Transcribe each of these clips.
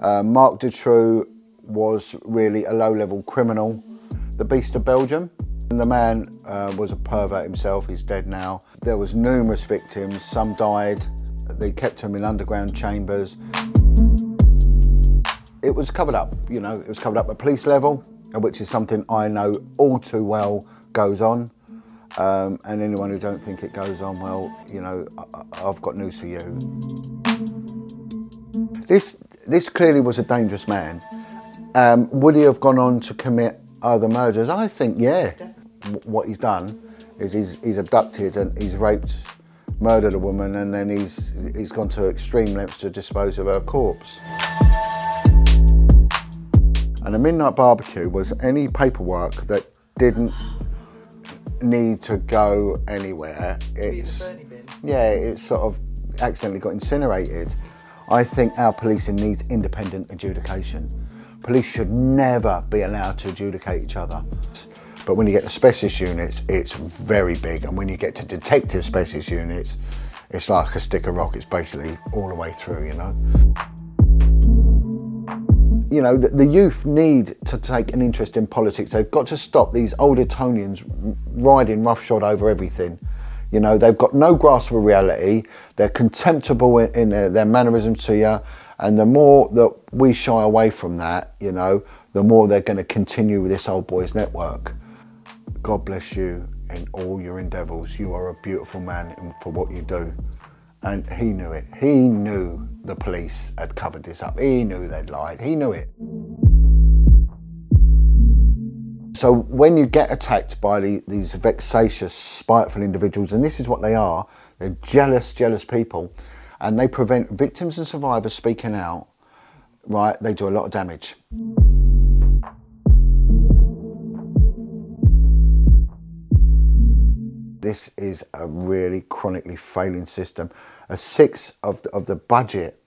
Uh, Marc Dutroux was really a low-level criminal, the beast of Belgium. And the man uh, was a pervert himself, he's dead now. There was numerous victims, some died, they kept him in underground chambers. It was covered up, you know, it was covered up at police level, which is something I know all too well goes on. Um, and anyone who don't think it goes on well, you know, I, I've got news for you. This, this clearly was a dangerous man. Um, would he have gone on to commit other murders? I think, yeah. What he's done is he's, he's abducted and he's raped, murdered a woman, and then he's, he's gone to extreme lengths to dispose of her corpse. And a midnight barbecue was any paperwork that didn't need to go anywhere. It's yeah, it's sort of accidentally got incinerated. I think our policing needs independent adjudication. Police should never be allowed to adjudicate each other. But when you get to specialist units, it's very big. And when you get to detective specialist units, it's like a stick of rock. It's basically all the way through, you know. You know, the, the youth need to take an interest in politics. They've got to stop these old Etonians riding roughshod over everything. You know, they've got no grasp of reality. They're contemptible in, in their, their mannerisms to you. And the more that we shy away from that, you know, the more they're going to continue with this old boys network. God bless you in all your endeavours. You are a beautiful man for what you do. And he knew it. He knew the police had covered this up. He knew they'd lied. He knew it. So when you get attacked by the, these vexatious, spiteful individuals, and this is what they are, they're jealous, jealous people, and they prevent victims and survivors speaking out, right, they do a lot of damage. This is a really chronically failing system. A sixth of the, of the budget,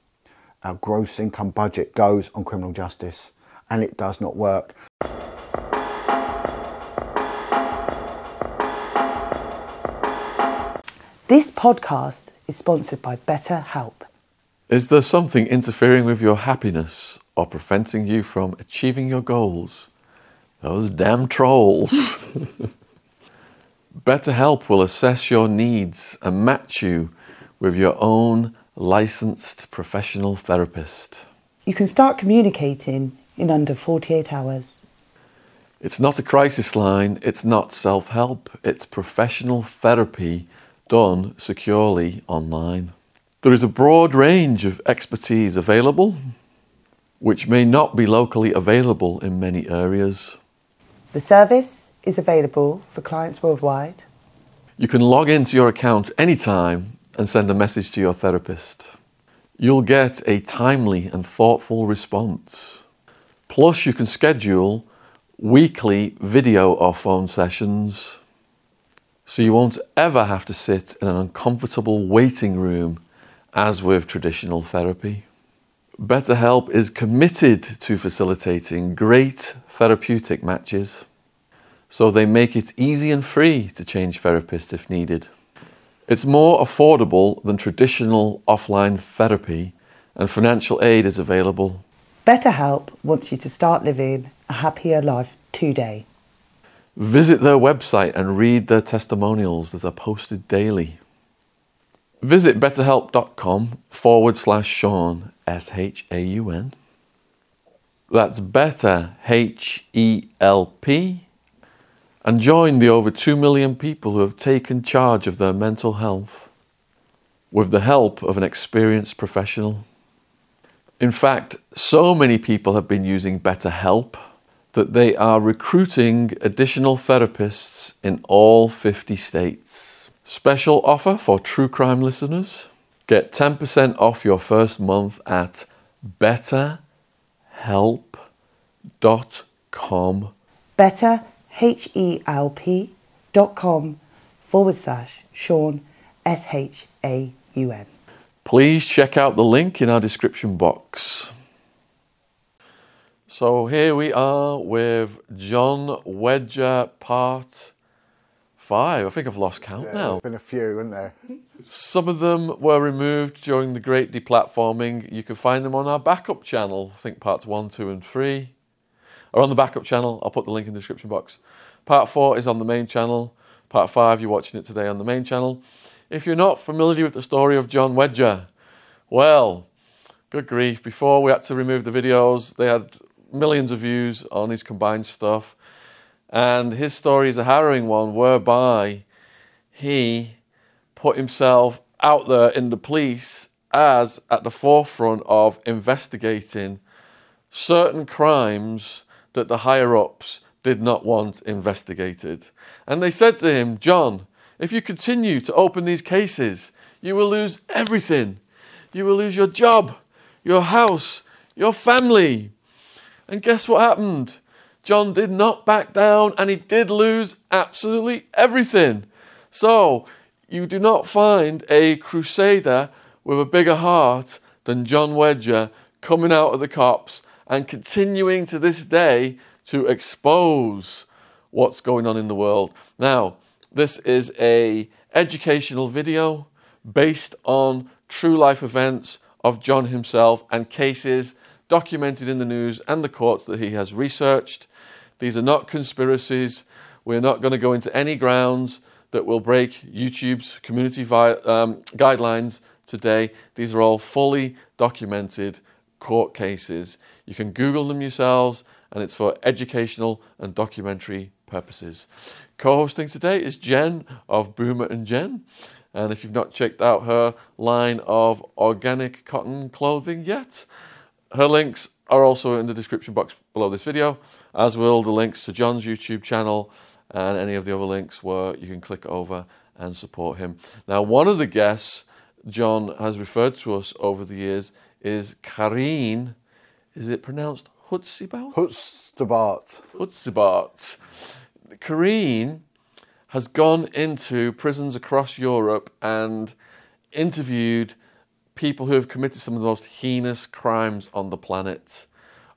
our gross income budget, goes on criminal justice, and it does not work. This podcast is sponsored by BetterHelp. Is there something interfering with your happiness or preventing you from achieving your goals? Those damn trolls. BetterHelp will assess your needs and match you with your own licensed professional therapist. You can start communicating in under 48 hours. It's not a crisis line, it's not self help, it's professional therapy done securely online. There is a broad range of expertise available, which may not be locally available in many areas. The service is available for clients worldwide. You can log into your account anytime and send a message to your therapist. You'll get a timely and thoughtful response. Plus, you can schedule weekly video or phone sessions so you won't ever have to sit in an uncomfortable waiting room as with traditional therapy. BetterHelp is committed to facilitating great therapeutic matches, so they make it easy and free to change therapists if needed. It's more affordable than traditional offline therapy, and financial aid is available. BetterHelp wants you to start living a happier life today. Visit their website and read their testimonials that are posted daily. Visit betterhelp.com forward slash Shaun, S H A U N. That's better, H E L P. And join the over 2 million people who have taken charge of their mental health with the help of an experienced professional. In fact, so many people have been using BetterHelp that they are recruiting additional therapists in all 50 states. Special offer for true crime listeners get 10% off your first month at betterhelp.com. Better, H E L P dot com forward slash Shaun, S H A U N. Please check out the link in our description box. So here we are with Jon Wedger, part five. I think I've lost count now. There's been a few, isn't there? Some of them were removed during the great deplatforming. You can find them on our backup channel. I think parts one, two, and three are on the backup channel. I'll put the link in the description box. Part four is on the main channel. Part five, you're watching it today on the main channel. If you're not familiar with the story of Jon Wedger, well, good grief. Before we had to remove the videos, they had millions of views on his combined stuff. And his story is a harrowing one whereby he put himself out there in the police as at the forefront of investigating certain crimes that the higher ups did not want investigated. And they said to him, Jon, if you continue to open these cases, you will lose everything. You will lose your job, your house, your family. And guess what happened? Jon did not back down and he did lose absolutely everything. So, you do not find a crusader with a bigger heart than Jon Wedger coming out of the cops and continuing to this day to expose what's going on in the world. Now, this is a educational video based on true life events of Jon himself and cases documented in the news and the courts that he has researched. These are not conspiracies. We're not going to go into any grounds that will break YouTube's community vi- um, guidelines today. These are all fully documented court cases. You can Google them yourselves, and it's for educational and documentary purposes. Co hosting today is Jen of Boomer and Jen. And if you've not checked out her line of organic cotton clothing yet, her links are also in the description box below this video, as will the links to Jon's YouTube channel and any of the other links where you can click over and support him. Now, one of the guests Jon has referred to us over the years is Karine. Is it pronounced Hutzibout? Hutztabart. Hutzibout. Karine has gone into prisons across Europe and interviewed people who have committed some of the most heinous crimes on the planet.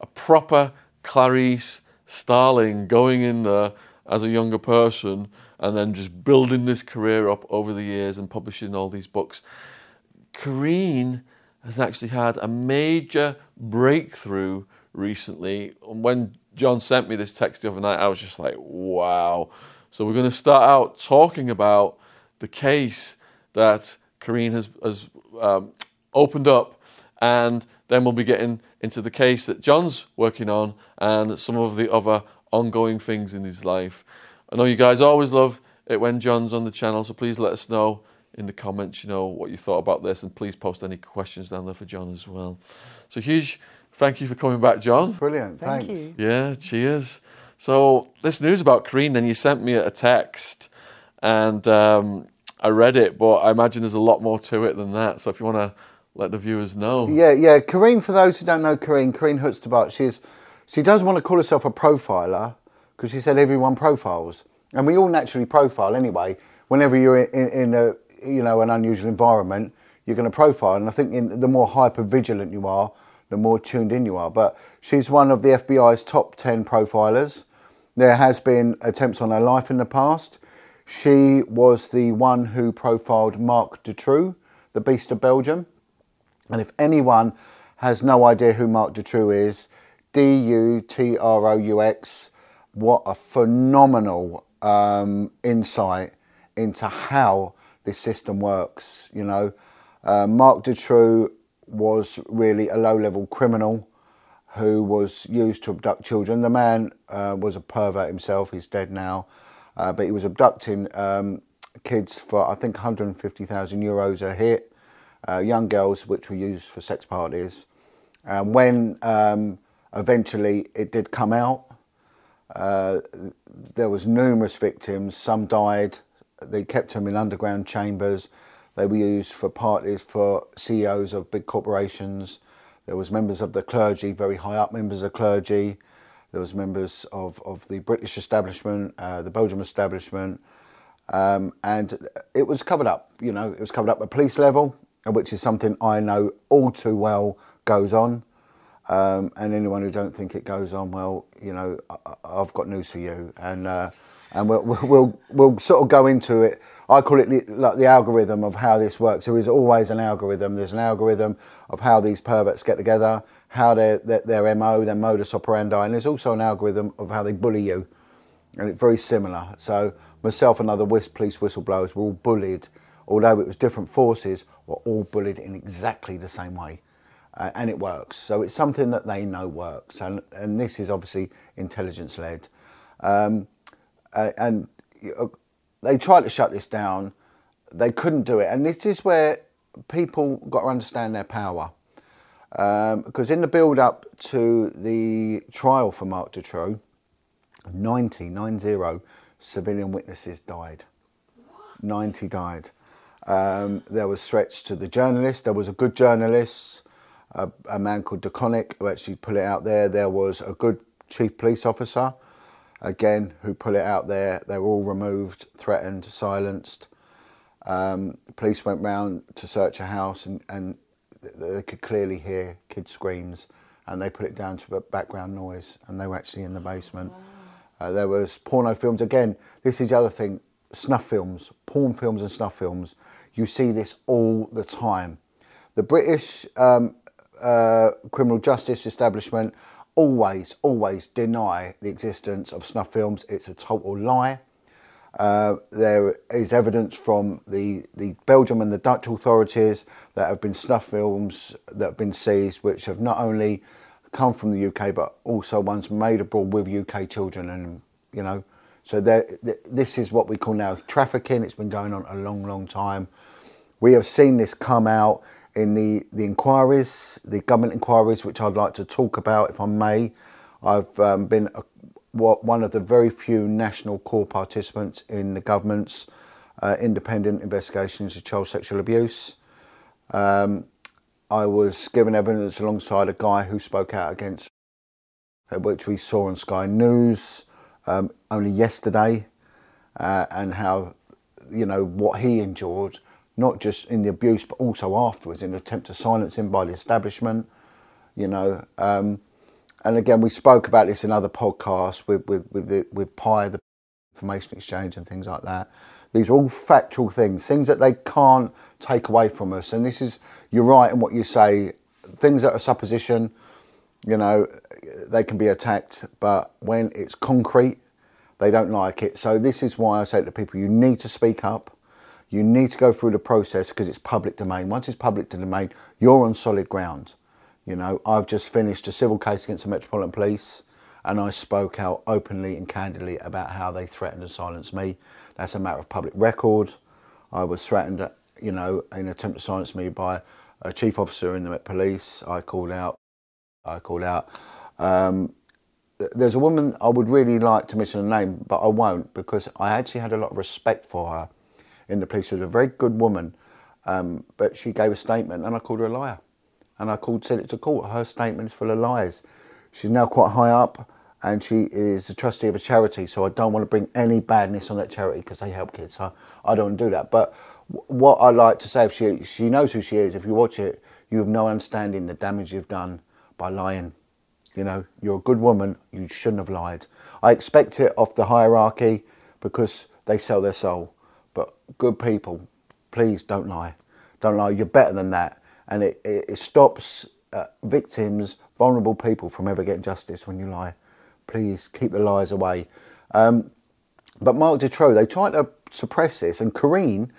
A proper Clarice Starling going in there as a younger person and then just building this career up over the years and publishing all these books. Karine has actually had a major breakthrough recently. When Jon sent me this text the other night, I was just like, wow. So we're going to start out talking about the case that Karine has, has um, opened up, and then we'll be getting into the case that Jon's working on and some of the other ongoing things in his life. I know you guys always love it when Jon's on the channel, so please let us know in the comments, you know, what you thought about this, and please post any questions down there for Jon as well. So huge thank you for coming back, Jon. Brilliant. Thank Thanks. you. Yeah, cheers. So this news about Karine, then you sent me a text, and um, I read it, but I imagine there's a lot more to it than that. So if you want to let the viewers know, Yeah, yeah. Karine, for those who don't know Karine, Karine Hutsebaut, she's she does want to call herself a profiler because she said everyone profiles, and we all naturally profile anyway. Whenever you're in, in a you know an unusual environment, you're going to profile, and I think in, the more hyper vigilant you are, the more tuned in you are. But she's one of the FBI's top ten profilers. There has been attempts on her life in the past. She was the one who profiled Marc Dutroux, the Beast of Belgium. And if anyone has no idea who Marc Dutroux is, D U T R O U X, what a phenomenal um, insight into how this system works. You know, uh, Marc Dutroux was really a low level criminal who was used to abduct children. The man uh, was a pervert himself, he's dead now, uh, but he was abducting um, kids for I think 150,000 euros a hit uh, young girls, which were used for sex parties. And when um, eventually it did come out, uh, there was numerous victims. Some died. They kept them in underground chambers. They were used for parties for CEOs of big corporations. There was members of the clergy, very high up members of clergy. There was members of, of the British establishment, uh, the Belgium establishment, um, and it was covered up. You know, it was covered up at police level, which is something I know all too well goes on. Um, and anyone who don't think it goes on, well, you know, I, I've got news for you. And uh, and we'll we'll we'll sort of go into it. I call it like the algorithm of how this works. There is always an algorithm. There's an algorithm of how these perverts get together, how their their, their mo, their modus operandi, and there's also an algorithm of how they bully you, and it's very similar. So myself and other whist, police whistleblowers were all bullied, although it was different forces, were all bullied in exactly the same way. Uh, and it works. So it's something that they know works, and and this is obviously intelligence led. Um, uh, and uh, they tried to shut this down, they couldn't do it, and this is where people got to understand their power. Um, because in the build up to the trial for Marc Dutroux, 90, 90 civilian witnesses died. 90 died. Um, there was threats to the journalist. There was a good journalist, a, a man called DeConnick, who actually put it out there. There was a good chief police officer, again, who put it out there. They were all removed, threatened, silenced. Um, police went round to search a house and, and they could clearly hear kids' screams and they put it down to background noise and they were actually in the basement. Wow. Uh, there was porno films. Again, this is the other thing, snuff films, porn films and snuff films. You see this all the time. The British um, uh, criminal justice establishment always, always deny the existence of snuff films. It's a total lie. Uh, there is evidence from the, the Belgium and the Dutch authorities that have been snuff films that have been seized, which have not only come from the UK but also ones made abroad with UK children, and you know, so this is what we call now trafficking. It's been going on a long, long time. We have seen this come out in the, the inquiries, the government inquiries, which I'd like to talk about, if I may. I've um, been what, one of the very few national core participants in the government's uh, independent investigations of child sexual abuse. Um, I was given evidence alongside a guy who spoke out against, uh, which we saw on Sky News um, only yesterday, uh, and how, you know, what he endured not just in the abuse but also afterwards in an attempt to silence him by the establishment you know um, and again we spoke about this in other podcasts with with with, the, with pi the information exchange and things like that these are all factual things things that they can't take away from us and this is you're right in what you say things that are supposition you know they can be attacked but when it's concrete they don't like it so this is why i say to people you need to speak up you need to go through the process because it's public domain. Once it's public domain, you're on solid ground. You know, I've just finished a civil case against the Metropolitan Police and I spoke out openly and candidly about how they threatened and silenced me. That's a matter of public record. I was threatened, you know, in an attempt to silence me by a chief officer in the Met Police. I called out. I called out. Um, there's a woman I would really like to mention her name, but I won't because I actually had a lot of respect for her in the police. She was a very good woman, um, but she gave a statement and I called her a liar. And I called, said it to court. Her statement is full of lies. She's now quite high up and she is a trustee of a charity. So I don't want to bring any badness on that charity because they help kids. So I don't do that. But what I like to say, if she, she knows who she is, if you watch it, you have no understanding the damage you've done by lying. You know, you're a good woman, you shouldn't have lied. I expect it off the hierarchy because they sell their soul. But good people, please don't lie. Don't lie. You're better than that. And it, it, stops uh, victims, vulnerable people from ever getting justice when you lie. Please keep the lies away. Um, but Marc Dutroux, they tried to suppress this, and Karine,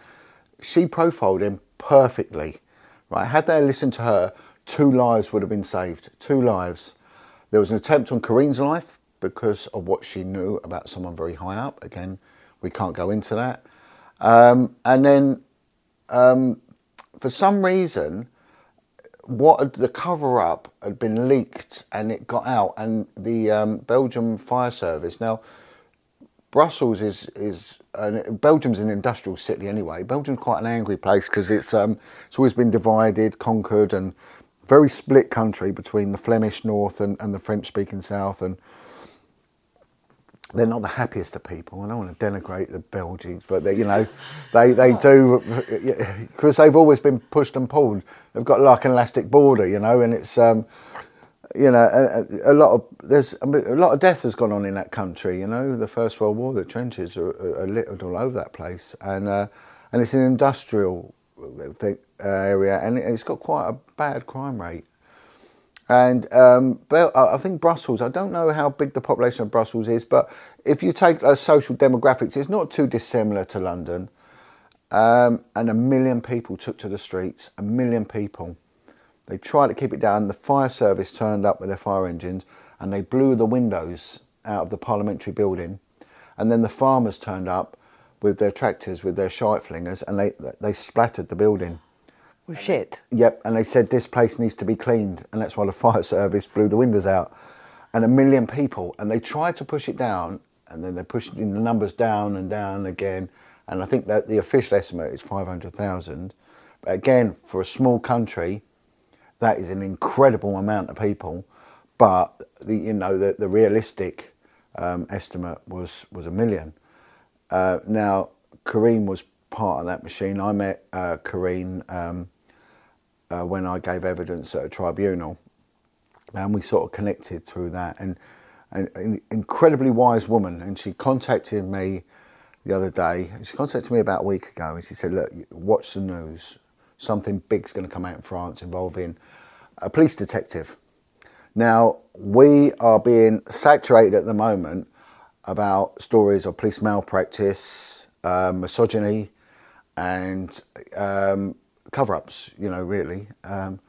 she profiled him perfectly. Right? Had they listened to her, two lives would have been saved. Two lives. There was an attempt on Karine's life because of what she knew about someone very high up. Again, we can't go into that. Um, and then, um, for some reason, what the cover up had been leaked and it got out, and the um, Belgium fire service now. Brussels is is Belgium's an industrial city anyway. Belgium's quite an angry place because it's um, it's always been divided, conquered, and very split country between the Flemish north and, and the French speaking south. And they're not the happiest of people. I don't want to denigrate the Belgians, but they, you know, they they do because they've always been pushed and pulled. They've got like an elastic border, you know, and it's um, you know, a, a, lot of there's a, lot of death has gone on in that country. You know, the First World War, the trenches are, are, are littered all over that place, and uh, and it's an industrial thing, uh, area, and it's got quite a bad crime rate. And um, I think Brussels. I don't know how big the population of Brussels is, but if you take uh, social demographics, it's not too dissimilar to London. Um, and a million people took to the streets. A million people. They tried to keep it down. The fire service turned up with their fire engines, and they blew the windows out of the parliamentary building. And then the farmers turned up with their tractors, with their shite flingers, and they they splattered the building. With shit. Yep, and they said this place needs to be cleaned, and that's why the fire service blew the windows out. And a million people, and they tried to push it down, and then they pushed in the numbers down and down again. And I think that the official estimate is 500,000. But again, for a small country, that is an incredible amount of people. But the you know the, the realistic um, estimate was was a million. Uh, now, Karine was part of that machine. I met uh, Karine um, uh, when I gave evidence at a tribunal, and we sort of connected through that. And, an incredibly wise woman, and she contacted me the other day. She contacted me about a week ago, and she said, "Look, watch the news. Something big's going to come out in France involving a police detective." Now we are being saturated at the moment about stories of police malpractice, um, misogyny, and um, cover-ups. You know, really, um,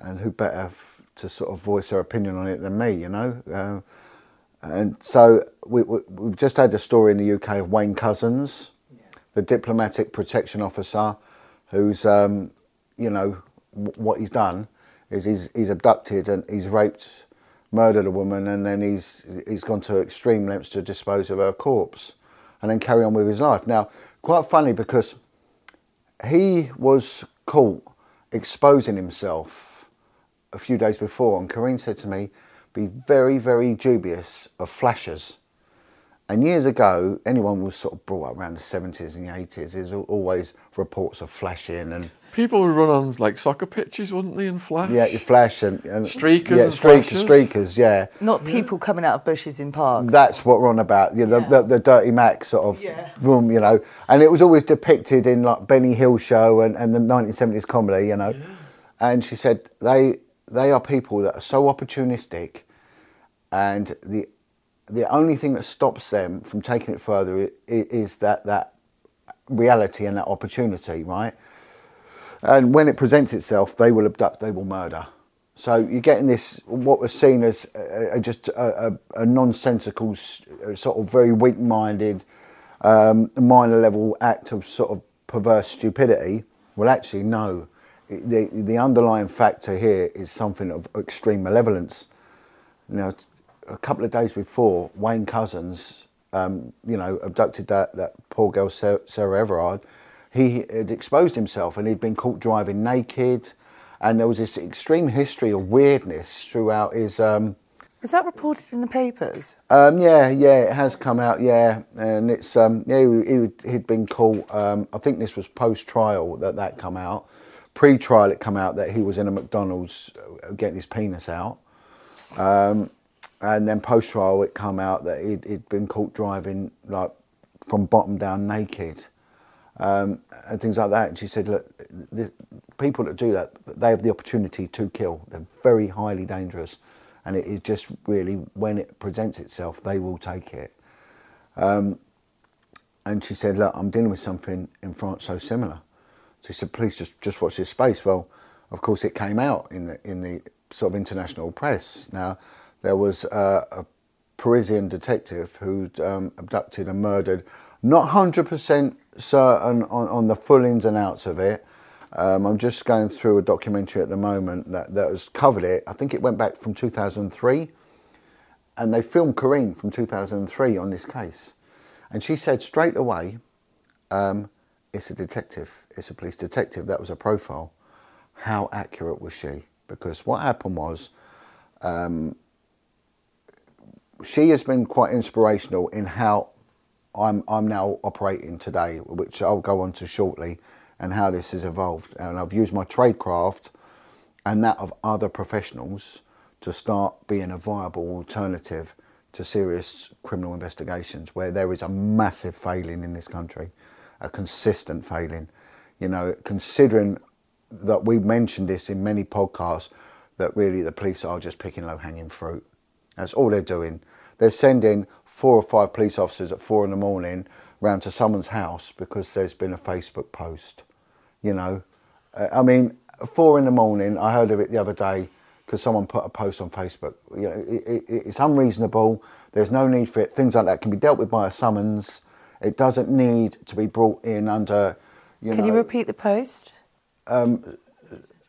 and who better f- to sort of voice their opinion on it than me? You know, uh, and so we, we, have just had a story in the UK of Wayne Couzens, yeah. the diplomatic protection officer, who's um, you know w- what he's done is he's he's abducted and he's raped murdered a woman and then he's he's gone to extreme lengths to dispose of her corpse and then carry on with his life. Now, quite funny because he was caught exposing himself a few days before, and Karine said to me, "Be very, very dubious of flashers." And years ago, anyone was sort of brought up around the 70s and the 80s. There's always reports of flashing and people would run on like soccer pitches, wouldn't they, and flash? Yeah, you flash and, and streakers, yeah, and streakers, streakers, yeah. Not people coming out of bushes in parks. That's what we're on about. Yeah, the, Yeah. The, the dirty Mac sort of Yeah. room, you know. And it was always depicted in like Benny Hill show and, and the 1970s comedy, you know. And she said they they are people that are so opportunistic, and the the only thing that stops them from taking it further i- i- is that that reality and that opportunity, right? And when it presents itself, they will abduct, they will murder. So you're getting this, what was seen as a, a, just a, a, nonsensical, sort of very weak-minded, um, minor level act of sort of perverse stupidity. Well, actually, no. The, the underlying factor here is something of extreme malevolence. Now, a couple of days before, Wayne Couzens, um, you know, abducted that, that poor girl, Sarah Everard, he had exposed himself and he'd been caught driving naked. And there was this extreme history of weirdness throughout his. Um, Was that reported in the papers? um, yeah, yeah, it has come out, yeah. And it's, um, yeah, he, he'd been caught, um, I think this was post trial that that come out. Pre trial, it come out that he was in a McDonald's uh, getting his penis out. Um, and then post trial, it come out that he'd, he'd been caught driving like from bottom down naked um, and things like that. And she said, look, the people that do that, they have the opportunity to kill. They're very highly dangerous, and it is just really when it presents itself, they will take it. Um, and she said, look, I'm dealing with something in France so similar. So she said, please just just watch this space. Well, of course, it came out in the in the sort of international press. Now, there was uh, a Parisian detective who'd um, abducted and murdered. Not hundred percent certain on, on the full ins and outs of it. Um, I'm just going through a documentary at the moment that, that has covered it. I think it went back from 2003, and they filmed Karine from 2003 on this case. And she said straight away, um, it's a detective, it's a police detective. That was a profile. How accurate was she? Because what happened was, um, she has been quite inspirational in how I'm I'm now operating today, which I'll go on to shortly, and how this has evolved. And I've used my tradecraft and that of other professionals to to start being a viable alternative to serious criminal investigations where there is a massive failing in this country, a consistent failing. You know, considering that we've mentioned this in many podcasts, that really the police are just picking low hanging fruit. That's all they're doing. They're sending four or five police officers at four in the morning round to someone's house because there's been a Facebook post. You know, Uh, I mean, four in the morning. I heard of it the other day because someone put a post on Facebook. You know, it, it, it's unreasonable. There's no need for it. Things like that can be dealt with by a summons. It doesn't need to be brought in under. You Can know, you repeat the post?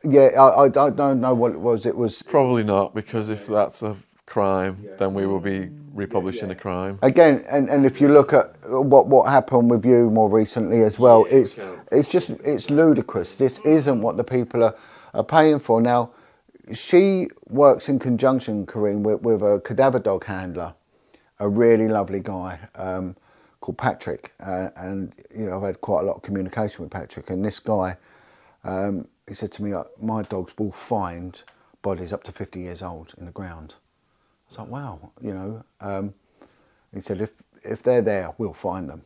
Yeah, I, I don't don't know what it was. It was Probably not, because if that's a crime, then we will be republishing a crime. again, and, and if you look at what what happened with you more recently as well, Yeah, it's okay. it's just it's ludicrous. This isn't what the people are, are paying for. Now, she works in conjunction, Karine, with, with a cadaver dog handler, a really lovely guy um, called Patrick, uh, and you know I've had quite a lot of communication with Patrick, and this guy, um, he said to me, uh, my dogs will find bodies up to 50 years old in the ground. I was like, wow, you know. Um, he said, if if they're there, we'll find them.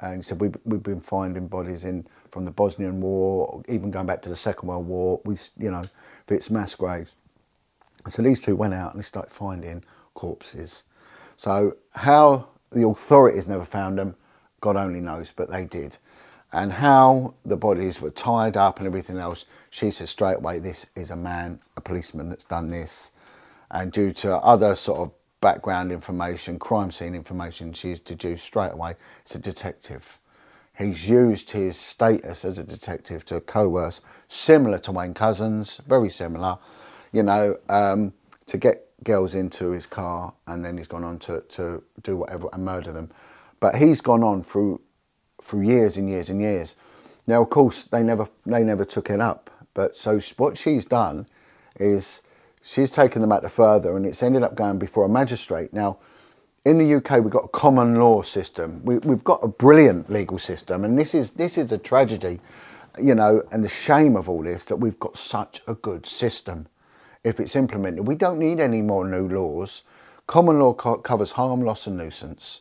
And he said, we've, we've been finding bodies in from the Bosnian War, even going back to the Second World War. We, you know, it's mass graves. So these two went out and they started finding corpses. So how the authorities never found them, God only knows, but they did. And how the bodies were tied up and everything else, she said straight away, this is a man, a policeman that's done this. And due to other sort of background information, crime scene information, she's deduced straight away it's a detective. He's used his status as a detective to coerce, similar to Wayne Couzens, very similar, you know, um, to get girls into his car and then he's gone on to, to do whatever and murder them. But he's gone on through through years and years and years. Now, of course, they never they never took it up. But so what she's done is she's taken the matter further, and it's ended up going before a magistrate. Now, in the UK, we've got a common law system. We, we've got a brilliant legal system, and this is this is the tragedy, you know, and the shame of all this that we've got such a good system. If it's implemented, we don't need any more new laws. Common law co- covers harm, loss, and nuisance,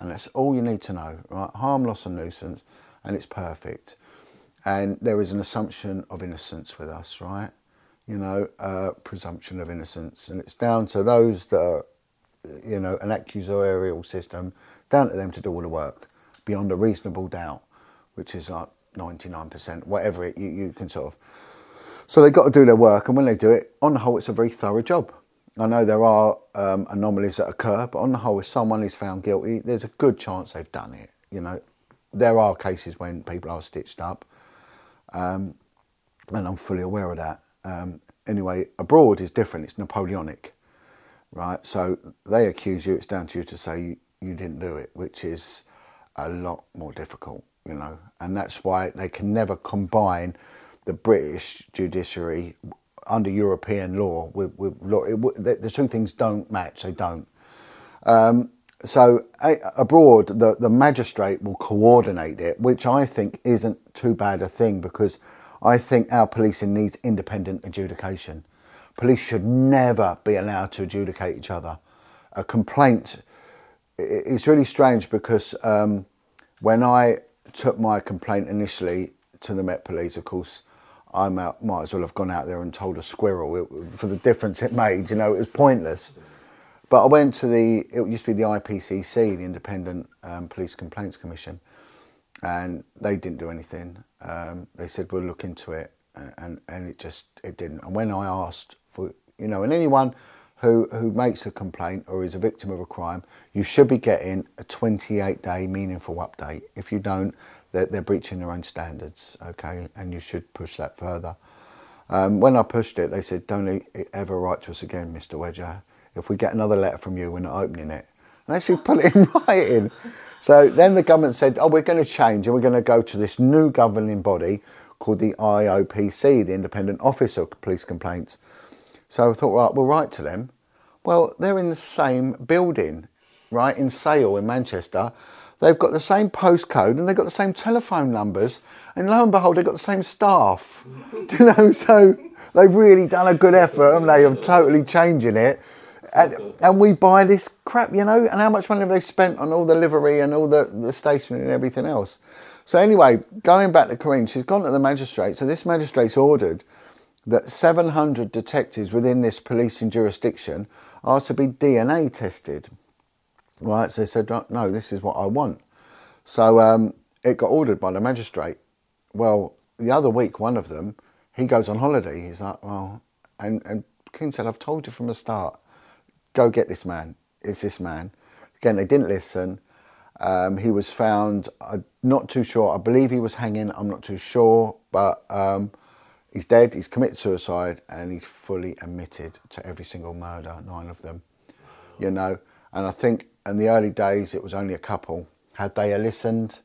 and that's all you need to know, right? Harm, loss, and nuisance, and it's perfect. And there is an assumption of innocence with us, right? You know, uh, presumption of innocence, and it's down to those that are you know, an accusorial system, down to them to do all the work beyond a reasonable doubt, which is like 99%, whatever it, you, you can sort of. So they've got to do their work, and when they do it, on the whole, it's a very thorough job. I know there are um, anomalies that occur, but on the whole, if someone is found guilty, there's a good chance they've done it. You know, there are cases when people are stitched up, um, and I'm fully aware of that. Um, anyway, abroad is different; it's Napoleonic right? So they accuse you, it's down to you to say you, you didn't do it, which is a lot more difficult, you know, and that's why they can never combine the British judiciary under European law with, with law. It, the, the two things don't match, they don't. Um, so a, abroad, the, the magistrate will coordinate it, which I think isn't too bad a thing because I think our policing needs independent adjudication. Police should never be allowed to adjudicate each other. A complaint, it's really strange because um, when I took my complaint initially to the Met Police, of course, I might, might as well have gone out there and told a squirrel it, for the difference it made. You know, it was pointless. But I went to the, it used to be the IPCC, the Independent um, Police Complaints Commission, and they didn't do anything. Um, they said, we'll look into it, and, and it just, it didn't. And when I asked for, you know, and anyone who, who makes a complaint or is a victim of a crime, you should be getting a 28 day meaningful update. If you don't, they're, they're breaching their own standards, okay, and you should push that further. Um, when I pushed it, they said, "Don't ever write to us again, Mr. Wedger. If we get another letter from you, we're not opening it." And they actually put it in writing. So then the government said, "Oh, we're going to change, and we're going to go to this new governing body called the IOPC, the Independent Office of Police Complaints." So I thought, right, we'll write to them. Well, they're in the same building, right, in Sale in Manchester. They've got the same postcode and they've got the same telephone numbers. And lo and behold, they've got the same staff. You know? So they've really done a good effort, haven't they, of totally changing it. And, and we buy this crap, you know, and how much money have they spent on all the livery and all the, the stationery and everything else? So anyway, going back to Karine, she's gone to the magistrate. So this magistrate's ordered that 700 detectives within this policing jurisdiction are to be DNA tested. Right, so they said, no, this is what I want. So um, it got ordered by the magistrate. Well, the other week, one of them, he goes on holiday. He's like, well, and, and King said, I've told you from the start, go get this man. It's this man. Again, they didn't listen. Um, he was found, I'm not too sure, I believe he was hanging, I'm not too sure, but um, he's dead, he's committed suicide, and he's fully admitted to every single murder, nine of them, you know. And I think in the early days it was only a couple. Had they listened,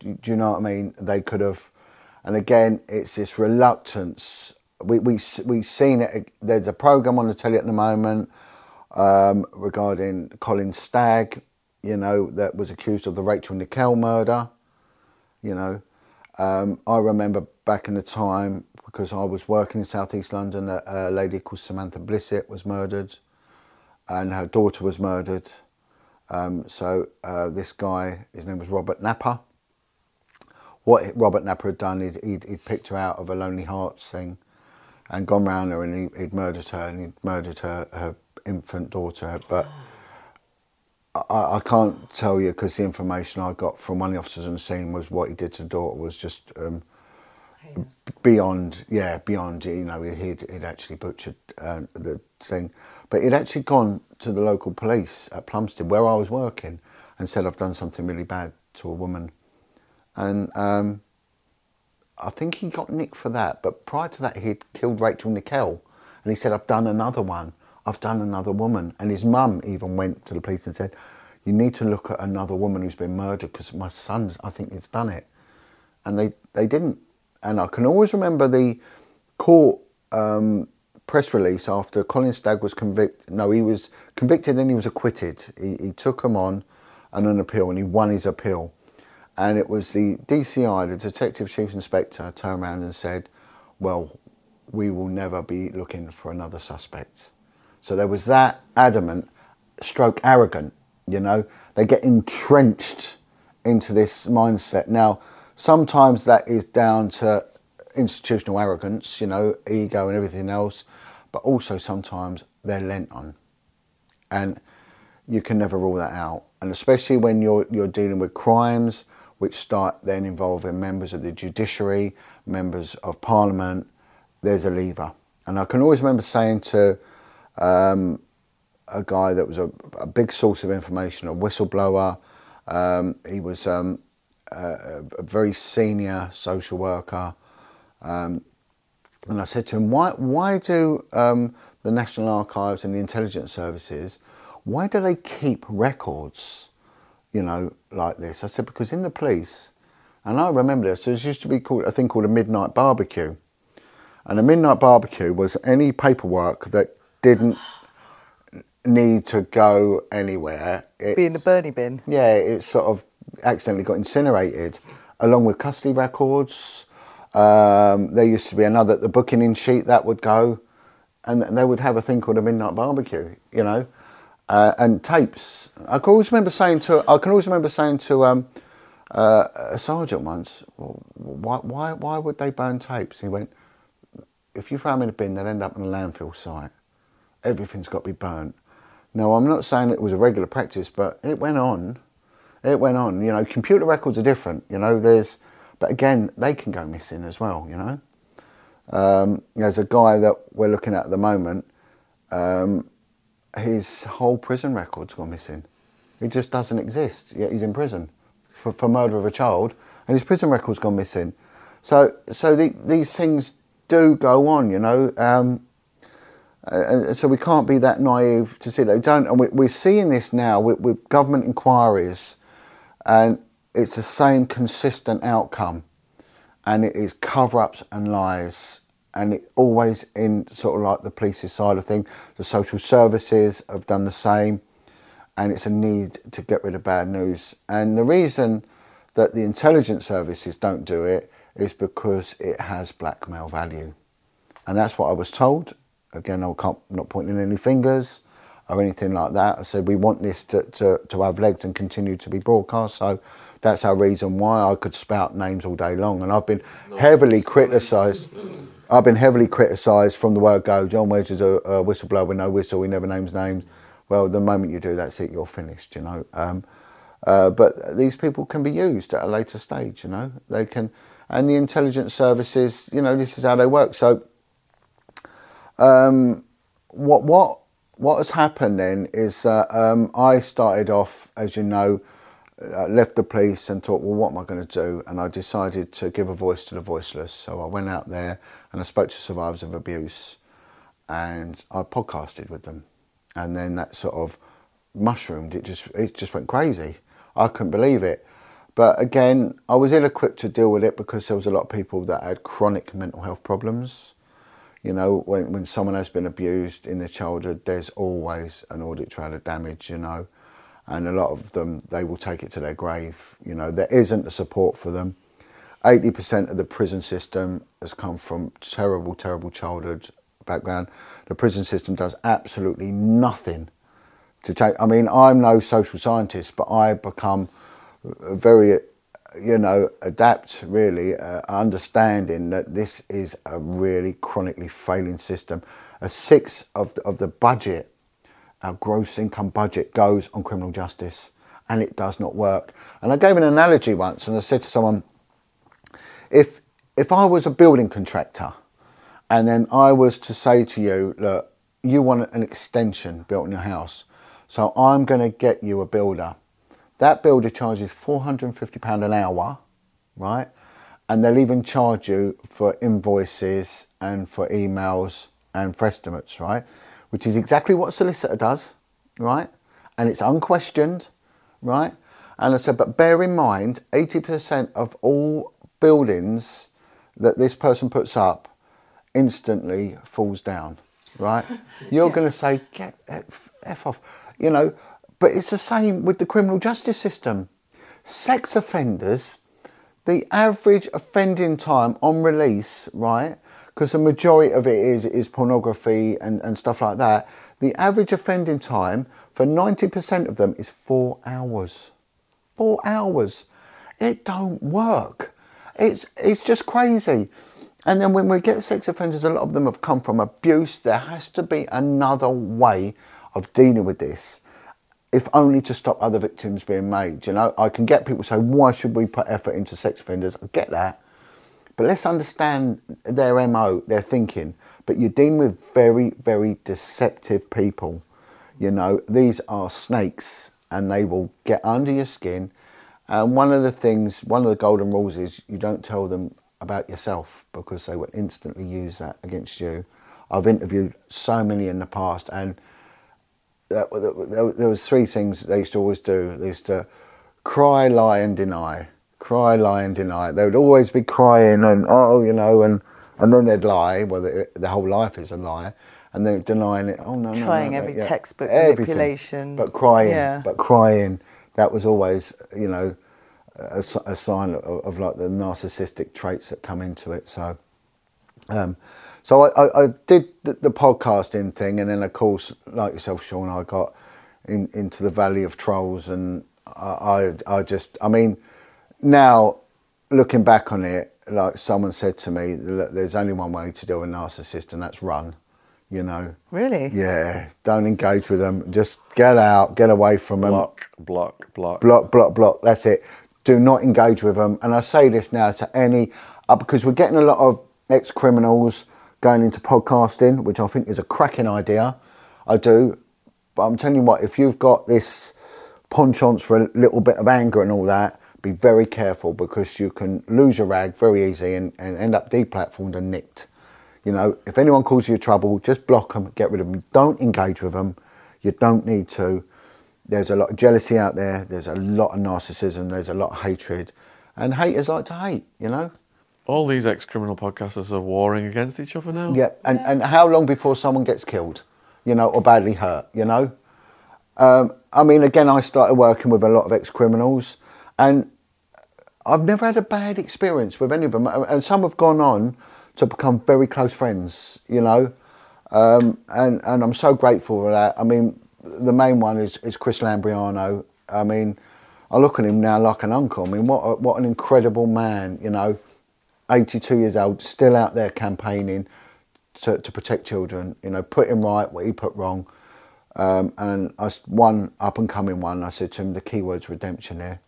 do, do you know what I mean? They could have. And again, it's this reluctance. We we we've seen it. There's a program on the telly at the moment um, regarding Colin Stagg. You know that was accused of the Rachel Nickell murder. You know, um, I remember back in the time because I was working in Southeast London. A, a lady called Samantha Blissett was murdered, and her daughter was murdered. Um, so uh, this guy, his name was Robert Napper. What Robert Napper had done, he'd, he'd, he'd picked her out of a Lonely Hearts thing and gone round her and he, would murdered her and he'd murdered her, her infant daughter. But I, I can't tell you because the information I got from one of the officers on the scene was what he did to the daughter was just um, beyond, yeah, beyond, you know, he'd, he'd actually butchered uh, the thing. But he'd actually gone to the local police at Plumstead, where I was working, and said, I've done something really bad to a woman. And um, I think he got nicked for that. But prior to that, he'd killed Rachel Nickell. And he said, I've done another one. I've done another woman. And his mum even went to the police and said, You need to look at another woman who's been murdered because my son's, I think, has done it. And they, they didn't. And I can always remember the court um, press release after Colin Stagg was convicted. No, he was convicted and he was acquitted. He, he took him on and an appeal and he won his appeal. And it was the DCI, the Detective Chief Inspector, turned around and said, Well, we will never be looking for another suspect. So there was that adamant, stroke arrogant, you know. They get entrenched into this mindset. Now, sometimes that is down to institutional arrogance, you know, ego and everything else but also sometimes they're lent on. And you can never rule that out. And especially when you're, you're dealing with crimes which start then involving members of the judiciary, members of parliament, there's a lever. And I can always remember saying to um, a guy that was a, a, big source of information, a whistleblower, um, he was um, a, a, very senior social worker, um, and I said to him, why, why do um, the National Archives and the intelligence services, why do they keep records, you know, like this? I said, because in the police, and I remember this, there used to be called a thing called a midnight barbecue. And a midnight barbecue was any paperwork that didn't need to go anywhere. Be in the Bernie bin. Yeah, it sort of accidentally got incinerated, along with custody records, um, there used to be another, the booking in sheet that would go, and they would have a thing called a midnight barbecue, you know, uh, and tapes. I can always remember saying to, I can always remember saying to um, uh, a sergeant once, well, why, why, why would they burn tapes? He went, if you throw them in a bin, they'll end up in a landfill site. Everything's got to be burnt. Now, I'm not saying it was a regular practice, but it went on. It went on. You know, computer records are different. You know, there's but again, they can go missing as well, you know. Um, there's a guy that we're looking at at the moment, um, his whole prison record's gone missing. He just doesn't exist, yet he's in prison for, for murder of a child, and his prison record's gone missing. So, so the, these things do go on, you know. Um, Uh, and so we can't be that naive to see they don't. And we, are seeing this now with, with government inquiries, and it's the same consistent outcome. And it is cover-ups and lies. And it always in sort of like the police's side of thing. The social services have done the same. And it's a need to get rid of bad news. And the reason that the intelligence services don't do it is because it has blackmail value. And that's what I was told. Again, I can't not pointing any fingers or anything like that. I said we want this to, to, to have legs and continue to be broadcast. So that's our reason why I could spout names all day long, and I've been heavily criticised. I've been heavily criticised from the word go. Jon Wedge is a, a whistleblower with no whistle. He never names names. Well, the moment you do, that's it. You're finished. You know. Um, uh, but these people can be used at a later stage. You know, they can, and the intelligence services. You know, this is how they work. So, um, what what what has happened then is uh, um, I started off, as you know, uh, left the police and thought, well, what am I going to do? And I decided to give a voice to the voiceless. So I went out there and I spoke to survivors of abuse, and I podcasted with them, and then that sort of mushroomed. It just it just went crazy. I couldn't believe it. But again, I was ill equipped to deal with it because there was a lot of people that had chronic mental health problems. You know, when, when someone has been abused in their childhood, there's always an audit trail of damage, you know, and a lot of them, they will take it to their grave. You know, there isn't the support for them. 80% of the prison system has come from terrible, terrible childhood background. The prison system does absolutely nothing to take. I mean, I'm no social scientist, but I become very, you know, adapt really, uh, understanding that this is a really chronically failing system. A sixth of the, of the budget, our gross income budget, goes on criminal justice, and it does not work. And I gave an analogy once, and I said to someone, if if I was a building contractor, and then I was to say to you, look, you want an extension built in your house, so I'm going to get you a builder. That builder charges £450 an hour, right? And they'll even charge you for invoices and for emails and for estimates, right? Which is exactly what a solicitor does, right? And it's unquestioned, right? And I said, but bear in mind, 80% of all buildings that this person puts up instantly falls down, right? You're yeah. going to say, get F, F off, you know, but it's the same with the criminal justice system. Sex offenders, the average offending time on release, right? Because the majority of it is is pornography and, and stuff like that. The average offending time for 90% of them is four hours. Four hours. It don't work. It's it's just crazy. And then when we get sex offenders, a lot of them have come from abuse. There has to be another way of dealing with this, if only to stop other victims being made. You know, I can get people say, why should we put effort into sex offenders? I get that. But let's understand their MO, their thinking. But you're dealing with very, very deceptive people. You know, these are snakes and they will get under your skin and one of the things, one of the golden rules is you don't tell them about yourself because they will instantly use that against you. I've interviewed so many in the past, and that, there was three things they used to always do. They used to cry, lie, and deny. Cry, lie, and deny. They would always be crying and oh, you know, and and then they'd lie. Well, the, the whole life is a lie, and they're denying it. Oh no, no, trying no, every yeah. textbook Everything, manipulation, but crying, yeah. but crying that was always, you know, a, a sign of, of, like the narcissistic traits that come into it. So, um, so I, I, I did the, the, podcasting thing, and then of course, like yourself, Shaun, I got in, into the Valley of Trolls, and I, I, I just, I mean, now looking back on it, like someone said to me, there's only one way to deal with a narcissist, and that's run you know. Really? Yeah. Don't engage with them. Just get out, get away from them. Block, block, block. Block, block, block. That's it. Do not engage with them. And I say this now to any, uh, because we're getting a lot of ex criminals going into podcasting, which I think is a cracking idea. I do. But I'm telling you what, if you've got this penchant for a little bit of anger and all that, be very careful because you can lose your rag very easy and, and end up deplatformed and nicked. You know, if anyone calls you trouble, just block them, get rid of them. Don't engage with them. You don't need to. There's a lot of jealousy out there. There's a lot of narcissism. There's a lot of hatred, and haters like to hate. You know. All these ex-criminal podcasters are warring against each other now. Yeah, and, and how long before someone gets killed, you know, or badly hurt, you know? Um, I mean, again, I started working with a lot of ex-criminals, and I've never had a bad experience with any of them. And some have gone on to become very close friends. You know, um, and and I'm so grateful for that. I mean, the main one is is Chris Lambrianou. I mean, I look at him now like an uncle. I mean, what a, what an incredible man. You know, 82 years old, still out there campaigning to, to protect children. You know, put him right what he put wrong. Um, and I one up and coming one. I said to him, the key word's redemption here.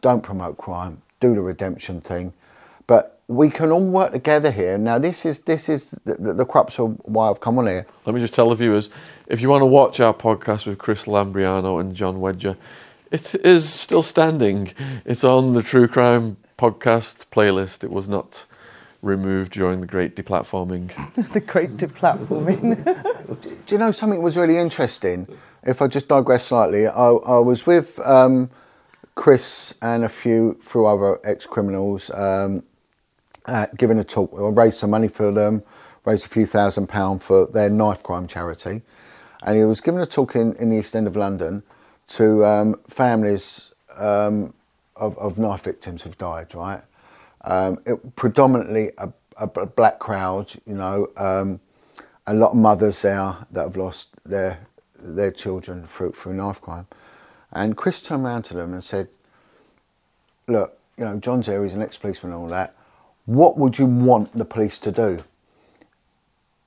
Don't promote crime. Do the redemption thing. But we can all work together here. Now, this is this is the, the, the crux of why I've come on here. Let me just tell the viewers if you want to watch our podcast with Chris Lambrianou and Jon Wedger, it is still standing. It's on the True Crime podcast playlist. It was not removed during the great deplatforming. the great deplatforming. Do you know something was really interesting? If I just digress slightly, I, I was with um, Chris and a few few other ex criminals um, uh, giving a talk. I raised some money for them, raised a few thousand pounds for their knife crime charity, and he was giving a talk in, in the East End of London to um, families um, of, of knife victims who've died. Right, um, it, predominantly a black crowd. You know, um, a lot of mothers there that have lost their their children through through knife crime. And Chris turned around to them and said, "Look, you know, Jon's here. He's an ex-policeman and all that. What would you want the police to do?"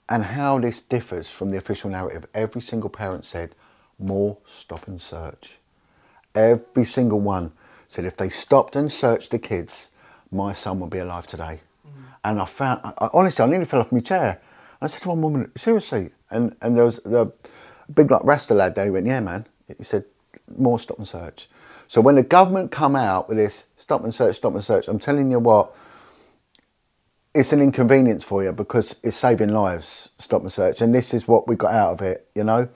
And how this differs from the official narrative. Every single parent said, "More stop and search." Every single one said, "If they stopped and searched the kids, my son would be alive today." And I found, I, I- honestly, I nearly fell off my chair. I said to one woman, seriously? And and there was the big like Rasta lad there. He went, yeah, man. He said, more stop and search. So when the government come out with this stop and search, stop and search, I'm telling you what, it's an inconvenience for you because it's saving lives, stop and search. And this is what we got out of it, you know.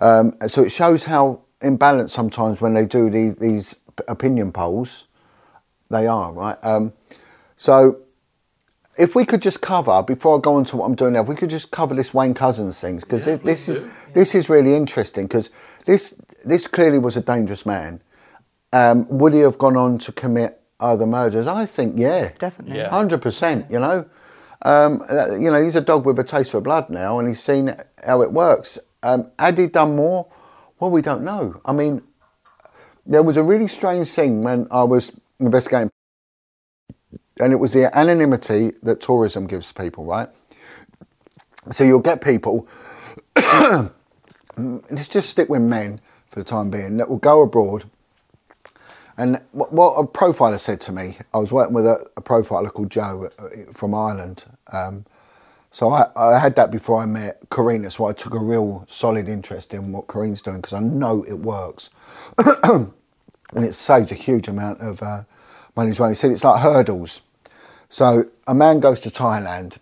Um, so it shows how imbalanced sometimes when they do these, these opinion polls, they are right. Um, so if we could just cover before I go on to what I'm doing now, if we could just cover this Wayne Couzens things because Yeah, this is do. this is really interesting because this this clearly was a dangerous man. Um, would he have gone on to commit other murders? I think yeah, Definitely. Yeah. hundred percent. You know, um, uh, you know he's a dog with a taste for blood now, and he's seen how it works. Um, had he done more? Well, we don't know. I mean, there was a really strange thing when I was investigating and it was the anonymity that tourism gives people, right? So you'll get people, let's just stick with men for the time being, that will go abroad. And what, what a profiler said to me, I was working with a, a profiler called Joe uh, from Ireland. Um, so I, I had that before I met Karine, so I took a real solid interest in what Karine's doing because I know it works. it saves a huge amount of uh, money as well. He said it's like hurdles. So a man goes to Thailand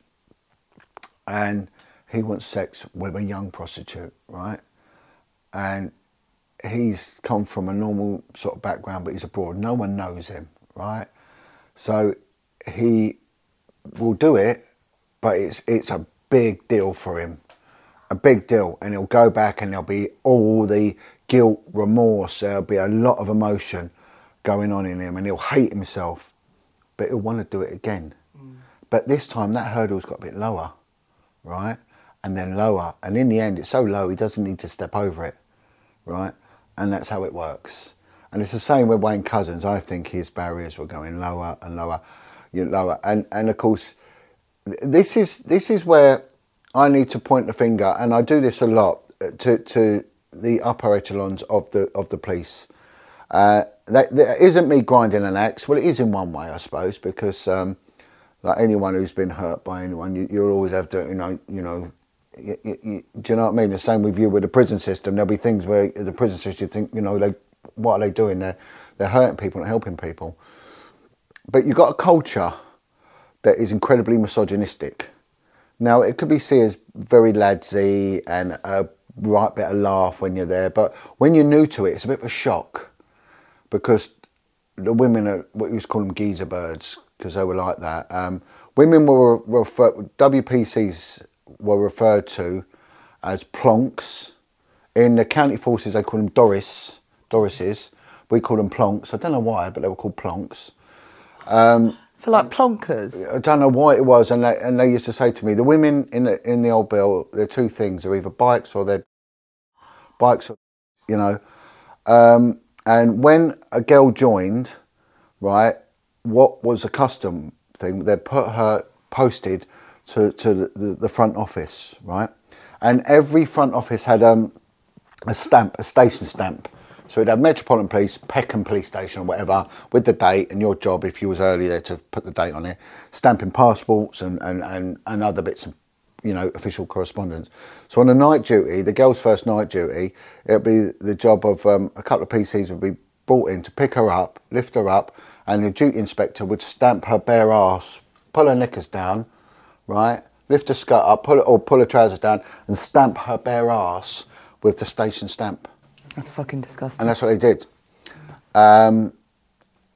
and he wants sex with a young prostitute, right? And he's come from a normal sort of background, but he's abroad. No one knows him, right? So he will do it, but it's it's a big deal for him, a big deal, and he'll go back and there'll be all the guilt, remorse. There'll be a lot of emotion going on in him, and he'll hate himself, but he'll want to do it again. But this time that hurdle's got a bit lower, right? And then lower, and in the end it's so low he doesn't need to step over it, right? And that's how it works. And it's the same with Wayne Couzens. I think his barriers were going lower and lower, you know, lower. And and of course, this is this is where I need to point the finger, and I do this a lot uh, to to the upper echelons of the of the police. Uh, that, that isn't me grinding an axe. Well, it is in one way, I suppose, because um, like anyone who's been hurt by anyone, you, you'll always have to, you know, you know. You, you, you, do you know what I mean? The same with you with the prison system. There'll be things where the prison system, think, you know, they, what are they doing? They're they're hurting people, not helping people. But you've got a culture that is incredibly misogynistic. Now, it could be seen as very ladsy and a right bit of laugh when you're there, but when you're new to it, it's a bit of a shock because the women are what you used to call them geezer birds because they were like that. Um, women were referred, WPCs were referred to as plonks. In the county forces, they call them Doris, Dorises. We call them plonks. I don't know why, but they were called plonks. For For like plonkers. I don't know why it was, and they, and they used to say to me, the women in the in the old bill, they're two things: they're either bikes or they're bikes, or, you know. Um, and when a girl joined, right, what was a custom thing? They put her posted to to the, the, the front office, right, and every front office had um, a stamp, a station stamp. So it'd have Metropolitan Police, Peckham Police Station, or whatever, with the date and your job if you was early there to put the date on it, stamping passports and, and, and, and other bits of, you know, official correspondence. So on a night duty, the girl's first night duty, it'd be the job of um, a couple of PCs would be brought in to pick her up, lift her up, and the duty inspector would stamp her bare ass, pull her knickers down, right, lift her skirt up, pull or pull her trousers down, and stamp her bare ass with the station stamp That's fucking disgusting. and that's what they did. Um,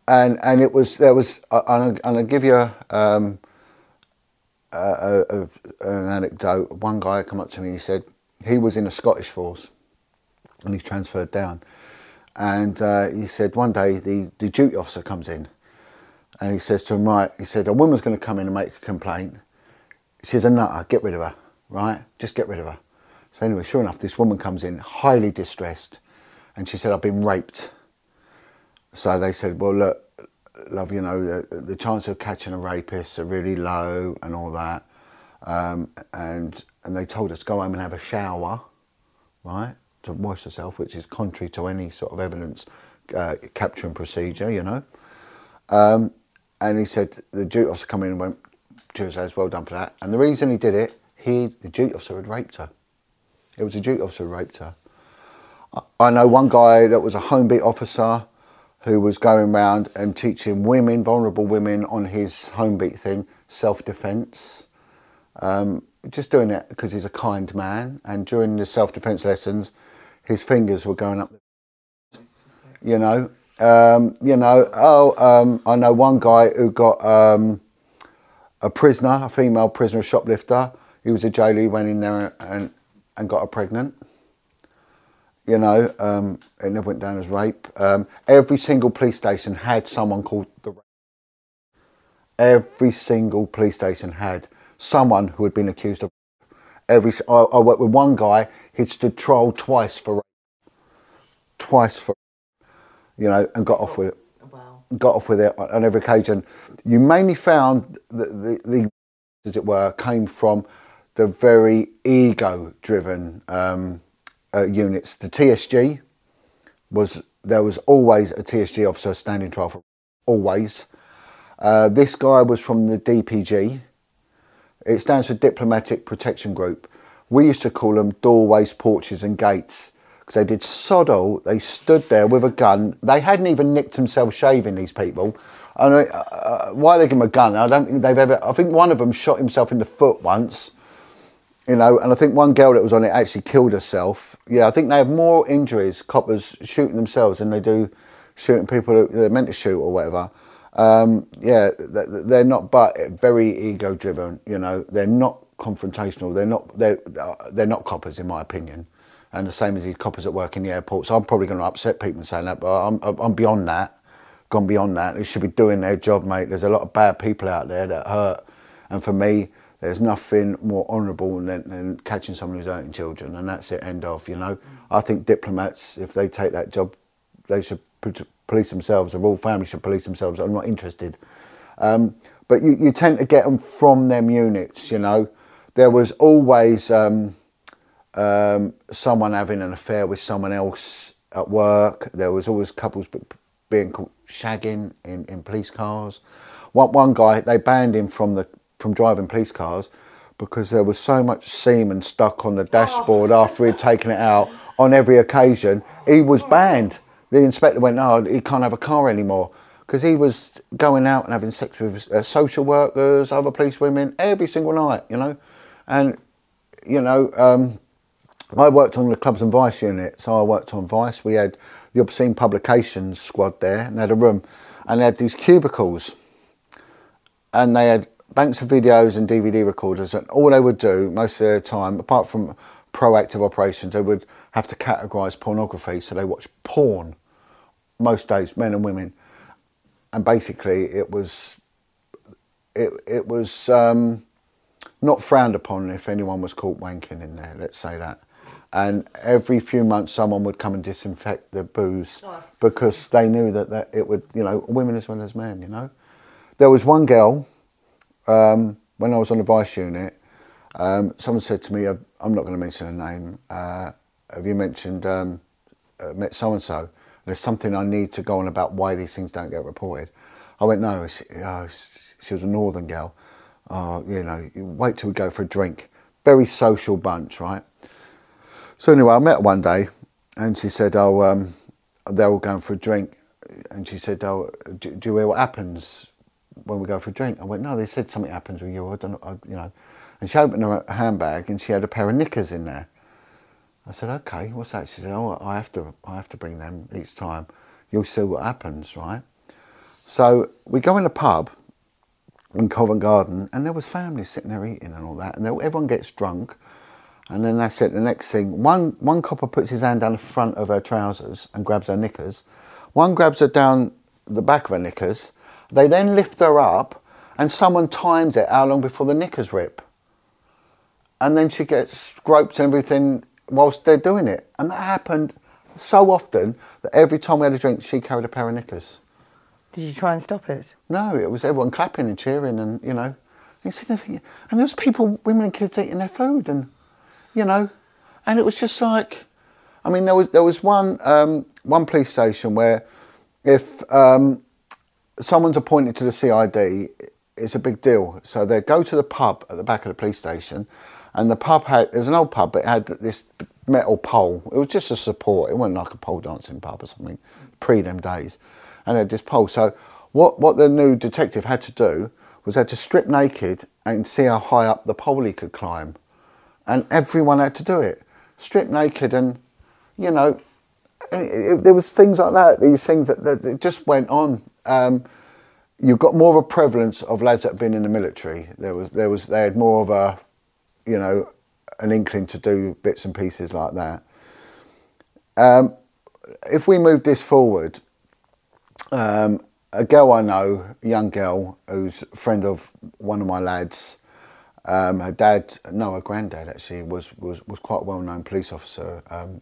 and and it was there was and I'll, give you um, a, a, a, an anecdote. One guy come up to me and he said he was in the Scottish force and he transferred down. And uh, he said one day the, the duty officer comes in and he says to him, right, he said, a woman's going to come in and make a complaint. She's a nutter, get rid of her, right? Just get rid of her. So anyway, sure enough, this woman comes in highly distressed and she said, I've been raped. So they said, well, look, love, you know, the, the chance of catching a rapist are really low and all that. Um, and and they told us go home and have a shower, right, to wash herself, which is contrary to any sort of evidence uh, capturing procedure, you know. Um, and he said the duty officer come in and went, Cheers, lads, well done for that. And the reason he did it, he the duty officer had raped her. It was a duty officer who raped her. I- know one guy that was a home beat officer who was going around and teaching women, vulnerable women, on his home beat thing, self defence. Um, just doing it because he's a kind man. And during the self defence lessons, his fingers were going up. You know, um, you know. Oh, um, I know one guy who got um, a prisoner, a female prisoner, a shoplifter. He was a jailer. He went in there and and got her pregnant. You know, um, it never went down as rape. Um, every single police station had someone called the. Every single police station had someone who had been accused of. Every I, I worked with one guy. He'd stood trial twice for rape. Twice for, you know, and got off with it Wow. got off with it on every occasion. You mainly found that the, the as it were, came from the very ego-driven um, uh, units. The TSG was there was always a TSG officer standing trial for always. Uh, this guy was from the DPG. It stands for Diplomatic Protection Group. We used to call them doorways, porches, and gates because they did sod all. They stood there with a gun. They hadn't even nicked themselves shaving. These people. And uh, uh, why they give them a gun? I don't think they've ever. I think one of them shot himself in the foot once. You know, and I think one girl that was on it actually killed herself. Yeah, I think they have more injuries, coppers shooting themselves, than they do shooting people they're meant to shoot or whatever. Um, yeah, th- th- they're not, but very ego driven. You know, they're not confrontational. They're not. They're uh, they're not coppers, in my opinion. And the same as these coppers that work in the airport. So I'm probably going to upset people in saying that, but I'm I'm beyond that. Gone beyond that. They should be doing their job, mate. There's a lot of bad people out there that hurt, and for me, there's nothing more honourable than, than catching someone who's hurting children, and that's it. End of. You know, I think diplomats, if they take that job, they should police themselves. The royal family should police themselves. I'm not interested. Um, but you, you tend to get them from them units. You know, there was always um, um, someone having an affair with someone else at work. There was always couples being caught shagging in, in police cars. One, one guy, they banned him from the from driving police cars because there was so much semen stuck on the dashboard after he'd taken it out on every occasion. He was banned. The inspector went, "No, he can't have a car anymore." Because he was going out and having sex with uh, social workers, other police women, every single night, you know. And, you know, um, I worked on the Clubs and Vice unit, so I worked on Vice. We had the Obscene Publications squad there, and they had a room, and they had these cubicles, and they had banks of videos and DVD recorders, and all they would do most of their time, apart from proactive operations, they would have to categorise pornography, so they watched porn most days, men and women, and basically it was it it was um, not frowned upon if anyone was caught wanking in there. Let's say that. And every few months, someone would come and disinfect the booze Oh, because they knew that, that it would, you know, women as well as men. You know, there was one girl um, when I was on the vice unit. Um, someone said to me, "I'm not going to mention her name. Uh, have you mentioned um, uh, met so and so? There's something I need to go on about why these things don't get reported." I went, "No, she, oh, she was a northern girl. Oh, you know, you wait till we go for a drink. Very social bunch, right?" So anyway, I met her one day, and she said, "Oh, um, they're all going for a drink," and she said, "Oh, do, do you hear what happens when we go for a drink?" I went, "No, they said something happens with you. I don't know, you know." And she opened her handbag, and she had a pair of knickers in there. I said, "Okay, what's that?" She said, "Oh, I have to, I have to bring them each time. You'll see what happens, right?" So we go in a pub in Covent Garden, and there was families sitting there eating and all that, and everyone gets drunk, and then that's it. The next thing, one one copper puts his hand down the front of her trousers and grabs her knickers. One grabs her down the back of her knickers. They then lift her up, and someone times it how long before the knickers rip. And then she gets groped and everything whilst they're doing it, and that happened so often that every time we had a drink, she carried a pair of knickers. Did you try and stop it? No, it was everyone clapping and cheering, and you know, you see nothing. And there was people, women and kids eating their food, and you know, and it was just like, I mean, there was there was one um, one police station where if um, someone's appointed to the CID, it's a big deal. So they go to the pub at the back of the police station, and the pub had it was an old pub, but it had this metal pole. It was just a support. It wasn't like a pole dancing pub or something pre them days, and it had this pole. So what what the new detective had to do was had to strip naked and see how high up the pole he could climb, and everyone had to do it, strip naked, and you know it, it, there was things like that. These things that, that, that just went on. Um, you've got more of a prevalence of lads that have been in the military. There was there was they had more of a, you know, an inkling to do bits and pieces like that. Um, if we move this forward, um, a girl I know, a young girl who's a friend of one of my lads, um, her dad, no, her granddad actually was was was quite a well known police officer. Um,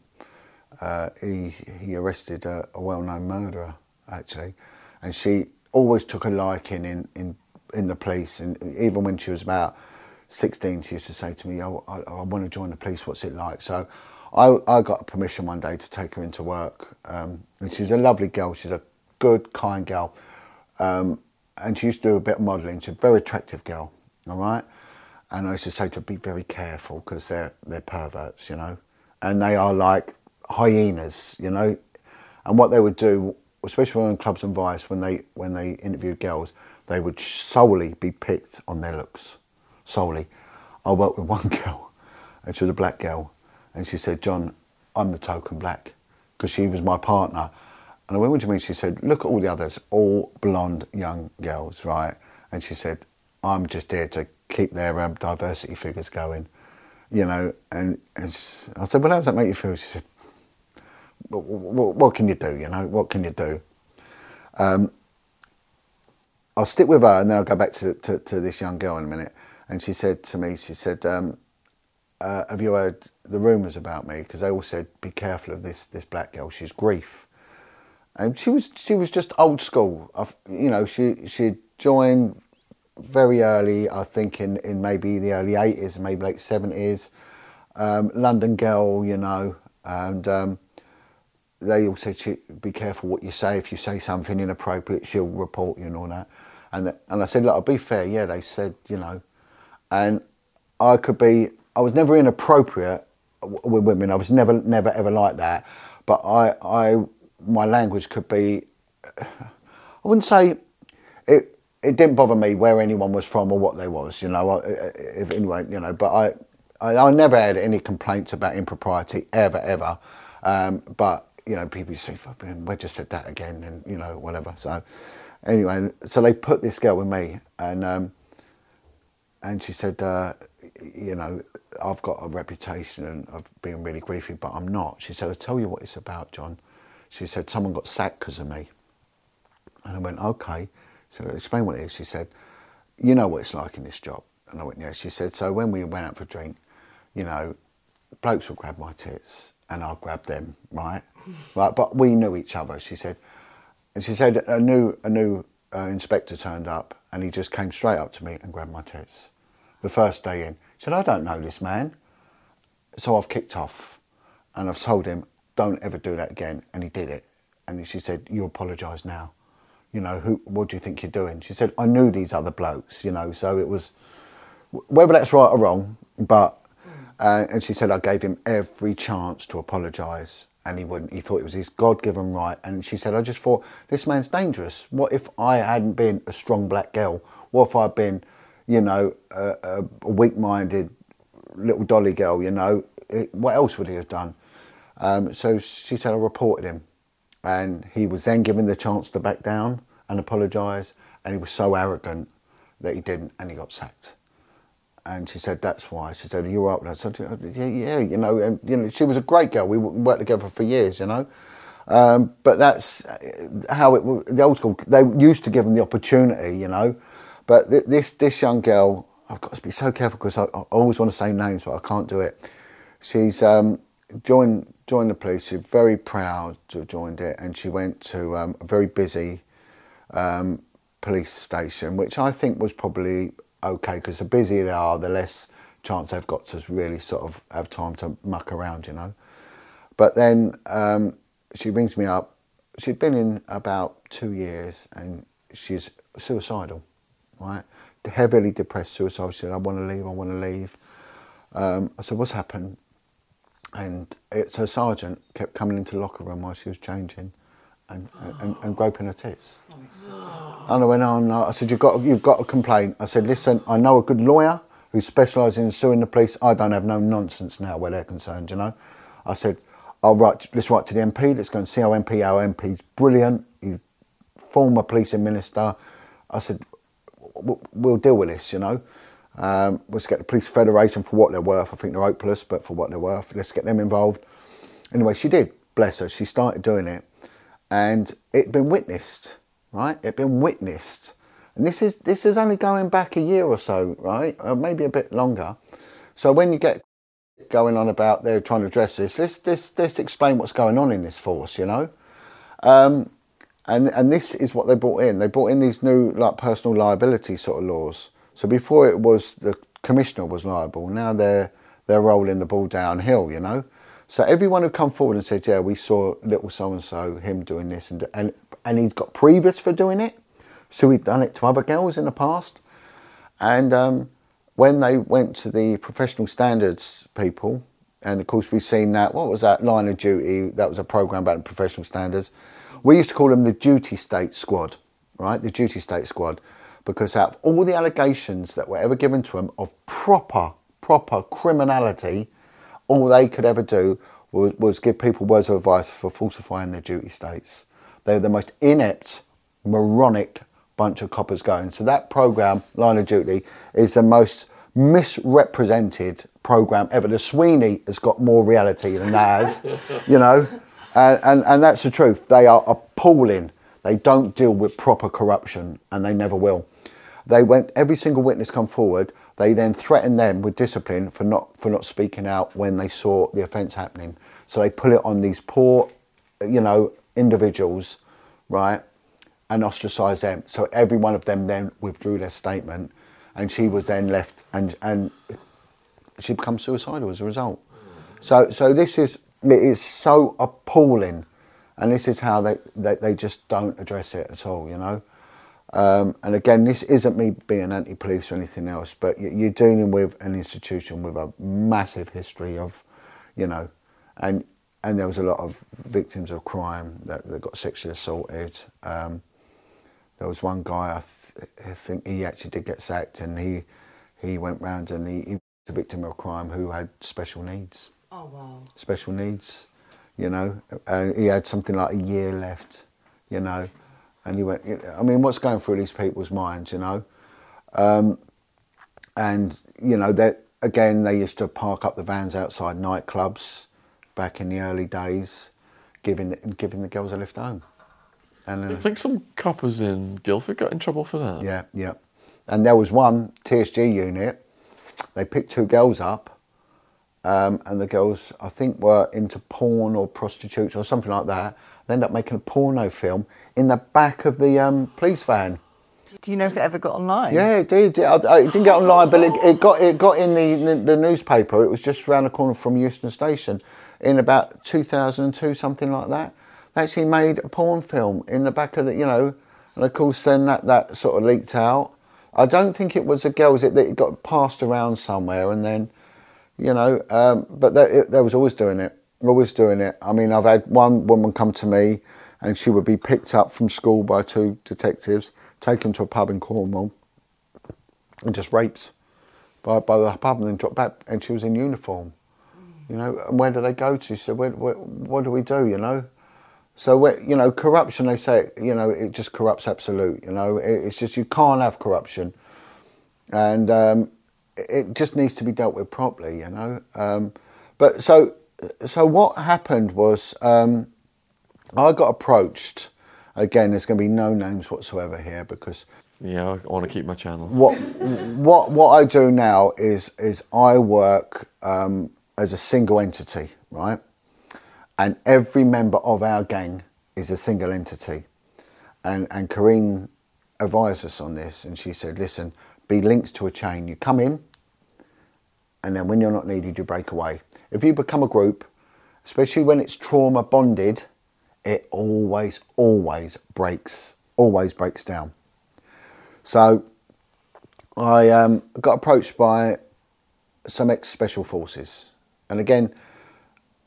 uh, he he arrested a, a well known murderer actually, and she always took a liking in in in the police, and even when she was about 16, she used to say to me, "Oh, I, I want to join the police. What's it like?" So. I, I got permission one day to take her into work, um, and she's a lovely girl. She's a good, kind girl, um, and she used to do a bit of modelling. She's a very attractive girl, all right. And I used to say to her, "Be very careful because they're they're perverts, you know, and they are like hyenas, you know." And what they would do, especially in clubs and vice, when they when they interviewed girls, they would solely be picked on their looks, solely. I worked with one girl, and she was a black girl, and she said, "Jon, I'm the token black," because she was my partner. And I went, what do you mean? She said, look at all the others, all blonde young girls, right? And she said, I'm just here to keep their um, diversity figures going, you know. And, and she, I said, well, how does that make you feel? She said, what, what, what can you do, you know? What can you do? Um, I'll stick with her and then I'll go back to, to, to this young girl in a minute. And she said to me, she said, um, uh, have you heard the rumours about me? Because they all said, be careful of this, this black girl, she's grief and she was she was just old school. I've, you know, she she joined very early. I think in, in maybe the early eighties, maybe late seventies. Um, London girl, you know, and um, they also "Be careful what you say. If you say something inappropriate, she'll report you and all that." And and I said, "Look, I'll be fair. Yeah, they said, you know, and I could be. I was never inappropriate with women. I was never never ever like that. But I I my language could be. I wouldn't say it. It didn't bother me where anyone was from or what they was, you know. If anyway, you know, but I, I, I never had any complaints about impropriety ever, ever. Um, but you know, people say, "We just said that again," and you know, whatever. So anyway, so they put this girl with me, and um, and she said, uh, you know, I've got a reputation and of being really griefy, but I'm not. She said, I'll tell you what it's about, Jon she said, someone got sacked because of me. And I went, okay. So explain what it is. She said, you know what it's like in this job. And I went, yeah. She said, so when we went out for a drink, you know, blokes will grab my tits and I'll grab them, right? Right, but we knew each other. She said, and she said a new a new uh, inspector turned up and he just came straight up to me and grabbed my tits. The first day in, he said, I don't know this man, so I've kicked off, and I've told him, don't ever do that again, and he did it. And she said, you apologise now. You know, who? What do you think you're doing? She said, I knew these other blokes. You know, so it was whether that's right or wrong, but uh, and she said I gave him every chance to apologise, and he wouldn't. He thought it was his God-given right. And she said, I just thought this man's dangerous. What if I hadn't been a strong black girl? What if I'd been, you know, a, a weak-minded little dolly girl? You know, it, what else would he have done? Um, so she said I reported him, and he was then given the chance to back down and apologise, and he was so arrogant that he didn't, and he got sacked and she said that's why. She said "You're up there. I said yeah, yeah, you know, and you know she was a great girl. We worked together for years, you know. Um, but that's how it. The old school they used to give them the opportunity, you know. But th- this this young girl, I've got to be so careful because I, I, always want to say names, but I can't do it. She's um, joined joined the police. She's very proud to have joined it, and she went to um, a very busy um, police station, which I think was probably okay because the busier they are, the less chance they've got to really sort of have time to muck around, you know. But then um, she rings me up. She'd been in about two years and she's suicidal, right? Heavily depressed, suicidal. She said, I want to leave, I want to leave. Um, I said, What's happened? And it's her sergeant kept coming into the locker room while she was changing and, and, and groping her tits. And I went on. I said, "You've got, you've got to complain." I said, "Listen, I know a good lawyer who specialises in suing the police. I don't have no nonsense now where they're concerned. You know." I said, "I'll write. Let's write to the MP. Let's go and see our MP. Our MP's brilliant. He's former policing minister." I said, "We'll deal with this. You know." Um, let's get the police federation for what they're worth. I think they're hopeless, but for what they're worth, let's get them involved. Anyway, she did. Bless her. She started doing it, and it'd been witnessed right? It's been witnessed. And this is this is only going back a year or so, right? Or maybe a bit longer. So when you get going on about they're trying to address this, let's, let's, let's explain what's going on in this force, you know? Um, and and this is what they brought in. They brought in these new like personal liability sort of laws. So before it was the commissioner was liable. Now they're they're rolling the ball downhill, you know. So everyone who come forward and said, "Yeah, we saw little so and so him doing this," and and and he's got previous for doing it, so he'd done it to other girls in the past, and um, when they went to the professional standards people, and of course we've seen that. What was that line of duty? That was a program about professional standards. We used to call them the duty state squad, right? The duty state squad, because out of all the allegations that were ever given to them of proper, proper criminality all they could ever do was, was give people words of advice for falsifying their duty states. They were the most inept, moronic bunch of coppers going. So that program, Line of Duty, is the most misrepresented program ever. The Sweeney has got more reality than that you know, and, and, and that's the truth. They are appalling. They don't deal with proper corruption, and they never will. They went. Every single witness come forward. They then threatened them with discipline for not for not speaking out when they saw the offence happening. So they put it on these poor, you know, individuals, right, and ostracised them. So every one of them then withdrew their statement, and she was then left, and and she became suicidal as a result. So so this is it is so appalling, and this is how they they, they just don't address it at all, you know. Um, and again, this isn't me being anti-police or anything else, but you're dealing with an institution with a massive history of, you know, and and there was a lot of victims of crime that, that got sexually assaulted. Um, there was one guy, I, th- I, think he actually did get sacked, and he he went round and he, he was a victim of crime who had special needs. Oh wow! Special needs, you know. Uh, he had something like a year left, you know and you went, I mean, what's going through these people's minds, you know? Um, and, you know, that again, they used to park up the vans outside nightclubs back in the early days, giving, giving the girls a lift home. And I think some coppers in Guildford got in trouble for that. Yeah, yeah. and there was one TSG unit. They picked two girls up, um, and the girls I think were into porn or prostitutes or something like that. They ended up making a porno film in the back of the um, police van. Do you know if it ever got online? Yeah, it did. It, it didn't get online, but it, it got it got in the, the the newspaper. It was just around the corner from Euston Station in about 2002, something like that. They actually made a porn film in the back of the, you know, and of course then that that sort of leaked out. I don't think it was the girls. It, it got passed around somewhere, and then, you know, um, but they, it, they was always doing it, always doing it. I mean, I've had one woman come to me, and she would be picked up from school by two detectives, taken to a pub in Cornwall, and just raped by, by the pub, and then dropped back, and she was in uniform. You know, and where do they go to? So where, where, what do we do? You know, so you know, corruption. They say you know it just corrupts absolute. You know, it, it's just you can't have corruption, and um, it it just needs to be dealt with properly. You know, um, but so so what happened was um, I got approached. Again, there's going to be no names whatsoever here because Yeah, I want to keep my channel. what what what I do now is is I work um, as a single entity, right? And every member of our gang is a single entity. And and Karine advised us on this, and she said, "Listen, be linked to a chain. You come in, and then when you're not needed, you break away. If you become a group, especially when it's trauma bonded, it always always breaks, always breaks down." So I um, got approached by some ex special forces, and again,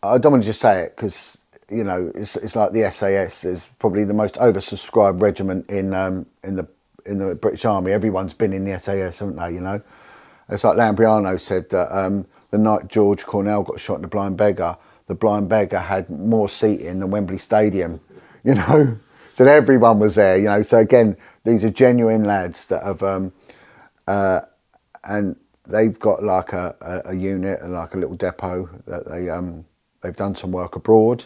I don't want to just say it because you know it's, it's like the SAS is probably the most oversubscribed regiment in um, in the in the British Army. Everyone's been in the SAS, haven't they? You know, it's like Lambrianou said that um, the night George Cornell got shot in the Blind Beggar, the Blind Beggar had more seating than Wembley Stadium. You know, so everyone was there. You know, so again, these are genuine lads that have um, uh, and they've got like a, a, a unit and like a little depot that they um, they've done some work abroad,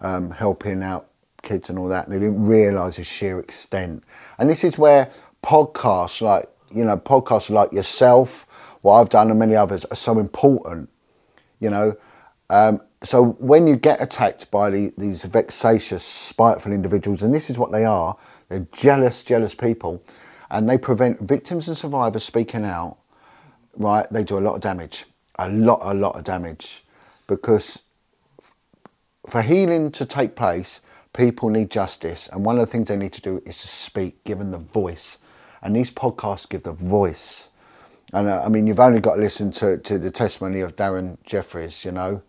um, helping out kids and all that. And they didn't realise the sheer extent. And this is where podcasts like you know podcasts like yourself, what I've done, and many others are so important. You know, um, so when you get attacked by the, these vexatious, spiteful individuals, and this is what they are, they're jealous, jealous people, and they prevent victims and survivors speaking out. Right, they do a lot of damage, a lot, a lot of damage, because for healing to take place, people need justice, and one of the things they need to do is to speak, give them the voice, and these podcasts give the voice. And uh, I mean, you've only got to listen to, to the testimony of Darren Jeffries, you know.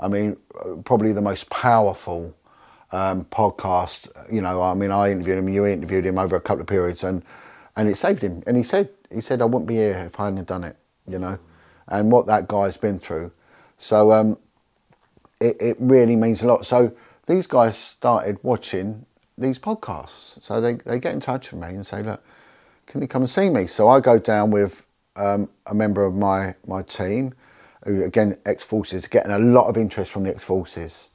I mean, probably the most powerful um, podcast. You know, I mean, I interviewed him, you interviewed him over a couple of periods, and and it saved him. And he said, he said, I wouldn't be here if I hadn't done it. You know, and what that guy's been through. So um, it it really means a lot. So these guys started watching these podcasts. So they they get in touch with me and say, look, can you come and see me? So I go down with um, a member of my my team, who again ex forces, getting a lot of interest from the ex forces,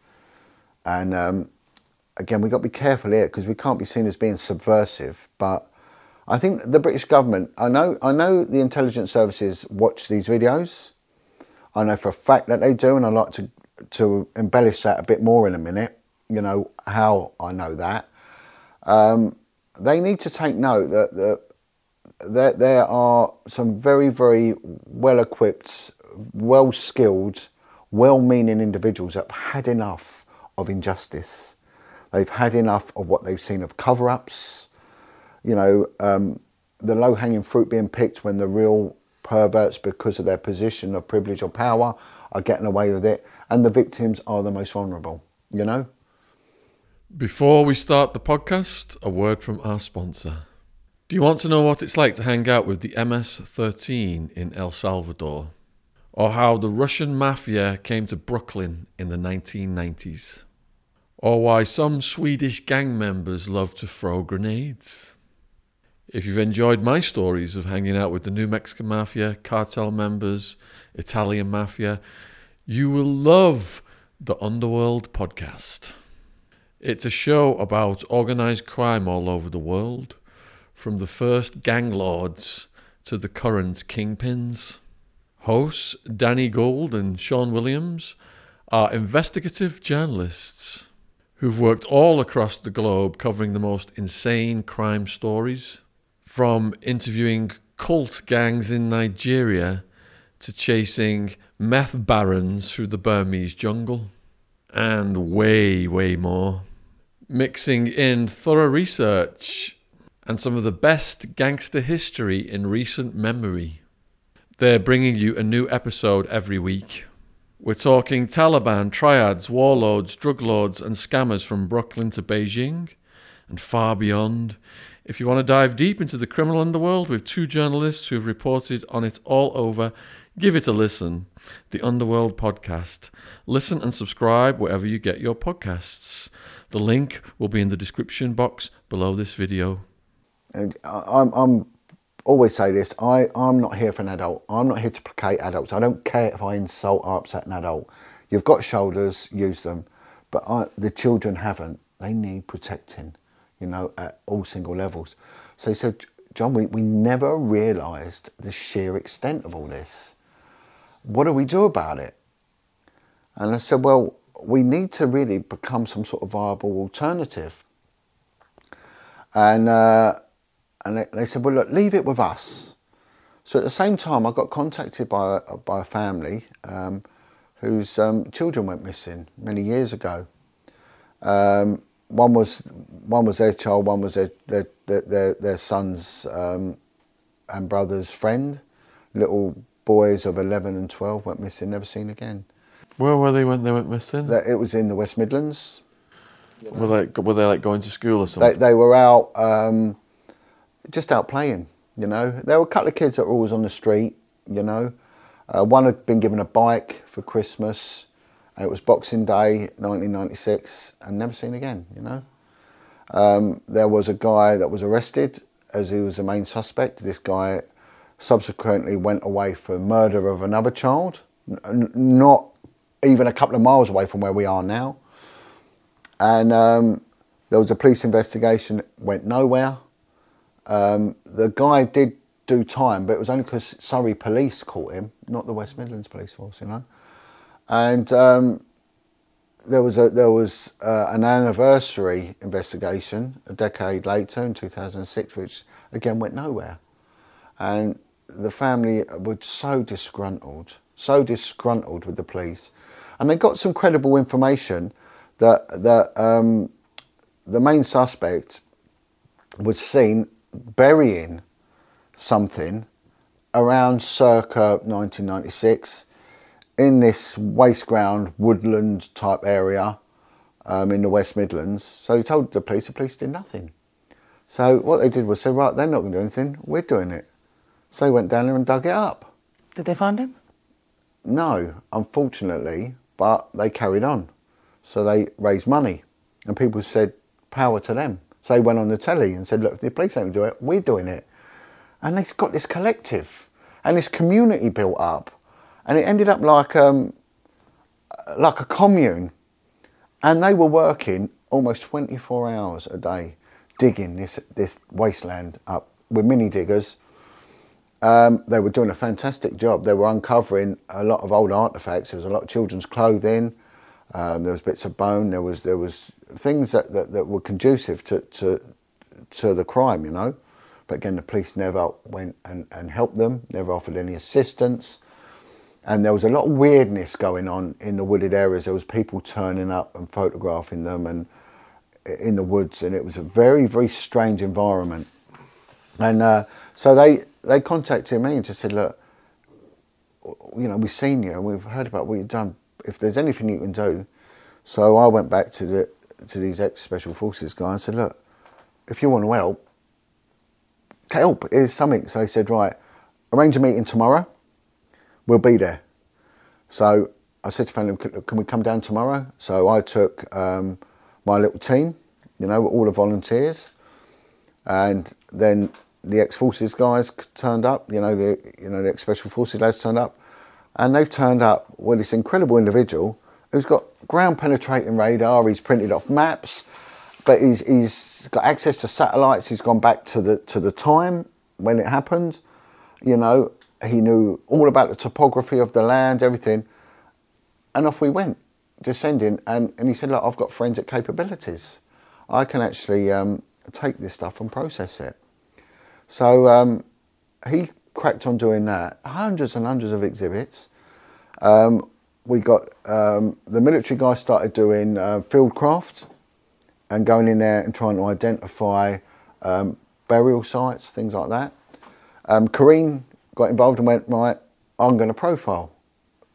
and um, again we've got to be careful here because we can't be seen as being subversive. But I think the British government, I know, I know the intelligence services watch these videos. I know for a fact that they do, and I'd like to to embellish that a bit more in a minute. You know how I know that. Um, they need to take note that, that that there are some very, very well equipped, well skilled, well meaning individuals that have had enough of injustice. They've had enough of what they've seen of cover ups, you know, um, the low hanging fruit being picked when the real perverts, because of their position of privilege or power, are getting away with it, and the victims are the most vulnerable, you know? Before we start the podcast, a word from our sponsor. Do you want to know what it's like to hang out with the MS 13 in El Salvador? Or how the Russian mafia came to Brooklyn in the 1990s? Or why some Swedish gang members love to throw grenades? If you've enjoyed my stories of hanging out with the New Mexican Mafia, cartel members, Italian Mafia, you will love the Underworld podcast. It's a show about organized crime all over the world, from the first gang lords to the current kingpins. Hosts Danny Gold and Sean Williams are investigative journalists who've worked all across the globe covering the most insane crime stories. From interviewing cult gangs in Nigeria to chasing meth barons through the Burmese jungle. And way, way more. Mixing in thorough research and some of the best gangster history in recent memory. They're bringing you a new episode every week. We're talking Taliban, triads, warlords, drug lords, and scammers from Brooklyn to Beijing and far beyond. If you want to dive deep into the criminal underworld with two journalists who have reported on it all over, give it a listen. The Underworld Podcast. Listen and subscribe wherever you get your podcasts. The link will be in the description box below this video. I'm, I'm always say this. I, I'm not here for an adult. I'm not here to placate adults. I don't care if I insult or upset an adult. You've got shoulders, use them. But I, the children haven't. They need protecting, you know, at all single levels. So he said, Jon, we, we never realised the sheer extent of all this. What do we do about it? And I said, well, we need to really become some sort of viable alternative. And uh, and they, they said, well, look, leave it with us. So at the same time, I got contacted by a, by a family um, whose um, children went missing many years ago. Um, one was one was their child, one was their their their, their, son's um, and brother's friend. Little boys of eleven and twelve went missing, never seen again. Where were they when they went missing? It was in the West Midlands. Were they were they like going to school or They something? they were out um, just out playing. You know, there were a couple of kids that were always on the street. You know, uh, one had been given a bike for Christmas. It was Boxing Day, 1996, and never seen again. You know, um, there was a guy that was arrested as he was the main suspect. This guy subsequently went away for murder of another child, n- not even a couple of miles away from where we are now. And um, there was a police investigation, went nowhere. Um, the guy did do time, but it was only because Surrey police caught him, not the West Midlands police force, you know. And um, there was a there was uh, an anniversary investigation a decade later in 2006, which again went nowhere. And the family were so disgruntled, so disgruntled with the police, and they got some credible information that that um, the main suspect was seen burying something around circa 1996 in this waste ground woodland type area um, in the West Midlands. So he told the police, the police did nothing. So what they did was say, right, they're not going to do anything, we're doing it. So they went down there and dug it up. Did they find him? No, unfortunately, but they carried on. So they raised money, and people said, power to them. So they went on the telly and said, look, if the police don't do it, we're doing it. And they've got this collective and this community built up. And it ended up like, um, like a commune. And they were working almost 24 hours a day digging this, this wasteland up with mini diggers. Um, they were doing a fantastic job. They were uncovering a lot of old artifacts. There was a lot of children's clothing. Um, there was bits of bone. There was there was things that, that, that were conducive to, to to the crime, you know. But again, the police never went and, and helped them. Never offered any assistance. And there was a lot of weirdness going on in the wooded areas. There was people turning up and photographing them and in the woods, and it was a very very strange environment. And uh, so they they contacted me and just said, look, you know, we've seen you and we've heard about what you've done. If there's anything you can do, so I went back to the to these ex special forces guys and said, look, if you want to help, help is something. So they said, right, arrange a meeting tomorrow. We'll be there. So I said to family, can we come down tomorrow? So I took um, my little team, you know, all the volunteers, and then the ex-forces guys turned up. You know, the you know the ex-special forces lads turned up, and they've turned up with this incredible individual who's got ground-penetrating radar. He's printed off maps, but he's he's got access to satellites. He's gone back to the to the time when it happened. You know, he knew all about the topography of the land, everything. And off we went, descending. And, and he said, Look, I've got forensic capabilities. I can actually um, take this stuff and process it. So um, he cracked on doing that. Hundreds and hundreds of exhibits. Um, we got um, the military guy started doing uh, fieldcraft and going in there and trying to identify um, burial sites, things like that. Um, got involved and went, right, I'm going to profile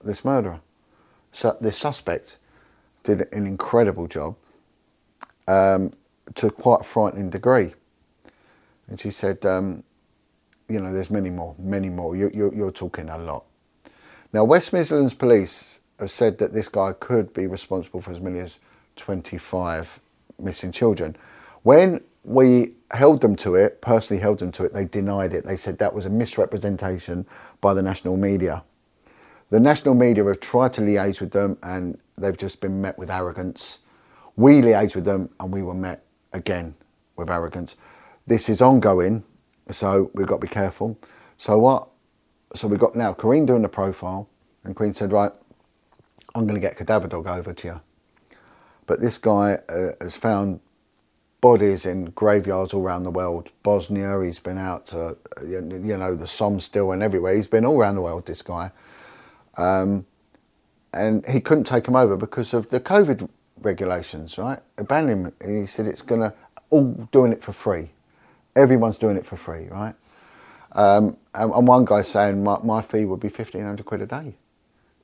this murderer. So this suspect did an incredible job um, to quite a frightening degree. And she said, um, you know, there's many more, many more. You, you're, you're talking a lot. Now, West Midlands Police have said that this guy could be responsible for as many as 25 missing children. When we held them to it, personally held them to it, they denied it. They said that was a misrepresentation by the national media. The national media have tried to liaise with them and they've just been met with arrogance. We liaised with them and we were met again with arrogance. This is ongoing, so we've got to be careful. So what? So we've got now Karine doing the profile, and Karine said, right, I'm going to get Cadaver Dog over to you. But this guy uh, has found bodies in graveyards all around the world. Bosnia, he's been out to, you know, the Somme still and everywhere. He's been all around the world, this guy. Um, and he couldn't take him over because of the COVID regulations, right? Abandoning him. He said it's going to, all doing it for free. Everyone's doing it for free, right? Um, and, and, one guy saying my, my fee would be 1500 quid a day,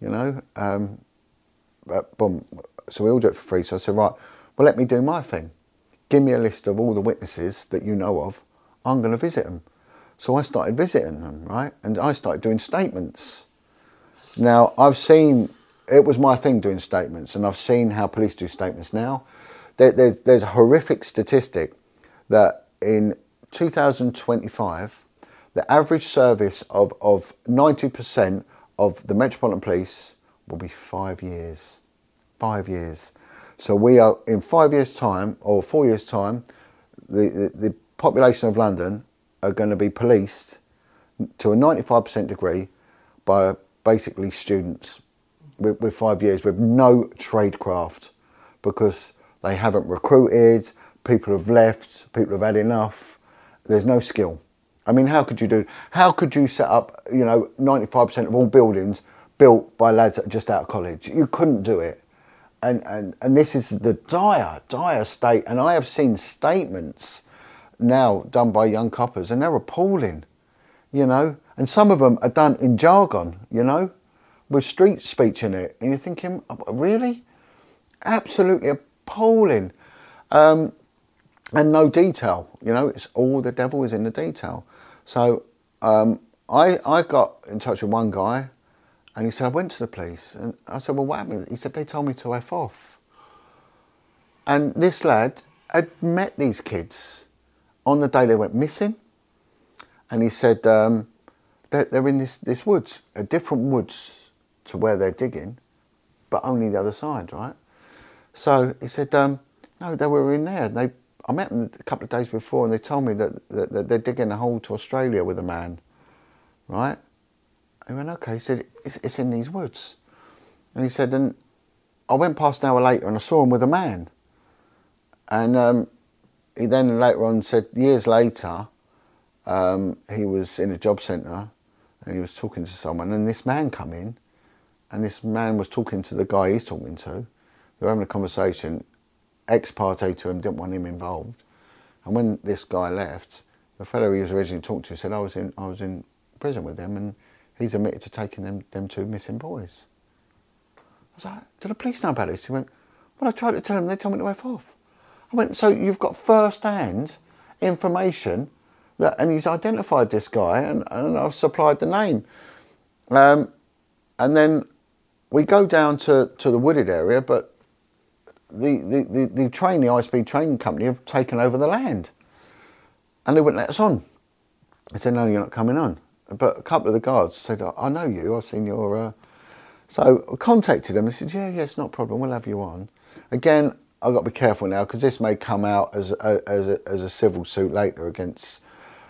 you know? Um, but boom. So we all do it for free. So I said, right, well, let me do my thing. Give me a list of all the witnesses that you know of. I'm going to visit them. So I started visiting them, right? And I started doing statements. Now, I've seen, it was my thing doing statements, and I've seen how police do statements now. There, there's, there's a horrific statistic that in 2025, the average service of, of 90% of the Metropolitan Police will be five years. Five years. So we are in five years' time or four years' time, the, the, the population of London are going to be policed to a 95% degree by basically students with, with five years with no tradecraft because they haven't recruited, people have left, people have had enough, there's no skill. I mean, how could you do? How could you set up, you know, 95% of all buildings built by lads that are just out of college? You couldn't do it and, and, and this is the dire, dire state. And I have seen statements now done by young coppers, and they're appalling, you know. And some of them are done in jargon, you know, with street speech in it. And you're thinking, really? Absolutely appalling. Um, and no detail, you know, it's all the devil is in the detail. So um, I, I got in touch with one guy and he said, I went to the police. And I said, Well, what happened? He said, They told me to F off. And this lad had met these kids on the day they went missing. And he said, um, they're, they're, in this, this woods, a different woods to where they're digging, but only the other side, right? So he said, um, No, they were in there. They, I met them a couple of days before and they told me that, that, that they're digging a hole to Australia with a man, right? He went, okay. He said, it's, it's in these woods. And he said, and I went past an hour later and I saw him with a man. And um, he then later on said, years later, um, he was in a job centre and he was talking to someone, and this man come in, and this man was talking to the guy he's talking to. They were having a conversation, ex parte to him, didn't want him involved. And when this guy left, the fellow he was originally talking to said, I was in, I was in prison with them, and he's admitted to taking them, them two missing boys. I was like, do the police know about this? He went, well, I tried to tell them, they told me to F off. I went, so you've got first-hand information that, and he's identified this guy, and, and I've supplied the name. Um, and then we go down to, to the wooded area, but the, the, the, train, the high speed train company, have taken over the land. And they wouldn't let us on. I said, no, you're not coming on but a couple of the guards said, I know you, I've seen your. Uh... So I contacted them. They said, Yeah, yeah, it's not a problem, we'll have you on. Again, I've got to be careful now because this may come out as a, as, a, as a civil suit later against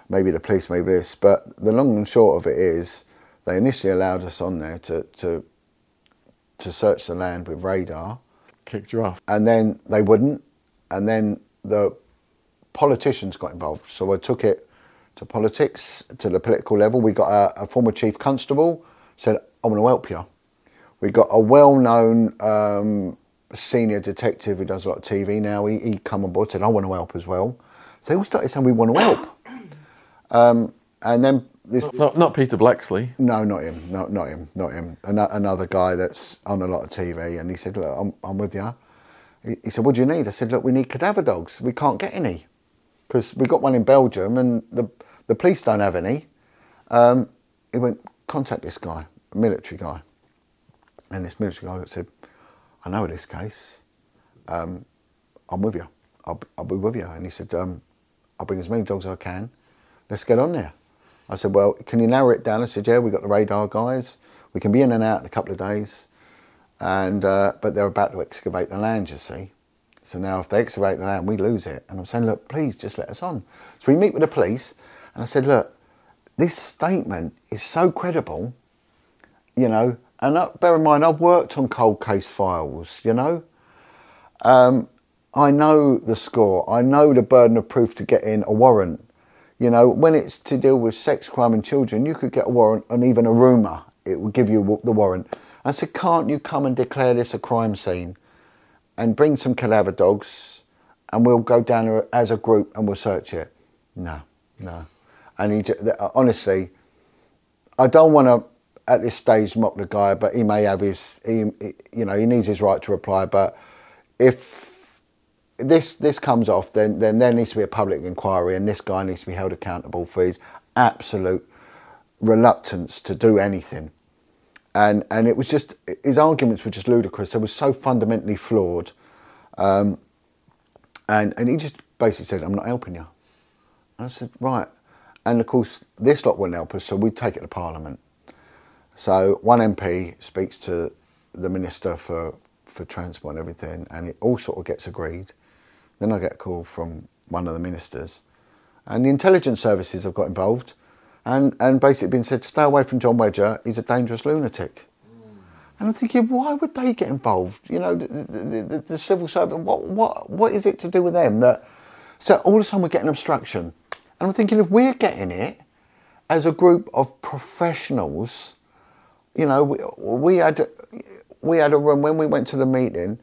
maybe the police, maybe this. But the long and short of it is, they initially allowed us on there to to to search the land with radar, Kicked you off. and then they wouldn't, and then the politicians got involved. So I took it to politics, to the political level. We got a, a former chief constable said, "I want to help you." We got a well-known um, senior detective who does a lot of TV now. He, he come on board, said, "I want to help as well." So they all started saying, "We want to help." Um, and then this Not, not Peter Bleksley. no, not him. No, not him. Not him. Ano- another guy that's on a lot of TV, and he said, "Look, I'm, I'm with you." He, he said, "What do you need?" I said, "Look, we need cadaver dogs. We can't get any because we got one in Belgium, and the the police don't have any." Um, he went, "Contact this guy, a military guy," and this military guy said, "I know this case. Um, I'm with you. I'll, be- I'll be with you." And he said, um, "I'll bring as many dogs as I can. Let's get on there." I said, well, can you narrow it down? I said, yeah, we've got the radar guys. We can be in and out in a couple of days. And, uh, but they're about to excavate the land, you see. So now if they excavate the land, we lose it. And I'm saying, look, please just let us on. So we meet with the police and I said, look, this statement is so credible, you know, and uh, bear in mind, I've worked on cold case files, you know. Um, I know the score. I know the burden of proof to get in a warrant. You know, when it's to deal with sex crime and children, you could get a warrant and even a rumour. It would give you the warrant. I said, can't you come and declare this a crime scene and bring some cadaver dogs and we'll go down as a group and we'll search it? No, no. And he, j- uh, honestly, I don't want to at this stage mock the guy, but he may have his, he- you know, he needs his right to reply. But if this this comes off, then then there needs to be a public inquiry, and this guy needs to be held accountable for his absolute reluctance to do anything. And and it was just his arguments were just ludicrous. They were so fundamentally flawed, um, and and he just basically said, "I'm not helping you." And I said, "Right." And of course, this lot wouldn't help us, so we'd take it to Parliament. So one MP speaks to the Minister for, for Transport and everything, and it all sort of gets agreed. Then I get a call from one of the ministers, and the intelligence services have got involved, and, and basically been said, stay away from Jon Wedger, he's a dangerous lunatic. And I'm thinking, why would they get involved? You know, the, the, the, the civil servant, what, what, what is it to do with them? That So all of a sudden we're getting obstruction. And I'm thinking, if we're getting it as a group of professionals, you know, we, we had we had a room when we went to the meeting.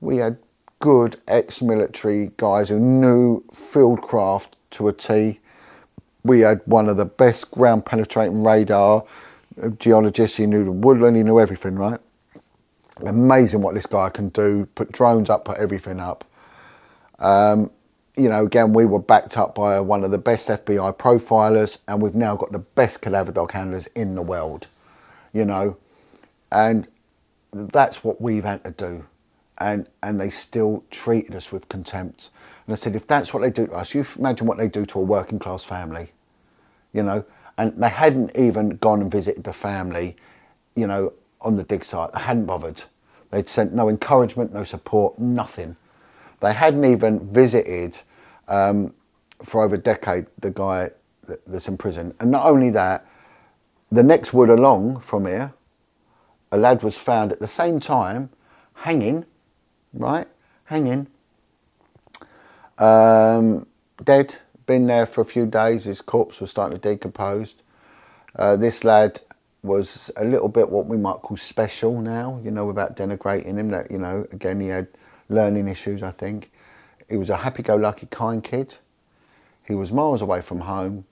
We had good ex-military guys who knew fieldcraft to a T. We had one of the best ground penetrating radar uh, geologists. He knew the woodland. He knew everything. Right? Amazing what this guy can do. Put drones up. Put everything up. Um, you know, again, we were backed up by one of the best FBI profilers, and we've now got the best cadaver dog handlers in the world. You know, and that's what we've had to do. And, and they still treated us with contempt. And I said, if that's what they do to us, you imagine what they do to a working class family, you know. And they hadn't even gone and visited the family, you know, on the dig site. They hadn't bothered. They'd sent no encouragement, no support, nothing. They hadn't even visited um, for over a decade the guy that's in prison. And not only that, the next wood along from here, a lad was found at the same time hanging, right? Hanging, um, dead, been there for a few days. His corpse was starting to decompose. Uh, this lad was a little bit what we might call special now, you know, without denigrating him. That, you know, again, he had learning issues, I think. He was a happy go lucky, kind kid. He was miles away from home.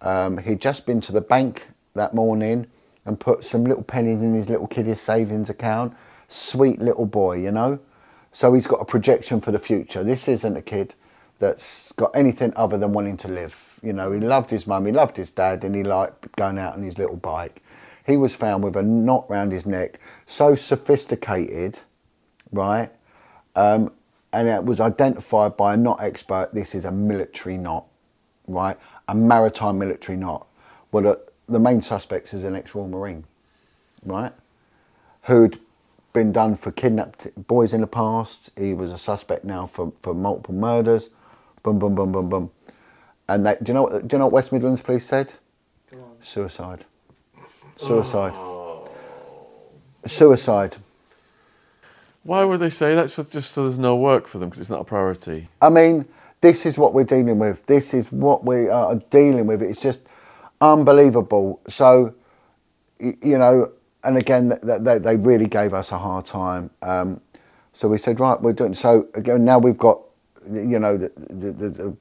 Um, he'd just been to the bank that morning and put some little pennies in his little kiddie savings account. Sweet little boy, you know. So he's got a projection for the future. This isn't a kid that's got anything other than wanting to live. You know, he loved his mum, he loved his dad, and he liked going out on his little bike. He was found with a knot round his neck, so sophisticated, right? Um, and it was identified by a knot expert. This is a military knot, right? A maritime military knot. Well, the, the main suspect is an ex-Royal Marine, right? Who'd been done for kidnapped boys in the past. He was a suspect now for, for multiple murders. Boom, boom, boom, boom, boom. And they, do you know what, do you know what West Midlands Police said? Suicide. Suicide. Oh. Suicide. Why would they say that? So just so there's no work for them because it's not a priority. I mean, this is what we're dealing with. This is what we are dealing with. It's just unbelievable. So, you know, and again, th- th- they, they really gave us a hard time. Um, so we said, right, we're doing. So again, now we've got, you know, the, the, the, the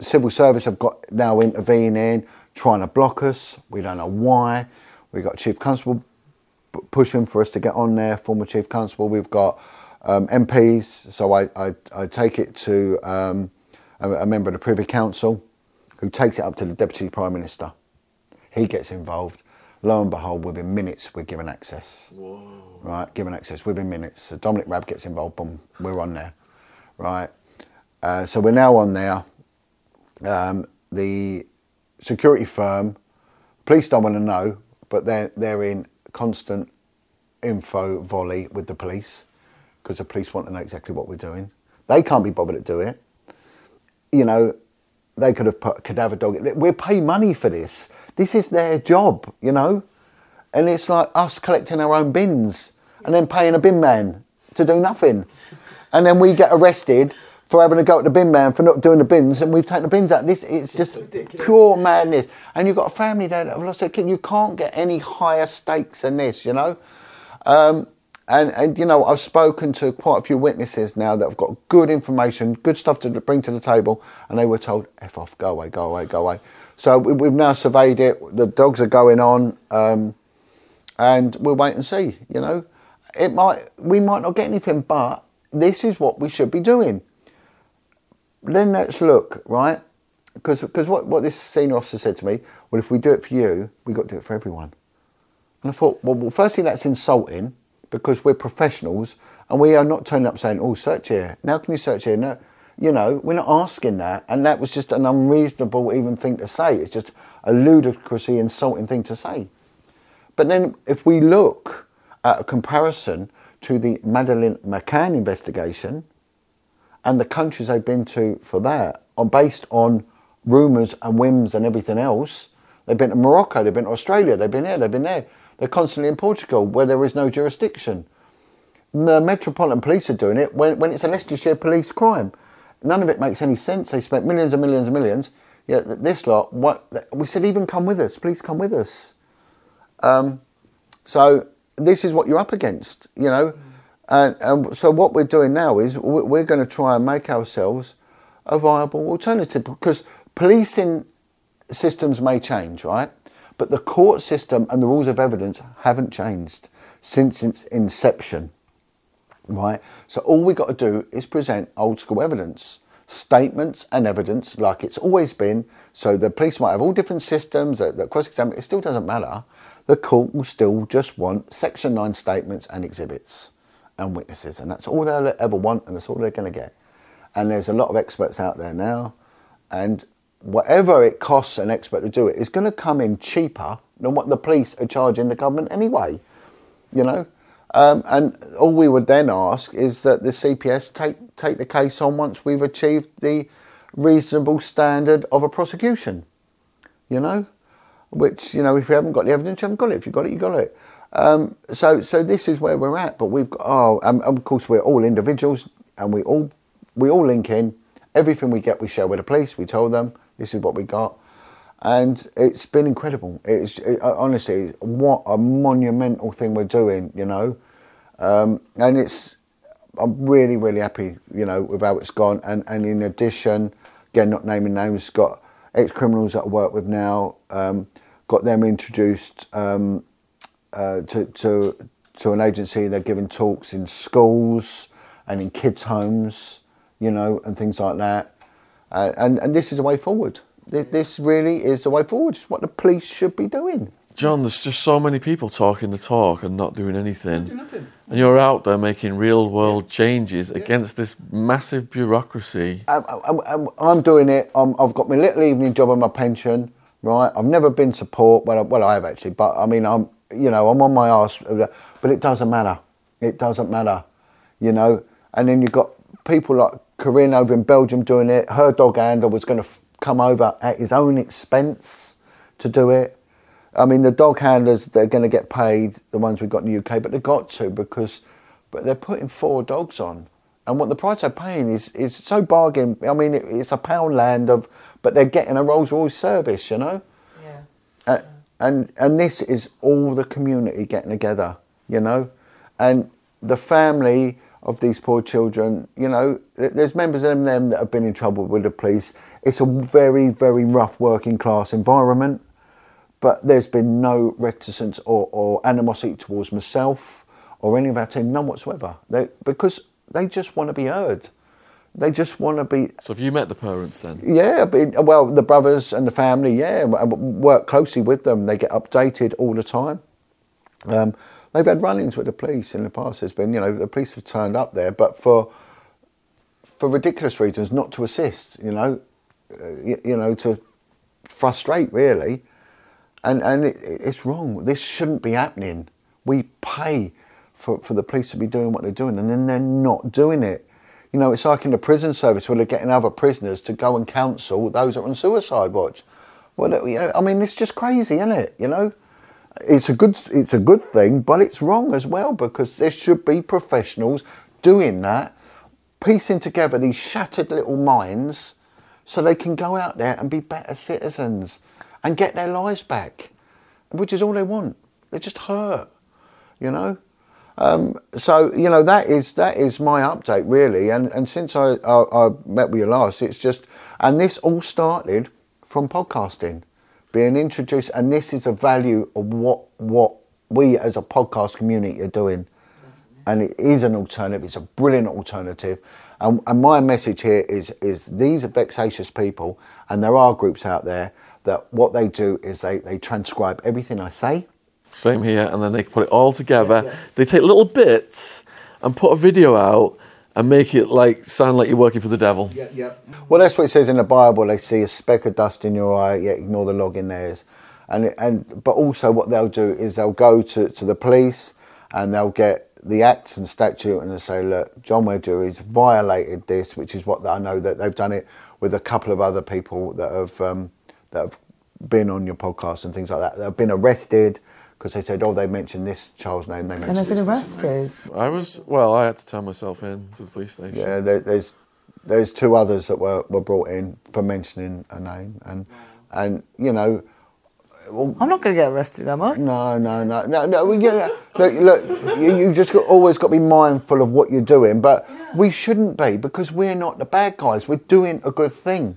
civil service have got now intervening, trying to block us. We don't know why. We've got Chief Constable pushing for us to get on there, former Chief Constable. We've got um, MPs, so I, I, I take it to um, a, a member of the Privy Council who takes it up to the Deputy Prime Minister. He gets involved. Lo and behold, within minutes, we're given access. Right, given access within minutes. So Dominic Raab gets involved, boom, we're on there. Right, uh, so we're now on there. Um, the security firm, police don't want to know, but they're they're in constant info volley with the police because the police want to know exactly what we're doing. They can't be bothered to do it. You know, they could have put a cadaver dog. We're paying money for this. This is their job, you know, and it's like us collecting our own bins and then paying a bin man to do nothing, and then we get arrested for having to go to the bin man for not doing the bins, and we've taken the bins out. This it's just pure madness. And you've got a family there that have lost their kid. You can't get any higher stakes than this, you know. Um, and, and you know, I've spoken to quite a few witnesses now that have got good information, good stuff to bring to the table, and they were told, "F off, go away, go away, go away." So we, we've now surveyed it. The dogs are going on, um, and we'll wait and see. You know, it might we might not get anything, but this is what we should be doing. Then let's look, right? Because because what, what this senior officer said to me, well, if we do it for you, we got to do it for everyone. And I thought, well, well, firstly, that's insulting because we're professionals and we are not turning up saying, oh, search here. Now can you search here? No, you know, we're not asking that. And that was just an unreasonable even thing to say. It's just a ludicrously insulting thing to say. But then if we look at a comparison to the Madeleine McCann investigation and the countries they've been to for that are based on rumours and whims and everything else, they've been to Morocco, they've been to Australia, they've been here, they've been there. They're constantly in Portugal where there is no jurisdiction. The Metropolitan Police are doing it when, when it's a Leicestershire police crime. None of it makes any sense. They spent millions and millions and millions. Yet this lot, what we said, even come with us. Please come with us. Um, so this is what you're up against, you know. And, and so what we're doing now is we're going to try and make ourselves a viable alternative because policing systems may change, right? But the court system and the rules of evidence haven't changed since its inception, right? So all we got to do is present old school evidence, statements and evidence like it's always been. So the police might have all different systems that, that cross examine, it still doesn't matter. The court will still just want Section 9 statements and exhibits and witnesses, and that's all they'll ever want, and that's all they're going to get. And there's a lot of experts out there now, and whatever it costs an expert to do it is going to come in cheaper than what the police are charging the government anyway. You know, um, and all we would then ask is that the CPS take take the case on once we've achieved the reasonable standard of a prosecution. You know, which you know if you haven't got the evidence, you haven't got it. If you've got it, you got it. Um, so so this is where we're at. But we've got oh, of course we're all individuals, and we all we all link in. Everything we get, we share with the police. We tell them this is what we got, and it's been incredible. It's it, honestly what a monumental thing we're doing. You know, um, and it's I'm really really happy. You know with how it's gone, and and in addition, again not naming names, got ex criminals that I work with now. Um, got them introduced um, uh, to to to an agency. They're giving talks in schools and in kids' homes, you know, and things like that. Uh, and and this is a way forward. This, this really is the way forward. It's what the police should be doing. Jon, there's just so many people talking the talk and not doing anything. And you're out there making real world changes against this massive bureaucracy. I'm, I'm, I'm, I'm doing it. I'm, I've got my little evening job and my pension, right? I've never been support. Well, I- well, I have actually, but I mean, I'm, you know, I'm on my arse. But it doesn't matter. It doesn't matter, you know. And then you've got people like Karine over in Belgium doing it. Her dog handler was going to f- come over at his own expense to do it. I mean, the dog handlers, they're going to get paid, the ones we've got in the UK, but they've got to because but they're putting four dogs on. And what the price they're paying is, is so bargain. I mean, it, it's a Poundland of, but they're getting a Rolls Royce service, you know? Yeah. Uh, and and this is all the community getting together, you know, and the family of these poor children. You know, there's members of them that have been in trouble with the police. It's a very very rough working class environment, but there's been no reticence or, or animosity towards myself or any of our team, none whatsoever. They because they just want to be heard. They just want to be So have you met the parents then? yeah, but, well, the brothers and the family, yeah, I work closely with them. They get updated all the time. Um, they've had run-ins with the police in the past. There's been, you know, the police have turned up there, but for for ridiculous reasons, not to assist. You know, Uh, you, you know, to frustrate really, and and it, it's wrong. This shouldn't be happening. We pay for for the police to be doing what they're doing, and then they're not doing it. You know, it's like in the prison service where they're getting other prisoners to go and counsel those that are on suicide watch. Well, you know, I mean, it's just crazy, isn't it? You know, it's a good it's a good thing, but it's wrong as well because there should be professionals doing that, piecing together these shattered little minds, so they can go out there and be better citizens and get their lives back, which is all they want. They're just hurt, you know. Um, so you know that is that is my update really, and and since I, I I met with you last, it's just and this all started from podcasting, being introduced, and this is a value of what what we as a podcast community are doing, and it is an alternative. It's a brilliant alternative, and, and my message here is is these are vexatious people, and there are groups out there that what they do is they they transcribe everything I say. Same here, and then they put it all together. They take little bits and put a video out and make it like sound like you're working for the devil. Well, that's what it says in the Bible. They see a speck of dust in your eye, yet ignore the log in theirs. And and but also what they'll do is they'll go to, to the police and they'll get the acts and statute and they'll say, look, Jon Wedger has violated this, which is what I know that they've done it with a couple of other people that have um, that have been on your podcast and things like that. They've been arrested because they said, oh, they mentioned this child's name. They mentioned and they've been this arrested. I was well. I had to turn myself in to the police station. Yeah, there, there's there's two others that were, were brought in for mentioning a name, and and you know, I'm not going to get arrested, am I? no, no, no, no, no. we- Yeah, look, look, you, you just got, always got to be mindful of what you're doing, but we shouldn't be because we're not the bad guys. We're doing a good thing.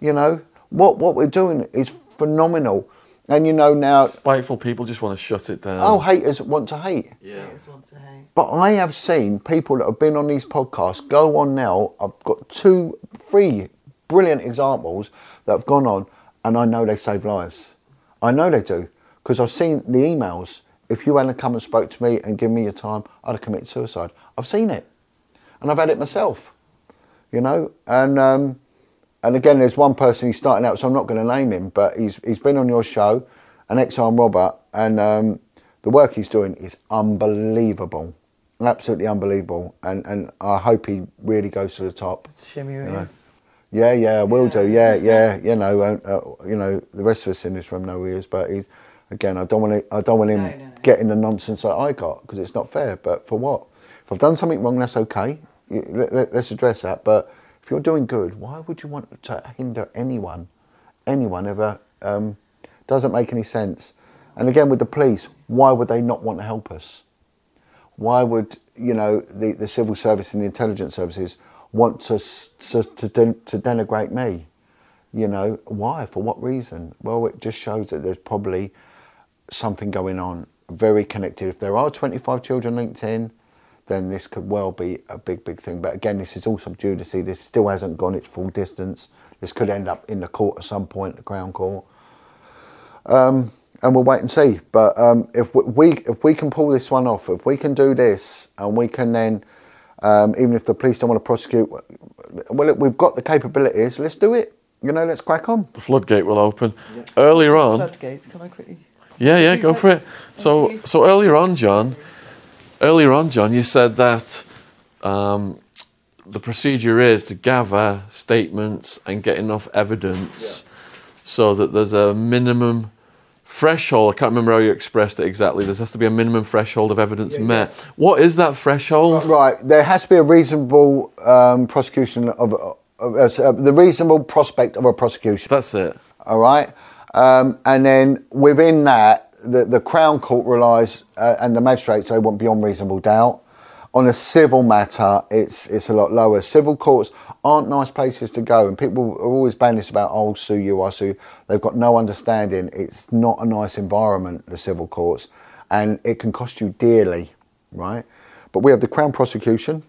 You know what what we're doing is phenomenal, and you know now. Spiteful people just want to shut it down. Oh, haters want to hate. yeah. Haters want to hate. But I have seen people that have been on these podcasts go on now. I've got two, three brilliant examples that have gone on, and I know they save lives. I know they do because I've seen the emails. If you hadn't come and spoke to me and given me your time, I'd have committed suicide. I've seen it, and I've had it myself. You know, and um, and again, there's one person he's starting out, so I'm not going to name him, but he's he's been on your show, an ex-armed robber, and um, the work he's doing is unbelievable, absolutely unbelievable, and and I hope he really goes to the top. Show me who You know. it is. Yeah, yeah, I will do. Yeah, yeah, you know, uh, uh, you know, the rest of us in this room know who he is, but he's again, I don't want to, I don't want him No, no, no. getting the nonsense that I got because it's not fair. But for what? If I've done something wrong, that's okay. You- Let, let's address that. But if you're doing good, why would you want to hinder anyone? Anyone ever? Um, doesn't make any sense. And again, with the police, why would they not want to help us? why would you know the, the civil service and the intelligence services want to to to, den- to denigrate me? You know why? For what reason? Well, it just shows that there's probably something going on, very connected. If there are 25 children linked in, then this could well be a big, big thing. But again, this is all sub judice. This still hasn't gone its full distance. This could end up in the court at some point, the Crown Court um, and we'll wait and see. But um, if we if we can pull this one off, if we can do this, and we can then, um, even if the police don't want to prosecute, well, look, we've got the capabilities. Let's do it. You know, let's crack on. The floodgate will open. Earlier on, Floodgates, can I quickly? yeah, yeah, go for it. So, so earlier on, Jon, earlier on, Jon, you said that um, the procedure is to gather statements and get enough evidence so that there's a minimum threshold. I can't remember how you expressed it exactly. There has to be a minimum threshold of evidence met. What is that threshold? Right, there has to be a reasonable um, prosecution of, of uh, the reasonable prospect of a prosecution. That's it. All right, um, and then within that, the, the Crown Court relies uh, and the magistrates they want beyond reasonable doubt. On a civil matter, it's it's a lot lower. Civil courts aren't nice places to go, and people are always this about, "Oh, sue you, I sue." you." They've got no understanding. It's not a nice environment, the civil courts, and it can cost you dearly, right? But we have the Crown prosecution.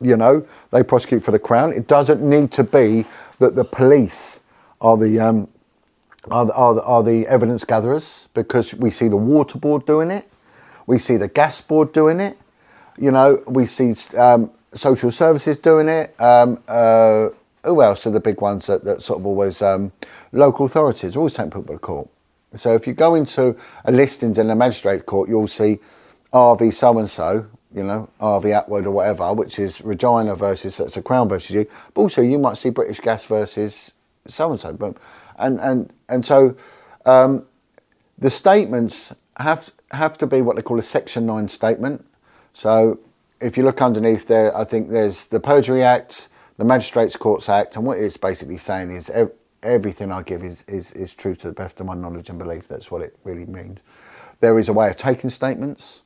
You know, they prosecute for the Crown. It doesn't need to be that the police are the um, are, the- are, the- are the evidence gatherers because we see the water board doing it, we see the gas board doing it, you know, we see um, social services doing it. Um, uh, who else are the big ones that, that sort of always um, local authorities always take people to court. So if you go into a listings in a magistrate court, you'll see RV so and so, you know, RV Attwood or whatever, which is Regina versus that's a Crown versus you. But also you might see British Gas versus so and so. And and and so um, the statements have have to be what they call a Section Nine statement. So if you look underneath there, I think there's the Perjury Act, the Magistrates Courts Act, and what it's basically saying is ev- everything I give is, is, is true to the best of my knowledge and belief. That's what it really means. There is a way of taking statements,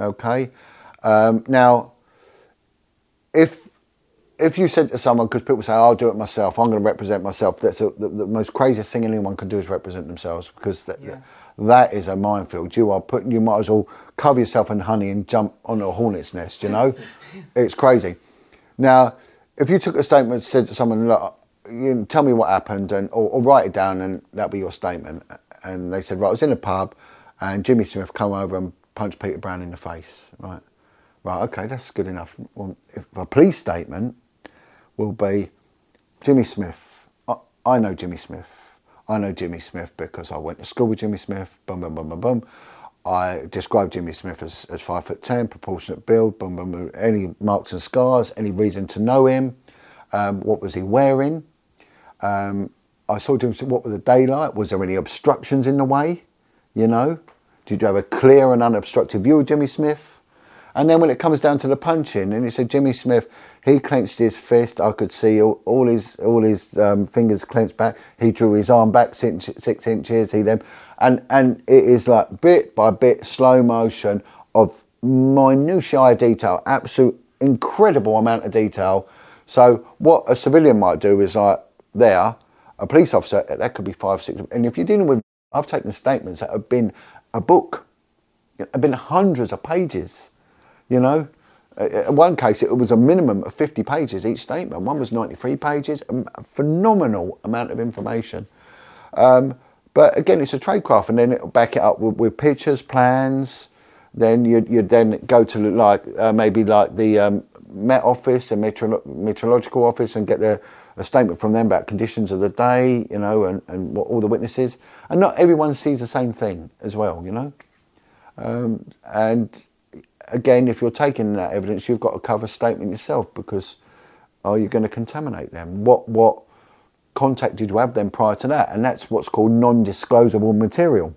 okay? Um, now, if if you said to someone, because people say, I'll do it myself, I'm going to represent myself, that's a, the, the most craziest thing anyone can do is represent themselves because that, that is a minefield. You are putting, you might as well cover yourself in honey and jump on a hornet's nest, you know? it's crazy. Now, if you took a statement and said to someone, look, you tell me what happened and or, or write it down and that'll be your statement. And they said, right, I was in a pub and Jimmy Smith come over and punched Peter Brown in the face, right? Right, okay, that's good enough. Well, if a police statement will be Jimmy Smith. I, I know Jimmy Smith. I know Jimmy Smith because I went to school with Jimmy Smith. Boom, boom, boom, boom, boom. I described Jimmy Smith as, as five foot ten, proportionate build. Boom, boom. Any marks and scars? Any reason to know him? Um, what was he wearing? Um, I saw Jimmy. What was the daylight? Was there any obstructions in the way? You know, did you have a clear and unobstructed view of Jimmy Smith? And then when it comes down to the punching, and it said Jimmy Smith, he clenched his fist. I could see all, all his all his um, fingers clenched back. He drew his arm back six, six inches. He then, and and it is like bit by bit, slow motion of minutiae detail, absolute incredible amount of detail. So what a civilian might do is like there, a police officer that could be five, six, and if you're dealing with, I've taken statements that have been a book, have been hundreds of pages. You know, in one case it was a minimum of 50 pages each statement. One was 93 pages, a phenomenal amount of information. Um, but again, it's a tradecraft, and then it'll back it up with, with pictures, plans. Then you'd, you'd then go to like uh, maybe like the um, Met Office and Meteorolo- Meteorological Office and get the, a statement from them about conditions of the day, you know, and, and what all the witnesses. And not everyone sees the same thing as well, you know. Um, and again, if you're taking that evidence, you've got to cover statement yourself because are you going to contaminate them? What what contact did you have them prior to that? And that's what's called non-disclosable material.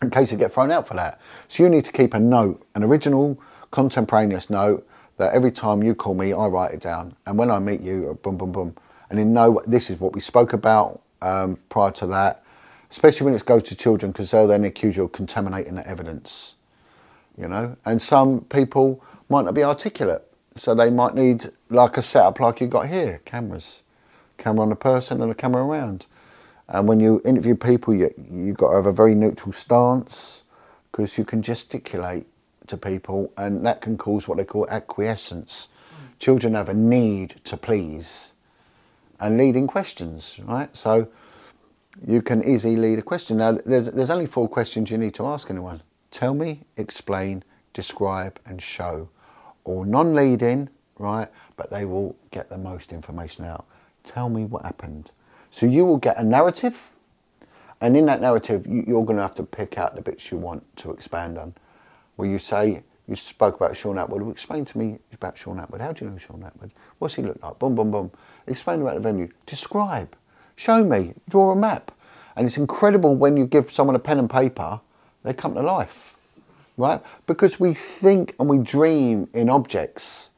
In case you get thrown out for that, so you need to keep a note, an original contemporaneous note that every time you call me, I write it down, and when I meet you, boom, boom, boom, and then know this is what we spoke about um, prior to that. Especially when it's go to children, because they'll then accuse you of contaminating the evidence you know. And some people might not be articulate, so they might need like a setup like you got here, cameras, camera on the person and a camera around. And when you interview people, you you got to have a very neutral stance because you can gesticulate to people, and that can cause what they call acquiescence. Children have a need to please and leading questions, right? So you can easily lead a question. Now, there's, there's only four questions you need to ask anyone. Tell me, explain, describe, and show. All non-leading, right? But they will get the most information out. Tell me what happened. So you will get a narrative, and in that narrative, you, you're going to have to pick out the bits you want to expand on. Where you say, You spoke about Shaun Attwood. Well, explain to me about Shaun Attwood. How do you know Shaun Attwood? What's he look like? Boom, boom, boom. Explain about the venue. Describe. Show me. Draw a map. And it's incredible when you give someone a pen and paper, they come to life, right? Because we think and we dream in objects.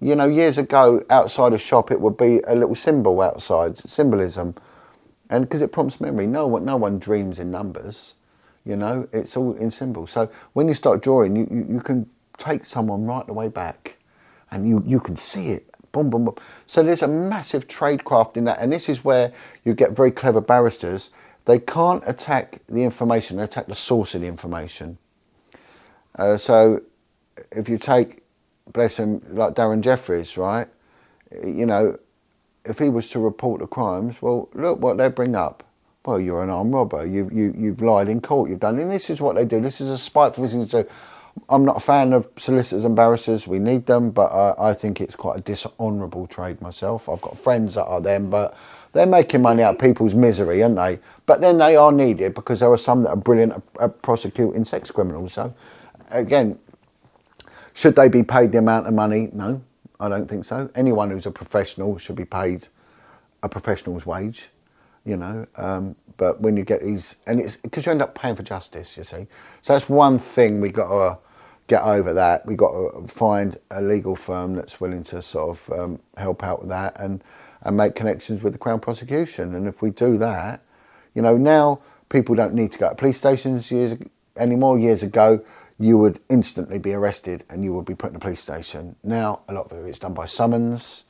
You know, years ago, outside a shop, it would be a little symbol outside, symbolism, and because it prompts memory. No one, no one dreams in numbers. You know, it's all in symbols. So when you start drawing, you, you, you can take someone right the way back, and you, you can see it. Boom, boom, boom. So there's a massive tradecraft in that, and this is where you get very clever barristers. They can't attack the information; they attack the source of the information. Uh, so if you take, bless him, like Darren Jeffries, right? You know, if he was to report the crimes, well, look what they bring up. Well, you're an armed robber. You've you, you've lied in court. You've done, and this is what they do. This is a spiteful thing to do. I'm not a fan of solicitors and barristers. We need them, but uh, I think it's quite a dishonourable trade myself. I've got friends that are them, but they're making money out of people's misery, aren't they? But then they are needed because there are some that are brilliant at, prosecuting sex criminals. So, again, should they be paid the amount of money? No, I don't think so. Anyone who's a professional should be paid a professional's wage, you know. Um, but when you get these, and it's because you end up paying for justice, you see. So that's one thing we got to get over that. We got to find a legal firm that's willing to sort of um, help out with that and and make connections with the Crown prosecution. And if we do that, you know, now people don't need to go to police stations years anymore. Years ago, you would instantly be arrested and you would be put in a police station. Now, a lot of it's done by summons.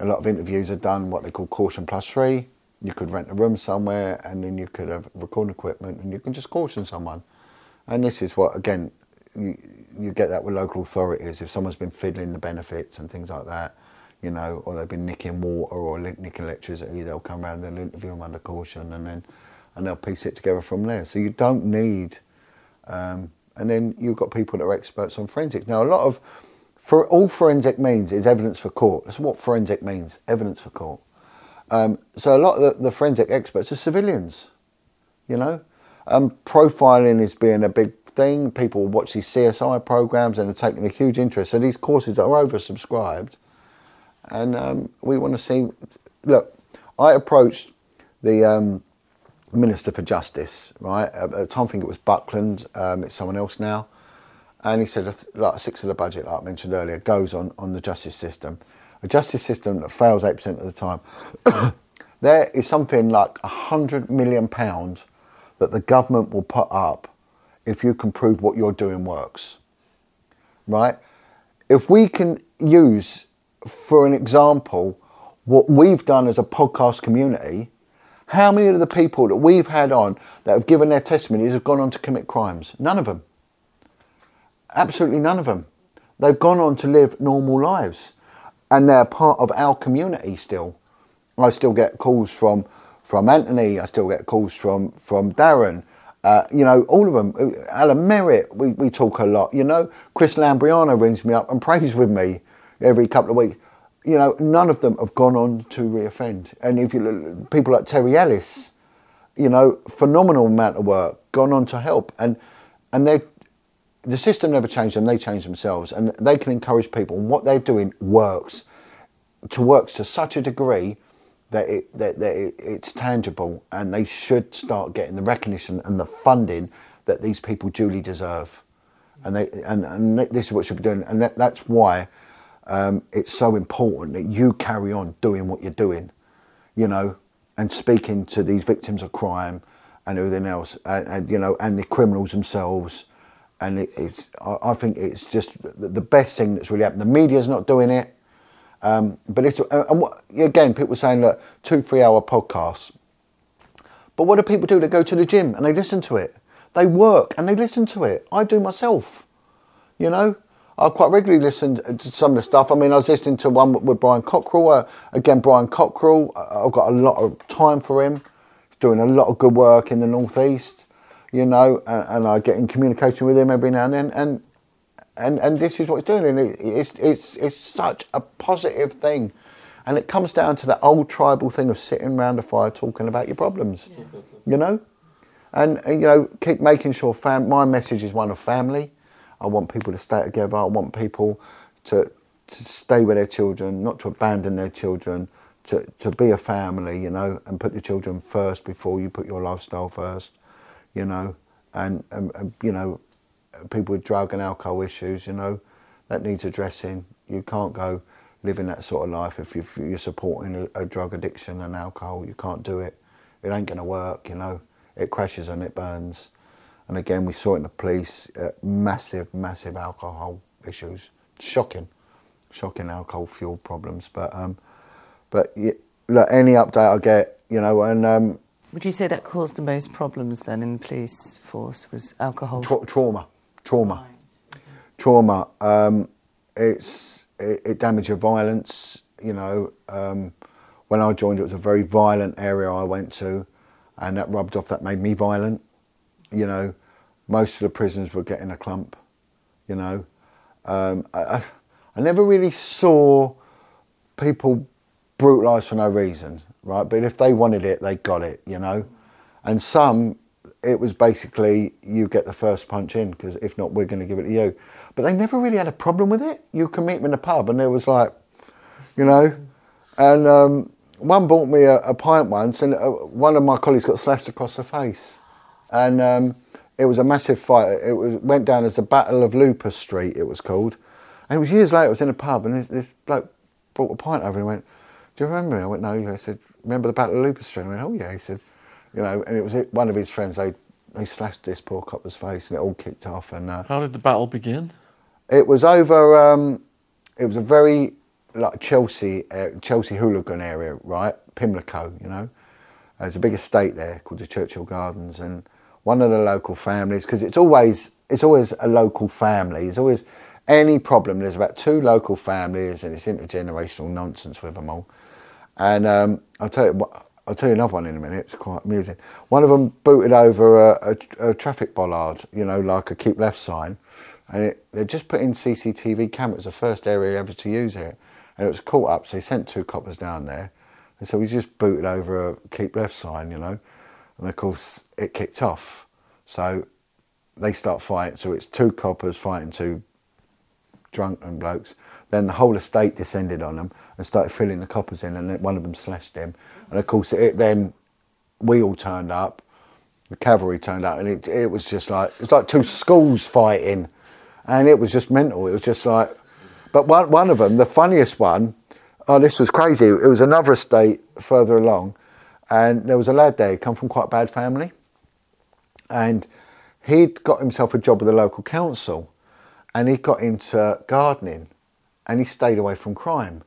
A lot of interviews are done what they call caution plus three. You could rent a room somewhere and then you could have recording equipment and you can just caution someone. And this is what, again, you, you get that with local authorities. If someone's been fiddling the benefits and things like that, you know, or they've been nicking water or nicking electricity, they'll come around and interview them under caution and then and they'll piece it together from there. So you don't need, um, and then you've got people that are experts on forensics. Now, a lot of, for all forensic means is evidence for court. That's what forensic means, evidence for court. Um, so a lot of the, the, forensic experts are civilians, you know. Um, profiling is being a big thing. People watch these CSI programs and are taking a huge interest. So these courses are oversubscribed and um, we want to see. Look, I approached the um, Minister for Justice, right? At the time, I think it was Buckland. Um, it's someone else now, and he said like a sixth of the budget, like I mentioned earlier, goes on on the justice system. A justice system that fails eight percent of the time. there is something like a hundred million pound that the government will put up if you can prove what you're doing works. Right? If we can use for an example, what we've done as a podcast community, how many of the people that we've had on that have given their testimonies have gone on to commit crimes? None of them. Absolutely none of them. They've gone on to live normal lives and they're part of our community still. I still get calls from from Anthony, I still get calls from from Darren, uh, you know, all of them. Alan Merritt, we, we talk a lot. You know, Chris Lambrianou rings me up and prays with me every couple of weeks. You know, none of them have gone on to reoffend. And if you look, people like Terry Ellis, you know, phenomenal amount of work, gone on to help, and and they, the system never changed them; they changed themselves, and they can encourage people. And what they're doing works, to works to such a degree that it that, that it, it's tangible, and they should start getting the recognition and the funding that these people duly deserve. And they and, and this is what should be doing, and that, that's why um, it's so important that you carry on doing what you're doing, you know, and speaking to these victims of crime and everything else, and, and you know, and the criminals themselves. And it, it's, I, I, think it's just the, the, best thing that's really happened. The media's not doing it, um, but it's uh, and what, again, people saying that two, three hour podcasts. But what do people do? They go to the gym and they listen to it. They work and they listen to it. I do myself, you know. I quite regularly listen to some of the stuff. I mean, I was listening to one with Brian Cockerill. Uh, again, Brian Cockerill, uh, I've got a lot of time for him. He's doing a lot of good work in the northeast, you know, and, and, I get in communication with him every now and then. And and and this is what he's doing, and it, it's it's it's such a positive thing. And it comes down to that old tribal thing of sitting around a fire talking about your problems, you know, and, and you know keep making sure fam- my message is one of family I want people to stay together. I want people to to stay with their children, not to abandon their children, to, to be a family, you know, and put the children first before you put your lifestyle first, you know, and, and, and you know, people with drug and alcohol issues, you know, that needs addressing. You can't go living that sort of life if, you, you're supporting a, a drug addiction and alcohol. You can't do it. It ain't going to work, you know. It crashes and it burns. And again, we saw it in the police, uh, massive, massive alcohol issues. Shocking, shocking alcohol fuel problems. But um, but yeah, look, any update I get, you know, and um, Would you say that caused the most problems then in the police force was alcohol? tra- trauma, trauma, trauma. Um, it's it, it damaged your violence. You know, um, when I joined, it was a very violent area I went to, and that rubbed off. That made me violent. You know, most of the prisons were getting a clump. You know, um, I, I, never really saw people brutalised for no reason, right? But if they wanted it, they got it. You know, and some it was basically you get the first punch in because if not, we're going to give it to you. But they never really had a problem with it. You can meet them in the pub, and there was like, you know, and um, one bought me a, a pint once, and uh, one of my colleagues got slashed across the face, and um, it was a massive fight. It was went down as the Battle of Lupus Street. It was called, and it was years later. I was in a pub, and this, this bloke brought a pint over and went, "Do you remember me?" I went, "No." He said, "Remember the Battle of Lupus Street?" I went, "Oh yeah." He said, "You know," and it was one of his friends. They they slashed this poor copper's face, and it all kicked off, and. Uh, How did the battle begin? it was over. Um, it was a very like Chelsea, uh, Chelsea hooligan area, right? Pimlico, you know. There's a big estate there called the Churchill Gardens, and one of the local families, because it's always it's always a local family. It's always any problem. There's about two local families, and it's intergenerational nonsense with them all. And um, I'll tell you, I'll tell you another one in a minute. It's quite amusing. One of them booted over a, a, a traffic bollard, you know, like a keep left sign, and it, they just put in CCTV cameras, the first area ever to use it, and it was caught up. So he sent two coppers down there, and so we just booted over a keep left sign, you know, and of course it kicked off. So they start fighting. So it's two coppers fighting two drunken blokes. Then the whole estate descended on them and started filling the coppers in, and one of them slashed him. And of course, it then we all turned up, the cavalry turned up, and it it was just like it was like two schools fighting, and it was just mental. It was just like, but one one of them, the funniest one, oh, this was crazy. It was another estate further along, and there was a lad there. He come from quite a bad family, and he'd got himself a job with the local council and he got into gardening and he stayed away from crime.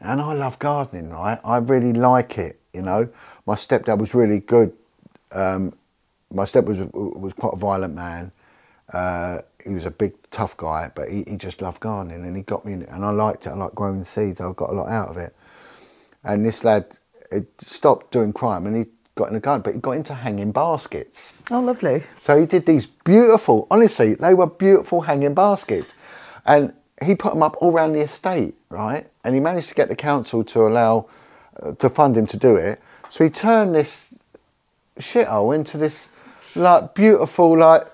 And I love gardening, right? I really like it, you know. My stepdad was really good. Um, my stepdad was, was quite a violent man. Uh, he was a big, tough guy, but he, he just loved gardening and he got me in it. And I liked it. I like growing seeds. I got a lot out of it. And this lad had stopped doing crime and he got in a garden, but he got into hanging baskets. Oh, lovely. So he did these beautiful, honestly, they were beautiful hanging baskets. And he put them up all around the estate, right? And he managed to get the council to allow, uh, to fund him to do it. So he turned this shithole into this, like, beautiful, like,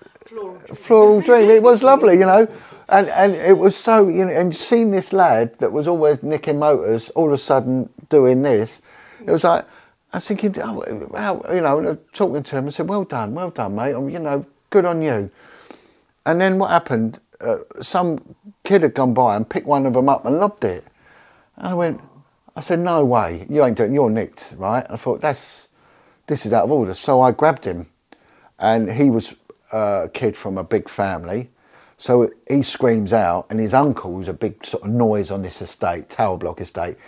floral dream. It was lovely, you know. And, and it was so, you know, and seeing this lad that was always nicking motors all of a sudden doing this, it was like, I was thinking, oh, you know, talking to him, I said, well done, well done, mate, you know, good on you. And then what happened, uh, some kid had gone by and picked one of them up and loved it. And I went, I said, no way, you ain't doing, you're nicked, right? I thought, that's, this is out of order. So I grabbed him and he was a kid from a big family. So he screams out, and his uncle, who's a big sort of noise on this estate, tower block estate,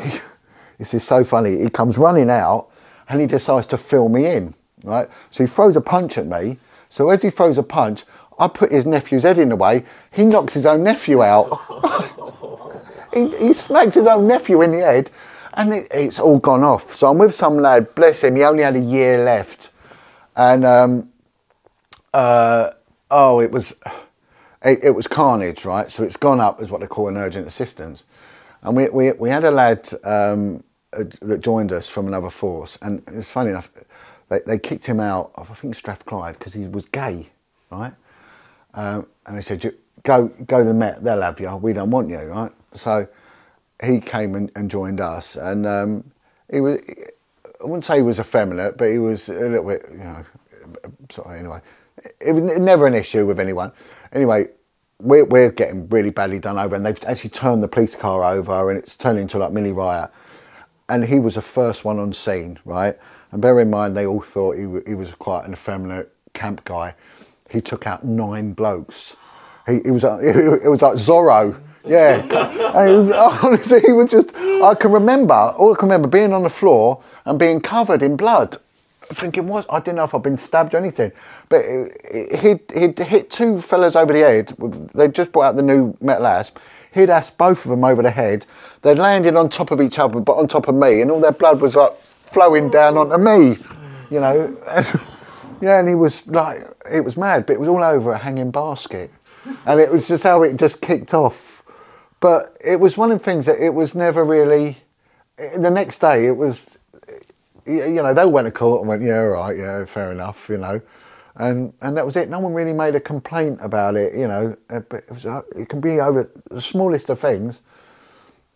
he, this is so funny. He comes running out, and he decides to fill me in, right? So he throws a punch at me. So as he throws a punch, I put his nephew's head in the way. He knocks his own nephew out. he, he smacks his own nephew in the head, and it, it's all gone off. So I'm with some lad, bless him. He only had a year left, and um, uh, oh, it was it, it was carnage, right? So it's gone up as what they call an urgent assistance, and we we, we had a lad um, that joined us from another force, and it was funny enough, they, they kicked him out of I think Strathclyde because he was gay, right? Um, and they said, go go to the Met, they'll have you. We don't want you, right? So he came and, and joined us, and um, he was. I wouldn't say he was effeminate, but he was a little bit, you know. Sorry, anyway, it was never an issue with anyone. Anyway, we're we're getting really badly done over, and they've actually turned the police car over, and it's turned into like mini riot. And he was the first one on scene, right? And bear in mind, they all thought he, he was quite an effeminate camp guy. He took out nine blokes. He, he was uh, like- it was like Zorro. Yeah, was, honestly, he was just. I can remember, all I can remember being on the floor and being covered in blood. Thinking, what? I didn't know if I'd been stabbed or anything. But uh, he'd, he'd hit two fellas over the head. They'd just brought out the new metal asp. He'd asked both of them over the head. They'd landed on top of each other, but on top of me, and all their blood was like flowing down onto me. You know, yeah, and he was like, it was mad, but it was all over a hanging basket, and it was just how it just kicked off. But it was one of the things that it was never really. Eh, the next day, it was, you know, they went to court and went, yeah, all right, yeah, fair enough, you know, and and that was it. No one really made a complaint about it, you know. uh, But it was, uh, it can be over the smallest of things.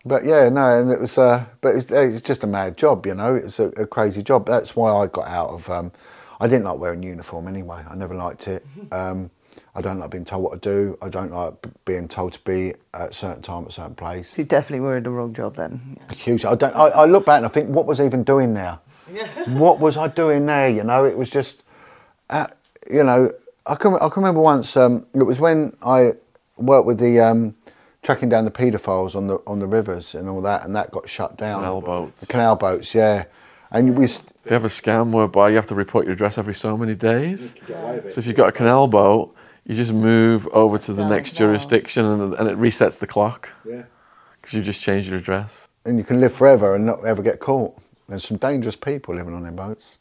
But yeah, no, and it was, uh, but it's, it's just a mad job, you know. It's a, a crazy job. That's why I got out of. Um, I didn't like wearing uniform anyway. I never liked it. Um, I don't like being told what to do. I don't like b- being told to be at a certain time at a certain place. You definitely were in the wrong job then. Huge. I don't. I, I look back and I think, what was I even doing there? What was I doing there? You know, it was just, uh, you know, I can I can remember once. Um, it was when I worked with the um, tracking down the paedophiles on the on the rivers and all that, and that got shut down. Canal boats. The canal boats, yeah. And we, s- They have a scam whereby you have to report your address every so many days. So if you've got a canal boat, you just move over to the Down next the jurisdiction and, and it resets the clock yeah. because you've just changed your address. and you can live forever and not ever get caught. There's some dangerous people living on their boats.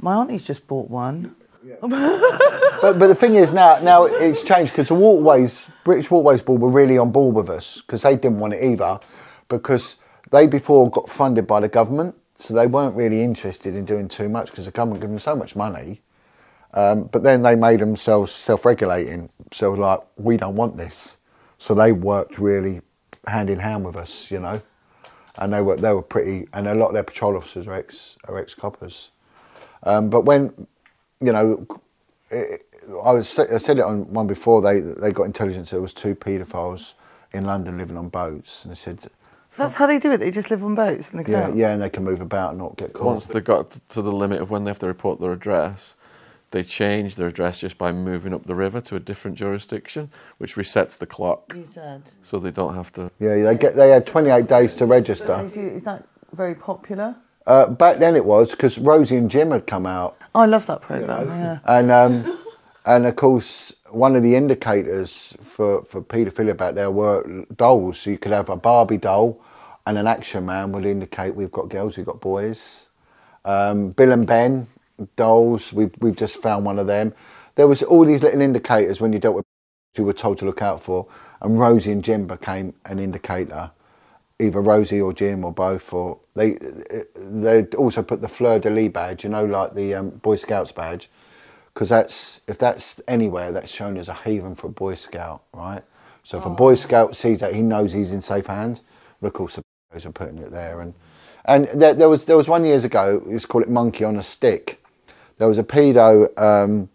My auntie's just bought one. But but the thing is now now it's changed because the waterways British Waterways Board were really on board with us because they didn't want it either because they before got funded by the government so they weren't really interested in doing too much because the government gave them so much money. Um, but then they made themselves self-regulating, so like we don't want this, so they worked really hand in hand with us, you know, and they were they were pretty, and a lot of their patrol officers are ex are ex coppers. Um, but when, you know, it, I was I said it on one before. They they got intelligence. There was two paedophiles in London living on boats, and they said, So that's how they do it. They just live on boats in the yeah, canal. yeah, and they can move about and not get caught. Once they got to the limit of when they have to report their address, they change their address just by moving up the river to a different jurisdiction, which resets the clock You said. so they don't have to. yeah, they get they had 28 days to register. Is that very popular? Uh, back then it was because Rosie and Jim had come out, Oh, I love that program. Yeah. and um, and of course one of the indicators for for paedophilia back there were dolls. So you could have a Barbie doll, and an action man would indicate we've got girls, we've got boys. Um, Bill and Ben dolls, we've we've just found one of them. There was all these little indicators when you dealt with you were told to look out for, and Rosie and Jim became an indicator. Either Rosie or Jim or both, or they they also put the fleur de lis badge, you know, like the um, Boy Scouts badge, because that's if that's anywhere that's shown as a haven for a Boy Scout, right? So if a Boy Scout sees that, he knows he's in safe hands. But of course, the boys are putting it there, and and there, there was there was one years ago. We used to call it monkey on a stick. There was a pedo, um,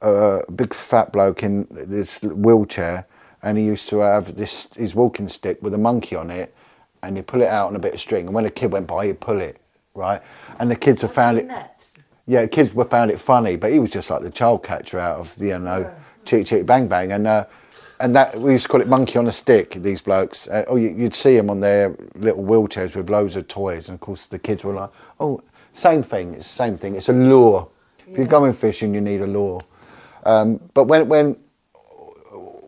a big fat bloke in this wheelchair, and he used to have this his walking stick with a monkey on it, and he'd pull it out on a bit of string, and when a kid went by, he'd pull it, right? And the kids have found it. Yeah, kids were found it funny, but he was just like the child catcher out of the you know, Chitty Chitty Bang Bang, and uh, and that we used to call it monkey on a stick. These blokes, uh, oh, you, you'd see them on their little wheelchairs with loads of toys, and of course the kids were like, oh, same thing. It's the same thing. It's a lure. If you're going fishing, you need a lure. Um, but when when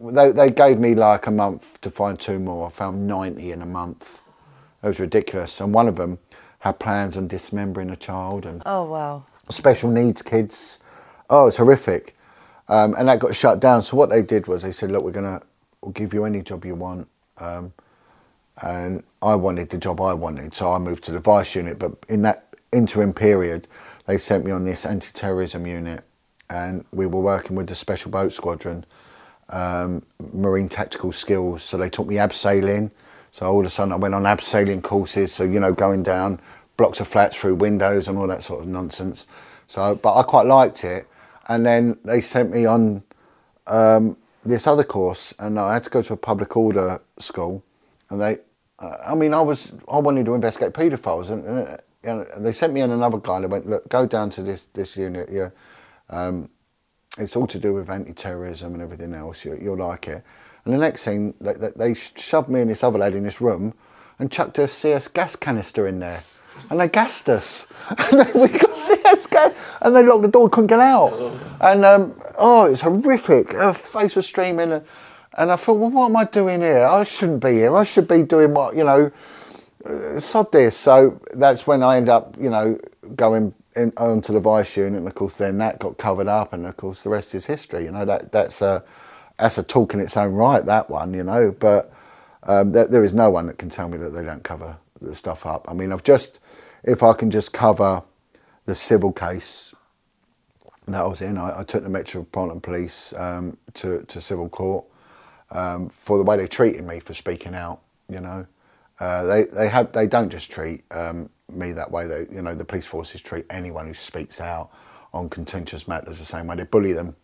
they they gave me like a month to find two more, I found ninety in a month. It was ridiculous, and one of them had plans on dismembering a child and Oh wow. special needs kids. Oh, it's horrific. Um, and that got shut down. So what they did was they said, look, we're gonna we'll give you any job you want. Um, and I wanted the job I wanted, so I moved to the vice unit. But in that interim period, they sent me on this anti-terrorism unit, and we were working with the special boat squadron. um, marine tactical skills. So they taught me abseiling. So all of a sudden I went on abseiling courses. So you know, going down blocks of flats through windows and all that sort of nonsense. So, but I quite liked it. And then they sent me on um, this other course, and I had to go to a public order school. And they, uh, I mean, I was I wanted to investigate paedophiles, and, uh, and they sent me and another guy. They went, look, go down to this this unit here. Um, it's all to do with anti-terrorism and everything else. You, will like it. And the next thing, they, they shoved me and this other lady in this room and chucked a CS gas canister in there. And they gassed us. And then we got CS gas. And they locked the door, couldn't get out. And um, oh, it's horrific. Her face was streaming. And, and I thought, well, what am I doing here? I shouldn't be here. I should be doing what, you know, uh, sod this. So that's when I end up, you know, going in, onto the vice unit, and of course then that got covered up, and of course the rest is history. You know that that's a that's a talk in its own right. That one, you know, but um, there, is no one that can tell me that they don't cover the stuff up. I mean, I've just if I can just cover the civil case that I was in, I, I took the Metropolitan Police um, to to civil court um, for the way they treated me for speaking out. You know, uh, they they have they don't just treat um, me that way. They, you know, the police forces treat anyone who speaks out on contentious matters the same way. They bully them,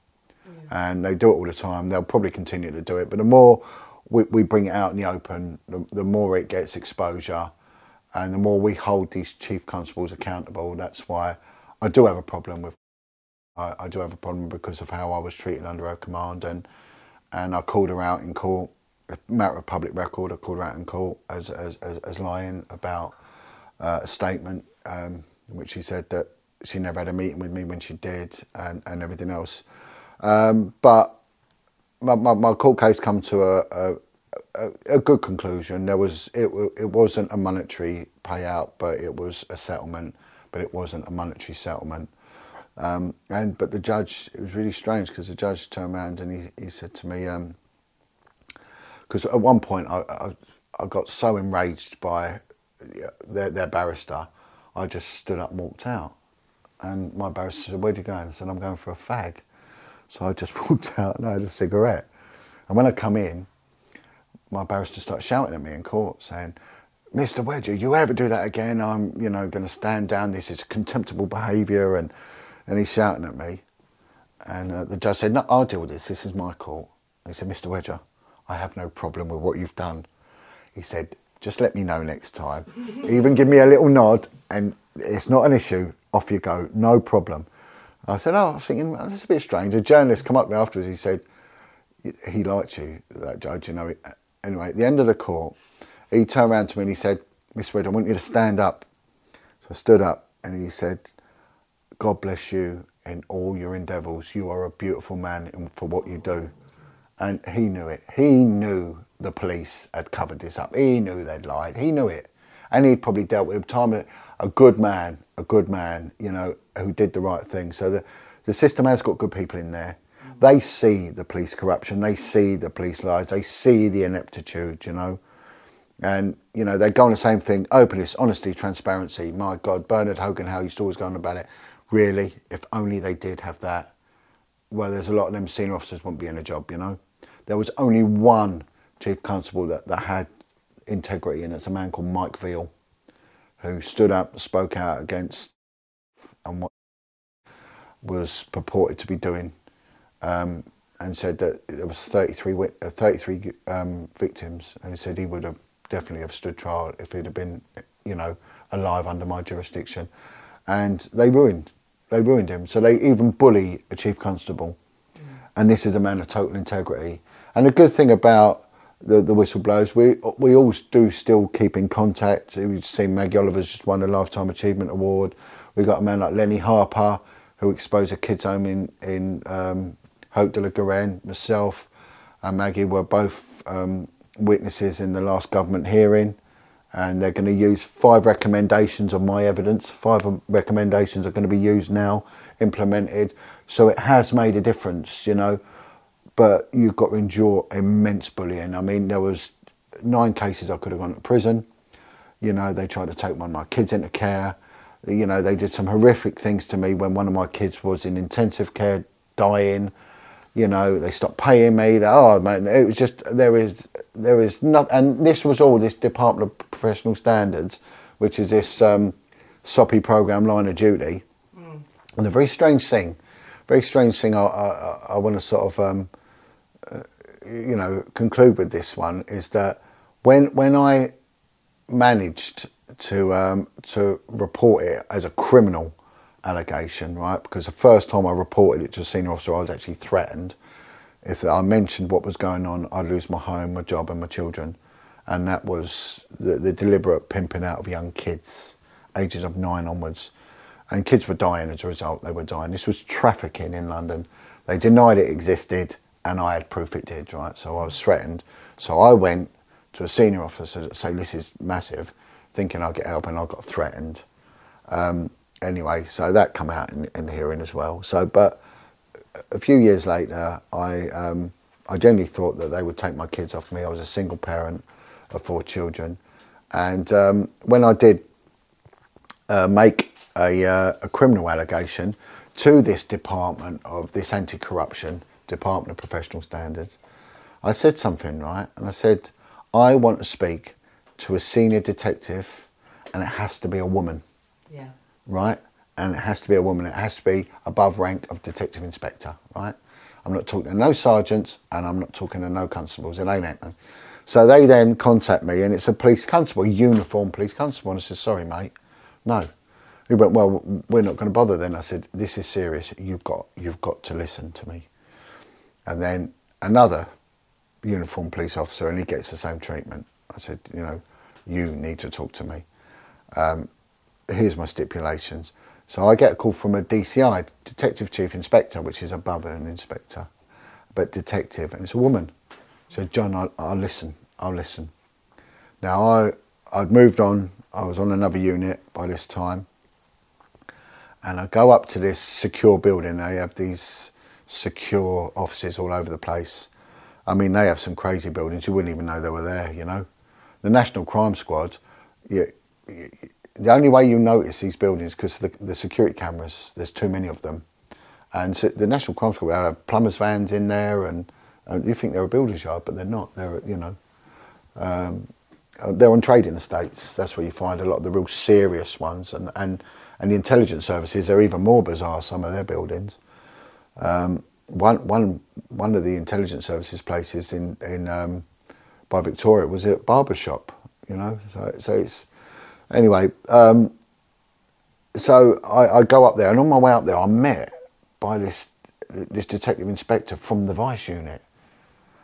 yeah. and they do it all the time. They'll probably continue to do it. But the more we, we bring it out in the open, the, the, more it gets exposure, and the more we hold these chief constables accountable. That's why I do have a problem with. I, I do have a problem because of how I was treated under her command, and and I called her out in court. Matter of public record, I called her out in court as as, as, as lying about uh, a statement um, in which she said that she never had a meeting with me when she did, and, and everything else. Um, but my, my, my, court case come to a, a, a, a, good conclusion. There was it, it wasn't a monetary payout, but it was a settlement. But it wasn't a monetary settlement. Um, and but the judge, it was really strange because the judge turned around and he, he said to me, because at one point I, I, I got so enraged by their, their barrister, I just stood up and walked out. And my barrister said, Where'd you go? And I said, I'm going for a fag. So I just walked out and I had a cigarette. And when I come in, my barrister started shouting at me in court, saying, Mr. Wedger, you ever do that again, I'm, you know, going to stand down. This is contemptible behaviour. And, and he's shouting at me. And uh, the judge said, No, I'll deal with this. This is my court. he said, Mr. Wedger, I have no problem with what you've done. He said, just let me know next time. Even give me a little nod, and it's not an issue. Off you go, no problem. I said, oh, I was thinking well, that's a bit strange. A journalist come up to me afterwards. He said he liked you, that judge. You know. Anyway, at the end of the court, he turned around to me and he said, Miss Wood, I want you to stand up. So I stood up, and he said, God bless you in all your endeavours. You are a beautiful man for what you do. And he knew it. He knew the police had covered this up. He knew they'd lied. He knew it. And he'd probably dealt with time a good man, a good man, you know, who did the right thing. So the, the system has got good people in there. They see the police corruption, they see the police lies, they see the ineptitude, you know. And, you know, they go on the same thing openness, honesty, transparency. My God, Bernard Hogan, used to always go on about it. Really, if only they did have that, well, there's a lot of them senior officers wouldn't be in a job, you know. There was only one chief constable that, that had integrity, and it's a man called Mike Veale, who stood up, spoke out against and what was purported to be doing, um, and said that there was 33, uh, 33 um, victims, and he said he would have definitely have stood trial if he'd have been, you know, alive under my jurisdiction, and they ruined, they ruined him. So they even bully a chief constable, mm. and this is a man of total integrity. And the good thing about the, the whistleblowers. We we all do still keep in contact. We've seen Maggie Oliver's just won a Lifetime Achievement Award. We've got a man like Lenny Harper who exposed a kids' home in, in um, Haut de la Garenne. Myself and Maggie were both um, witnesses in the last government hearing and they're going to use five recommendations of my evidence. Five recommendations are going to be used now, implemented. So it has made a difference, you know but you've got to endure immense bullying. I mean, there was nine cases I could have gone to prison. You know, they tried to take one of my kids into care. You know, they did some horrific things to me when one of my kids was in intensive care, dying. You know, they stopped paying me. They, oh man, it was just there is there is not, and this was all this Department of Professional Standards, which is this um, soppy program line of duty, and a very strange thing, very strange thing. I I, I want to sort of um, you know conclude with this one is that when when I managed to um, to report it as a criminal allegation, right? Because the first time I reported it to a senior officer, I was actually threatened. If I mentioned what was going on, I'd lose my home, my job, and my children. And that was the, the deliberate pimping out of young kids, ages of nine onwards. And kids were dying as a result, they were dying. This was trafficking in London. They denied it existed, and I had proof it did, right? So I was threatened. So I went to a senior officer to say, This is massive, thinking I'd get help, and I got threatened. Um, anyway, so that come out in, in the hearing as well. So, but a few years later, I um, I generally thought that they would take my kids off me. I was a single parent of four children, and um, when I did uh, make a, uh, a criminal allegation to this department of this anti-corruption department of professional standards, I said something right, and I said I want to speak to a senior detective, and it has to be a woman Yeah. right? And it has to be a woman. It has to be above rank of detective inspector, right? I'm not talking to no sergeants, and I'm not talking to no constables. It ain't happening. So they then contact me, and it's a police constable, a uniformed police constable. And I said, "Sorry, mate, no." He went, "Well, we're not going to bother." Then I said, "This is serious. You've got, you've got to listen to me." And then another uniformed police officer, and he gets the same treatment. I said, "You know, you need to talk to me." Um, here's my stipulations. So I get a call from a DCI, Detective Chief Inspector, which is above an inspector, but detective, and it's a woman. So Jon, I'll, I'll listen. I'll listen. Now I I'd moved on. I was on another unit by this time, and I go up to this secure building. They have these secure offices all over the place. I mean, they have some crazy buildings. You wouldn't even know they were there. You know, the National Crime Squad. You, you, the only way you notice these buildings because the, the security cameras. There's too many of them, and so the National Crime Squad have plumbers' vans in there, and uh, you think they're a builder's yard, but they're not. They're you know, um, uh, they're on trading estates. That's where you find a lot of the real serious ones, and and and the intelligence services, they're even more bizarre. Some of their buildings. Um, one one one of the intelligence services places in in um, by Victoria was a barber shop. You know, so so it's anyway. Um, so I, I go up there, and on my way up there, I'm met by this this detective inspector from the vice unit,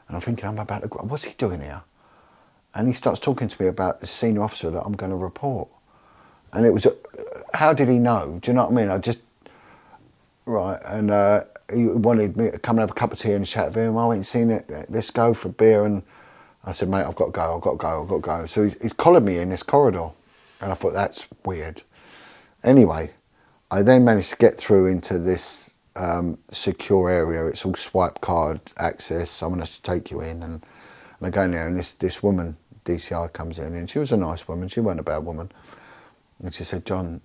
and I'm thinking, I'm about to. What's he doing here? And he starts talking to me about the senior officer that I'm going to report, and it was. How did he know? Do you know what I mean? I just right, and uh, he wanted me to come and have a cup of tea and chat with him. I went seen it. Let's go for a beer, and I said, mate, I've got to go. I've got to go. I've got to go. So he's, he's collared me in this corridor, and I thought that's weird. Anyway, I then managed to get through into this um, secure area. It's all swipe card access. Someone has to take you in, and, and I go in there, and this this woman DCI comes in, and she was a nice woman. She wasn't a bad woman, and she said, Jon,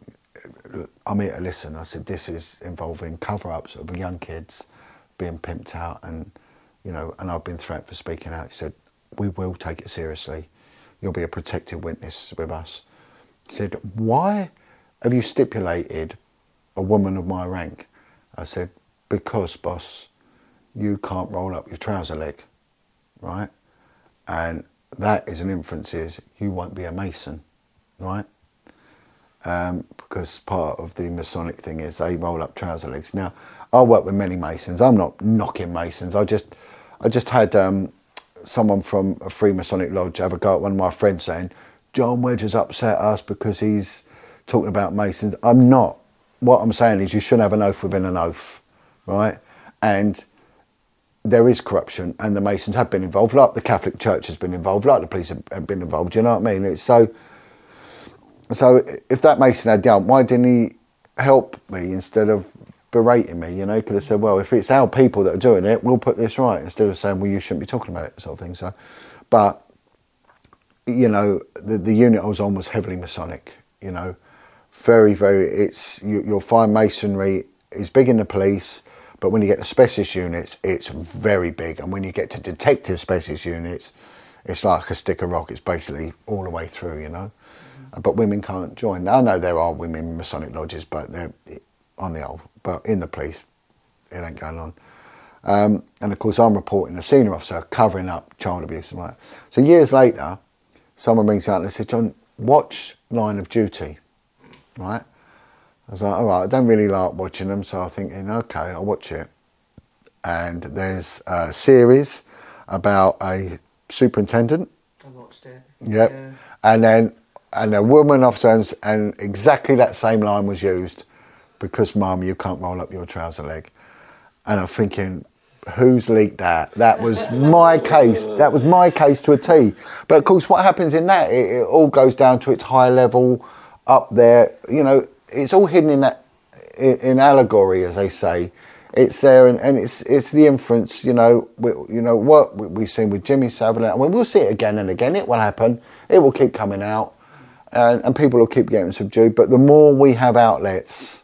I'm here to listen. I said, this is involving cover-ups of young kids being pimped out, and you know, and I've been threatened for speaking out. He said, we will take it seriously. You'll be a protected witness with us. He said, why have you stipulated a woman of my rank? I said, because, boss, you can't roll up your trouser leg, right? And that is an inference is you won't be a mason, right? Um, because part of the Masonic thing is they roll up trouser legs. Now, I work with many Masons. I'm not knocking Masons. I just, I just had um, someone from a Freemasonic lodge have a go at one of my friends saying, "Jon Wedger has upset us because he's talking about Masons." I'm not. What I'm saying is you shouldn't have an oath within an oath, right? And there is corruption, and the Masons have been involved, like the Catholic Church has been involved, like the police have, been involved. You know what I mean? It's so. So if that Mason had done, why didn't he help me instead of berating me? You know, he could have said, "Well, if it's our people that are doing it, we'll put this right," instead of saying, "Well, you shouldn't be talking about it," sort of thing. So, but you know, the the unit I was on was heavily Masonic. You know, very very. It's you, you'll find Masonry is big in the police, But when you get to specialist units, it's very big. And when you get to detective specialist units, it's like a stick of rock. It's basically all the way through, you know. But women can't join. I know there are women in Masonic lodges, but they're on the old. But in the police, it ain't going on. Um, and of course, I'm reporting a senior officer covering up child abuse and like. So years later, someone brings me out and they said, "Jon, watch Line of Duty." Right? I was like, "All right, I don't really like watching them, so I'm thinking, okay, I'll watch it." And there's a series about a superintendent. I watched it. Yep. And then and a woman officer and, exactly that same line was used because mum you can't roll up your trouser leg. And I'm thinking, who's leaked that? That was my case. That was my case to a T. But of course what happens in that, it, it all goes down to its high level up there. You know, it's all hidden in that in, allegory as they say it's there and, and it's it's the inference you know we, you know what we, we've seen with Jimmy Savile and we'll see it again and again it will happen it will keep coming out and, and people will keep getting subdued but the more we have outlets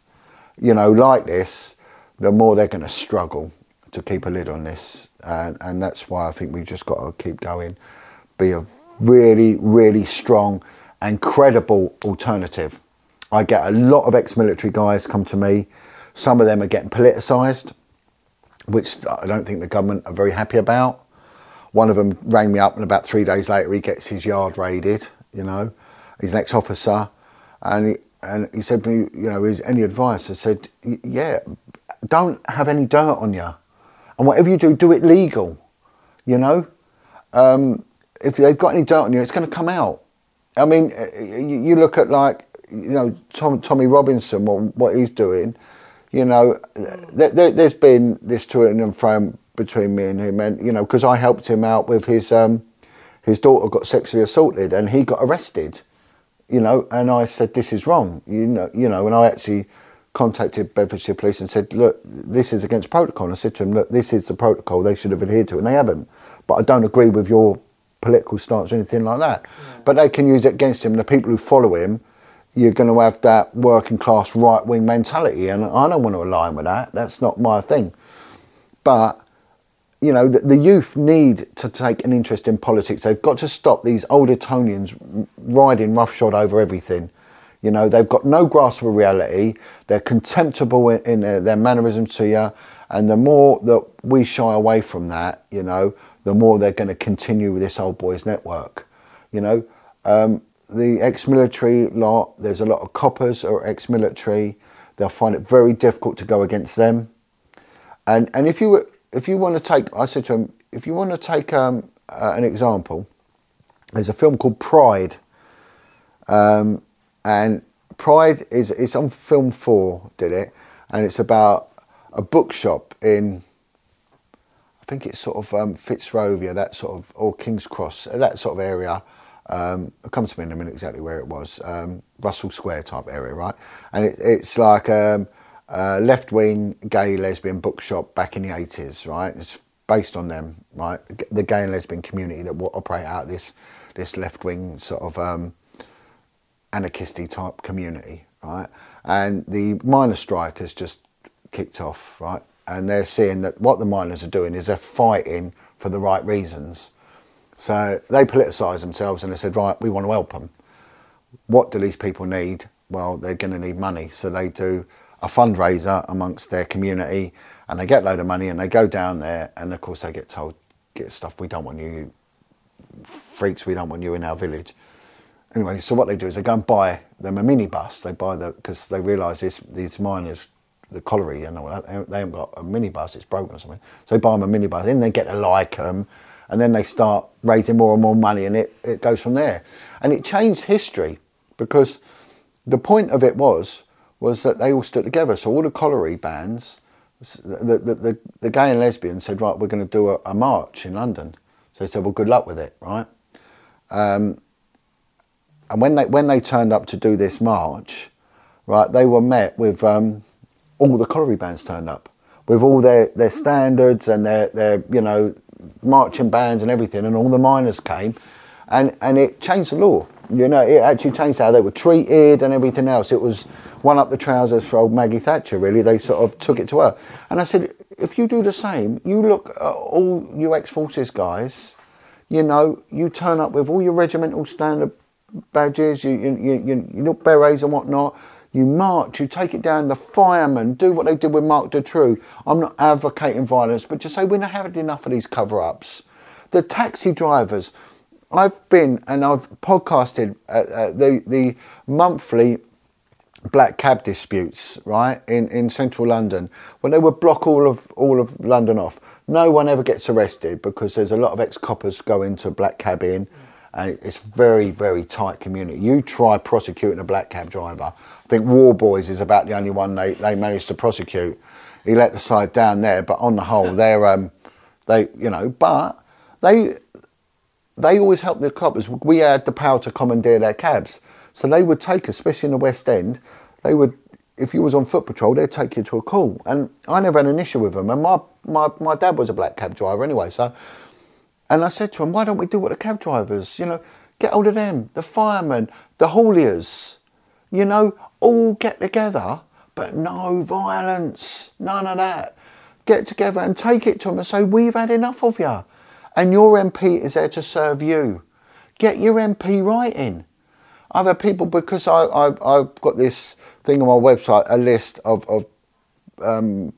you know like this the more they're going to struggle to keep a lid on this and, and that's why I think we've just got to keep going be a really really strong and credible alternative I get a lot of ex-military guys come to me some of them are getting politicised, which I don't think the government are very happy about. One of them rang me up, and about three days later, he gets his yard raided. You know, he's an ex-officer, and he, and he said to me, you know, is any advice? I said, yeah, don't have any dirt on you, and whatever you do, do it legal. You know, um, if they've got any dirt on you, it's going to come out. I mean, you look at like you know Tom, Tommy Robinson, what, what he's doing you know, th- th- there's been this to and fro between me and him, and you know, because I helped him out with his um, his daughter got sexually assaulted, and he got arrested. You know, and I said this is wrong. You know, you know, and I actually contacted Bedfordshire Police and said, look, this is against protocol. And I said to him, look, this is the protocol. They should have adhered to it, and they haven't. But I don't agree with your political stance or anything like that. Yeah. But they can use it against him. The people who follow him you're going to have that working class right wing mentality, and I don't want to align with that. That's not my thing. But you know, the, the, youth need to take an interest in politics. They've got to stop these old Etonians riding roughshod over everything. You know, they've got no grasp of reality. They're contemptible in, in their, their mannerisms to you, and the more that we shy away from that, you know, the more they're going to continue with this old boys network. You know, um, the ex-military lot, there's a lot of coppers or ex-military. They'll find it very difficult to go against them. And and if you if you want to take, I said to him, if you want to take um, uh, an example, there's a film called Pride, um, and Pride is it's on Film Four did it, and it's about a bookshop in. I think it's sort of um, Fitzrovia, that sort of, or King's Cross, that sort of area um, it'll come to me in a minute exactly where it was. Um, Russell Square type area, right? And it, it's like um, a left wing gay lesbian bookshop back in the 80s, right? It's based on them, right? The gay and lesbian community that will operate out this this left wing sort of um, anarchisty type community, right? And the miners' strike has just kicked off, right? And they're seeing that what the miners are doing is they're fighting for the right reasons so they politicised themselves and they said, right, we want to help them. What do these people need? Well, they're going to need money. So they do a fundraiser amongst their community and they get a load of money and they go down there and of course they get told, get stuff, we don't want you, freaks, we don't want you in our village. Anyway, so what they do is they go and buy them a minibus. They buy the, because they realise this, these miners, the colliery, you know, they haven't got a minibus, it's broken or something. So they buy them a minibus, then they get to like them and then they start raising more and more money and it, it goes from there. And it changed history because the point of it was was that they all stood together. So all the colliery bands, the, the, the, the gay and lesbians said, right, we're going to do a, a, march in London. So they said, well, good luck with it, right? Um, and when they when they turned up to do this march, right, they were met with um, all the colliery bands turned up with all their, their standards and their, their you know marching bands and everything, and all the miners came, and and it changed the law. You know, it actually changed how they were treated and everything else. It was one up the trousers for old Maggie Thatcher, really. They sort of took it to her. And I said, if you do the same, you look at all you ex forces guys, you know, you turn up with all your regimental standard badges, you, you, you, you look berets and whatnot. You march, you take it down, the firemen do what they did with Marc Dutroux. I'm not advocating violence, but just say we're not having enough of these cover ups. The taxi drivers, I've been and I've podcasted at, at the, the monthly black cab disputes, right, in, in central London, when they would block all of all of London off. No one ever gets arrested because there's a lot of ex coppers go into black cab in and it's very, very tight community. You try prosecuting a black cab driver. I think War Boys is about the only one they, they managed to prosecute. He let the side down there, but on the whole, they're um, they you know, but they they always helped the coppers. We had the power to commandeer their cabs, so they would take, especially in the West End, they would. If you was on foot patrol, they'd take you to a call, and I never had an issue with them. And my my, my dad was a black cab driver anyway, so and I said to him, why don't we do what the cab drivers, you know, get hold of them, the firemen, the hauliers, you know, all get together, but no violence, none of that. Get together and take it to them and say, we've had enough of you. And your MP is there to serve you. Get your MP right in. I've had people, because I, I, I've got this thing on my website, a list of, of um,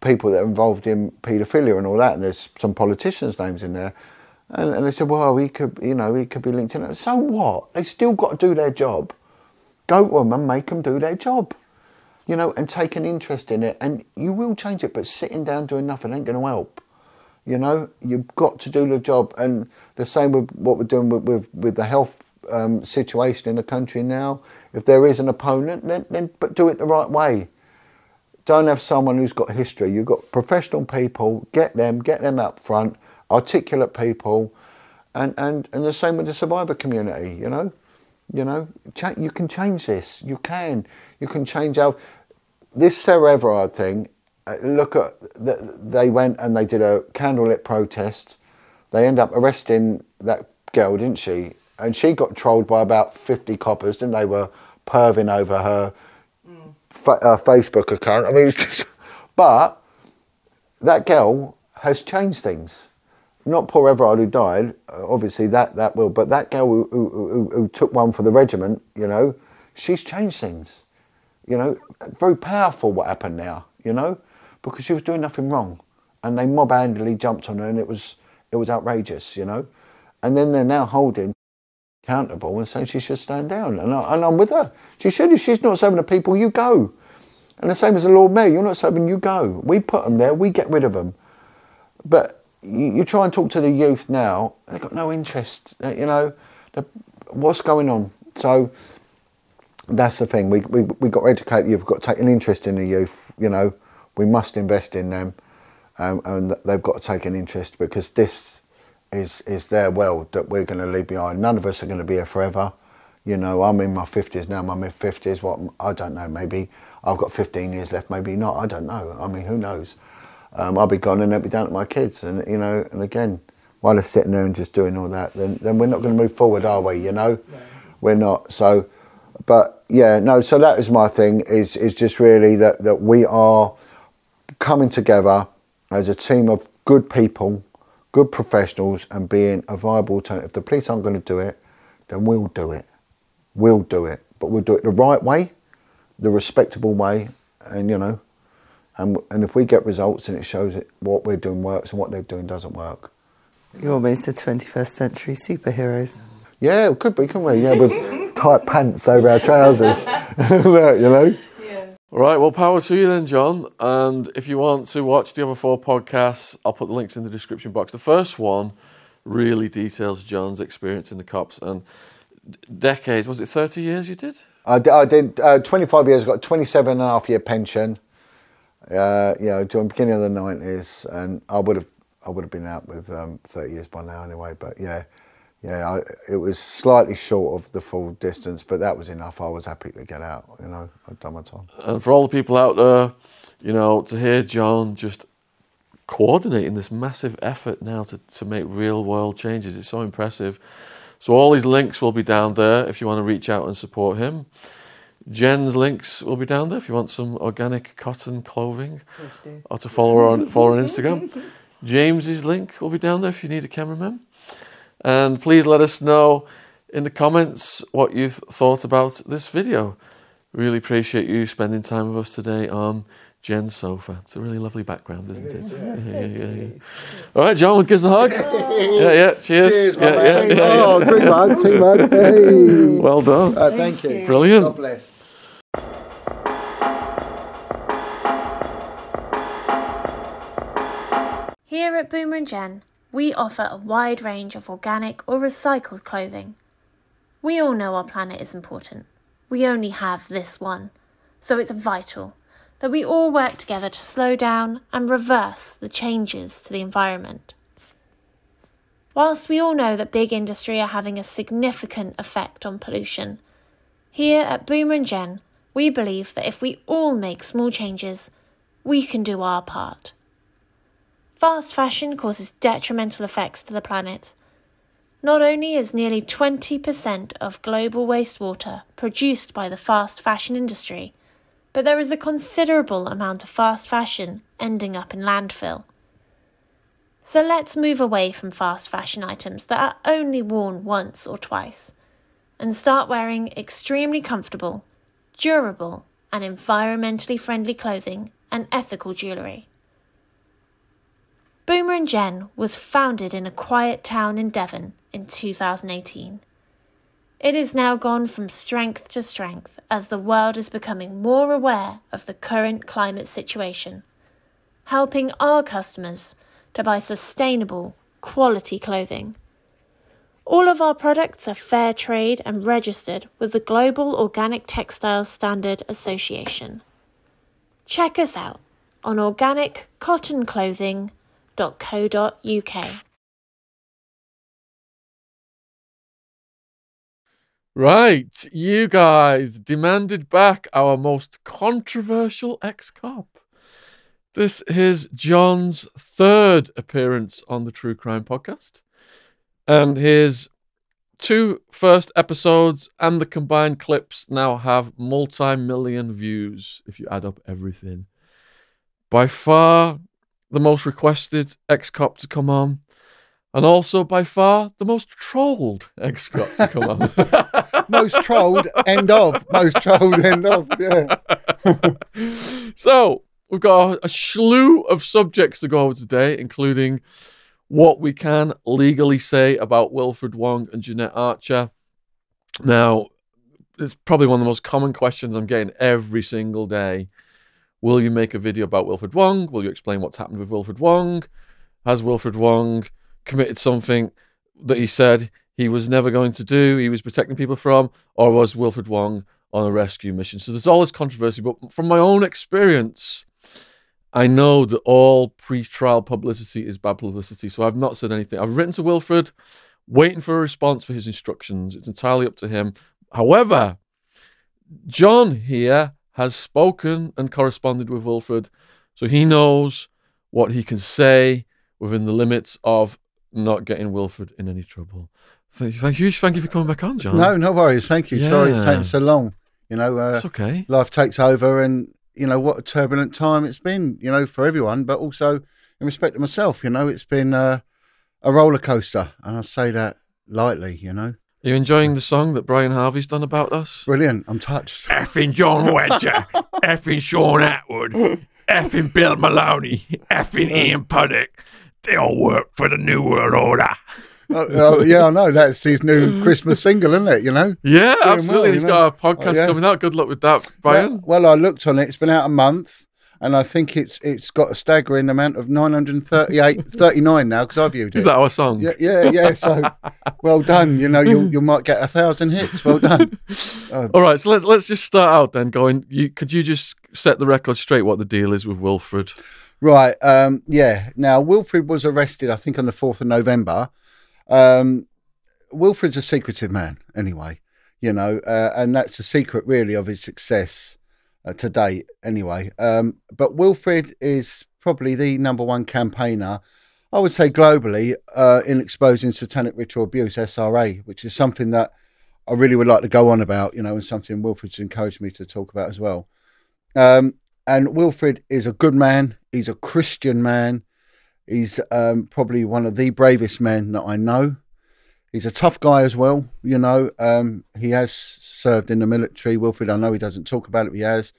people that are involved in paedophilia and all that, and there's some politicians' names in there. And, and they said, well, he could, you know, he could be linked in. So what? They still got to do their job. Go to them and make them do their job, you know, and take an interest in it. And you will change it, but sitting down doing nothing ain't going to help. You know, you've got to do the job. And the same with what we're doing with, with, with the health um, situation in the country now. If there is an opponent, then, then but do it the right way don't have someone who's got history. You've got professional people. Get them, get them up front, articulate people, and and and the same with the survivor community. You know, you know, you can change this. You can. You can change our this Everard thing. Uh, look at the, they went and they did a candlelit protest. They end up arresting that girl, didn't she? And she got trolled by about fifty coppers, didn't they? Were perving over her fa- uh, Facebook account. I mean, but that girl has changed things. Not poor Everard who died, uh, obviously that that will, but that girl who, who, who took one for the regiment, you know, she's changed things. You know, very powerful what happened now. You know, because she was doing nothing wrong, and they mob-handedly jumped on her, and it was it was outrageous. You know, and then they're now holding accountable and saying she should stand down. And, I, and I'm with her. She should. If she's not serving the people, you go. And the same as the Lord Mayor, you're not serving, you go. We put them there, we get rid of them. But you, you try and talk to the youth now, they've got no interest. Uh, you know, the, what's going on? So that's the thing. We we we got to educate youth. We've got to take an interest in the youth. You know, we must invest in them, um, and they've got to take an interest because this is is their world that we're going to leave behind. None of us are going to be here forever. You know, I'm in my fifties now, my mid fifties. What I don't know. Maybe I've got 15 years left. Maybe not. I don't know. I mean, who knows? Um, I'll be gone and they'll be down to my kids. And you know, and again, while they're sitting there and just doing all that, then then we're not going to move forward, are we? You know, no. we're not. So, but yeah, no. So that is my thing. Is is just really that that we are coming together as a team of good people good professionals and being a viable alternative. If the police aren't going to do it, then we'll do it. We'll do it. But we'll do it the right way, the respectable way, and you know, and, and if we get results and it shows it what we're doing works and what they're doing doesn't work. You're almost a 21st century superheroes. Yeah, it could be, couldn't we? Yeah, with tight pants over our trousers, you know. All right, well, power to you then, Jon. And if you want to watch the other four podcasts, I'll put the links in the description box. The first one really details Jon's experience in the cops and decades. Was it 30 years you did? I did, I did uh, 25 years, got 27 and a half year pension. Uh, you know, during the beginning of the 90s, and I would have I would have been out with um, 30 years by now anyway. But yeah, yeah, I, it was slightly short of the full distance, but that was enough. I was happy to get out. You know, I'd done my time. And for all the people out there, you know, to hear Jon just coordinating this massive effort now to, to make real world changes, it's so impressive. So all his links will be down there if you want to reach out and support him. Jen's links will be down there if you want some organic cotton clothing or to follow her on follow her on Instagram. James's link will be down there if you need a cameraman. And please let us know in the comments what you've thought about this video. Really appreciate you spending time with us today on Jen's sofa. It's a really lovely background, isn't it? Yeah, yeah, yeah, yeah. All right, Jon, give us a hug. Yeah, yeah. Cheers. Cheers, my yeah, man. yeah, yeah, oh, yeah. group hug, team hug. Hey. Well done. Uh, thank you. Brilliant. God bless. Here at Boomer and Jen, we offer a wide range of organic or recycled clothing. We all know our planet is important. We only have this one, so it's vital that we all work together to slow down and reverse the changes to the environment. Whilst we all know that big industry are having a significant effect on pollution, here at Boomer and Jen, we believe that if we all make small changes, we can do our part. Fast fashion causes detrimental effects to the planet. Not only is nearly 20% of global wastewater produced by the fast fashion industry, but there is a considerable amount of fast fashion ending up in landfill. So let's move away from fast fashion items that are only worn once or twice and start wearing extremely comfortable, durable, and environmentally friendly clothing and ethical jewellery. Boomer and Jen was founded in a quiet town in Devon in 2018. It has now gone from strength to strength as the world is becoming more aware of the current climate situation, helping our customers to buy sustainable, quality clothing. All of our products are fair trade and registered with the Global Organic Textiles Standard Association. Check us out on organiccottonclothing.co.uk. Right, you guys demanded back our most controversial ex cop. This is Jon's third appearance on the True Crime Podcast. And his two first episodes and the combined clips now have multi million views if you add up everything. By far the most requested ex cop to come on, and also by far the most trolled ex cop to come on. Most trolled, end of. Most trolled, end of. Yeah. so we've got a slew of subjects to go over today, including what we can legally say about Wilfred Wong and Jeanette Archer. Now, it's probably one of the most common questions I'm getting every single day. Will you make a video about Wilfred Wong? Will you explain what's happened with Wilfred Wong? Has Wilfred Wong committed something that he said he was never going to do, he was protecting people from, or was Wilfred Wong on a rescue mission? So there's all this controversy, but from my own experience, I know that all pre-trial publicity is bad publicity. So I've not said anything. I've written to Wilfred, waiting for a response for his instructions. It's entirely up to him. However, John here has spoken and corresponded with Wilfred, so he knows what he can say within the limits of not getting Wilfred in any trouble. Thank you, thank you, thank you for coming back on, Jon. No, no worries. Thank you. Sorry it's taken so long. You know, uh, it's okay. life takes over and, you know, what a turbulent time it's been, you know, for everyone, but also in respect to myself, you know, it's been uh, a roller coaster. And I say that lightly, you know. Are you enjoying the song that Brian Harvey's done about us? Brilliant. I'm touched. effing Jon Wedger, effing Shaun Attwood, effing Bill Maloney, effing Ian Puddick. They all work for the New World Order. oh, oh, yeah, I know. That's his new Christmas single, isn't it? You know? Yeah, well, absolutely. He's you got a podcast Oh, yeah. coming out. Good luck with that, Brian. Well, well, I looked on it. It's been out a month. And I think it's it's got a staggering amount of 938, 39 now because I've viewed it. Is that our song? Yeah, yeah, yeah. So, well done. You know, you you might get a thousand hits. Well done. Oh, All right, so let's let's just start out then. Going, you could you just set the record straight? What the deal is with Wilfred? Right. Um, yeah. Now, Wilfred was arrested, I think, on the 4th of November. Um, Wilfred's a secretive man, anyway, you know, uh, and that's the secret, really, of his success uh, to date, anyway. Um, but Wilfred is probably the number one campaigner I would say globally, uh, in exposing satanic ritual abuse, SRA, which is something that I really would like to go on about, you know, and something Wilfred's encouraged me to talk about as well. Um, and Wilfred is a good man. He's a Christian man. He's um, probably one of the bravest men that I know. He's a tough guy as well, you know. Um, he has served in the military. Wilfred, I know he doesn't talk about it, but he has.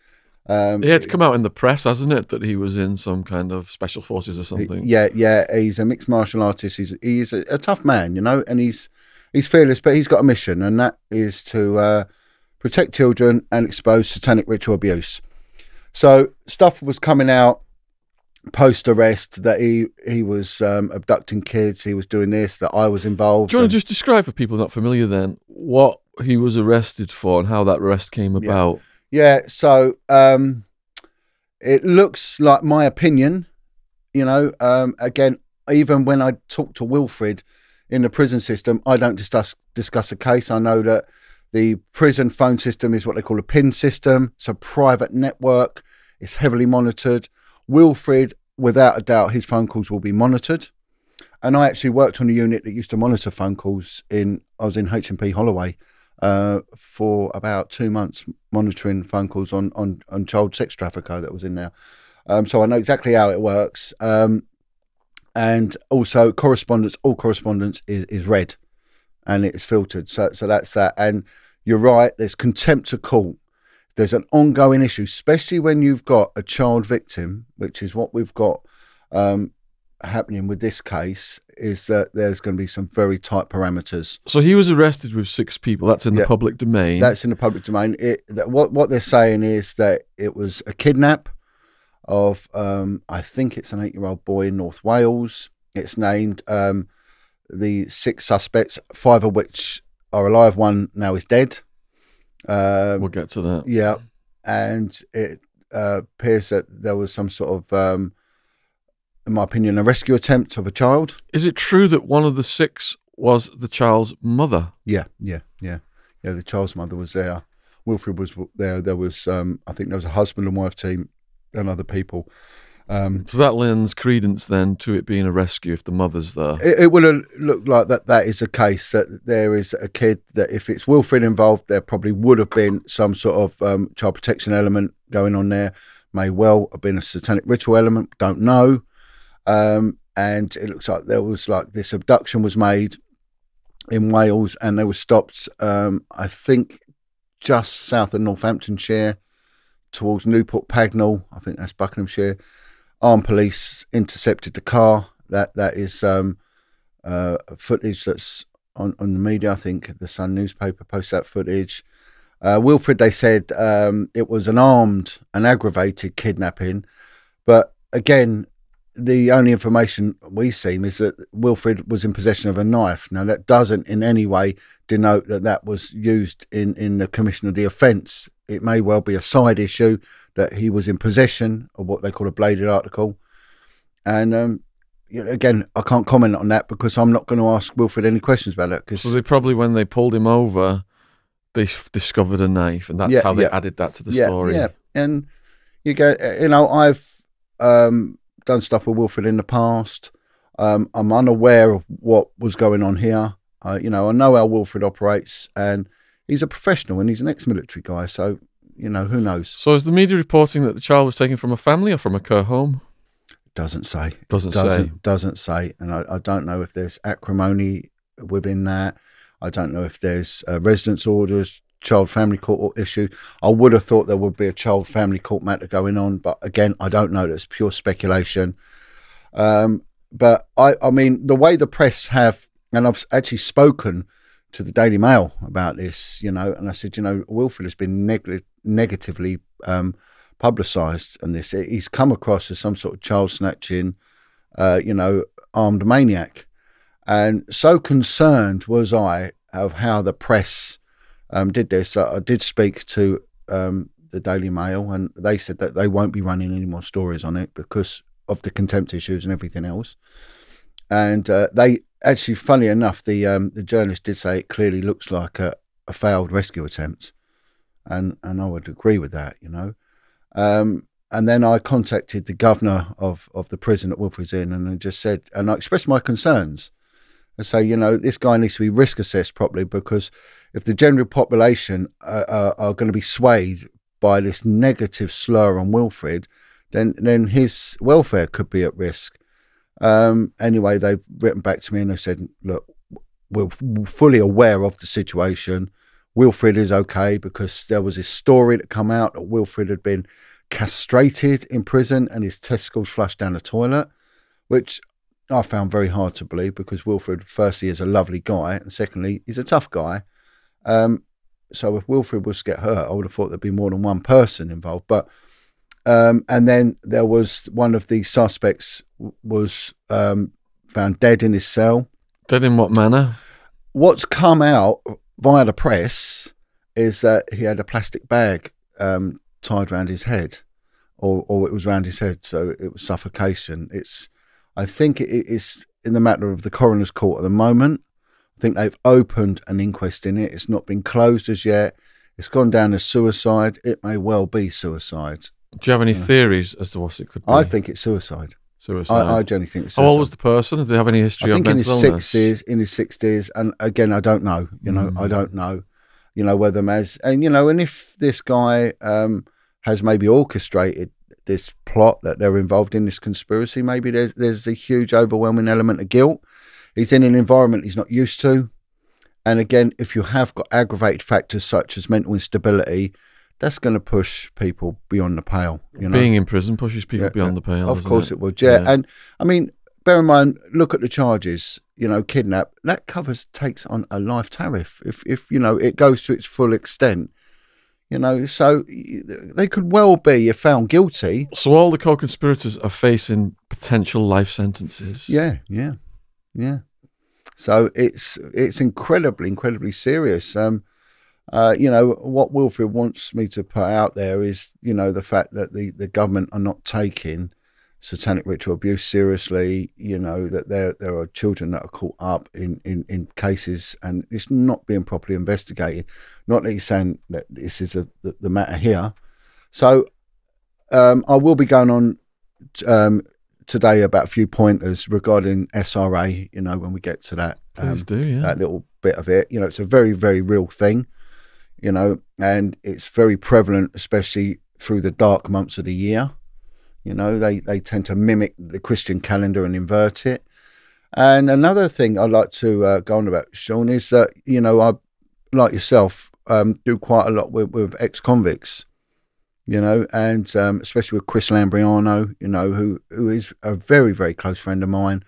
Um, Yeah, it's come out in the press, hasn't it, that he was in some kind of special forces or something. Yeah, yeah, he's a mixed martial artist. He's he's a, a tough man, you know, and he's he's fearless, but he's got a mission, and that is to uh, protect children and expose satanic ritual abuse. So stuff was coming out post arrest that he he was um, abducting kids, he was doing this, that I was involved. Do you want to just describe for people not familiar then what he was arrested for and how that arrest came Yeah. about? Yeah, so um, it looks like my opinion. You know, um, again, even when I talk to Wilfred in the prison system, I don't discuss discuss a case. I know that the prison phone system is what they call a PIN system. It's a private network. It's heavily monitored. Wilfred, without a doubt, his phone calls will be monitored. And I actually worked on a unit that used to monitor phone calls in. I was in HMP Holloway uh, for about two months, monitoring phone calls on on on child sex trafficker that was in there. Um, so I know exactly how it works. Um, and also correspondence, all correspondence is, is read and it's filtered. So so that's that. And you're right. There's contempt of court. There's an ongoing issue, especially when you've got a child victim, which is what we've got um, happening with this case. Is that there's going to be some very tight parameters. So he was arrested with six people. That's in Yeah. the public domain. That's in the public domain. It that what what they're saying is that it was a kidnap of um, I think it's an eight year old boy in North Wales. It's named um, the six suspects, five of which are alive. One now is dead. Um, we'll get to that. yeah, and it uh, appears that there was some sort of, um, in my opinion, a rescue attempt of a child. Is it true that one of the six was the child's mother? Yeah, yeah, yeah, yeah. The child's mother was there. Wilfred was there. There was, um, I think, there was a husband and wife team and other people. Um, So that lends credence then to it being a rescue if the mother's there. it, it would have looked like that. That is a case that there is a kid that if it's Wilfred involved, there probably would have been some sort of um, child protection element going on there. May well have been a satanic ritual element. Don't know. Um, and it looks like there was like this abduction was made in Wales, and they were stopped. Um, I think just south of Northamptonshire, towards Newport Pagnell. I think that's Buckinghamshire. Armed police intercepted the car. That that is um, uh, footage that's on, on the media. I think the Sun newspaper posted that footage. Uh, Wilfred, they said um, it was an armed and aggravated kidnapping, but again, the only information we've seen is that Wilfred was in possession of a knife. Now, that doesn't in any way denote that that was used in, in the commission of the offence. It may well be a side issue that he was in possession of what they call a bladed article. And um, you know, again, I can't comment on that because I'm not going to ask Wilfred any questions about it. Because So they probably, when they pulled him over, they discovered a knife, and that's Yeah, how they yeah. added that to the yeah, story. Yeah, and you go, you know, I've um, done stuff with Wilfred in the past. Um, I'm unaware of what was going on here. Uh, you know, I know how Wilfred operates, and he's a professional and he's an ex-military guy. So, you know, who knows? So is the media reporting that the child was taken from a family or from a care home? Doesn't say. Doesn't, doesn't say. doesn't say, and I, I don't know if there's acrimony within that. I don't know if there's uh, residence orders, child family court issue. I would have thought there would be a child family court matter going on, but again, I don't know. That's pure speculation. Um, but I, I mean, the way the press have, and I've actually spoken to the Daily Mail about this, you know, and I said, you know, Wilfred has been neg- negatively um, publicised on this. He's come across as some sort of child snatching, uh, you know, armed maniac. And so concerned was I of how the press um, did this. I did speak to um, the Daily Mail, and they said that they won't be running any more stories on it because of the contempt issues and everything else. And uh, they actually, funny enough, the um, the journalist did say it clearly looks like a, a failed rescue attempt, and and I would agree with that. You know, um, and then I contacted the governor of, of the prison at Wilfred's Inn and I just said, and I expressed my concerns. and say, you know, this guy needs to be risk assessed properly because if the general population uh, are, are going to be swayed by this negative slur on Wilfred, then then his welfare could be at risk. Um, anyway, they've written back to me and they said, look, we're fully aware of the situation. Wilfred is okay because there was this story that come out that Wilfred had been castrated in prison and his testicles flushed down the toilet, which I found very hard to believe because Wilfred, firstly, is a lovely guy, and secondly, he's a tough guy. Um, so if Wilfred was to get hurt, I would have thought there'd be more than one person involved. But um, and then there was one of the suspects was um, found dead in his cell. Dead in what manner? What's come out via the press is that he had a plastic bag um, tied around his head, or or it was around his head, so it was suffocation. It's, I think it is in the matter of the coroner's court at the moment. I think they've opened an inquest in it. It's not been closed as yet. It's gone down as suicide. It may well be suicide. Do you have any theories as to what it could be? I think it's suicide. suicide. I, I genuinely think it's How old was the person? Did they have any history I of think in his illness? sixties, in his sixties, and again, I don't know. You know, Mm. I don't know. You know whether Maz, and you know, and if this guy um, has maybe orchestrated this plot that they're involved in this conspiracy, maybe there's there's a huge, overwhelming element of guilt. He's in an environment he's not used to, and again, if you have got aggravated factors such as mental instability, that's going to push people beyond the pale. You know, Being in prison pushes people Yeah, beyond yeah. the pale. of course it? it would, yeah. Yeah. And I mean, bear in mind, look at the charges. You know, kidnap that covers takes on a life tariff if if you know it goes to its full extent. You know, so they could well be if found guilty. So all the co-conspirators are facing potential life sentences. Yeah, yeah, yeah. So it's it's incredibly incredibly serious. Um, uh, you know what Wilfred wants me to put out there is you know the fact that the the government are not taking satanic ritual abuse seriously. You know that there there are children that are caught up in in in cases and it's not being properly investigated. Not that he's saying that this is a, the, the matter here. So um, I will be going on um, today about a few pointers regarding SRA. You know, when we get to that, um, do, yeah. that little bit of it. You know, it's a very, very real thing. You know, and it's very prevalent, especially through the dark months of the year. You know, they they tend to mimic the Christian calendar and invert it. And another thing I'd like to uh, go on about, Shaun, is that you know I, like yourself, um, do quite a lot with, with ex-convicts you know, and um, especially with Chris Lambrianou, you know, who who is a very very close friend of mine,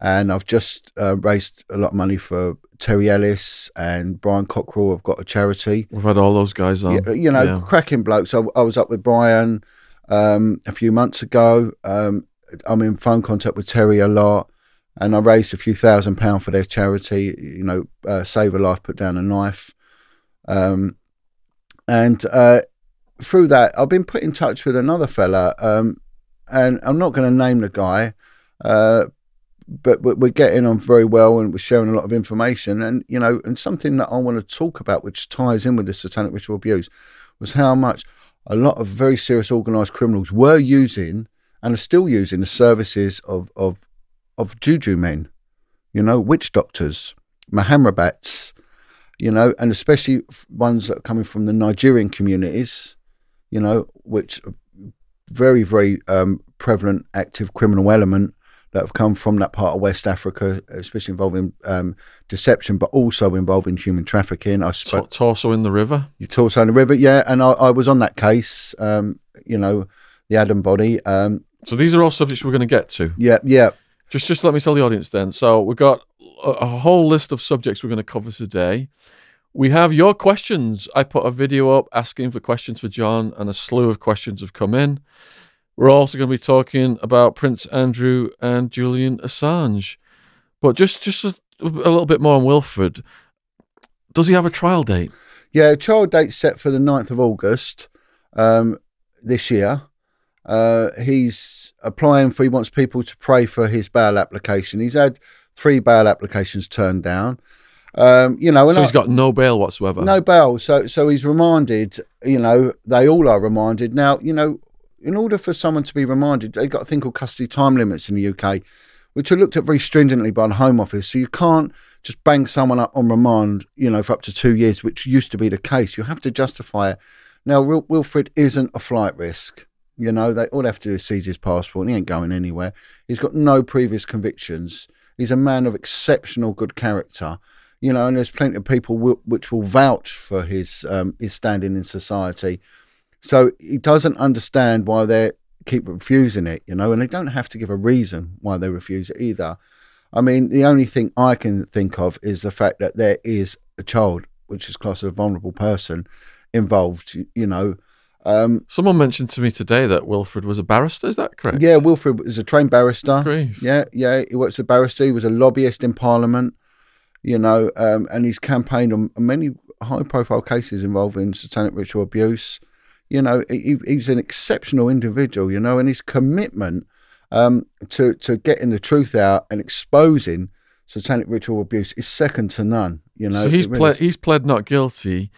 and I've just uh, raised a lot of money for Terry Ellis and Brian Cockerill. I've got a charity, We've had all those guys on. yeah, you know, Yeah. cracking blokes. I, I was up with Brian um, a few months ago. Um, I'm in phone contact with Terry a lot, and I raised a few thousand pound for their charity. You know, uh, Save a Life, Put Down a Knife, um, and uh, through that, I've been put in touch with another fella, um, and I'm not going to name the guy. Uh, but we- we're getting on very well and we're sharing a lot of information. And you know and something that i want to talk about which ties in with the satanic ritual abuse was how much a lot of very serious organized criminals were using and are still using the services of of of juju men you know witch doctors mahamrabats you know and especially ones that are coming from the nigerian communities you know which very very um, prevalent active criminal element that have come from that part of West Africa, especially involving um, deception, but also involving human trafficking. I spoke torso in the river. you torso in the river, yeah, and I, I was on that case. Um, you know, the Adam body. Um, So these are all subjects we're going to get to. yeah, yeah, Just, just let me tell the audience then. So we've got a, a whole list of subjects we're going to cover today. We have your questions. I put a video up asking for questions for Jon, and a slew of questions have come in. We're also going to be talking about Prince Andrew and Julian Assange. But just, just a, a little bit more on Wilfred. Does he have a trial date? yeah. Trial date set for the 9th of August um, this year. Uh, he's applying for. He wants people to pray for his bail application. He's had three bail applications turned down. Um, you know, and So I- he's got no bail whatsoever. No bail. So so he's reminded. You know, they all are reminded now. You know, in order for someone to be reminded, they've got a thing called custody time limits in the UK, which are looked at very stringently by the Home Office. So you can't just bang someone up on remand, you know, for up to two years, which used to be the case. You have to justify it. Now, Wil- Wilfred isn't a flight risk. You know, they all they have to do is seize his passport. And he ain't going anywhere. He's got no previous convictions. He's a man of exceptional good character. You know, and there's plenty of people which will vouch for his um, his standing in society. So he doesn't understand why they keep refusing it. You know, and they don't have to give a reason why they refuse it either. I mean, the only thing I can think of is the fact that there is a child, which is classed as a vulnerable person, involved. You, know, um, Someone mentioned to me today that Wilfred was a barrister. Is that correct? yeah, Wilfred is a trained barrister. Grief. Yeah, yeah, he works as a barrister. He was a lobbyist in Parliament. You know, um, and he's campaigned on many high-profile cases involving satanic ritual abuse. You know, he, he's an exceptional individual. You know, and his commitment um, to to getting the truth out and exposing satanic ritual abuse is second to none. You know, so he's really pled he's pled not guilty.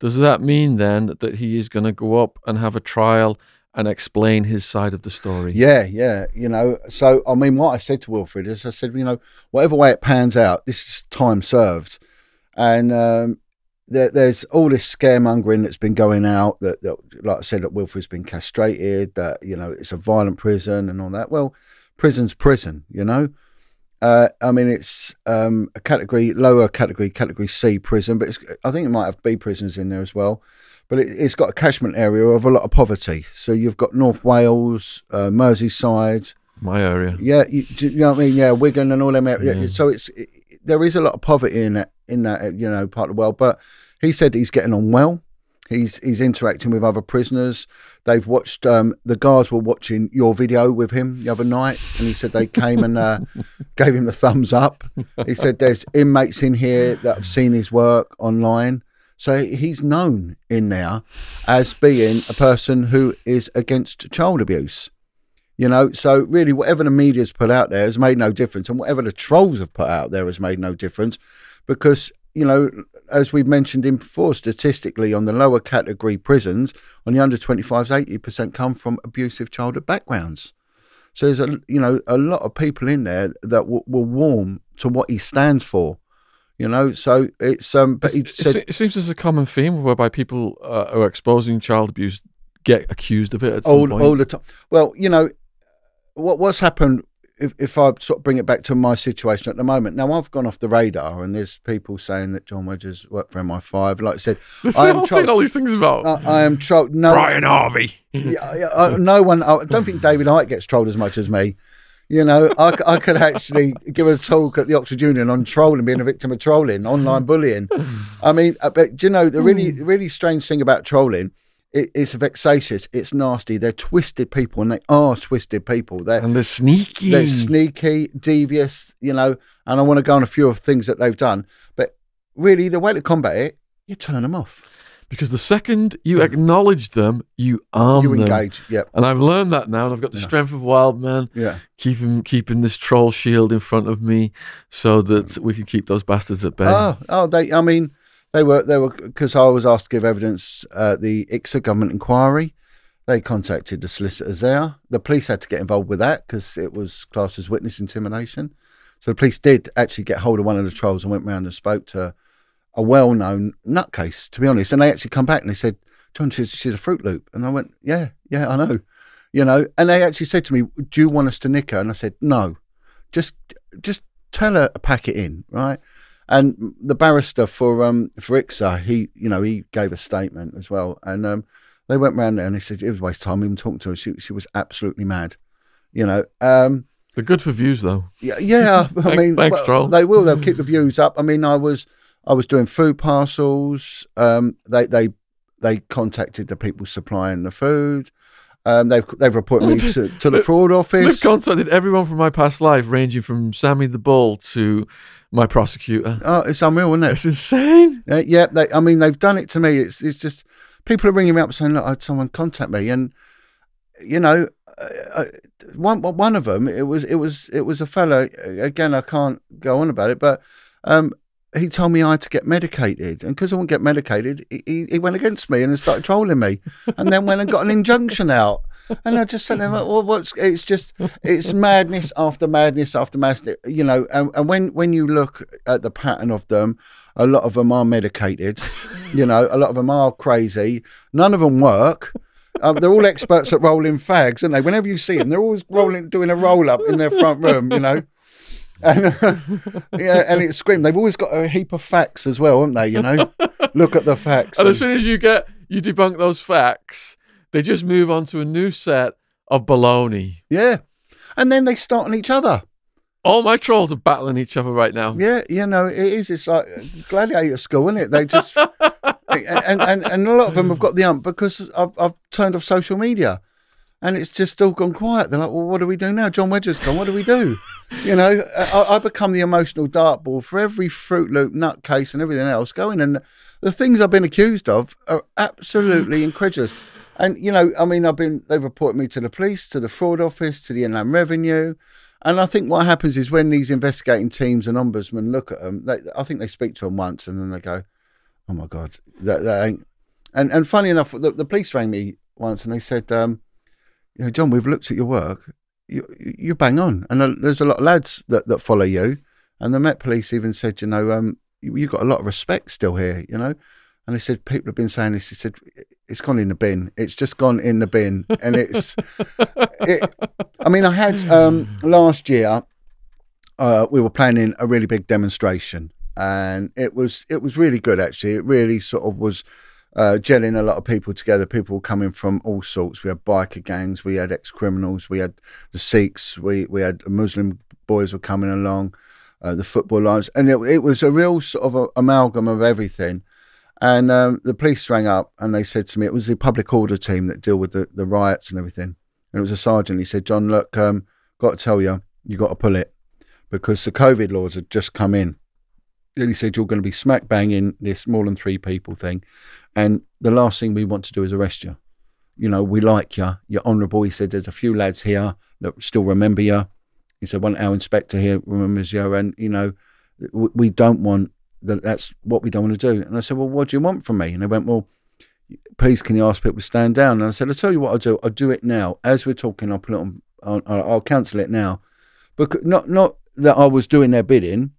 Does that mean then that he is going to go up and have a trial and explain his side of the story? Yeah, yeah. You know, so I mean, what I said to Wilfred is, I said, you know, whatever way it pans out, this is time served, and um, there, there's all this scaremongering that's been going out that, that, like I said, that Wilfred's been castrated, that you know it's a violent prison and all that. Well, prison's prison, you know. Uh, I mean, it's um, a category, lower category, category C prison, but it's, I think it might have B prisons in there as well. But it, it's got a catchment area of a lot of poverty. So you've got North Wales, uh, Merseyside, My area. yeah, you, you know what I mean? Yeah, Wigan and all them areas. Yeah. So it's it, there is a lot of poverty in that in that you know part of the world. But he said he's getting on well. He's he's interacting with other prisoners. They've watched. Um, the guards were watching your video with him the other night, and he said they came and uh, gave him the thumbs up. He said there's inmates in here that have seen his work online. So he's known in there as being a person who is against child abuse. You know, so really, whatever the media's put out there has made no difference, and whatever the trolls have put out there has made no difference, because you know, as we've mentioned in before, statistically, on the lower category prisons, on the under 25s, 80% come from abusive childhood backgrounds. So there's a you know a lot of people in there that will, will warm to what he stands for. You know, so it's um. But he It, said, it seems there's a common theme whereby people uh, who are exposing child abuse get accused of it at some all, point. all the time. Well, you know, what what's happened if, if I sort of bring it back to my situation at the moment. Now I've gone off the radar, and there's people saying that Jon Wedger's worked for MI5. Like I said, This I am saying all these things about I, I am trolled. No, Brian Harvey. yeah, uh, no one. I don't think David Icke gets trolled as much as me. You know, I could actually give a talk at the Oxford Union on trolling, being a victim of trolling, online bullying. I mean, uh, but do you know the really, really strange thing about trolling? It, it's vexatious. It's nasty. They're twisted people, and they are twisted people. They're And they're sneaky. they're sneaky, devious. You know, and I want to go on a few of the things that they've done. But really, the way to combat it, you turn them off. because the second you mm. acknowledge them, you arm you them. engage. Yep. And I've learned that now, and I've got the Yeah. strength of wild man, Yeah. keeping keeping this troll shield in front of me, so that mm. we can keep those bastards at bay. Oh, oh, they. I mean, they were they were because I was asked to give evidence at the ICSA government inquiry. They contacted the solicitors there. The police had to get involved with that because it was classed as witness intimidation. So the police did actually get hold of one of the trolls and went round and spoke to a well-known nutcase, to be honest. And they actually come back and they said, "Jon, she's, she's a Fruit Loop," and I went, "Yeah, yeah, I know." You know, and they actually said to me, "Do you want us to nick her?" And I said, "No, just just tell her to pack it in, right?" And the barrister for um for ICSA, he you know he gave a statement as well, and um they went round there and he said it was a waste of time even talking to her. She she was absolutely mad, you know. Um, They're good for views, though. yeah, yeah. I mean, thanks, well, they will. They'll keep the views up. I mean, I was I was doing food parcels. Um, they they they contacted the people supplying the food. Um, they've they've reported me to, to the fraud office. They've contacted everyone from my past life, ranging from Sammy the Bull to my prosecutor. Oh, it's unreal, isn't it? It's insane. Uh, yeah, they, I mean, they've done it to me. It's it's just people are ringing me up saying, "Look, I had someone contact me," and you know, uh, uh, one one of them, it was it was it was a fellow. Again, I can't go on about it, but um, he told me I had to get medicated, and because I wouldn't get medicated, he, he- he went against me and started trolling me, and then went and got an injunction out. And I just said, well, what's it's just it's madness after madness after madness, you know. And, and when when you look at the pattern of them, a lot of them are medicated, you know. A lot of them are crazy. None of them work. Um, they're all experts at rolling fags, aren't they? Whenever you see them, they're always rolling, doing a roll up in their front room, you know. And yeah, and it's scream. They've always got a heap of facts as well, haven't they? You know, look at the facts. And and- as soon as you get you debunk those facts, they just move on to a new set of baloney. yeah, and then they start on each other. All my trolls are battling each other right now. Yeah, you know, it is. It's like gladiator school, isn't it? They just and, and and a lot of them have got the ump because I've I've turned off social media, and it's just all gone quiet. They're like, well, what do we do now? Jon Wedger's gone. What do we do? You know, I, I become the emotional dartboard for every Fruit Loop nutcase and everything else going. And the things I've been accused of are absolutely incredulous. And you know, I mean, I've been they've reported me to the police, to the fraud office, to the Inland Revenue. And I think what happens is when these investigating teams and ombudsmen look at them, they, I think they speak to them once and then they go, "Oh my god, that, that ain't." And and funny enough, the, the police rang me once and they said, um, "You know, Jon, we've looked at your work. You you bang on, and there's a lot of lads that, that follow you." And the Met Police even said, "You know, um, you, you've got a lot of respect still here, you know." And they said people have been saying this. He said it's gone in the bin. It's just gone in the bin, and it's. it, I mean, I had um, last year. Uh, we were planning a really big demonstration, and it was it was really good actually. It really sort of was uh, gelling a lot of people together. People coming from all sorts. We had biker gangs, we had ex criminals, we had the Sikhs, we we had Muslim boys were coming along, uh, the football lines, and it, it was a real sort of a, amalgam of everything. And um, the police rang up and they said to me, it was the public order team that deal with the, the riots and everything. And it was a sergeant. He said, Jon, look, um, got to tell you, you got to pull it because the COVID laws had just come in. Then he said, you're going to be smack bang in this more than three people thing. And the last thing we want to do is arrest you. You know, we like you. You're honourable. He said, there's a few lads here that still remember you. He said, one our inspector here remembers you. And, you know, we don't want that. That's what we don't want to do. And I said, well, what do you want from me? And they went, well, please, can you ask people to stand down? And I said, I'll tell you what I'll do. I'll do it now. As we're talking, I'll put it on, I'll I'll cancel it now. But not, not that I was doing their bidding,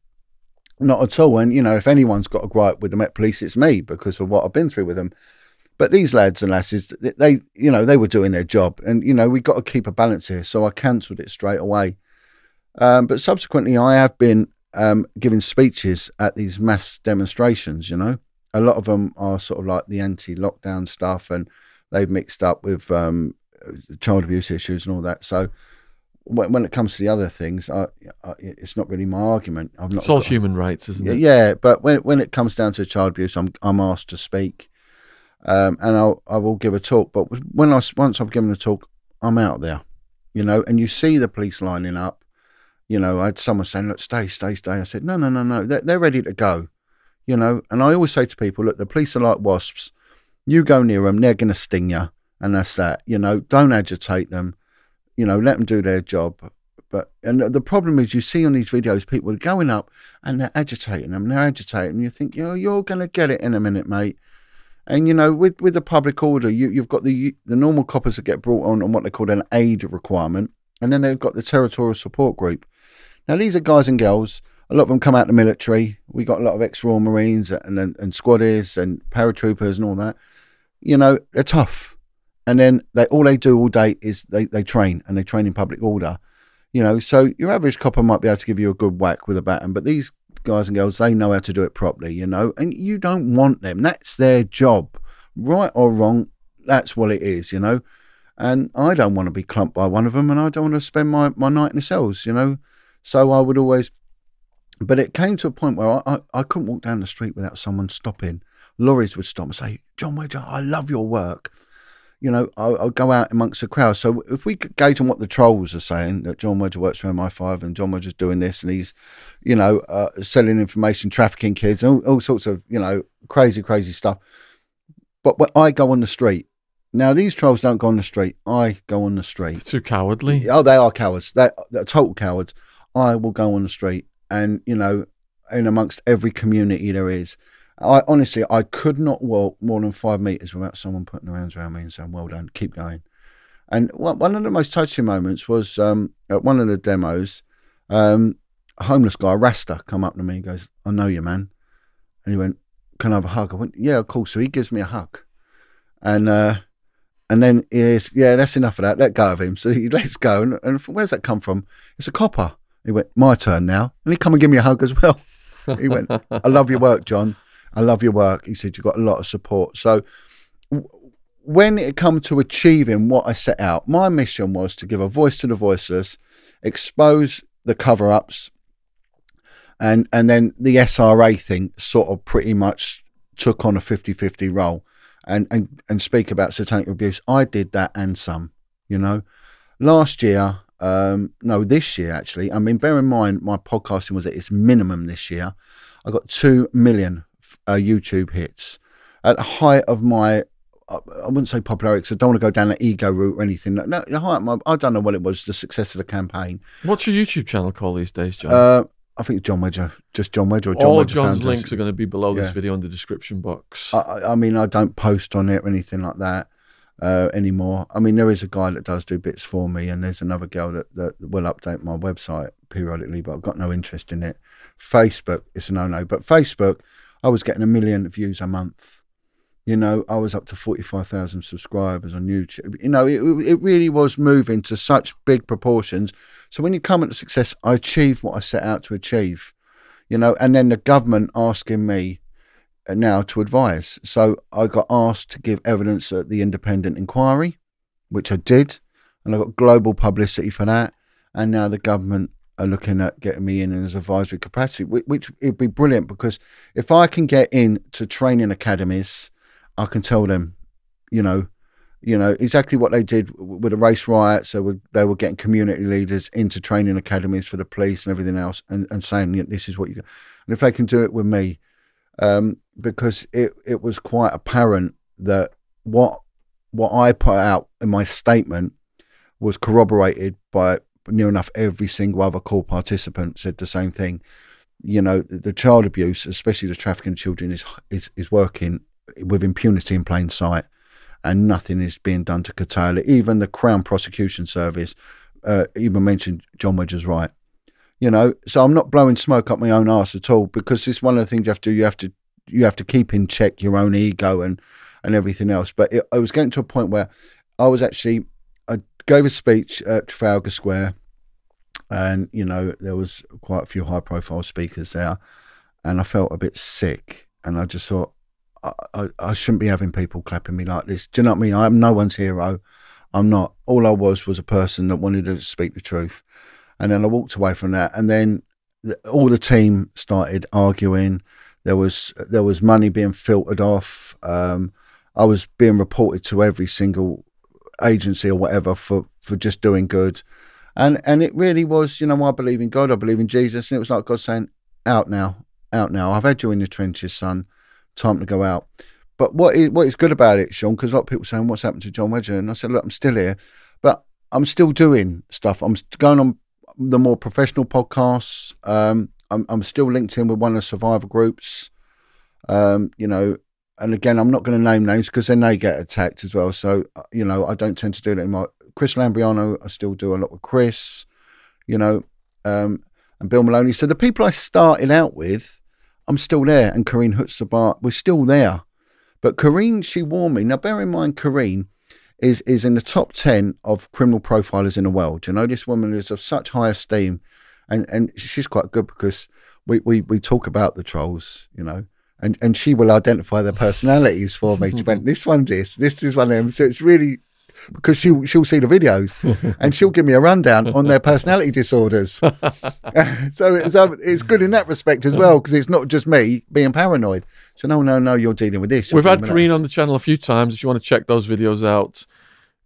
not at all. And, you know, if anyone's got a gripe with the Met Police, it's me because of what I've been through with them. But these lads and lasses, they- they, you know, they were doing their job. And, you know, we've got to keep a balance here. So I cancelled it straight away. Um, but subsequently, I have been um, giving speeches at these mass demonstrations, you know. A lot of them are sort of like the anti lockdown stuff, and they've mixed up with um, child abuse issues and all that. So when, when it comes to the other things, I, I, it's not really my argument. I've not It's all got- human rights, isn't yeah, it? yeah, but when when it comes down to child abuse, I'm I'm asked to speak, um, and I'll I will give a talk. But when I once I've given a talk, I'm out there, you know. And you see the police lining up. You know, I had someone saying, "Look, stay, stay, stay." I said, "No, no, no, no. They're they're ready to go." You know, and I always say to people, "Look, the police are like wasps. You go near them, they're going to sting you, and that's that. You know, don't agitate them. You know, let them do their job." But and the problem is, you see on these videos, people are going up and they're agitating them. They're agitating. You think, you know, you're going to get it in a minute, mate. And you know, with with the public order, you you've got the the normal coppers that get brought on on what they call an aid requirement, and then they've got the territorial support group. Now these are guys and girls. A lot of them come out of the military. We got a lot of ex-Royal Marines and and, and squaddies and paratroopers and all that. You know, they're tough. And then they all they do all day is they, they train and they train in public order. You know, so your average copper might be able to give you a good whack with a baton, but these guys and girls, they know how to do it properly, you know, and you don't want them. That's their job. Right or wrong, that's what it is, you know. And I don't want to be clumped by one of them, and I don't want to spend my, my night in the cells, you know. So I would always, but it came to a point where I, I, I couldn't walk down the street without someone stopping. Lorries would stop and say, Jon Wedger, I love your work you know, I'll, I'll go out amongst the crowd. So if we could gauge on what the trolls are saying, that Jon Wedger works for MI5 and Jon Wedger's doing this and he's, you know, uh, selling information, trafficking kids, all, all sorts of, you know, crazy, crazy stuff. But when I go on the street, now these trolls don't go on the street. I go on the street. Too cowardly. Oh, they are cowards. They're, they're total cowards. I will go on the street and, you know, in amongst every community there is. I honestly, I could not walk more than five meters without someone putting their hands around me and saying, "Well done, keep going." And one of the most touching moments was um, at one of the demos. Um, a homeless guy, Rasta, come up to me and goes, "I know you, man." And he went, "Can I have a hug?" I went, "Yeah, of course." So he gives me a hug, and uh, and then he is, "Yeah, that's enough of that. Let go of him." So he lets go, and, and where's that come from? It's a copper. He went, "My turn now," and he come and give me a hug as well. he went, "I love your work, Jon. I love your work." He said, "You've got a lot of support." So when it come to achieving what I set out, my mission was to give a voice to the voiceless, expose the cover-ups, and and then the SRA thing sort of pretty much took on a 50-50 role and and and speak about satanic abuse. I did that and some, you know. Last year, um, no, this year actually. I mean, bear in mind my podcasting was at its minimum this year. I got two million uh, YouTube hits at the height of my. I wouldn't say popularity because I don't want to go down the ego route or anything. No, the height of my, I don't know what it was. The success of the campaign. What's your YouTube channel called these days, Jon? Uh, I think Jon Wedger, just Jon Wedger or Jon All Wedger of Jon's Foundation. links are going to be below this video in the description box. I, I mean, I don't post on it or anything like that uh, anymore. I mean, there is a guy that does do bits for me, and there's another girl that, that will update my website periodically, but I've got no interest in it. Facebook, it's a no no. But Facebook, I was getting a million views a month. You know, I was up to 45,000 subscribers on YouTube. You know, it, it really was moving to such big proportions. So when you come into success, I achieved what I set out to achieve. You know, and then the government asking me, now to advise. So I got asked to give evidence at the independent inquiry, which I did, and I got global publicity for that. And now the government are looking at getting me in as advisory capacity, which, it'd be brilliant because if I can get into training academies, I can tell them, you know, you know exactly what they did with the race riots. So they were getting community leaders into training academies for the police and everything else, and, and saying this is what you. And if they can do it with me, um, because it, it was quite apparent that what what I put out in my statement was corroborated by near enough every single other call participant said the same thing. You know, the, the child abuse, especially the trafficking of children, is is is working with impunity in plain sight, and nothing is being done to curtail it. Even the Crown Prosecution Service uh, even mentioned Jon Wedger's right you know so i'm not blowing smoke up my own arse at all because it's one of the things you have to do you have to you have to keep in check your own ego and and everything else. But it, i was getting to a point where i was actually i gave a speech at trafalgar square and you know there was quite a few high profile speakers there and i felt a bit sick and i just thought I, I, I shouldn't be having people clapping me like this. Do you know what i mean? I'm no one's hero. I'm not. All i was was a person that wanted to speak the truth and then I walked away from that. And then the, all the team started arguing. There was there was money being filtered off. Um, I was being reported to every single agency or whatever for for just doing good. And and it really was, you know, I believe in God, I believe in Jesus, and it was like God saying, "Out now, out now. I've had you in the trenches, son. Time to go out." But what is what is good about it, Shaun? Because a lot of people saying, "What's happened to Jon Wedger?" And I said, "Look, I'm still here, but I'm still doing stuff. I'm going on the more professional podcasts. Um, I'm, I'm still linked in with one of the survivor groups. Um, you know, and again, I'm not going to name names because then they get attacked as well. So, uh, you know, I don't tend to do that anymore. Chris Lambrianou, I still do a lot with Chris, you know, um, and Bill Maloney. So the people I started out with, I'm still there. And Karine Hutsebaut, we're still there. But Karine, she warned me. Now, bear in mind, Karine is is in the top ten of criminal profilers in the world. You know, this woman is of such high esteem, and and she's quite good because we we, we talk about the trolls. You know. And, and she will identify their personalities for me. She went, this one's this, this is one of them. So it's really because she'll she'll see the videos and she'll give me a rundown on their personality disorders. so, so um, it's good in that respect as well because it's not just me being paranoid. So no, no, no, you're dealing with this. We've had dealing with that. Karine on the channel a few times. If you want to check those videos out,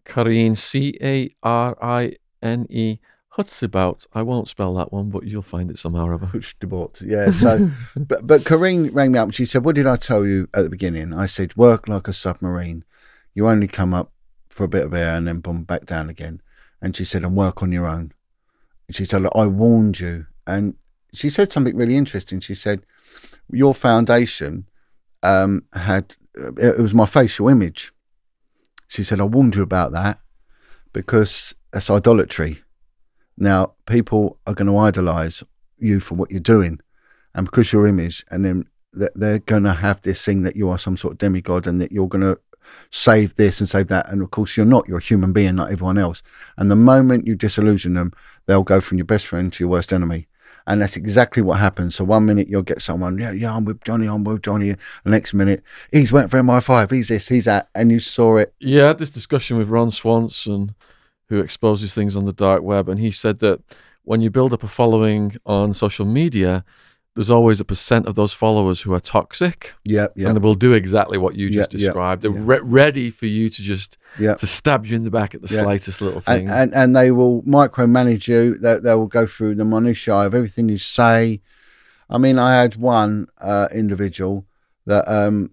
Karine, C A R I N E, Hutsebaut. I won't spell that one, but you'll find it somehow or other. Yeah. So, but but Karine rang me up and she said, "What did I tell you at the beginning?" I said, "Work like a submarine. You only come up for a bit of air and then boom back down again." And she said, "And work on your own." And she said, "Look, "I warned you." And she said something really interesting. She said, "Your foundation um, had it was my facial image." She said, "I warned you about that." because that's idolatry. Now, people are going to idolize you for what you're doing, and because your image, and then th- they're going to have this thing that you are some sort of demigod and that you're going to save this and save that. And of course, you're not. You're a human being like everyone else. And the moment you disillusion them, they'll go from your best friend to your worst enemy. And that's exactly what happens. So one minute you'll get someone, yeah, yeah, I'm with Johnny, I'm with Johnny. Next minute, he's went for MI5, he's this, he's that, and you saw it. Yeah, I had this discussion with Ron Swanson, who exposes things on the dark web, and he said that when you build up a following on social media, there's always a percent of those followers who are toxic, Yeah, yeah, and they will do exactly what you just Yeah, described. They're yeah. re- ready for you to just yeah. to stab you in the back at the slightest little thing. And, and and they will micromanage you. They, they will go through the minutiae of everything you say. I mean, I had one uh, individual that um,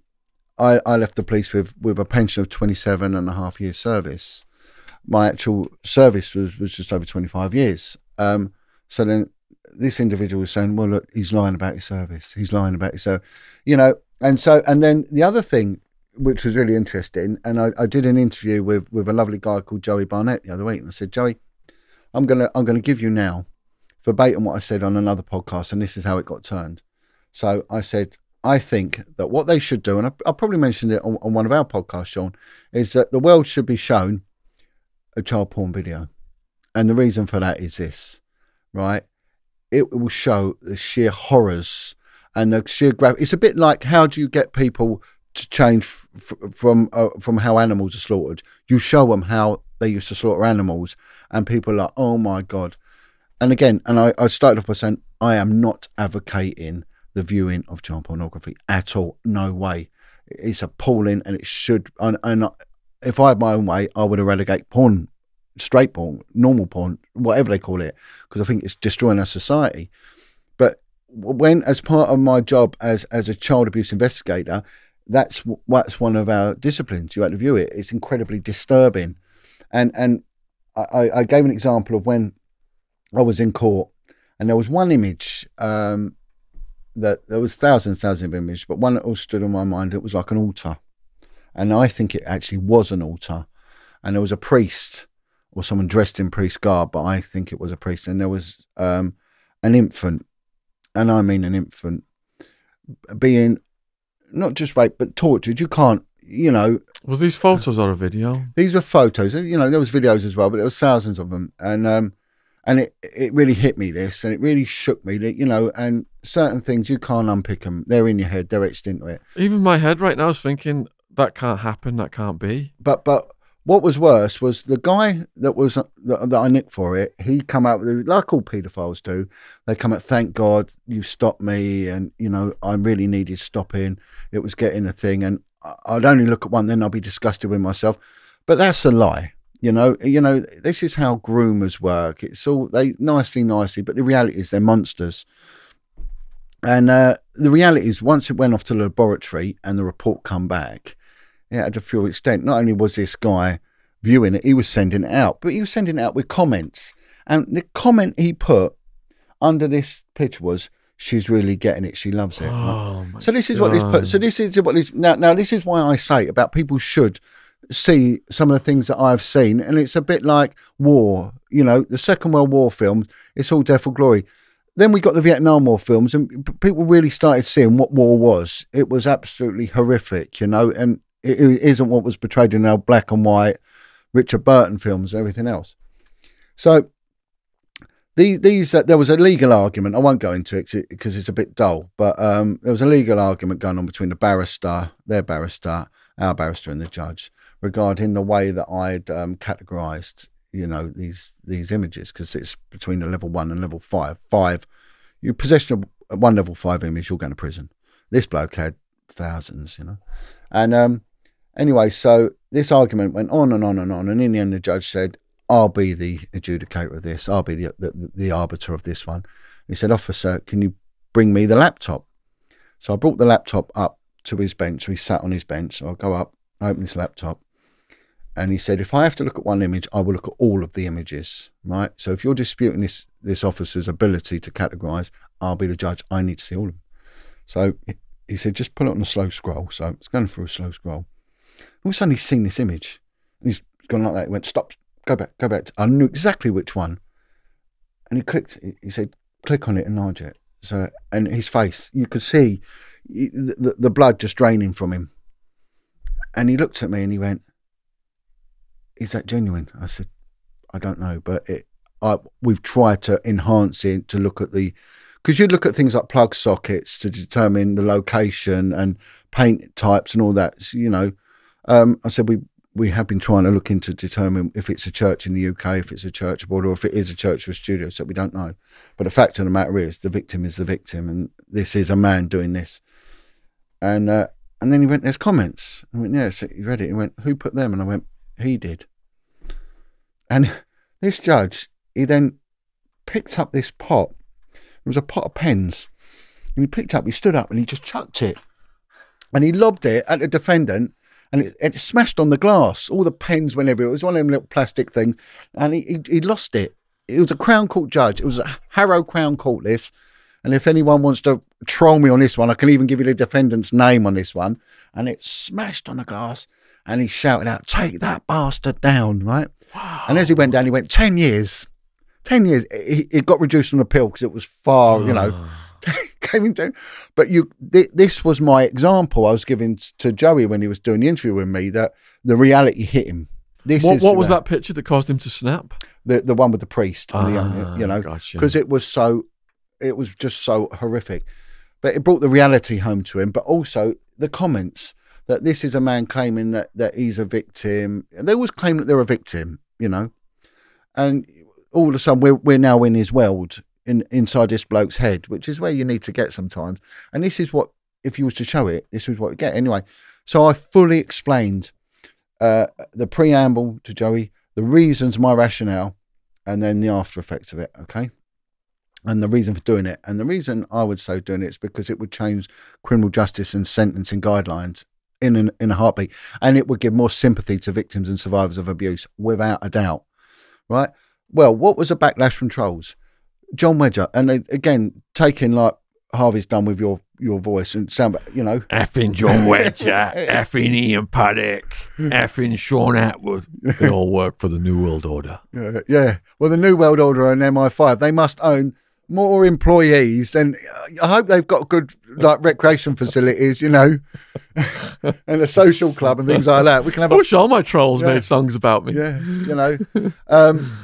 I, I left the police with with a pension of 27 and a half years service. My actual service was, was just over 25 years. Um, so then this individual was saying, well, look, he's lying about his service. He's lying about his service. You know, and so, and then the other thing, which was really interesting, and I, I did an interview with, with a lovely guy called Joey Barnett the other week, and I said, Joey, I'm gonna I'm gonna give you now verbatim what I said on another podcast, and this is how it got turned. So I said, I think that what they should do, and I, I probably mentioned it on, on one of our podcasts, Shaun, is that the world should be shown a child porn video. And the reason for that is this, right? It will show the sheer horrors and the sheer graph. It's a bit like how do you get people to change from uh, from how animals are slaughtered? You show them how they used to slaughter animals, and people are like, oh my god. And again, and I, I started off by saying I am not advocating the viewing of child pornography at all. No way. It's appalling, and it should. And, and if I had my own way, I would eradicate porn, straight porn, normal porn, whatever they call it, because I think it's destroying our society. But when, as part of my job as as a child abuse investigator, that's that's one of our disciplines. You have to view it. It's incredibly disturbing, and and I, I gave an example of when I was in court, and there was one image um, that there was thousands, thousands of images, but one that all stood on my mind. It was like an altar, and I think it actually was an altar, and there was a priest or someone dressed in priest garb, but I think it was a priest, and there was um, an infant, and I mean an infant, being not just raped but tortured. You can't, you know, Was these photos or a video? these were photos. You know, there was videos as well, but there was thousands of them, and um, and it it really hit me this, and it really shook me. That you know, and certain things you can't unpick them. They're in your head. They're etched into it. Even my head right now is thinking that can't happen. That can't be. But but what was worse was the guy that was that, that I nicked for it. He come out with like all paedophiles do. They come out, thank God you stopped me, and you know I really needed stopping. It was getting a thing, and I'd only look at one, then I'd be disgusted with myself. But that's a lie. You know, you know, this is how groomers work. It's all they nicely, nicely, but the reality is they're monsters. And uh, the reality is, once it went off to the laboratory and the report come back, had to full extent. Not only was this guy viewing it, he was sending it out, but he was sending it out with comments. And the comment he put under this picture was, "She's really getting it. She loves it." Oh So this is what this. God. So this is what this. Now, now this is why I say about people should see some of the things that I've seen, and it's a bit like war. You know, the Second World War films. It's all death or glory. Then we got the Vietnam War films, and people really started seeing what war was. It was absolutely horrific, you know, and it, it isn't what was portrayed in our black and white Richard Burton films and everything else. So the, these uh, there was a legal argument. I won't go into it because it's a bit dull, but um, there was a legal argument going on between the barrister, their barrister, our barrister, and the judge regarding the way that I'd um, categorised, you know, these these images because it's between the level one and level five. Five, you possession of one level five image, you're going to prison. This bloke had thousands, you know, and um, anyway, so this argument went on and on and on, and in the end, the judge said, "I'll be the adjudicator of this. I'll be the the, the arbiter of this one." He said, "Officer, can you bring me the laptop?" So I brought the laptop up to his bench. We sat on his bench. So I'll go up, open his laptop, and he said, "If I have to look at one image, I will look at all of the images." Right. So if you're disputing this this officer's ability to categorise, I'll be the judge. I need to see all of them. So he said, "Just put it on a slow scroll." So it's going through a slow scroll. All of a sudden, he's seen this image. And he's gone like that. He went, stop, go back, go back. I knew exactly which one. And he clicked, he- said, click on it and enlarge it. So, and his face, you could see the, the blood just draining from him. And he looked at me and he went, is that genuine? I said, I don't know, but it, I, we've tried to enhance it to look at the, because you look at things like plug sockets to determine the location and paint types and all that. So, you know, um, I said we we have been trying to look into determine if it's a church in the UK, if it's a church abroad, or if it is a church or a studio. So we don't know. But the fact of the matter is, the victim is the victim, and this is a man doing this. And uh, and then he went, "There's comments." I went, "Yeah." So he read it. He went, "Who put them?" And I went, "He did." And this judge, he then picked up this pot. It was a pot of pens. And he picked up, he stood up and he just chucked it. And he lobbed it at the defendant and it, it smashed on the glass. All the pens went everywhere. It was one of them little plastic things. And he, he, he lost it. It was a Crown Court judge. It was a Harrow Crown Court this. And if anyone wants to troll me on this one, I can even give you the defendant's name on this one. And it smashed on the glass and he shouted out, Take that bastard down, right? And as he went down, he went, 10 years. 10 years. It, it got reduced on appeal because it was far, you know, ah. came into. But you, th- this was my example I was giving to Joey when he was doing the interview with me that the reality hit him. This What, is what was that picture that caused him to snap? the the one with the priest and the young, Ah, you know gotcha. because it was so it was just so horrific but it brought the reality home to him but also the comments that this is a man claiming that that he's a victim they always claim that they're a victim you know and all of a sudden we're, we're now in his world in inside this bloke's head which is where you need to get sometimes. And this is what if you was to show it this is what you get. Anyway so i fully explained uh, the preamble to joey the reasons my rationale and then the after effects of it okay? And the reason for doing it. And the reason i would say doing it is because it would change criminal justice and sentencing guidelines in an, in a heartbeat. And it would give more sympathy to victims and survivors of abuse without a doubt right? Well what was the backlash from trolls jon wedger and again taking like harvey's done with your your voice and sound you know Effing Jon Wedger, effing Ian Puddick, effing Shaun Attwood. They all work for the New World Order. Yeah, yeah. Well, the New World Order and MI5, they must own more employees, and I hope they've got good like recreation facilities, you know, and a social club and things like that. We can have I a wish all my trolls Yeah. made songs about me. yeah, you know. Um,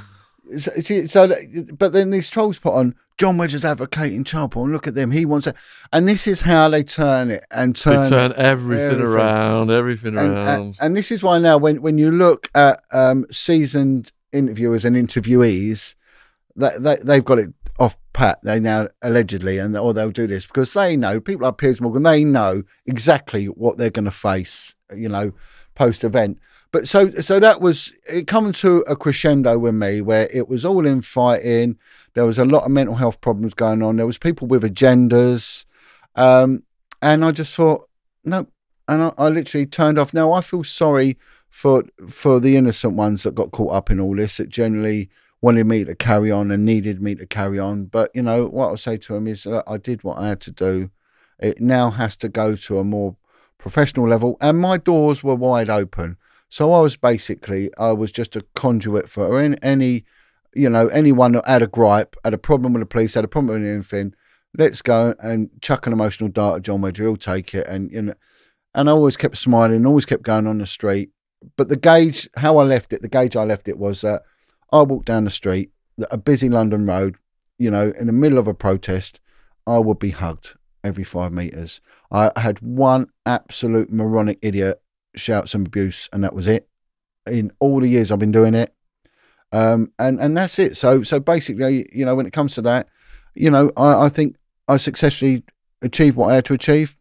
so, so, but then these trolls put on Jon Wedger's advocating child porn. Look at them, he wants it, and this is how they turn it and They turn, turn everything, everything. around, everything and, around. and, and this is why now when when you look at um, seasoned interviewers and interviewees, that they, they've got it off pat. They now allegedly, and or they'll do this because they know people like Piers Morgan. They know exactly what they're going to face. You know, post event. But so so that was it. Coming to a crescendo with me, where it was all in fighting. There was a lot of mental health problems going on. There was people with agendas, um, and I just thought, no, and I, I literally turned off. Now I feel sorry for for the innocent ones that got caught up in all this. That generally wanted me to carry on and needed me to carry on. But you know what I'll say to them is I did what I had to do. It now has to go to a more professional level, and my doors were wide open. So I was basically I was just a conduit for any, any you know anyone that had a gripe, had a problem with the police, had a problem with anything. Let's go and chuck an emotional dart at Jon Wedger. He'll take it, and you know. And I always kept smiling, always kept going on the street. But the gauge, how I left it, the gauge I left it was that I walked down the street, a busy London road, you know, in the middle of a protest, I would be hugged every five metres. I had one absolute moronic idiot shout some abuse, and that was it. In all the years I've been doing it, um, and and that's it. So so basically, you know, when it comes to that, you know, I, I think I successfully achieved what I had to achieve,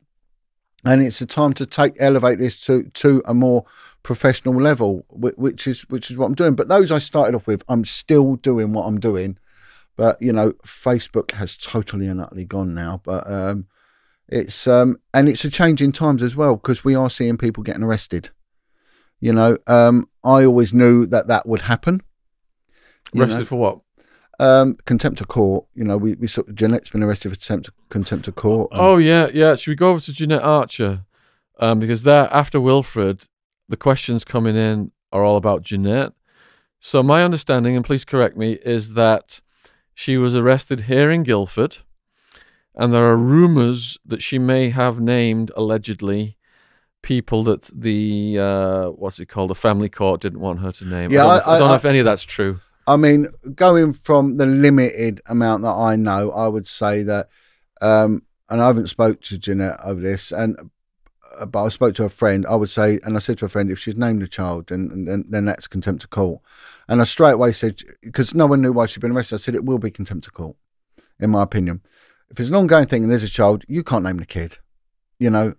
and it's a time to take elevate this to to a more professional level, which is which is what I'm doing. But those I started off with, I'm still doing what I'm doing. But you know, Facebook has totally and utterly gone now. But um, it's um, and it's a change in times as well because we are seeing people getting arrested. You know, um, I always knew that that would happen. Arrested know. for what? Um, contempt of court. You know, we we sort of, Jeanette's been arrested for contempt contempt of court. and- Oh yeah, yeah. Should we go over to Jeanette Archer? Um, because there, after Wilfred, the questions coming in are all about Jeanette. So my understanding, and please correct me, is that she was arrested here in Guildford, and there are rumours that she may have named allegedly people that the uh, what's it called, the family court didn't want her to name. Yeah, I don't, know, I- if, I don't I- know if any of that's true. I mean, going from the limited amount that I know, I would say that, um, and I haven't spoke to Jeanette over this, and uh, but I spoke to a friend. I would say, and I said to a friend, if she's named a child, then then, then that's contempt of court. And I straight away said, because no one knew why she'd been arrested, I said it will be contempt of court, in my opinion. If it's an ongoing thing and there's a child, you can't name the kid, you know,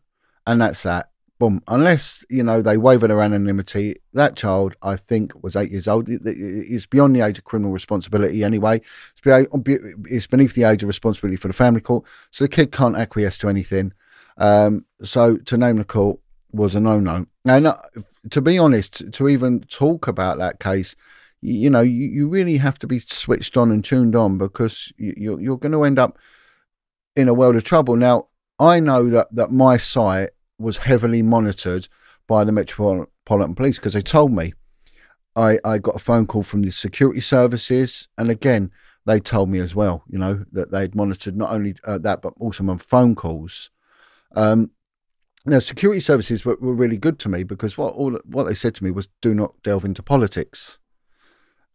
and that's that. Boom. Unless you know they waiver their anonymity, that child I think was eight years old. It- it- It's beyond the age of criminal responsibility anyway. It's, beneath the age of responsibility for the family court, so the kid can't acquiesce to anything. Um, so to name the court was a no-no. And uh, to be honest, to even talk about that case, you, know, you, really have to be switched on and tuned on because you, you're, you're going to end up in a world of trouble. Now, I know that that my site was heavily monitored by the Metropolitan Police because they told me. I, I got a phone call from the security services, and again, they told me as well, you know, that they'd monitored not only uh, that but also my phone calls. Um, now, security services were, were really good to me because what all what they said to me was, "Do not delve into politics."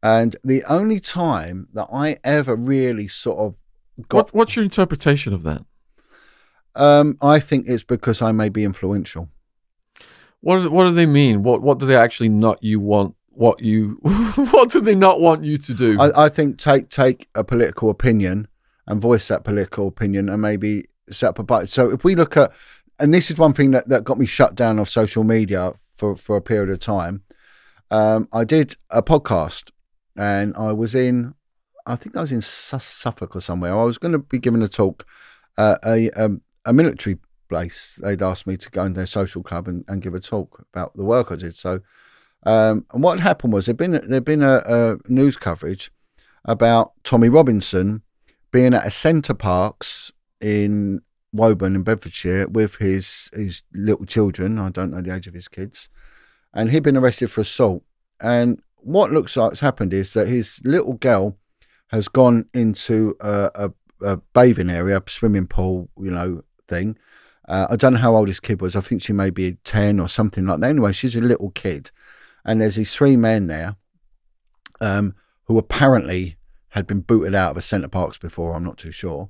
And the only time that I ever really sort of got What, what's your interpretation of that? Um, I think it's because I may be influential. What do, what do they mean? What what do they actually not you want? What you what do they not want you to do? I, I think take take a political opinion and voice that political opinion and maybe set up a budget. So if we look at, and this is one thing that, that got me shut down off social media for, for a period of time. Um, I did a podcast and I was in, I think I was in Su- Suffolk or somewhere. I was going to be giving a talk at a, um, a military place. They'd asked me to go in their social club and, and give a talk about the work I did. So, um, and what happened was there'd been there'd been a, a news coverage about Tommy Robinson being at a Center Parcs in Woburn in Bedfordshire with his his little children. I don't know the age of his kids, and he'd been arrested for assault. And what looks like has happened is that his little girl has gone into a, a, a bathing area, swimming pool, you know, thing. Uh, I don't know how old his kid was. I think she may be 10 or something like that. Anyway, she's a little kid. And there's these three men there um, who apparently had been booted out of a Center Parcs before. I'm not too sure.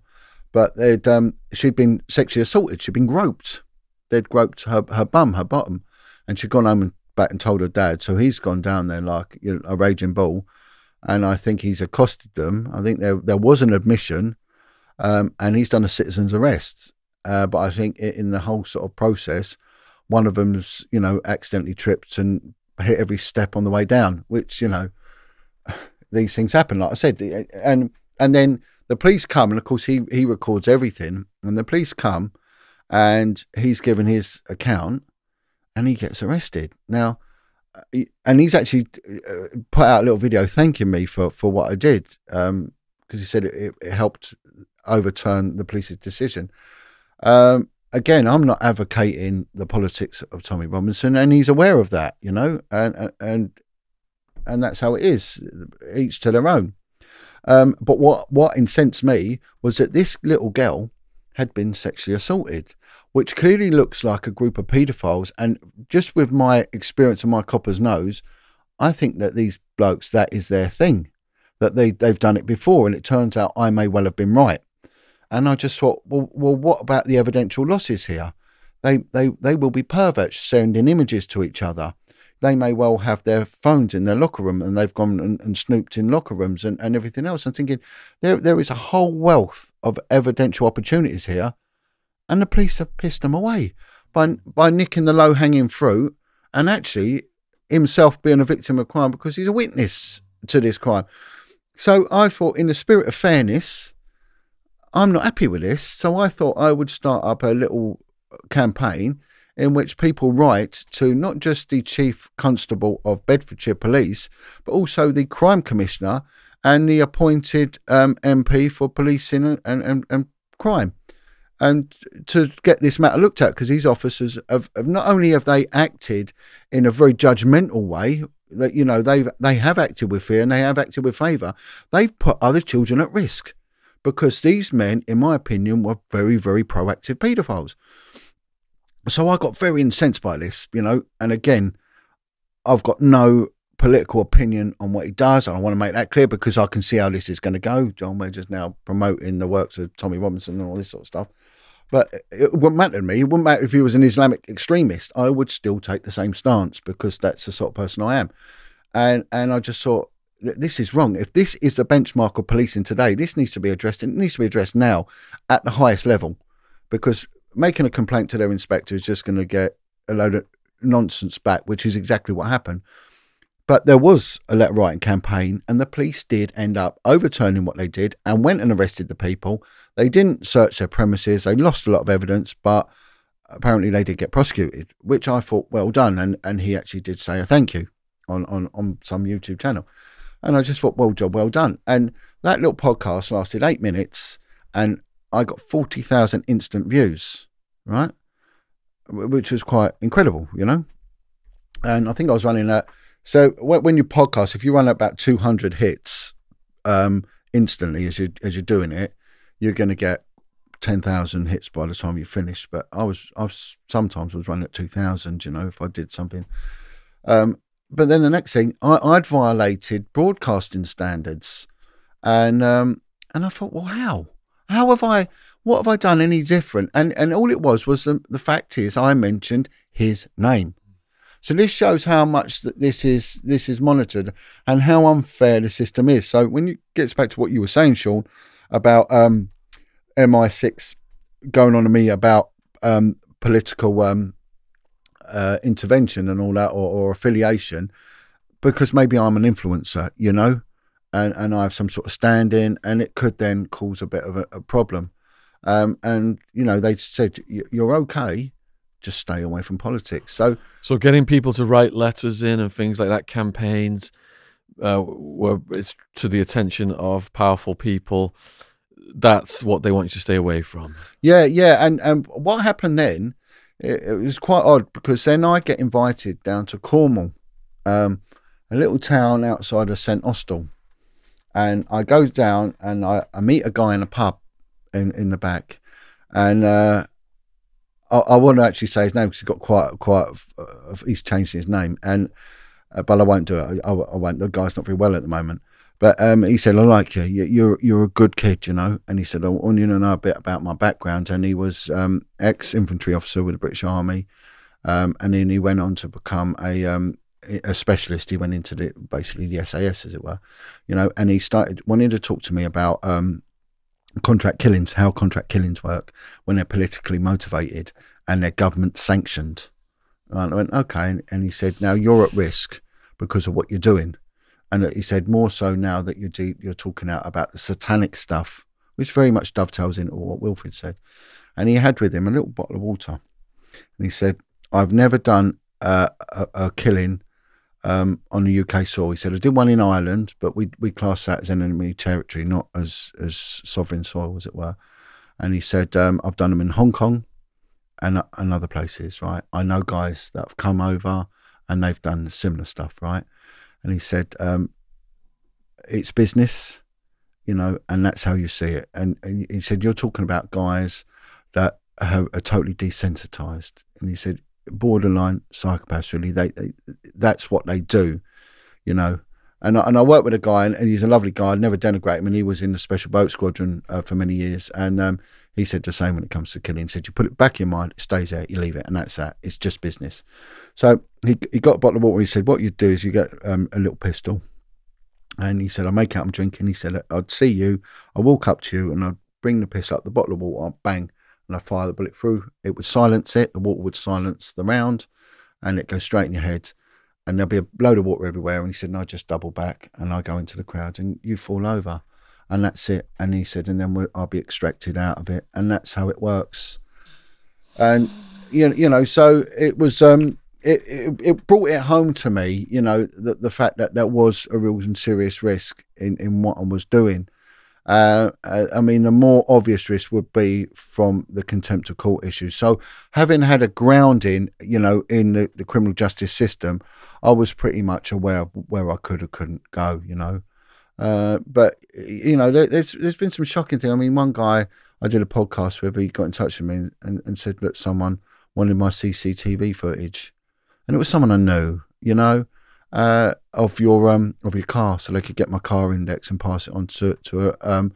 But they'd, um, she'd been sexually assaulted. She'd been groped. They'd groped her, her bum, her bottom. And she'd gone home and back and told her dad. So he's gone down there like you know, a raging bull. And I think he's accosted them. I think there there was an admission, um, and he's done a citizen's arrest. Uh, but I think in the whole sort of process, one of them's you know accidentally tripped and hit every step on the way down, which you know these things happen. Like I said, and and then the police come, and of course he he records everything, and the police come, and he's given his account, and he gets arrested. Now, and he's actually uh, put out a little video thanking me for for what I did, because he said it, it, helped overturn the police's decision. Um, again, I'm not advocating the politics of Tommy Robinson, and he's aware of that, you know, and and- and and that's how it is, each to their own. Um, but what what incensed me was that this little girl had been sexually assaulted, which clearly looks like a group of paedophiles. And just with my experience and my copper's nose, I think that these blokes that is their thing, that they they've done it before, and it turns out I may well have been right. And I just thought, well, well, what about the evidential losses here? They they they will be perverts sending images to each other. They may well have their phones in their locker room and they've gone and, and snooped in locker rooms and, and everything else. I'm thinking there there is a whole wealth of evidential opportunities here, and the police have pissed them away by by nicking the low hanging fruit and actually himself being a victim of crime because he's a witness to this crime. So I thought, in the spirit of fairness, I'm not happy with this. So I thought I would start up a little campaign in which people write to not just the Chief Constable of Bedfordshire Police, but also the Crime Commissioner and the appointed um, MP for policing and, and, and, and crime. And to get this matter looked at, because these officers have, have not only have they acted in a very judgmental way, that you know they've they have acted with fear and they have acted with favour. They've put other children at risk because these men, in my opinion, were very very proactive paedophiles. So I got very incensed by this, you know. And again, I've got no political opinion on what he does. And I want to make that clear because I can see how this is going to go. Jon Wedge now promoting the works of Tommy Robinson and all this sort of stuff. But it wouldn't matter to me. It wouldn't matter if he was an Islamic extremist. I would still take the same stance because that's the sort of person I am. And and I just thought this is wrong. If this is the benchmark of policing today, this needs to be addressed. It needs to be addressed now at the highest level because making a complaint to their inspector is just going to get a load of nonsense back, which is exactly what happened. But there was a letter writing campaign, and the police did end up overturning what they did and went and arrested the people. They didn't search their premises, they lost a lot of evidence, but apparently they did get prosecuted, which I thought well done. And, and he actually did say a thank you on, on, on some YouTube channel. And I just thought, well, job well done. And that little podcast lasted eight minutes, and I got 40,000 instant views, right? Which was quite incredible, you know? And I think I was running that. So when you podcast, if you run about 200 hits um, instantly as, you, as you're doing it, you're going to get 10,000 hits by the time you finish. But I was, I was sometimes I was running at 2,000, you know, if I did something. Um, but then the next thing, I, would violated broadcasting standards. And um, and I thought, well, how? How have I? What have I done any different? And and all it was was the, the fact is I mentioned his name. So this shows how much that this is this is monitored and how unfair the system is. So when you gets back to what you were saying, Shaun, about um, MI6 going on to me about um, political um, uh, intervention and all that, or, or affiliation, because maybe I'm an influencer, you know, and, and I have some sort of stand in, and it could then cause a bit of a, a problem. Um, and you know, they said you're okay, just stay away from politics. So, so getting people to write letters in and things like that, campaigns, uh, it's to the attention of powerful people. That's what they want you to stay away from. Yeah, yeah, and and what happened then? It, it was quite odd because then I get invited down to Cornwall, um, a little town outside of St Austell, and I go down and I, I meet a guy in a pub in, in the back, and uh, I, I want to actually say his name because he's got quite quite uh, he's changed his name, and uh, but I won't do it. I, I, won't. The guy's not very well at the moment. But um, he said, "I like you. You're you're a good kid, you know." And he said, "I want you to know a bit about my background." And he was um, ex infantry officer with the British Army, um, and then he went on to become a um, a specialist. He went into the basically the SAS, as it were, you know, and he started wanting to talk to me about um, contract killings, how contract killings work when they're politically motivated and they're government sanctioned. And I went, okay, and he said, now you're at risk because of what you're doing, and he said more so now that you're de- you're talking out about the satanic stuff, which very much dovetails into what Wilfred said. And he had with him a little bottle of water, and he said, I've never done a, a killing um, on the UK soil. He said, I did one in Ireland, but we, we class that as enemy territory, not as, as sovereign soil, as it were. And he said, um, I've done them in Hong Kong and, and other places, right? I know guys that have come over and they've done similar stuff, right? And he said, um, it's business, you know, and that's how you see it. And, and he said, you're talking about guys that are, are totally desensitized. And he said, borderline psychopaths. Really, they, they that's what they do, you know. And I, and I worked with a guy, and, he's a lovely guy. I never denigrate him, and he was in the special boat squadron uh, for many years. And um, he said the same when it comes to killing. He said you put it back in your mind, it stays there, you leave it, and that's that. It's just business. So he he got a bottle of water. He said what you do is you get um, a little pistol, and he said I make out I'm drinking. He said I'd see you, I walk up to you, and I'd bring the pistol up, the bottle of water, bang, and I fire the bullet through, it would silence it. The water would silence the round, and it goes straight in your head. And there'll be a load of water everywhere. And he said, and I just double back and I go into the crowd and you fall over. And that's it. And he said, and then I'll be extracted out of it. And that's how it works. And, you know, you know so it was, um, it, it, brought it home to me, you know, that the fact that there was a real and serious risk in, in what I was doing. Uh, I mean, the more obvious risk would be from the contempt of court issue. So, having had a grounding, you know, in the, the criminal justice system, I was pretty much aware of where I could or couldn't go, you know. Uh, but you know, there, there's there's been some shocking things. I mean, one guy I did a podcast with, he got in touch with me and, and, and said, "Look, someone wanted my CCTV footage," and it was someone I knew, you know, uh, of your um of your car, so they could get my car index and pass it on to to a um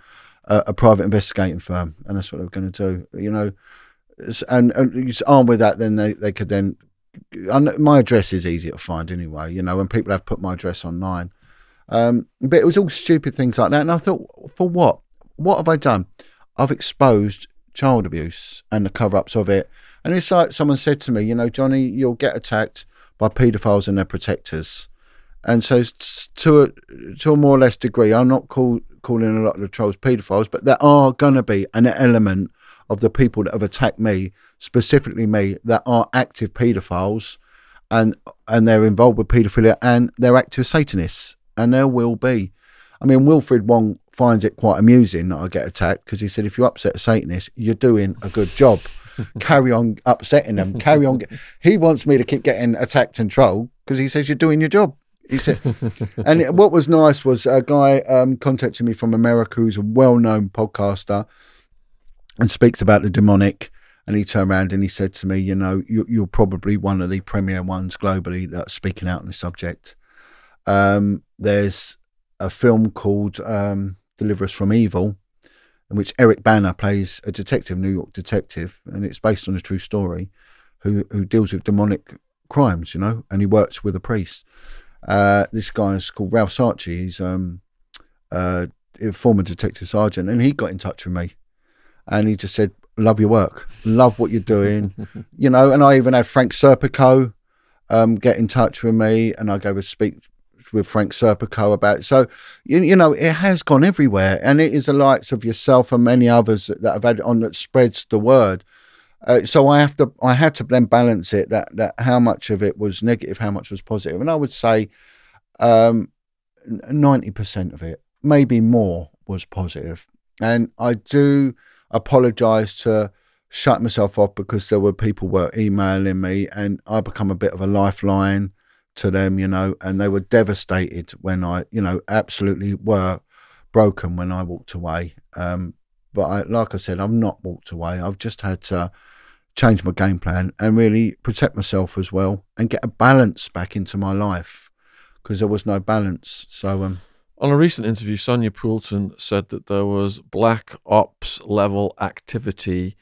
a, a private investigating firm, and that's what they were going to do, you know. And, and armed with that, then they, they could then. My address is easy to find anyway, you know, when people have put my address online. Um, but it was all stupid things like that. And I thought, for what? What have I done? I've exposed child abuse and the cover ups of it. And it's like someone said to me, you know, Johnny, you'll get attacked by paedophiles and their protectors. And so, to a, to a more or less degree, I'm not call, calling a lot of the trolls paedophiles, but there are going to be an element of the people that have attacked me, specifically me, that are active paedophiles and and they're involved with paedophilia and they're active Satanists. And there will be. I mean, Wilfred Wong finds it quite amusing that I get attacked because he said, if you upset a Satanist, you're doing a good job. carry on upsetting them. Carry on. He wants me to keep getting attacked and trolled because he says you're doing your job. He said, and what was nice was a guy um, contacted me from America who's a well-known podcaster and speaks about the demonic. And he turned around and he said to me, you know, you, you're probably one of the premier ones globally that's speaking out on the subject. Um, there's a film called um, Deliver Us from Evil, in which Eric Bana plays a detective, New York detective, and it's based on a true story, who who deals with demonic crimes, you know, and he works with a priest. Uh, this guy is called Ralph Sarchie. He's um, uh, a former detective sergeant, and he got in touch with me, and he just said, "Love your work, love what you're doing," you know. And I even had Frank Serpico um, get in touch with me, and I go to speak with Frank Serpico about. So, you, you know, it has gone everywhere, and it is the likes of yourself and many others that, that have had it on that spreads the word. Uh, so I have to, I had to then balance it that that how much of it was negative, how much was positive, and I would say um, ninety percent of it, maybe more, was positive. And I do apologise to shut myself off because there were people were emailing me, and I become a bit of a lifeline to them, you know, and they were devastated when I, you know, absolutely were broken when I walked away. Um, but I, like I said, I've not walked away. I've just had to change my game plan and really protect myself as well and get a balance back into my life because there was no balance. So, um, On a recent interview, Sonia Poulton said that there was black ops level activity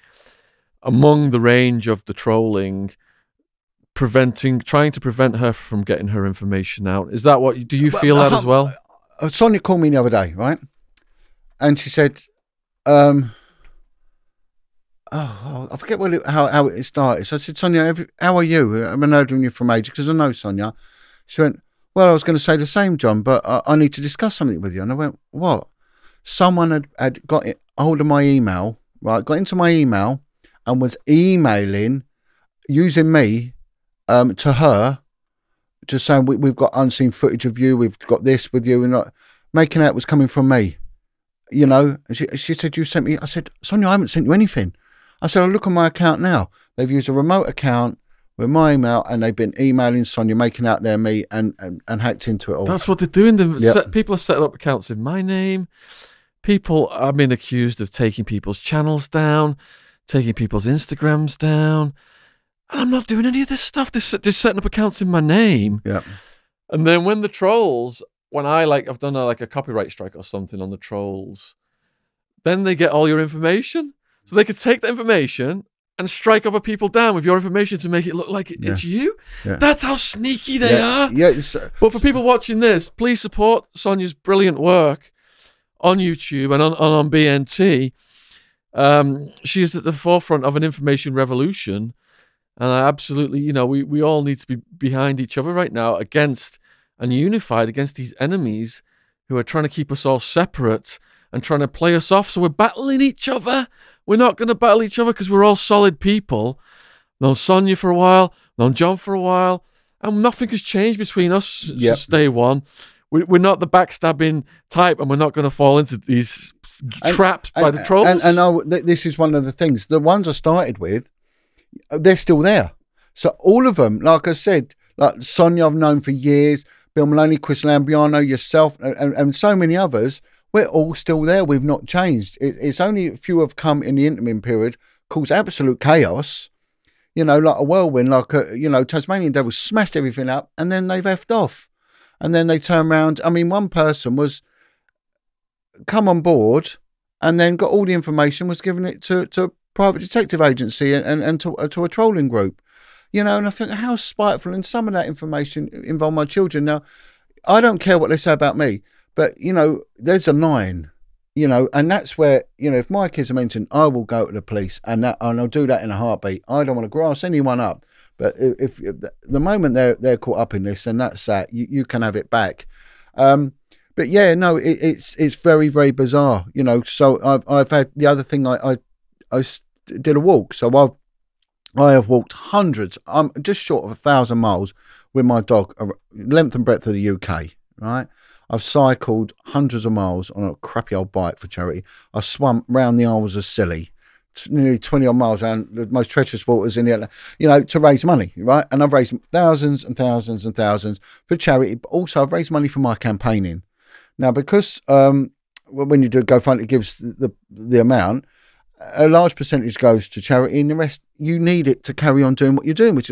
among the range of the trolling, preventing, trying to prevent her from getting her information out. Is that what you, do you feel that as well? uh, Sonia called me the other day, right? And she said, um, oh, I forget what it, how, how it started. So I said, Sonia, how are you? I've been knowing you from ages because I know Sonia. She went, well, I was going to say the same, Jon, but I, I need to discuss something with you. And I went, what? Someone had, had got it, hold of my email, right? Got into my email and was emailing using me um, to her just saying we, we've got unseen footage of you, we've got this with you, and not making out was coming from me, you know. And she, she said, You sent me. I said, Sonia, I haven't sent you anything. I said, I look on my account now. They've used a remote account with my email and they've been emailing Sonia, making out their me and, and, and hacked into it all. That's what they're doing. They're Yep. set, people are setting up accounts in my name. People have been accused of taking people's channels down, taking people's Instagrams down. I'm not doing any of this stuff. They're, they're setting up accounts in my name. yeah. And then when the trolls, when I like, I've done a, like a copyright strike or something on the trolls, then they get all your information. So they could take the information and strike other people down with your information to make it look like it, Yeah. it's you. Yeah. That's how sneaky they yeah, are. Yeah. It's, uh, But for people watching this, please support Sonia's brilliant work on YouTube and on, on, on BNT. Um, she is at the forefront of an information revolution. And I absolutely, you know, we, we all need to be behind each other right now against and unified against these enemies who are trying to keep us all separate and trying to play us off. So we're battling each other. We're not going to battle each other because we're all solid people. Known Sonia for a while, known Jon for a while, and nothing has changed between us Yep. since day one. we, we're not the backstabbing type, and we're not going to fall into these And- traps by and, the trolls. And, and I, this is one of the things. The ones I started with, Uh, they're still there. So all of them, like I said, like Sonia, I've known for years. Bill Maloney, Chris Lambrianou, yourself, and, and, so many others. We're all still there. We've not changed. It, it's only a few have come in the interim period, caused absolute chaos. You know, like a whirlwind, like a, you know, Tasmanian Devil smashed everything up, and then they've effed off, and then they turn around. I mean, one person was come on board and then got all the information was given it to, to private detective agency and, and, and to, uh, to a trolling group you know and i think how spiteful and some of that information involved my children. Now i don't care what they say about me but you know there's a line you know and that's where you know if my kids are mentioned i will go to the police and that and i'll do that in a heartbeat. I don't want to grass anyone up but if, if the- moment they're they're caught up in this then that's that. You, you can have it back. Um but yeah, no, it, it's it's very very bizarre, you know. So I've I've had the other thing I I, I did a walk, so I've I have walked hundreds, I'm just short of a thousand miles with my dog, length and breadth of the UK, right? I've cycled hundreds of miles on a crappy old bike for charity. I swam round the Isles of Scilly, t- nearly 20 odd miles around the most treacherous waters in the, Atla- you know, to raise money, right? And I've raised thousands and thousands and thousands for charity, but also I've raised money for my campaigning. Now, because um, when you do GoFundMe, it gives the, the the amount. A large percentage goes to charity, and the rest you need it to carry on doing what you're doing. Which,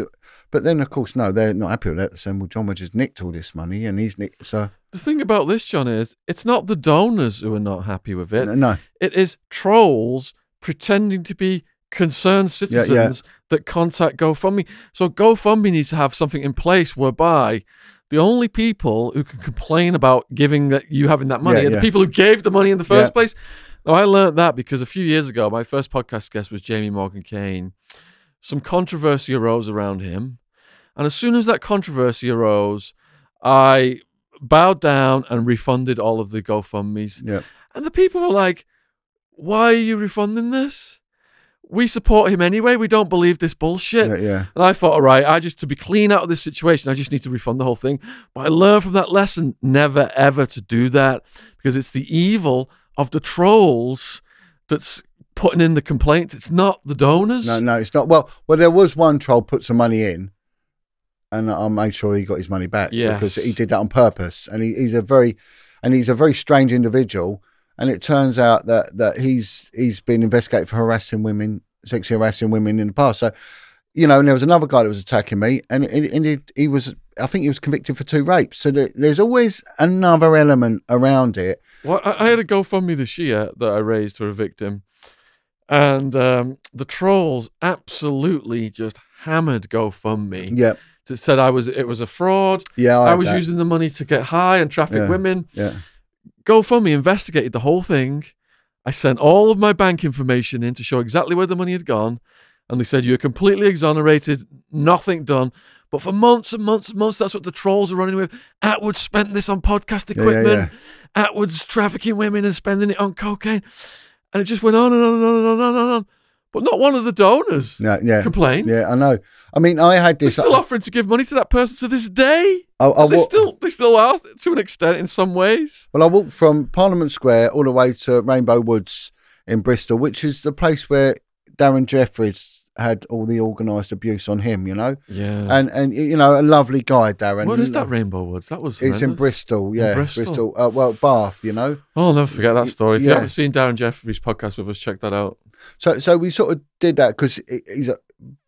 but then of course, no, they're not happy with that. They're saying, "Well, Jon Wedger nicked all this money, and he's nicked." So the thing about this, Jon, is it's not the donors who are not happy with it. no, no. It is trolls pretending to be concerned yeah. citizens that contact GoFundMe. So GoFundMe needs to have something in place whereby the only people who can complain about giving that you having that money Yeah, are the people who gave the money in the first Yeah. place. Now I learned that because a few years ago, my first podcast guest was Jamie Morgan Kane. Some controversy arose around him. And as soon as that controversy arose, I bowed down and refunded all of the GoFundMe's. yeah, And the people were like, why are you refunding this? We support him anyway. We don't believe this bullshit. yeah, yeah. And I thought, all right, I just, to be clean out of this situation, I just need to refund the whole thing. But I learned from that lesson never, ever to do that because it's the evil of the trolls that's putting in the complaints. It's not the donors. No, no, it's not. Well, well, there was one troll put some money in, and I made sure he got his money back because he did that on purpose. And he, he's a very, and he's a very strange individual. And it turns out that that he's he's been investigated for harassing women, sexually harassing women in the past. So, you know, and there was another guy that was attacking me, and and, he, he was, I think he was convicted for two rapes. So there, there's always another element around it. Well, I, I had a GoFundMe this year that I raised for a victim, and um, the trolls absolutely just hammered GoFundMe. Yeah, It said I was it was a fraud. yeah. I, had was that. using the money to get high and traffic Yeah. women. Yeah, GoFundMe investigated the whole thing. I sent all of my bank information in to show exactly where the money had gone, and they said you're completely exonerated, nothing done. But for months and months and months, that's what the trolls are running with. Attwood spent this on podcast Yeah, yeah, equipment. Attwood's trafficking women and spending it on cocaine, and it just went on and on and on and on and on. And on. But not one of the donors yeah, yeah. complained. Yeah, I know. I mean, I had They're this. still uh, offering to give money to that person to this day. Oh, I, I, they still they still are to an extent in some ways. Well, I walked from Parliament Square all the way to Rainbow Woods in Bristol, which is the place where Darren Jeffries had all the organised abuse on him, you know. Yeah. And and you know, a lovely guy, Darren. What is that Rainbow Woods? That was It's in. Bristol, yeah, Bristol? Bristol. Uh, well, Bath, you know. Oh, I'll never forget that story. If you Yeah. haven't seen Darren Jeffries' podcast with us, check that out. So so we sort of did that because he's a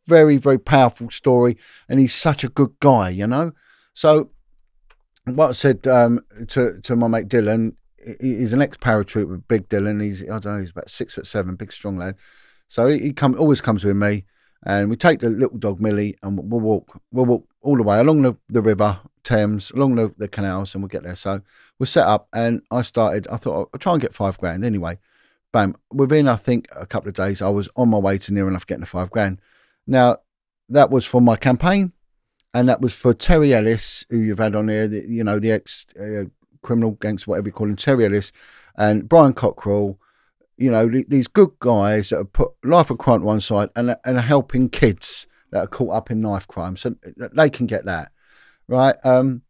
very very powerful story, and he's such a good guy, you know. So what I said um, to to my mate Dylan, he's an ex paratrooper, Big Dylan. He's I don't know, he's about six foot seven, big strong lad. So he, come always comes with me, and we take the little dog Millie, and we'll walk we'll walk all the way along the, the river Thames, along the, the canals, and we'll get there. So we're set up, and I started. I thought I'll try and get five grand anyway. Bam! Within I think a couple of days, I was on my way to near enough getting the five grand. Now that was for my campaign, and that was for Terry Ellis, who you've had on here, the, you know, the ex uh, criminal gangster, whatever you call him, Terry Ellis, and Brian Cockerill. You know, these good guys that have put life of crime to one side and and are helping kids that are caught up in knife crime, so they can get that right. Um,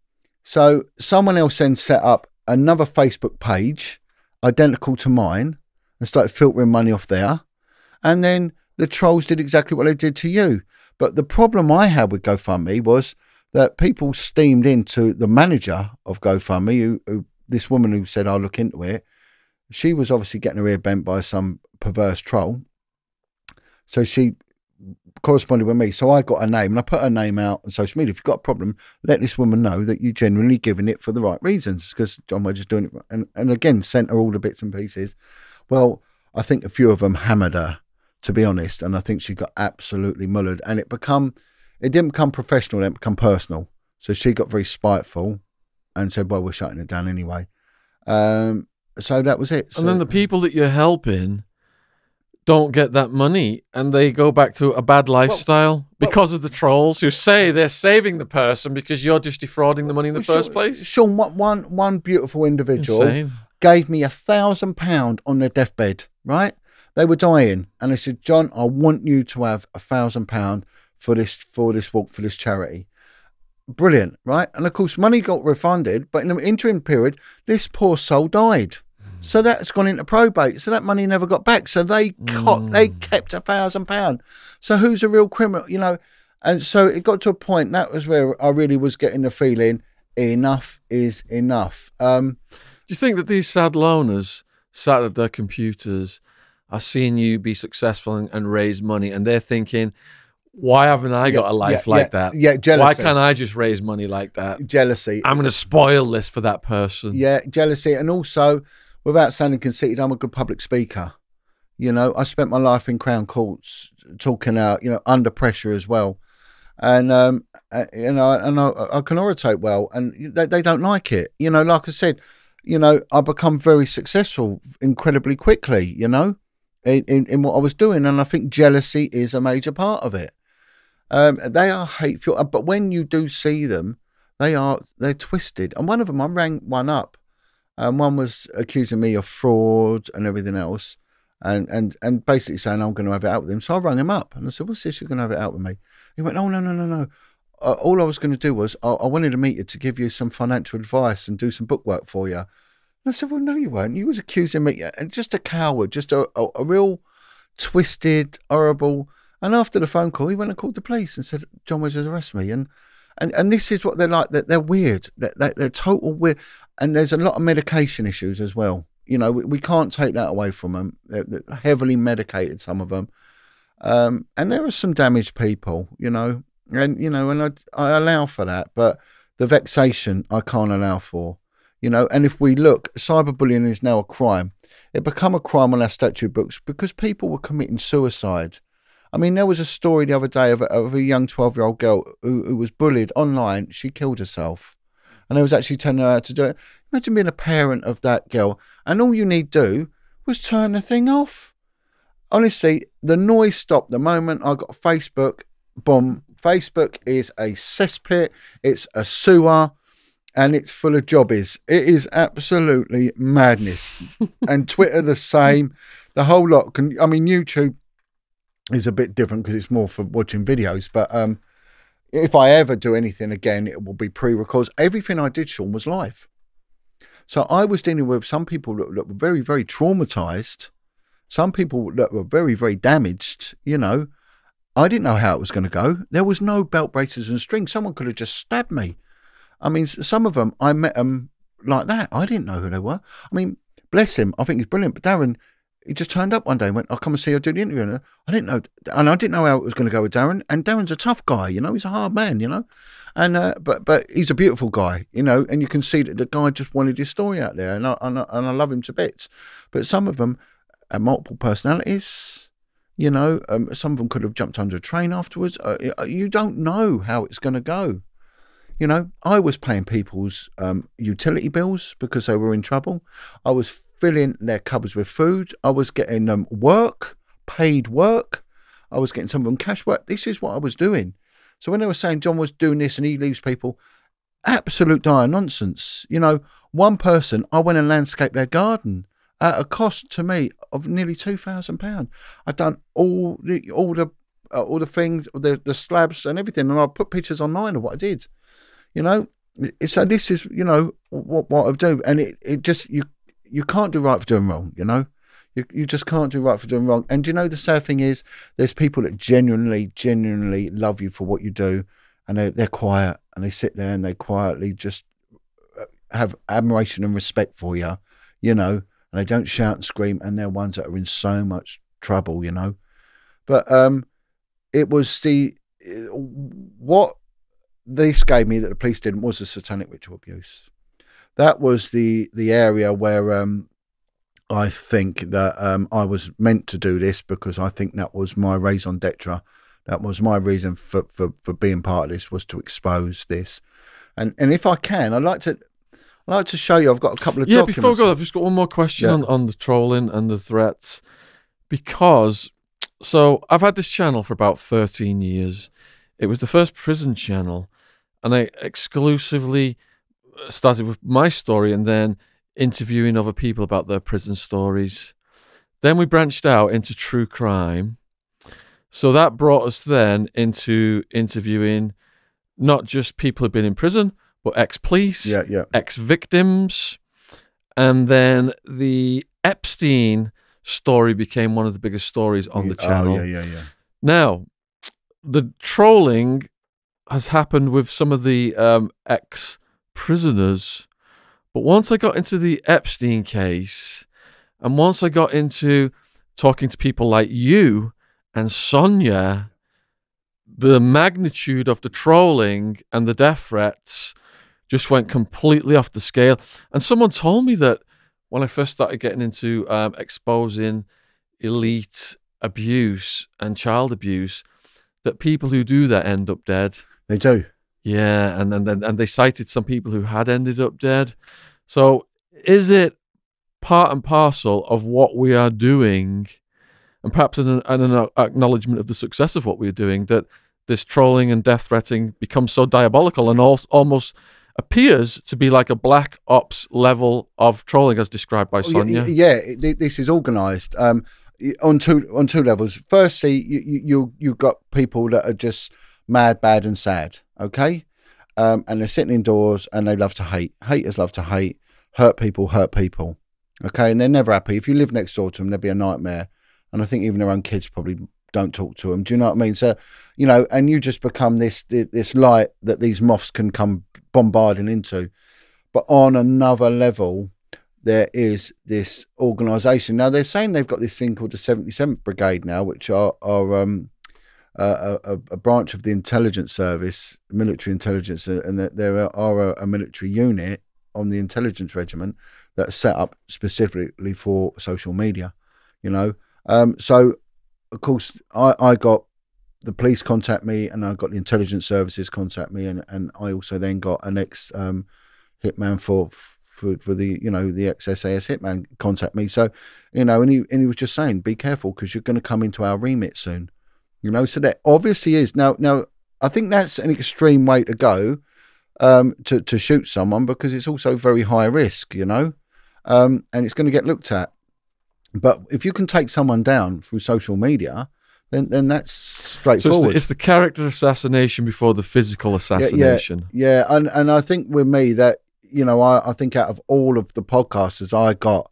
So someone else then set up another Facebook page identical to mine and started filtering money off there. And then the trolls did exactly what they did to you. But the problem I had with GoFundMe was that people steamed into the manager of GoFundMe, who, who this woman who said, I'll look into it. She was obviously getting her ear bent by some perverse troll. So she corresponded with me. So I got her name and I put her name out on social media. If you've got a problem, let this woman know that you're genuinely giving it for the right reasons because Jon was just doing it. And, and again, sent her all the bits and pieces. Well, I think a few of them hammered her, to be honest. And I think she got absolutely mullered. And it become, it didn't become professional, it become personal. So she got very spiteful and said, well, we're shutting it down anyway. Um, so that was it. So, and then the people that you're helping don't get that money and they go back to a bad lifestyle because of the trolls who say they're saving the person because you're just defrauding the money in the Well, first Shaun- place. Shaun, one, one, one beautiful individual Insane. gave me a thousand pound on their deathbed, right? They were dying, and they said, "Jon, I want you to have a thousand pound for this for this walk for this charity." Brilliant, right? And of course, money got refunded, but in the interim period, this poor soul died. So that's gone into probate. So that money never got back. So they caught, they kept a thousand pound. So who's a real criminal? You know, and so it got to a point that was where I really was getting the feeling enough is enough. Um, Do you think that these sad loners sat at their computers are seeing you be successful and, and raise money and they're thinking, why haven't I got a life yeah, like yeah, that? yeah, Why can't I just raise money like that? jealousy. I'm going to spoil this for that person. Yeah, jealousy, and also, without sounding conceited, I'm a good public speaker. You know, I spent my life in Crown Courts talking out, you know, under pressure as well, and um, uh, you know, and I, I can orate well, and they, they don't like it. You know, like I said, you know, I become very successful incredibly quickly. You know, in, in in what I was doing, and I think jealousy is a major part of it. Um, they are hateful, uh, but when you do see them, they are they're twisted. And one of them, I rang one up, and one was accusing me of fraud and everything else, and and and basically saying I'm going to have it out with him. So I rang him up and I said, "What's this? You're going to have it out with me?" He went, "Oh no no no no." Uh, all I was going to do was I, I wanted to meet you to give you some financial advice and do some book work for you. And I said, "Well, no, you weren't. You was accusing me, and just a coward, just a, a, a real twisted, horrible." And after the phone call, he went and called the police and said, "Jon Wedger has arrested me." And and and this is what they're like. That they're weird. They're, they're total weird. And there's a lot of medication issues as well. You know, we, we can't take that away from them. They're, they're heavily medicated, some of them. Um, and there are some damaged people. You know, and you know, and I I allow for that, but the vexation I can't allow for. You know, and if we look, cyberbullying is now a crime. It become a crime on our statute books because people were committing suicide. I mean, there was a story the other day of a, of a young 12 year old girl who, who was bullied online. She killed herself. And I was actually telling her how to do it. Imagine being a parent of that girl. And all you need do was turn the thing off. Honestly, the noise stopped the moment I got Facebook. Boom. Facebook is a cesspit, it's a sewer, and it's full of jobbies. It is absolutely madness. and Twitter, the same. The whole lot can, I mean, YouTube is a bit different because it's more for watching videos. But um, if I ever do anything again, it will be pre-records. Everything I did, Shaun, was live. So I was dealing with some people that, were very, very traumatized. Some people that were very, very damaged. You know, I didn't know how it was going to go. There was no belt braces and strings. Someone could have just stabbed me. I mean, some of them I met them like that. I didn't know who they were. I mean, bless him. I think he's brilliant. But Darren, he just turned up one day and went, I'll come and see you do the interview. And I didn't know, and I didn't know how it was going to go with Darren. And Darren's a tough guy, you know, he's a hard man, you know. And uh, but but he's a beautiful guy, you know, and you can see that the guy just wanted his story out there, and I and I, and I love him to bits. But some of them have multiple personalities, you know. Um, some of them could have jumped under a train afterwards. Uh, you don't know how it's going to go. You know, I was paying people's um, utility bills because they were in trouble. I was filling their cupboards with food. I was getting them work, paid work. I was getting some of them cash work. This is what I was doing. So when they were saying Jon was doing this and he leaves people, absolute dire nonsense. You know, one person, I went and landscaped their garden at a cost to me of nearly two thousand pound. I'd done all the all the uh, all the things, the the slabs and everything, and I put pictures online of what I did. You know, so this is you know what what I've done, and it, it just you you can't do right for doing wrong. You know, you you just can't do right for doing wrong. And you know the sad thing is, there's people that genuinely genuinely love you for what you do, and they they're quiet and they sit there and they quietly just uh, have admiration and respect for you. You know, and they don't shout and scream, and they're ones that are in so much trouble. You know, but um, it was the uh, what this gave me that the police didn't was the satanic ritual abuse. That was the the area where um, I think that um, I was meant to do this because I think that was my raison d'etre. That was my reason for, for, for being part of this was to expose this. And and if I can, I'd like to I'd like to show you. I've got a couple of yeah, documents. before we go, I've just got one more question Yeah. on, on the trolling and the threats. Because, so I've had this channel for about 13 years. It was the first prison channel, and I exclusively started with my story and then interviewing other people about their prison stories. Then we branched out into true crime. So that brought us then into interviewing not just people who've been in prison, but ex police, yeah, yeah. ex victims. And then the Epstein story became one of the biggest stories on the Oh, channel. yeah, yeah, yeah. Now, the trolling has happened with some of the um, ex prisoners. But once I got into the Epstein case, and once I got into talking to people like you and Sonia, the magnitude of the trolling and the death threats just went completely off the scale. And someone told me that when I first started getting into um, exposing elite abuse and child abuse, that people who do that end up dead. They do. Yeah, and and and they cited some people who had ended up dead. So is it part and parcel of what we are doing, and perhaps an, an, an acknowledgement of the success of what we're doing that this trolling and death threatening becomes so diabolical and al- almost appears to be like a black ops level of trolling as described by Oh, yeah, Sonia. Yeah, this is organised um, on two on two levels. Firstly, you you you- you've got people that are just mad, bad, and sad. Okay, um, and they're sitting indoors and they love to hate. Haters love to hate. Hurt people hurt people. Okay, and they're never happy. If you live next door to them, they'd be a nightmare. And I think even their own kids probably don't talk to them. Do you know what I mean? So, you know, and you just become this this light that these moths can come bombarding into. But on another level, there is this organisation. Now they're saying they've got this thing called the 77th Brigade now, which are are um, a, a, branch of the intelligence service, military intelligence, uh, and that there are a, a military unit on the intelligence regiment that's set up specifically for social media. You know, um, so of course I, I got the police contact me, and I got the intelligence services contact me, and, and I also then got an ex um, hitman for for for the you know the ex SAS hitman contact me. So you know, and he and he was just saying, be careful because you're going to come into our remit soon. You know, so that obviously is now. Now, I think that's an extreme way to go um, to to shoot someone because it's also very high risk. You know, um, and it's going to get looked at. But if you can take someone down through social media, then then that's So it's straightforward. the, it's the character assassination before the physical assassination. Yeah, and and I think with me that you know I, I think out of all of the podcasters I got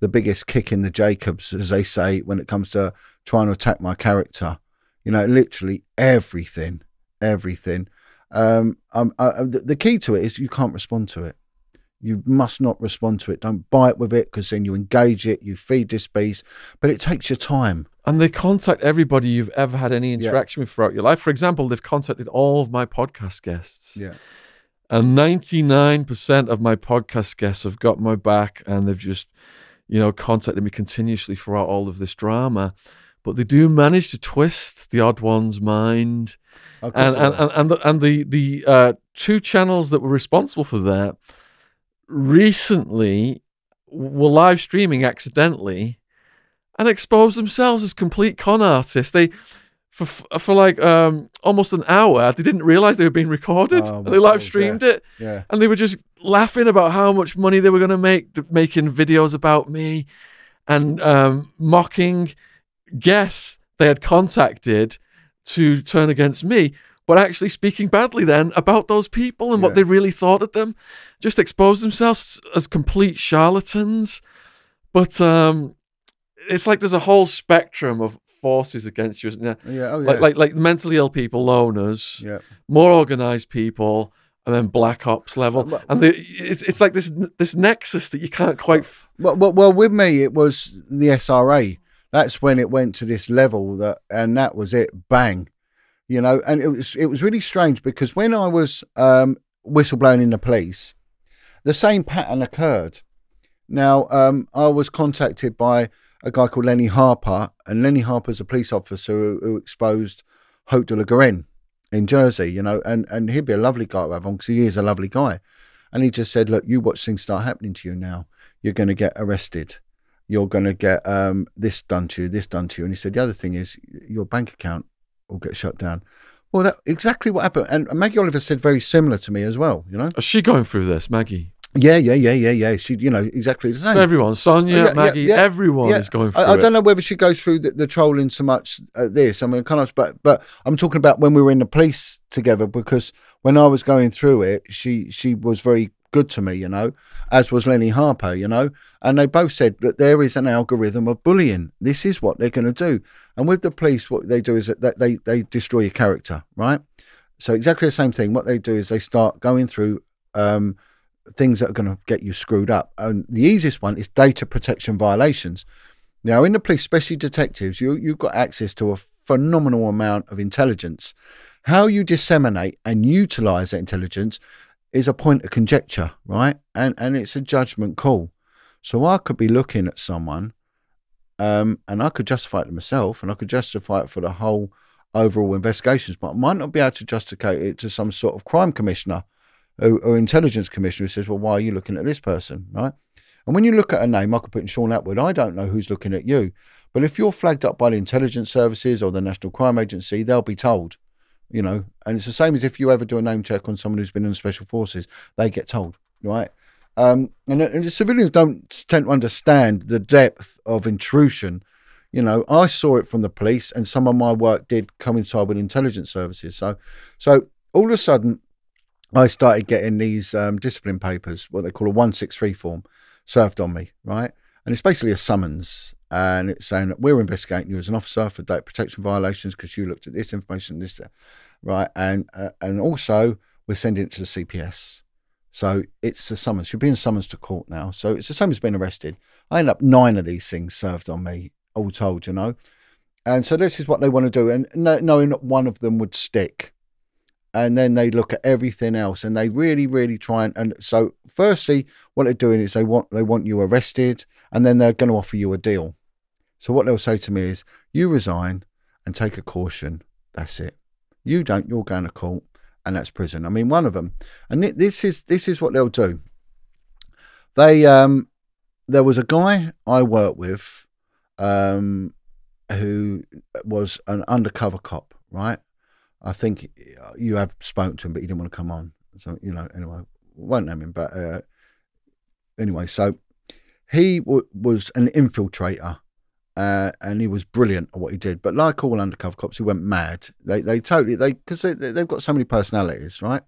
the biggest kick in the Jacobs, as they say, when it comes to trying to attack my character. You know, literally everything, everything. Um, um, I, I- the, the key to it is you can't respond to it. You must not respond to it. Don't bite with it because then you engage it, you feed this beast, but it takes your time. And they contact everybody you've ever had any interaction with throughout your life. For example, they've contacted all of my podcast guests. Yeah. And 99% of my podcast guests have got my back and they've just, you know, contacted me continuously throughout all of this drama. But they do manage to twist the odd one's mind. And, and, and, and the, and the, the uh, two channels that were responsible for that recently were live streaming accidentally and exposed themselves as complete con artists. They, for for like um, almost an hour, they didn't realize they were being recorded. Oh, and they live streamed yeah. it, yeah. and they were just laughing about how much money they were going to make making videos about me, and um, mocking guests they had contacted to turn against me. but actually speaking badly then about those people and what they really thought of them. Just expose themselves as complete charlatans. But um, it's like there's a whole spectrum of forces against you, isn't there? Yeah, oh yeah. Like, like, like mentally ill people, loners, yeah. more organized people, and then black ops level. And the, it's it's like this this nexus that you can't quite. F- Well, well, well, with me, it was the SRA. That's when it went to this level that, and that was it. Bang, you know. And it was it was really strange because when I was um, whistleblowing in the police, the same pattern occurred. Now, um, I was contacted by a guy called Lenny Harper, and Lenny Harper's a police officer who, who exposed Haut de la Garenne in Jersey, you know, and, and he'd be a lovely guy to have on because he is a lovely guy. And he just said, Look, you watch things start happening to you now. You're going to get arrested. You're going to get um, this done to you, this done to you. And he said, The other thing is, your bank account will get shut down. Well, that exactly what happened. And Maggie Oliver said very similar to me as well, you know? is she going through this, Maggie? Yeah, yeah, yeah, yeah, yeah. She, you know, exactly the same. So everyone, Sonia, Yeah, Maggie, yeah, everyone yeah. is going through I, I don't know whether she goes through the, the trolling so much at this. I mean, kind of, but but I'm talking about when we were in the police together because when I was going through it, she she was very good to me, you know, as was Lenny Harper, you know, and they both said that there is an algorithm of bullying. This is what they're going to do, and with the police, what they do is that they they destroy your character, right? So exactly the same thing. What they do is they start going through. Um, things that are going to get you screwed up. And the easiest one is data protection violations. Now, in the police, especially detectives, you, you've got access to a phenomenal amount of intelligence. How you disseminate and utilize that intelligence is a point of conjecture, right? And and it's a judgment call. So I could be looking at someone, um, and I could justify it to myself, and I could justify it for the whole overall investigations, but I might not be able to justify it to some sort of crime commissioner or, or intelligence commissioner who says, "Well, why are you looking at this person?" Right? And when you look at a name, I could put in Shaun Attwood. I don't know who's looking at you, but if you're flagged up by the intelligence services or the National Crime Agency, they'll be told. You know, and it's the same as if you ever do a name check on someone who's been in the special forces, they get told, right? Um, and, and the civilians don't tend to understand the depth of intrusion. You know, I saw it from the police, and some of my work did coincide with intelligence services. So, so all of a sudden, I started getting these um, discipline papers, what they call a 163 form, served on me, right? And it's basically a summons. And it's saying that we're investigating you as an officer for data protection violations because you looked at this information, this, right? And uh, and also we're sending it to the CPS. So it's a summons. You're being summoned to court now. So it's the same as being arrested. I end up nine of these things served on me, all told, you know. And so this is what they want to do. And no, knowing that one of them would stick, and then they look at everything else and they really really try and, and so firstly what they're doing is they want they want you arrested and then they're going to offer you a deal so what they'll say to me is you resign and take a caution. That's it. You don't you're going to court and that's prison. I mean one of them and this is this is what they'll do. They um there was a guy i worked with um who was an undercover cop right? I think you have spoken to him, but he didn't want to come on. So you know, anyway, won't name him, but uh, anyway, so he was an infiltrator, uh, and he was brilliant at what he did. But like all undercover cops, he went mad. They they totally they because they, they they've got so many personalities, right?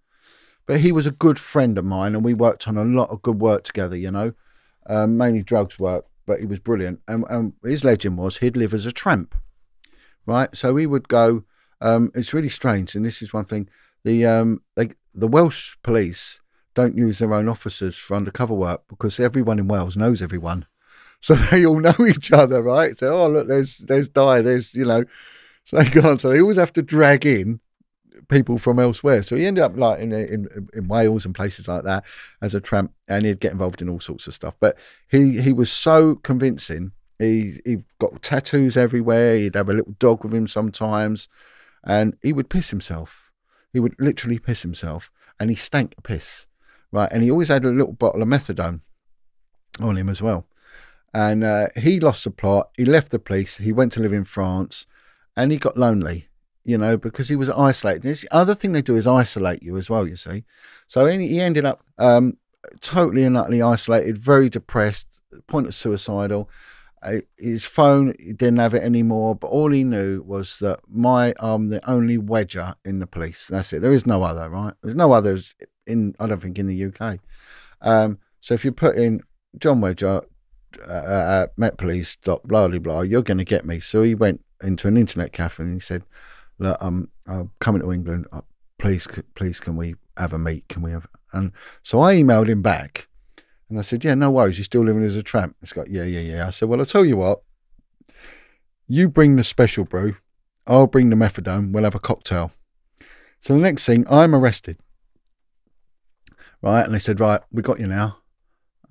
But he was a good friend of mine, and we worked on a lot of good work together. You know, um, mainly drugs work, but he was brilliant. And, and his legend was he'd live as a tramp, right? So he would go. Um, it's really strange, and this is one thing. The um, they, the Welsh police don't use their own officers for undercover work because everyone in Wales knows everyone, so they all know each other, right? So, oh look, there's there's Dai, there's you know, so they go on. So they always have to drag in people from elsewhere. So he ended up like in in in Wales and places like that as a tramp, and he'd get involved in all sorts of stuff. But he he was so convincing. He he got tattoos everywhere. He'd have a little dog with him sometimes and he would piss himself. He would literally piss himself, and he stank piss, right? And he always had a little bottle of methadone on him as well. And uh, he lost the plot. He left the police. He went to live in France, and he got lonely, you know, because he was isolated. This other thing they do is isolate you as well. You see, so he ended up um, totally and utterly isolated, very depressed, point of suicidal. Uh, his phone he didn't have it anymore, but all he knew was that my I'm the only wedger in the police. That's it. There is no other, right? There's no others in. I don't think in the UK. Um, so if you put in Jon Wedger, uh, uh, Met Police, dot blah blah blah, you're going to get me. So he went into an internet cafe and he said, "Look, I'm I'm coming to England. Uh, please, please, can we have a meet? Can we have?" And so I emailed him back, and I said, "Yeah, no worries. You're still living as a tramp." He's got, "Yeah, yeah, yeah." I said, "Well, I'll tell you what. You bring the special brew. I'll bring the methadone. We'll have a cocktail." So the next thing, I'm arrested. Right, and they said, "Right, we got you now."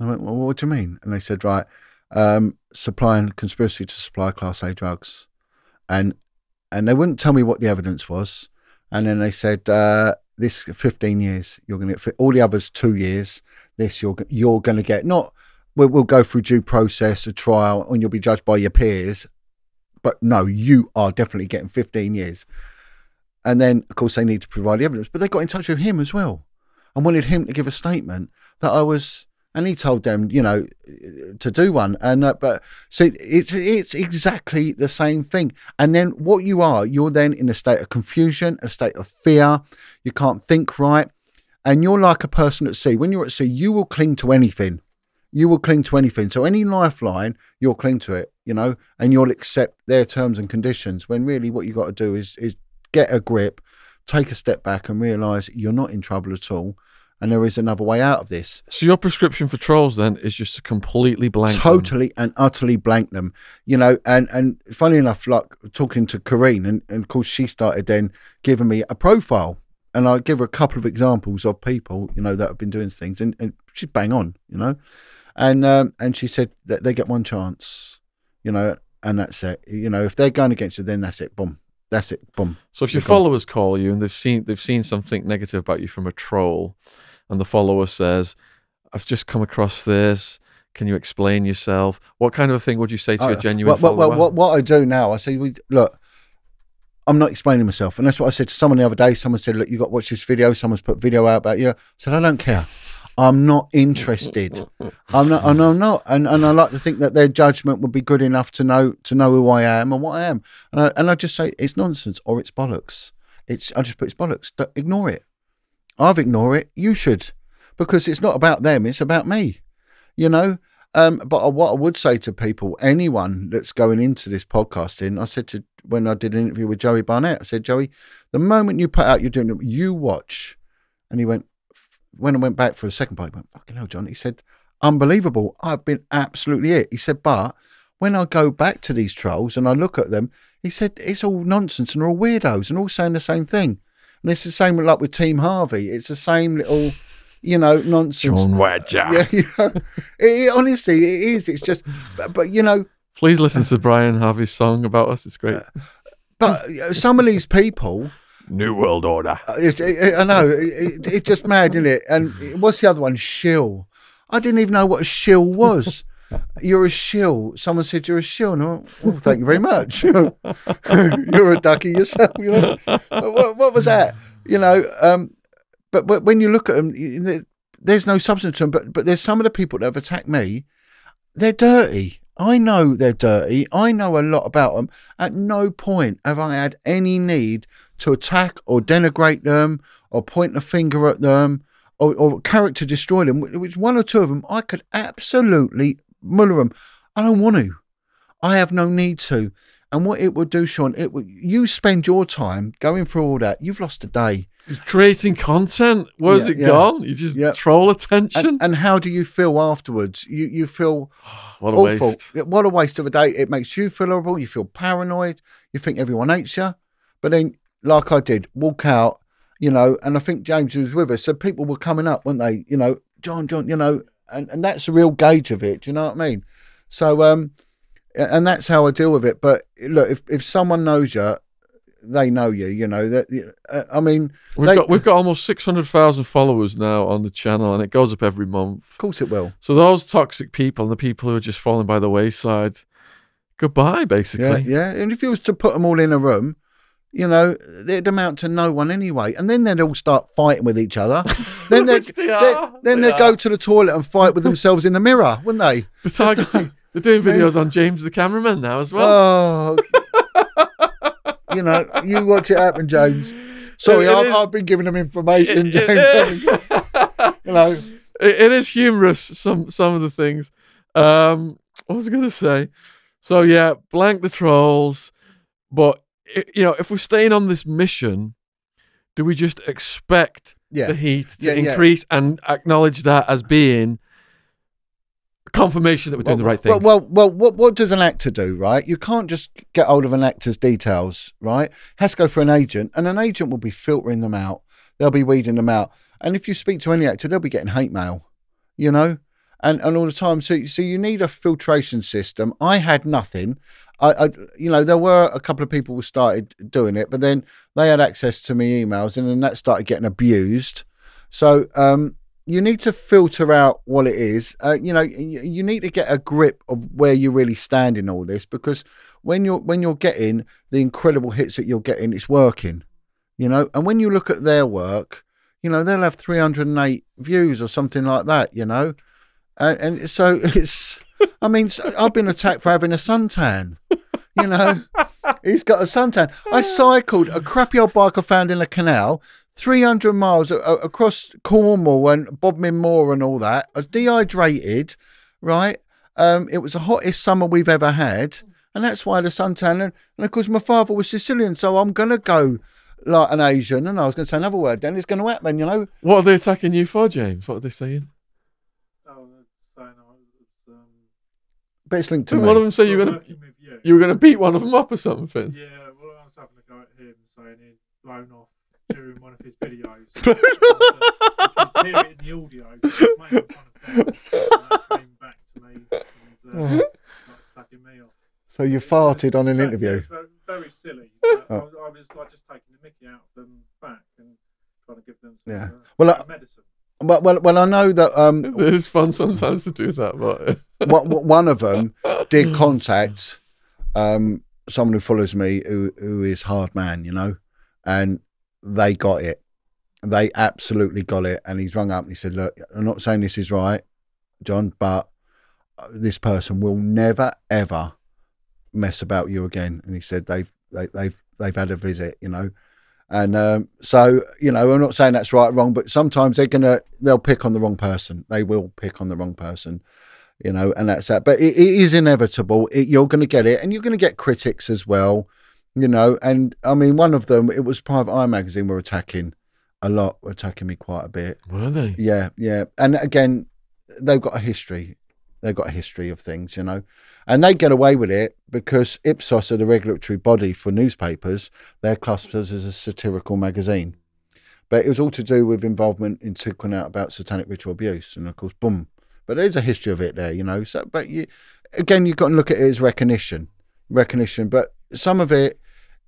I went, well, what do you mean? And they said, right, um, supplying conspiracy to supply Class A drugs, and and they wouldn't tell me what the evidence was, and then they said, uh, this 15 years, you're going to get all the others two years. This you're you're going to get not. We'll, we'll go through due process, a trial, and you'll be judged by your peers. But no, you are definitely getting 15 years. And then, of course, they need to provide the evidence. But they got in touch with him as well and wanted him to give a statement that I was and he told them, you know, to do one. And uh, but so it's it's exactly the same thing. And then what you are, you're then in a state of confusion, a state of fear. You can't think right, and you're like a person at sea. When you're at sea, you will cling to anything. You will cling to anything. So any lifeline, you'll cling to it, you know, and you'll accept their terms and conditions. When really, what you got to do is is get a grip, take a step back, and realise you're not in trouble at all and there is another way out of this. So your prescription for trolls then is just to completely blank them. Totally and utterly blank them. You know, and and funny enough, like talking to Karine, and, and of course she started then giving me a profile. And I give her a couple of examples of people, you know, that have been doing things, and, and she's bang on, you know, and um, and she said that they get one chance, you know, and that's it. You know, if they're going against you, then that's it. Boom, that's it. Boom. So if your You're gone. followers call you and they've seen they've seen something negative about you from a troll, and the follower says, "I've just come across this. Can you explain yourself?" What kind of a thing would you say to Uh, a genuine well, well, follower? well, what, what I do now, I say, we, look, I'm not explaining myself. And that's what I said to someone the other day. Someone said, look, you got to watch this video. Someone's put video out about you. I said, I don't care. I'm not interested. I'm not, and I'm not. And, and I like to think that their judgment would be good enough to know to know who I am and what I am. And I, and I just say it's nonsense or it's bollocks. It's I just put it's bollocks. Don't- Ignore it. I've ignored it. You should, because it's not about them. It's about me. You know. Um, but what I would say to people, anyone that's going into this podcasting, I said to when I did an interview with Joey Barnett, I said, Joey, the moment you put out you're doing it, you watch. And he went, when I went back for a second part, he went, fucking hell, Jon. He said, unbelievable. I've been absolutely it. He said, but when I go back to these trolls and I look at them, he said, it's all nonsense and they're all weirdos and all saying the same thing. And it's the same like with Team Harvey. It's the same little, you know, nonsense. Jon Wedger. Yeah, you know, it, honestly, it is. It's just, but, but you know, Please listen to Brian Harvey's song about us. It's great. but uh, some of these people, New World Order. uh, it, it, I know, it, it, it's just mad, isn't it? And what's the other one? Shill. I didn't even know what a shill was. You're a shill. Someone said you're a shill. And I went, oh, thank you very much. you're a ducky yourself. You know, what, what was that? You know, um, but but when you look at them, there's no substance to them. But but there's some of the people that have attacked me. They're dirty. I know they're dirty. I know a lot about them. At no point have I had any need to attack or denigrate them or point a finger at them or, or character destroy them. Which one or two of them I could absolutely muller them. I don't want to. I have no need to. And what it would do, Shaun, it would you spend your time going through all that. You've lost a day. Creating content. Where's Yeah, it yeah. gone? You just Yeah. troll attention. And, and how do you feel afterwards? You you feel what a awful. waste. What a waste of a day. It makes you feel horrible. You feel paranoid. You think everyone hates you. But then, like I did, walk out, you know, and I think James was with us. So people were coming up, weren't they? You know, Jon, Jon, you know, and, and that's the real gauge of it. Do you know what I mean? So, um, and that's how I deal with it. But look, if, if someone knows you, they know you, you know, that, uh, I mean, We've they- got we've got almost six hundred thousand followers now on the channel, and it goes up every month. of course it will. So those toxic people and the people who are just falling by the wayside, goodbye, basically. Yeah, basically. yeah. And if you was to put them all in a room, you know, they'd amount to no one anyway. And then they'd all start fighting with each other. Then they'd, they they are. then They they'd go to the toilet and fight with themselves in the mirror, wouldn't they? The targeting They're doing videos on James the cameraman now as well. Oh, you know, you watch it happen, James. Sorry, It- it I've, is- I've been giving them information, It- James. it- you know, it, is humorous some some of the things um what was i going to say so yeah blank the trolls but you know if we're staying on this mission do we just expect yeah. the heat to Yeah, yeah. increase and acknowledge that as being confirmation that we're doing the right thing Well, well, well what, what does an actor do, right? You can't just get hold of an actor's details, right? Has to go for an agent, and an agent will be filtering them out. They'll be weeding them out. And if you speak to any actor, they'll be getting hate mail, you know, and and all the time. So so you need a filtration system. I had nothing. I, I you know there were a couple of people who started doing it, but then they had access to my emails, and then that started getting abused. So um, you need to filter out what it is. Uh, you know, you, you need to get a grip of where you really stand in all this because when you're when you're getting the incredible hits that you're getting, it's working. You know, and when you look at their work, you know they'll have 308 views or something like that. You know, and, and so it's. I mean, I've been attacked for having a suntan. You know, he's got a suntan. I cycled a crappy old bike I found in a canal 300 miles across Cornwall and Bodmin Moor and all that. I was dehydrated, right? Um, it was the hottest summer we've ever had, and that's why the suntan. And, and of course, my father was Sicilian, so I'm gonna go like an Asian. And I was gonna say another word, then it's gonna happen, you know. what are they attacking you for james what are they saying Oh, they're saying I was um, But it's linked to Didn't me. one of them say you were gonna working you. you were gonna beat one of them up or something Yeah, well, I was having a go at him saying he'd blown off during one of his videos. you can hear it in the audio. so making fun of that came back to me and uh, like, slagging me off. So you farted on an interview. Very, very silly. Oh. I, was, I was like just taking the mickey out of them back and trying to give them some Yeah. uh, Well, I- medicine. Well, well, well, I know that um, it is fun sometimes to do that but one one of them did contact um, someone who follows me who, who is hard man, you know, and they got it. They absolutely got it. And he's rung up and he said, Look, I'm not saying this is right, Jon, but uh, this person will never, ever mess about you again. And he said, They've, they, they've, they've had a visit, you know. And um, so, you know, I'm not saying that's right or wrong, but sometimes they're going to, they'll pick on the wrong person. They will pick on the wrong person you know, and that's that. But it, it is inevitable. It, you're going to get it, and you're going to get critics as well, you know. And I mean, one of them, it was Private Eye magazine, were attacking a lot, were attacking me quite a bit. were they Yeah, yeah. And again, they've got a history. They've got a history of things, you know, and they get away with it because Ipsos are the regulatory body for newspapers. They're classed as a satirical magazine. But it was all to do with involvement in talking out about satanic ritual abuse, and of course, boom. But there's a history of it there, you know. So, but you, again, you've got to look at it as recognition, recognition. But some of it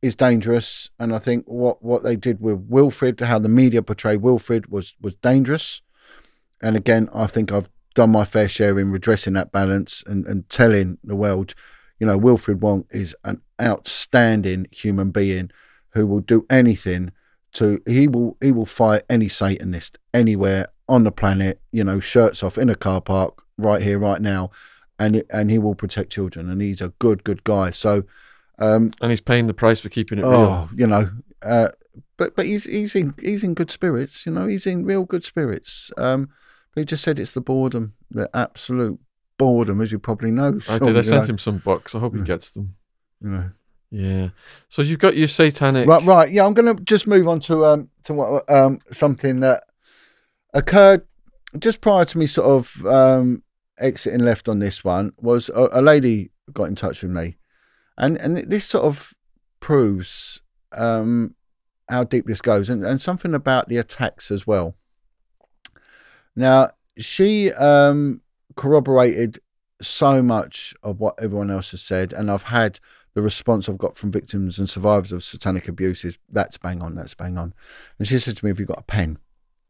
is dangerous, and I think what what they did with Wilfred, how the media portrayed Wilfred, was was dangerous. And again, I think I've done my fair share in redressing that balance and, and telling the world, you know, Wilfred Wong is an outstanding human being who will do anything to he will he will fight any Satanist anywhere on the planet, you know, shirts off in a car park right here, right now, and and he will protect children and he's a good, good guy. So um and he's paying the price for keeping it real oh, you know, uh but but he's he's in he's in good spirits, you know, he's in real good spirits. Um but he just said it's the boredom, the absolute boredom, as you probably know. I did. I sent him some books. I hope he gets them. know. Yeah. So you've got your satanic. Right, right. Yeah, I'm going to just move on to um to what um something that occurred just prior to me sort of um exiting left on this one was a, a lady got in touch with me, and and this sort of proves um how deep this goes, and and something about the attacks as well. Now she um corroborated so much of what everyone else has said, and I've had the response I've got from victims and survivors of satanic abuse is that's bang on, that's bang on. And she said to me, Have you got a pen?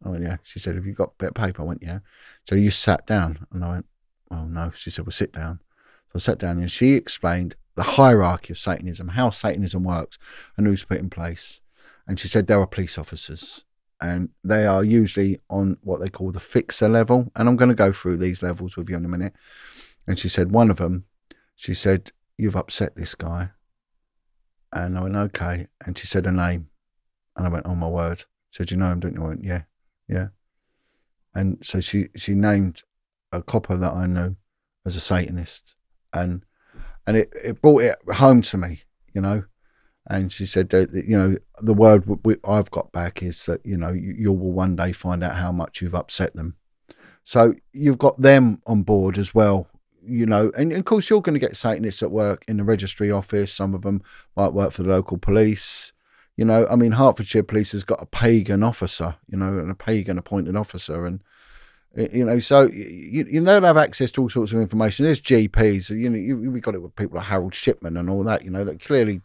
I went, Yeah. She said, Have you got a bit of paper? I went, Yeah. So you sat down. And I went, Oh no. She said, Well, sit down. So I sat down and she explained the hierarchy of Satanism, how Satanism works and who's put in place. And she said there are police officers and they are usually on what they call the fixer level. And I'm going to go through these levels with you in a minute. And she said, one of them, she said, You've upset this guy. And I went, Okay. And she said a name. And I went, Oh my word. Said, You know him, don't you? I went, Yeah, yeah. And so she, she named a copper that I knew as a Satanist. And and it, it brought it home to me, you know. And she said that, you know, the word I've got back is that, you know, you, you will one day find out how much you've upset them. So you've got them on board as well, you know, and of course you're going to get Satanists at work in the registry office. Some of them might work for the local police. You know, I mean, Hertfordshire Police has got a pagan officer, you know, and a pagan appointed officer, and you know, so you, you know, they'll have access to all sorts of information. There's GPs, you know, you, we got it with people like Harold Shipman and all that, you know, that clearly,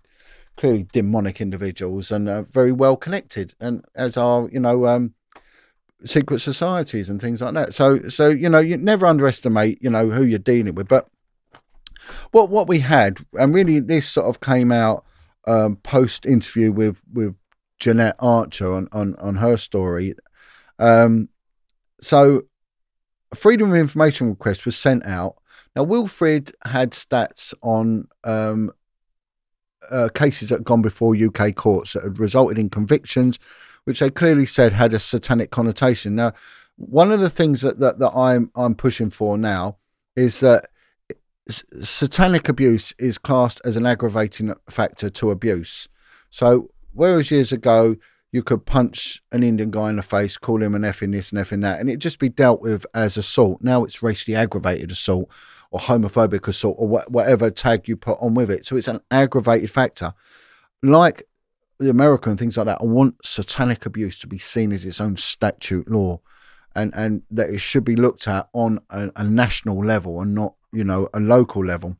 clearly demonic individuals and uh, very well connected, and as are, you know, um, secret societies and things like that. So, so you know, you never underestimate, you know, who you're dealing with. But what what we had, and really, this sort of came out um, post interview with with Jeanette Archer on on on her story. Um, so, freedom of information request was sent out. Now, Wilfred had stats on um, uh, cases that had gone before UK courts that had resulted in convictions which they clearly said had a satanic connotation. Now, one of the things that, that, that I'm I'm pushing for now is that satanic abuse is classed as an aggravating factor to abuse. So, whereas years ago you could punch an Indian guy in the face, call him an effing this and effing that, and it'd just be dealt with as assault. Now it's racially aggravated assault or homophobic assault or wha- whatever tag you put on with it. So it's an aggravated factor. Like the American things like that, I want satanic abuse to be seen as its own statute law, and and that it should be looked at on a, a national level and not you know a local level.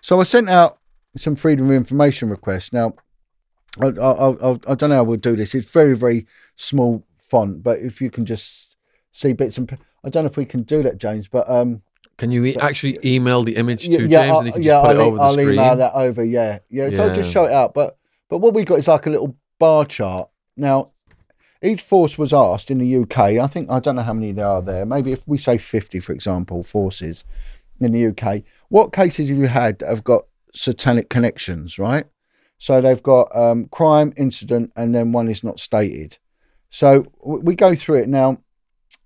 So I sent out some freedom of information requests. Now, I I, I, I don't know how we'll do this. It's very very small font, but if you can just see bits and I don't know if we can do that, James, but um. Can you e- actually email the image to yeah, James yeah, and he can yeah, just put I'll, it e- over the I'll screen? email that over. Yeah, yeah. So I'll just show it out. But but what we got is like a little bar chart. Now, each force was asked in the UK. I think I don't know how many there are there. Maybe if we say fifty, for example, forces in the UK. What cases have you had that have got satanic connections? Right. So they've got um, crime, incident, and then one is not stated. So we go through it now.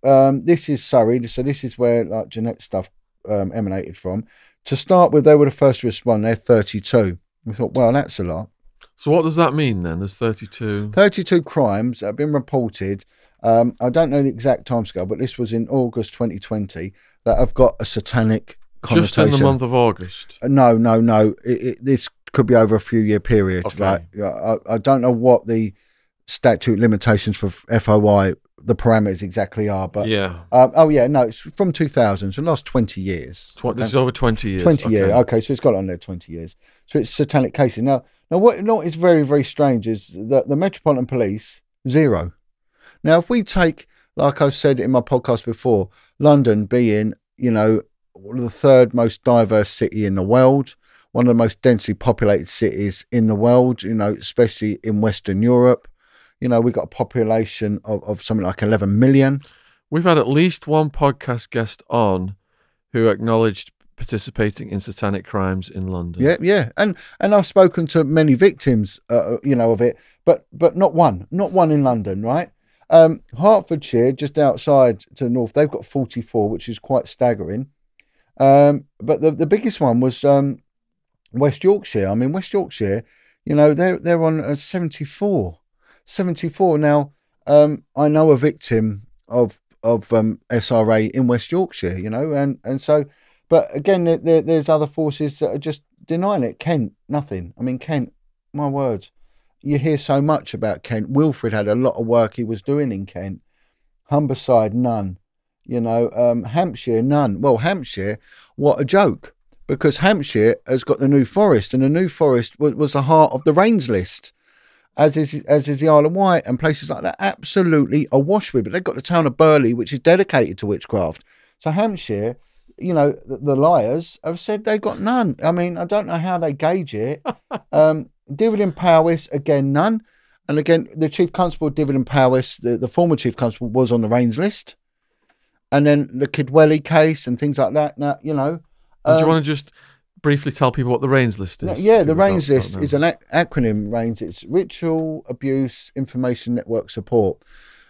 Um, this is Surrey, so this is where like Jeanette's stuff um, emanated from. To start with, they were the first to respond. They're 32. We thought, well, that's a lot. So what does that mean then? There's 32. 32 crimes that have been reported. Um, I don't know the exact timescale, but this was in August 2020 that have got a satanic Just in the month of August. Uh, No, no, no. It, it, this could be over a few year period. Okay. I, I don't know what the statute limitations for FOI, the parameters exactly are, but yeah. um, oh yeah, no, it's from 2000, so the last 20 years. Tw- This is over 20 years. 20 years. okay. Okay, so it's got on there 20 years. So it's satanic cases. Now, now what, you know what is very, very strange is that the Metropolitan Police, zero. Now, if we take, like I said in my podcast before, London being, you know, the third most diverse city in the world, one of the most densely populated cities in the world, you know, especially in Western Europe. You know, we've got a population of, of something like 11 million. We've had at least one podcast guest on who acknowledged participating in satanic crimes in London. Yeah, yeah, and and I've spoken to many victims, uh, you know, of it, but but not one, not one in London, right? Um, Hertfordshire, just outside to the north, they've got forty four, which is quite staggering. Um, but the the biggest one was um, West Yorkshire. I mean, West Yorkshire, you know, they're they're on uh, 74. 74. Now, um, I know a victim of of um, SRA in West Yorkshire, you know, and and so, but again, there, there, there's other forces that are just denying it. Kent, nothing. I mean, Kent, my words, you hear so much about Kent. Wilfred had a lot of work he was doing in Kent. Humberside, none. You know, um, Hampshire, none. Well, Hampshire, what a joke. Because Hampshire has got the New Forest, and the New Forest was, was the heart of the Rains list, as is as is the Isle of Wight and places like that. Absolutely awash with it. They've got the town of Burley, which is dedicated to witchcraft. So Hampshire, you know, the, the liars have said they've got none. I mean, I don't know how they gauge it. um, Dyfed-Powys, again, none. And again, the Chief Constable of Dyfed-Powys, the, the former Chief Constable, was on the Rains list. And then the Kidwelly case and things like that. Now, you know, Do you Um, want to just briefly tell people what the RAINS list is? yeah, the RAINS list is an ac- acronym. RAINS. It's Ritual Abuse Information Network Support.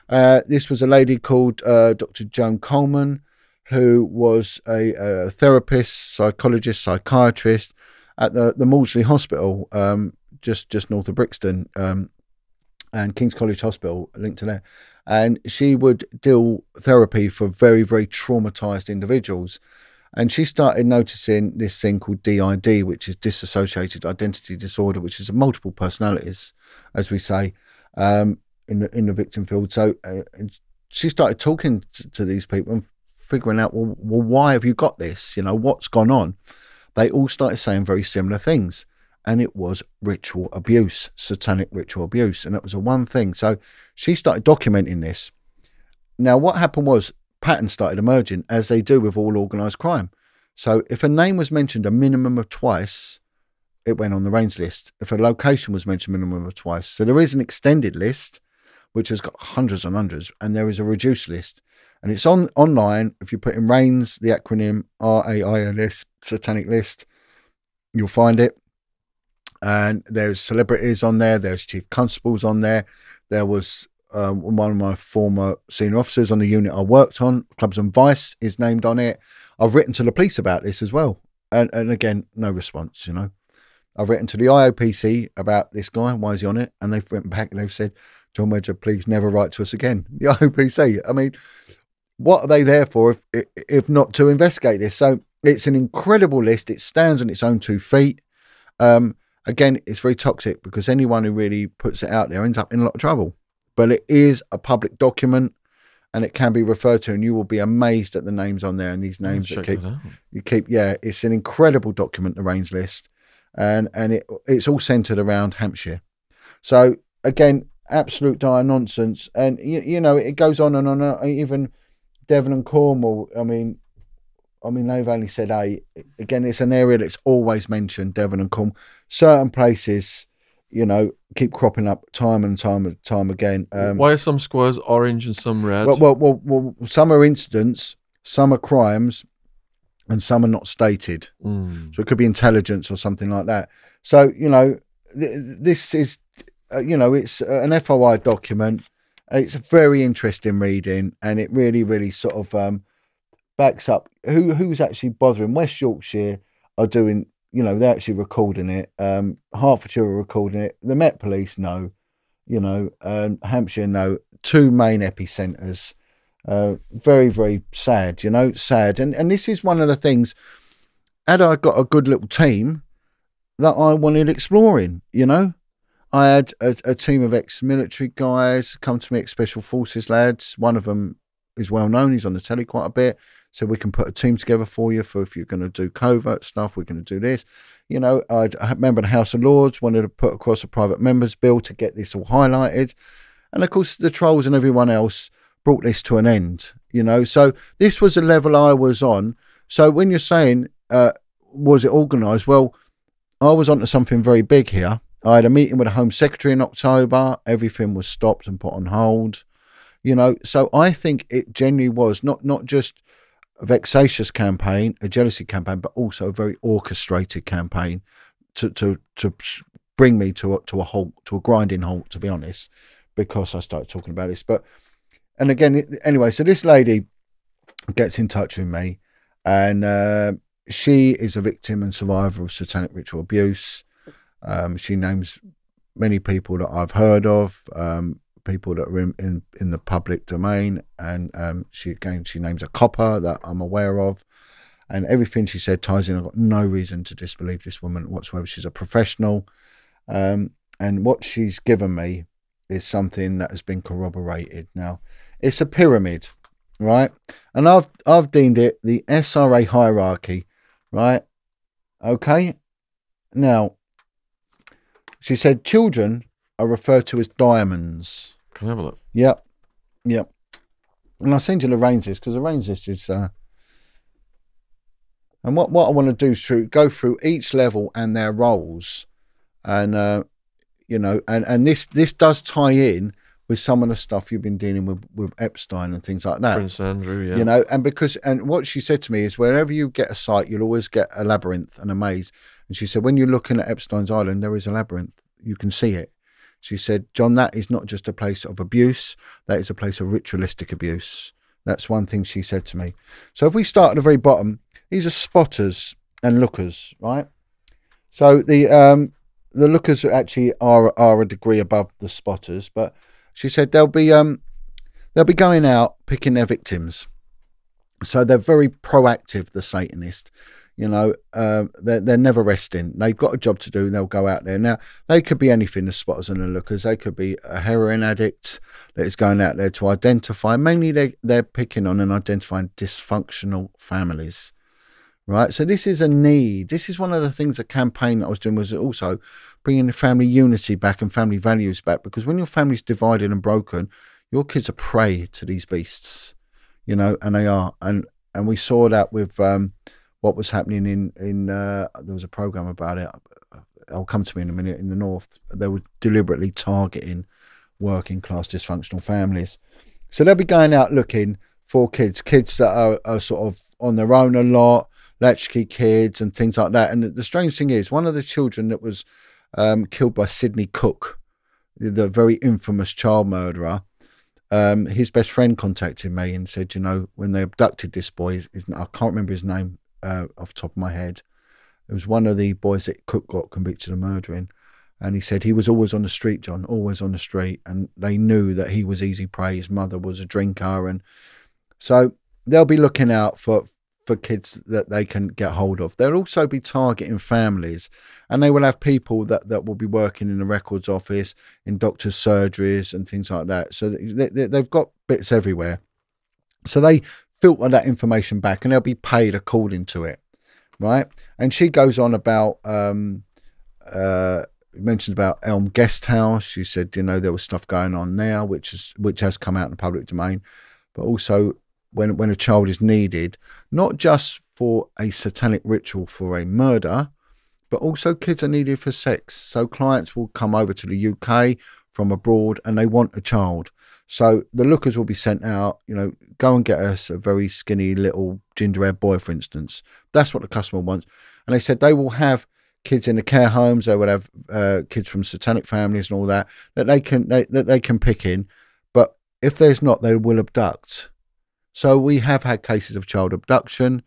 Uh, this was a lady called uh, Dr. Joan Coleman, who was a, a therapist, psychologist, psychiatrist at the the Maudsley Hospital, um, just just north of Brixton, um, and King's College Hospital, linked to there. And she would deal therapy for very very traumatized individuals. And she started noticing this thing called DID, which is dissociated identity disorder, which is multiple personalities, as we say, um, in the in the victim field. So, uh, she started talking to, to these people and figuring out, well, well, why have you got this? You know, what's gone on? They all started saying very similar things, and it was ritual abuse, satanic ritual abuse, and that was a one thing. So, she started documenting this. Now, what happened was patterns started emerging as they do with all organised crime. So if a name was mentioned a minimum of twice, it went on the RAINS list. If a location was mentioned a minimum of twice, so there is an extended list which has got hundreds and hundreds, and there is a reduced list, and it's on online. If you put in RAINS, the acronym R A I N S, Satanic List, you'll find it. And there's celebrities on there. There's chief constables on there. There was um, one of my former senior officers on the unit I worked on, Clubs and Vice, is named on it. I've written to the police about this as well, and and again, no response. You know, I've written to the IOPC about this guy. Why is he on it? And they've written back and they've said, Jon Wedger, please never write to us again. The IOPC. I mean, what are they there for if if not to investigate this? So it's an incredible list. It stands on its own two feet. Um, again, it's very toxic because anyone who really puts it out there ends up in a lot of trouble. But it is a public document and it can be referred to, and you will be amazed at the names on there and these names that keep that you keep yeah it's an incredible document the RAINS list and and it it's all centered around hampshire. So again absolute dire nonsense and you, you know it goes on and on uh, even devon and cornwall i mean i mean they've only said eight. Again it's an area that's always mentioned devon and cornwall. Certain places you know keep cropping up time and time and time again um Why are some squares orange and some red? well, well, well, well, some are incidents, some are crimes, and some are not stated. Mm. So it could be intelligence or something like that. So you know, th- this is, uh, you know, it's uh, an FOI document. It's a very interesting reading, and it really, really sort of um, backs up who who's actually bothering. West Yorkshire are doing, you know, they're actually recording it. Um, Hertfordshire are recording it. The Met Police know, you know, um, Hampshire know. Two main epicenters. Uh, very, very sad, you know, sad. And and this is one of the things. Had I got a good little team that I wanted exploring, you know, I had a, a team of ex-military guys come to me, ex-special forces lads. One of them is well known; he's on the telly quite a bit. So we can put a team together for you for if you're going to do covert stuff. We're going to do this. You know, I'd, I remember the House of Lords wanted to put across a private members bill to get this all highlighted, and of course the trolls and everyone else brought this to an end. You know, so this was the level I was on. So when you're saying uh, was it organised? Well, I was onto something very big here. I had a meeting with the Home Secretary in October. Everything was stopped and put on hold. You know, so I think it genuinely was not not just a vexatious campaign, a jealousy campaign, but also a very orchestrated campaign to to to bring me to a, to a halt, to a grinding halt. To be honest, because I started talking about this. But and again, anyway, so this lady gets in touch with me, and uh, she is a victim and survivor of satanic ritual abuse. Um, she names many people that I've heard of, um, people that are in, in, in the public domain, and um, she again she names a copper that I'm aware of, and everything she said ties in. I've got no reason to disbelieve this woman whatsoever. She's a professional, um, and what she's given me is something that has been corroborated. Now, it's a pyramid, right? And I've I've deemed it the SRA hierarchy, right? Okay. Now, she said children are referred to as diamonds. Can I have a look? Yep, yep. And I send to the RAINS list because the RAINS list is. Uh, and what what I want to do is through go through each level and their roles, and uh, you know, and and this this does tie in with some of the stuff you've been dealing with with Epstein and things like that. Prince Andrew, yeah. You know, and because and what she said to me is wherever you get a site, you'll always get a labyrinth and a maze. And she said when you're looking at Epstein's Island, there is a labyrinth. You can see it. She said, Jon, that is not just a place of abuse, that is a place of ritualistic abuse. That's one thing she said to me. So if we start at the very bottom, these are spotters and lookers, right? So the um the lookers actually are are a degree above the spotters, but she said they'll be um they'll be going out picking their victims. So they're very proactive, the Satanist. You know, um, they're, they're never resting. They've got a job to do. and They'll go out there. Now, they could be anything, the spotters and the lookers. They could be a heroin addict that is going out there to identify. Mainly, they, they're picking on and identifying dysfunctional families, right? So this is a need. This is one of the things the campaign that I was doing was also bringing the family unity back and family values back. Because when your family's divided and broken, your kids are prey to these beasts, you know, and they are. And and we saw that with um, what was happening in in uh, there was a program about it. I'll come to me in a minute. In the north, they were deliberately targeting working class dysfunctional families. So they'll be going out looking for kids, kids that are, are sort of on their own a lot, latchkey kids and things like that. And the, strange thing is, one of the children that was um, killed by Sidney Cooke, the very infamous child murderer, um, his best friend contacted me and said, you know, when they abducted this boy, his, his- I can't remember his name uh, off top of my head. It was one of the boys that Cooke got convicted of murdering. And he said he was always on the street, Jon, always on the street. And they knew that he was easy prey. His mother was a drinker. And so they'll be looking out for, for kids that they can get hold of. They'll also be targeting families. And they will have people that, that will be working in the records office, in doctors' surgeries, and things like that. So they, they, they've got bits everywhere. So they filter that information back and they'll be paid according to it. Right. And she goes on about, um, uh, mentioned about Elm Guest House. She said, you know, there was stuff going on now, which is which has come out in the public domain, but also when when a child is needed, not just for a satanic ritual for a murder, but also kids are needed for sex. So clients will come over to the UK from abroad and they want a child. So the lookers will be sent out, you know, go and get us a very skinny little ginger boy, for instance. That's what the customer wants. And they said they will have kids in the care homes, they would have uh, kids from satanic families and all that, that they can they, that they can pick in. But if there's not, they will abduct. So we have had cases of child abduction.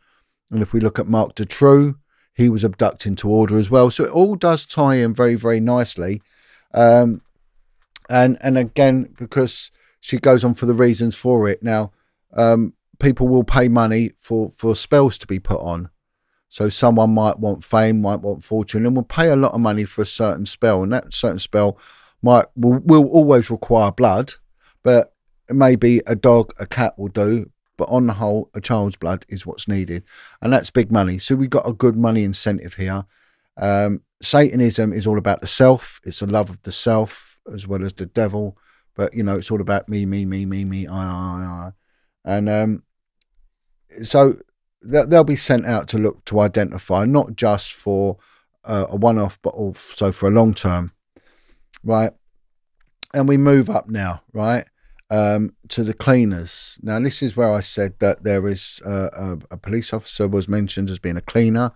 And if we look at Marc Dutroux, he was abducting to order as well. So it all does tie in very, very nicely. Um, and and again, because she goes on for the reasons for it. Now, um, people will pay money for for spells to be put on. So someone might want fame, might want fortune, and will pay a lot of money for a certain spell, and that certain spell might will, will always require blood, but maybe a dog, a cat will do. But on the whole, a child's blood is what's needed, and that's big money. So we've got a good money incentive here. Um, Satanism is all about the self; it's the love of the self as well as the devil. But you know, it's all about me, me, me, me, me, I, I, I, and um, so they- they'll be sent out to look to identify not just for uh, a one-off, but also for a long term, right? And we move up now, right, um, to the cleaners. Now, this is where I said that there is uh, a, a police officer was mentioned as being a cleaner.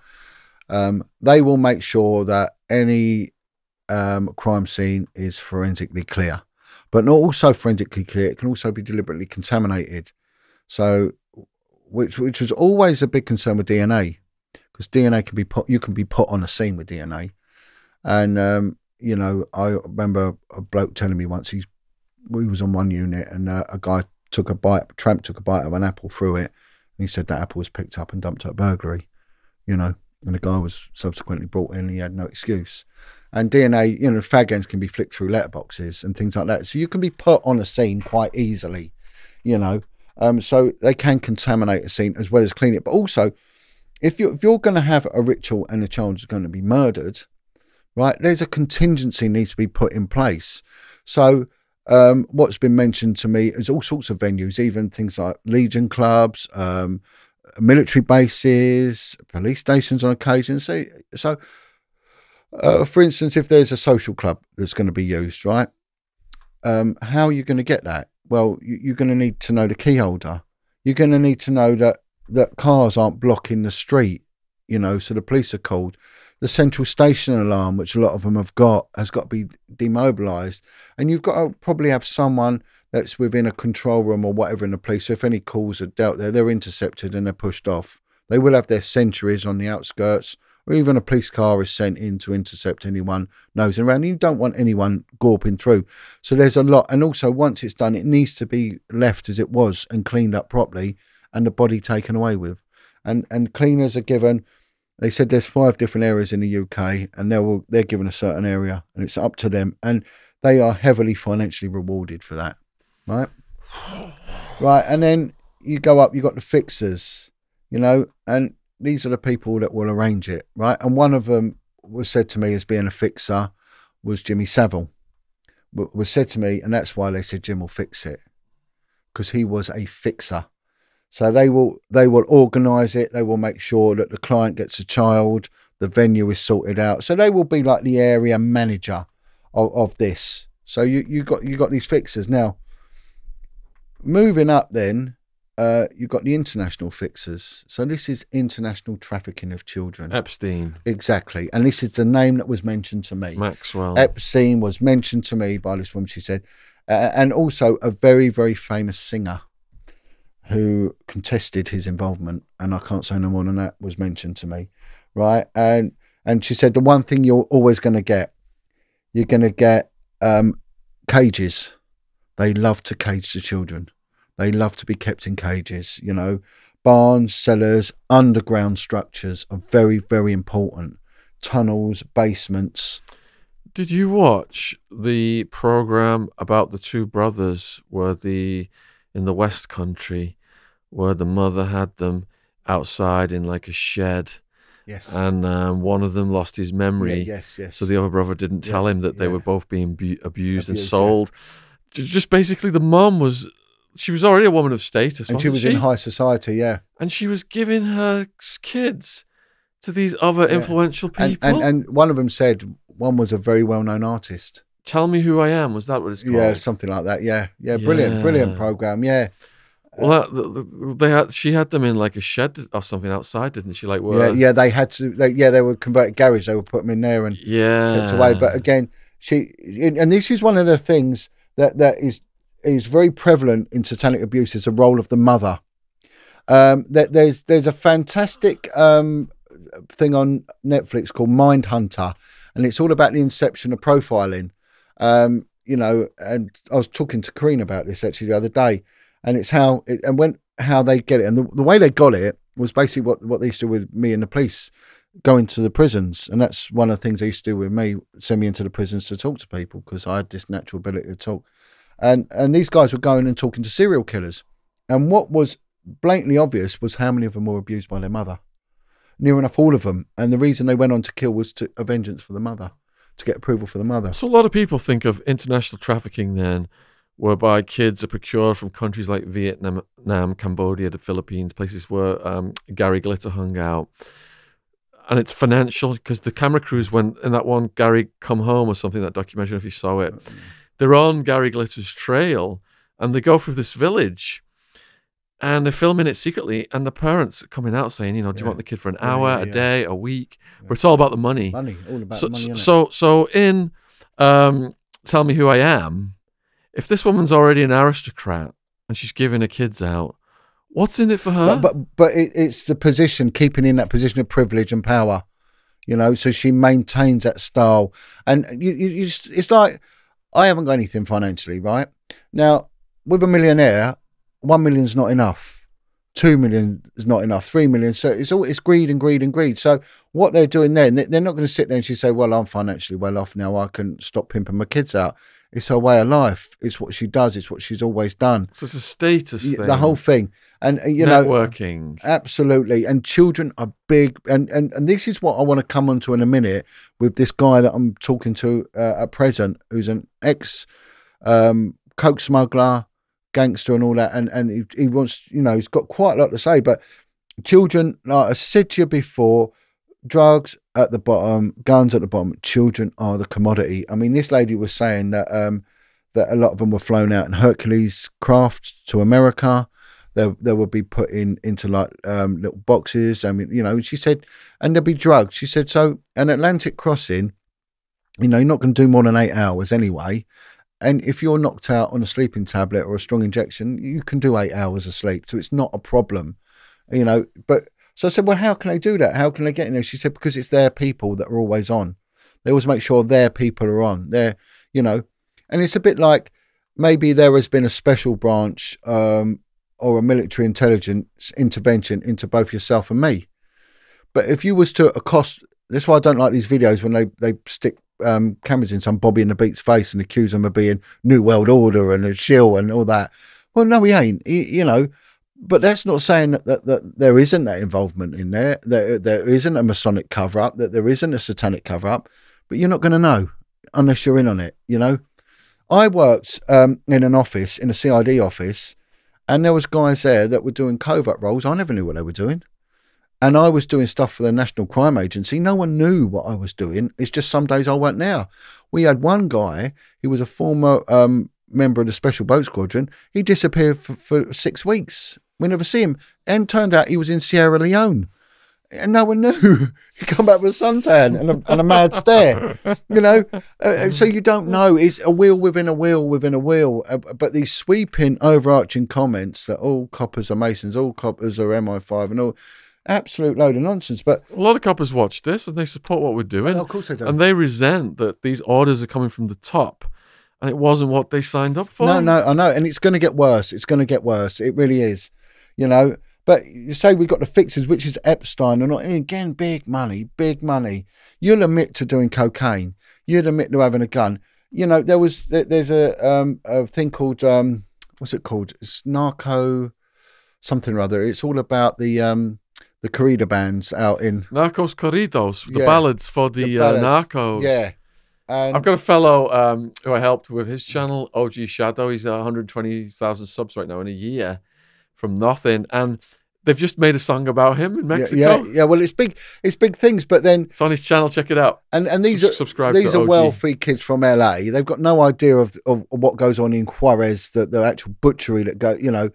Um, they will make sure that any um, crime scene is forensically clear, but not also forensically clear. It can also be deliberately contaminated. So which which was always a big concern with DNA, because DNA can be put you can be put on a scene with DNA, and um, you know I remember a bloke telling me once he's we was on one unit and uh, a guy took a bite, tramp took a bite of an apple through it, and he said that apple was picked up and dumped at burglary, you know, and the guy was subsequently brought in. and He had no excuse. And DNA, you know, fag ends can be flicked through letterboxes and things like that. So you can be put on a scene quite easily, you know. Um, so they can contaminate a scene as well as clean it. But also, if you're if you're going to have a ritual and a child is going to be murdered, right? There's a contingency needs to be put in place. So um, what's been mentioned to me is all sorts of venues, even things like Legion clubs, um, military bases, police stations on occasion. So, so uh, for instance, if there's a social club that's going to be used, right? um, how are you going to get that? Well, you, you're going to need to know the key holder. You're going to need to know that that cars aren't blocking the street. You know, so the police are called. The central station alarm, which a lot of them have got, has got to be demobilised, and you've got to probably have someone that's within a control room or whatever in the police. So if any calls are dealt there, they're intercepted and they're pushed off. They will have their sentries on the outskirts, or even a police car is sent in to intercept anyone nosing around. You don't want anyone gawping through. So there's a lot. And also, once it's done, it needs to be left as it was and cleaned up properly and the body taken away with. And and cleaners are given. They said there's five different areas in the UK, and they're they're given a certain area, and it's up to them, and they are heavily financially rewarded for that, right? Right, and then you go up, you've got the fixers, you know, and these are the people that will arrange it, right? And one of them was said to me as being a fixer was Jimmy Savile. Was said to me, and that's why they said Jim will fix it because he was a fixer. So they will they will organise it. They will make sure that the client gets a child. The venue is sorted out. So they will be like the area manager of, of this. So you you got you got these fixers now. Moving up, then uh, you've got the international fixers. So this is international trafficking of children. Epstein, Exactly, and this is the name that was mentioned to me. Maxwell. Epstein was mentioned to me by this woman. She said, uh, and also a very, very famous singer who contested his involvement, and I can't say no more than that was mentioned to me, right? And and she said the one thing you're always going to get, you're going to get um, cages. They love to cage the children. They love to be kept in cages. You know, barns, cellars, underground structures are very, very important. Tunnels, basements. Did you watch the program about the two brothers where the in the West Country where the mother had them outside in like a shed Yes. and um, one of them lost his memory. Yeah, yes, yes. So the other brother didn't Yeah, tell him that they yeah. were both being bu- abused, and Abused, yeah. sold. Just basically, the mom was she was already a woman of status, and she was in high society, yeah. and she was giving her kids to these other Yeah. influential people. and and one of them said one was a very well known artist. Tell me who I am. Was that what it's called? Yeah, something like that. Yeah, yeah, brilliant, brilliant program. Yeah, Well, that, th- th- they had she had them in like a shed or something outside, didn't she? Like, yeah, yeah. They had to. They, yeah, they were converted garage. They would put them in there and yeah. kept away. But again, she and this is one of the things that that is is very prevalent in satanic abuse is the role of the mother. Um, there's there's a fantastic um, thing on Netflix called Mindhunter, and it's all about the inception of profiling. Um, you know, and I was talking to Karine about this actually the other day, and it's how it and when how they get it, and the, the way they got it was basically what what they used to do with me and the police going to the prisons, and that's one of the things they used to do with me, send me into the prisons to talk to people because I had this natural ability to talk, and and these guys were going and talking to serial killers, and what was blatantly obvious was how many of them were abused by their mother, near enough all of them, and the reason they went on to kill was to a vengeance for the mother, to get approval for the mother. So a lot of people think of international trafficking then, whereby kids are procured from countries like Vietnam, Nam, Cambodia, the Philippines, places where um, Gary Glitter hung out. And it's financial because the camera crews went in that one Gary Come Home or something that documentary. If you saw it, they're on Gary Glitter's trail and they go through this village. And they're filming it secretly, and the parents are coming out saying, "You know, do you want the kid for an hour, yeah, a yeah. day, a week?" But it's all about the money Money, all about so, money. so so in um tell me who i am if this woman's already an aristocrat and she's giving her kids out what's in it for her But but, but it, it's the position, keeping in that position of privilege and power, you know. So she maintains that style, and you, you, you it's like I haven't got anything financially, right? Now with a millionaire, one million's not enough. Two million is not enough. Three million. So it's all it's greed and greed and greed. So what they're doing then, they- they're not going to sit there and say, "Well, I'm financially well off now. I can stop pimping my kids out." It's her way of life. It's what she does. It's what she's always done. so it's a status Y- thing The whole thing, and uh, you know, networking Absolutely. And children are big. And, and, and this is what I want to come on to in a minute with this guy that I'm talking to uh, at present, who's an ex um, coke smuggler, gangster, and all that. And, and he, he wants, you know, he's got quite a lot to say. But children, like I said to you before, drugs at the bottom, guns at the bottom, children are the commodity. I mean, this lady was saying that. Um, that a lot of them were flown out in Hercules craft to America. They, they would be put in into like um, little boxes. I mean, you know, she said, and there'd be drugs. She said, so an Atlantic crossing, you know, you're not going to do more than eight hours anyway. And if you're knocked out on a sleeping tablet or a strong injection, you can do eight hours of sleep. So it's not a problem, you know. But so I said, well, how can they do that? How can they get in there? She said, because it's their people that are always on. They always make sure their people are on. They're, you know, and it's a bit like maybe there has been a special branch um, or a military intelligence intervention into both yourself and me. But if you was to accost, that's why I don't like these videos when they they stick um, cameras in some Bobby and the Beat's face and accuse them of being New World Order and a shill and all that. Well, no, he ain't. He, you know, but that's not saying that, that, that there isn't that involvement in there. There there isn't a Masonic cover up. That there isn't a Satanic cover up. But you're not going to know unless you're in on it. You know. I worked um, in an office in a CID office, and there was guys there that were doing covert roles. I never knew what they were doing and I was doing stuff for the National Crime Agency. No one knew what I was doing. It's just some days I weren't there. We had one guy, he was a former um, member of the Special Boat Squadron. He disappeared for, for six weeks. We never see him. And turned out he was in Sierra Leone. And no one knew. he come back with a suntan and a, and a mad stare, you know. Uh, so you don't know. It's a wheel within a wheel within a wheel. Uh, but these sweeping, overarching comments that all coppers are Masons, all coppers are MI5, and all absolute load of nonsense. But A lot of coppers watch this and they support what we're doing. Oh, of course they do. And they resent that these orders are coming from the top and it wasn't what they signed up for. no, no, I know, and it's going to get worse. It's going to get worse. It really is, you know. But you say we've got the fixers, which is Epstein, and again, big money, big money. You'll admit to doing cocaine. You'd admit to having a gun. You know, there was there's a um a thing called um what's it called? It's narco something or other. It's all about the um the corrido bands out in Narcos Corridos, the Yeah. ballads for the, The uh. Narcos. yeah. And I've got a fellow um, who I helped with his channel, OG Shadow. He's at 120,000 subs right now in a year from nothing. And they've just made a song about him in Mexico. yeah, yeah. Well, it's big. It's big things, but then It's on his channel. Check it out. and and these are subscribe these are OG. wealthy kids from LA. They've got no idea of, of what goes on in Juarez, the, the actual butchery that go, you know.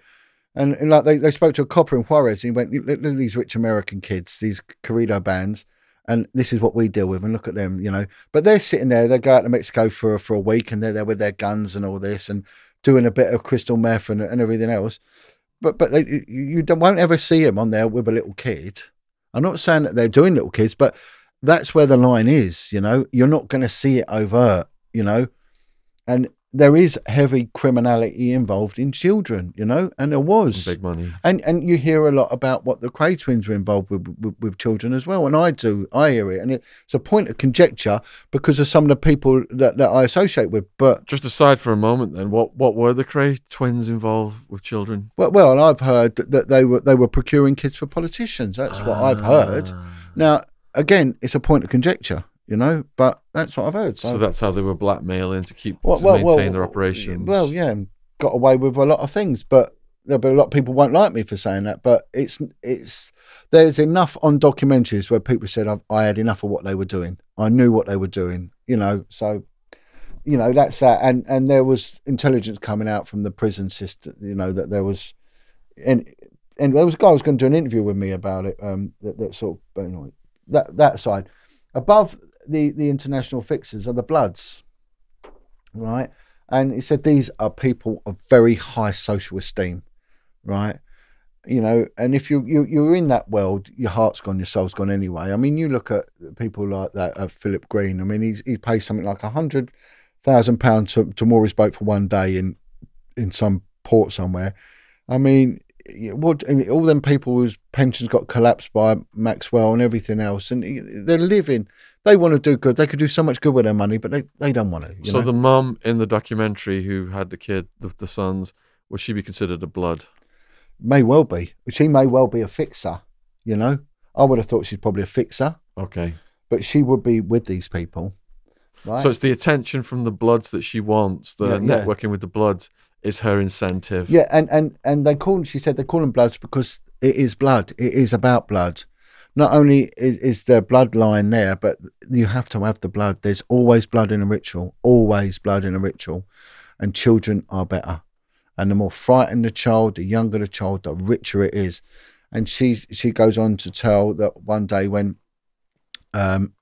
And, and like they, they spoke to a copper in Juarez, and he went, look, look at these rich American kids, these corrido bands, and this is what we deal with. And look at them, you know. But they're sitting there. They go out to Mexico for for a week, and they're there with their guns and all this, and doing a bit of crystal meth and, and everything else. But but they, you- don't, won't ever see them on there with a little kid. I'm not saying that they're doing little kids, but that's where the line is. You know, you're not going to see it overt. You know, and there is heavy criminality involved in children. You know, and there was Big money. and and you hear a lot about what the Kray twins were involved with, with with children as well, and I do, I hear it, and it's a point of conjecture because of some of the people that, that I associate with. But Just aside for a moment, then, what what were the Kray twins involved with children? well, well, I've heard that, that they were they were procuring kids for politicians. That's what I've heard. Ah. Now, again, it's a point of conjecture, you know, but that's what I've heard. So, So that's how they were blackmailing to keep well, to well, maintain well, their operations. Well, yeah, got away with a lot of things, but there'll be a lot of people won't like me for saying that. But it's it's there's enough on documentaries where people said I, I had enough of what they were doing. I knew what they were doing, you know. So you know that's that, and and there was intelligence coming out from the prison system, you know, that there was, and and there was a guy who was going to do an interview with me about it. Um, that, that sort of but anyway, that that side above the the international fixers are the Bloods, right? And he said these are people of very high social esteem, right? You know, and if you you you're in that world, your heart's gone, your soul's gone anyway. I mean, you look at people like that, uh, Philip Green. I mean, he's he pays something like a hundred thousand pounds to to moor his boat for one day in in some port somewhere. I mean, what all them people whose pensions got collapsed by Maxwell and everything else, and they're living. They want to do good. They could do so much good with their money, but they, they don't want to. So know? the mum in the documentary who had the kid, the, the sons, would she be considered a blood? may well be. She may well be a fixer. You know, I would have thought she's probably a fixer, Okay. but she would be with these people. Right? So it's the attention from the bloods that she wants. The Yeah, yeah. networking with the bloods is her incentive. yeah, and and and they call. She said they call them bloods because it is blood. It is about blood. Not only is, is there bloodline there, but you have to have the blood. There's always blood in a ritual. Always blood in a ritual. and children are better. And the more frightened the child, the younger the child, the richer it is. And she she goes on to tell that one day when um,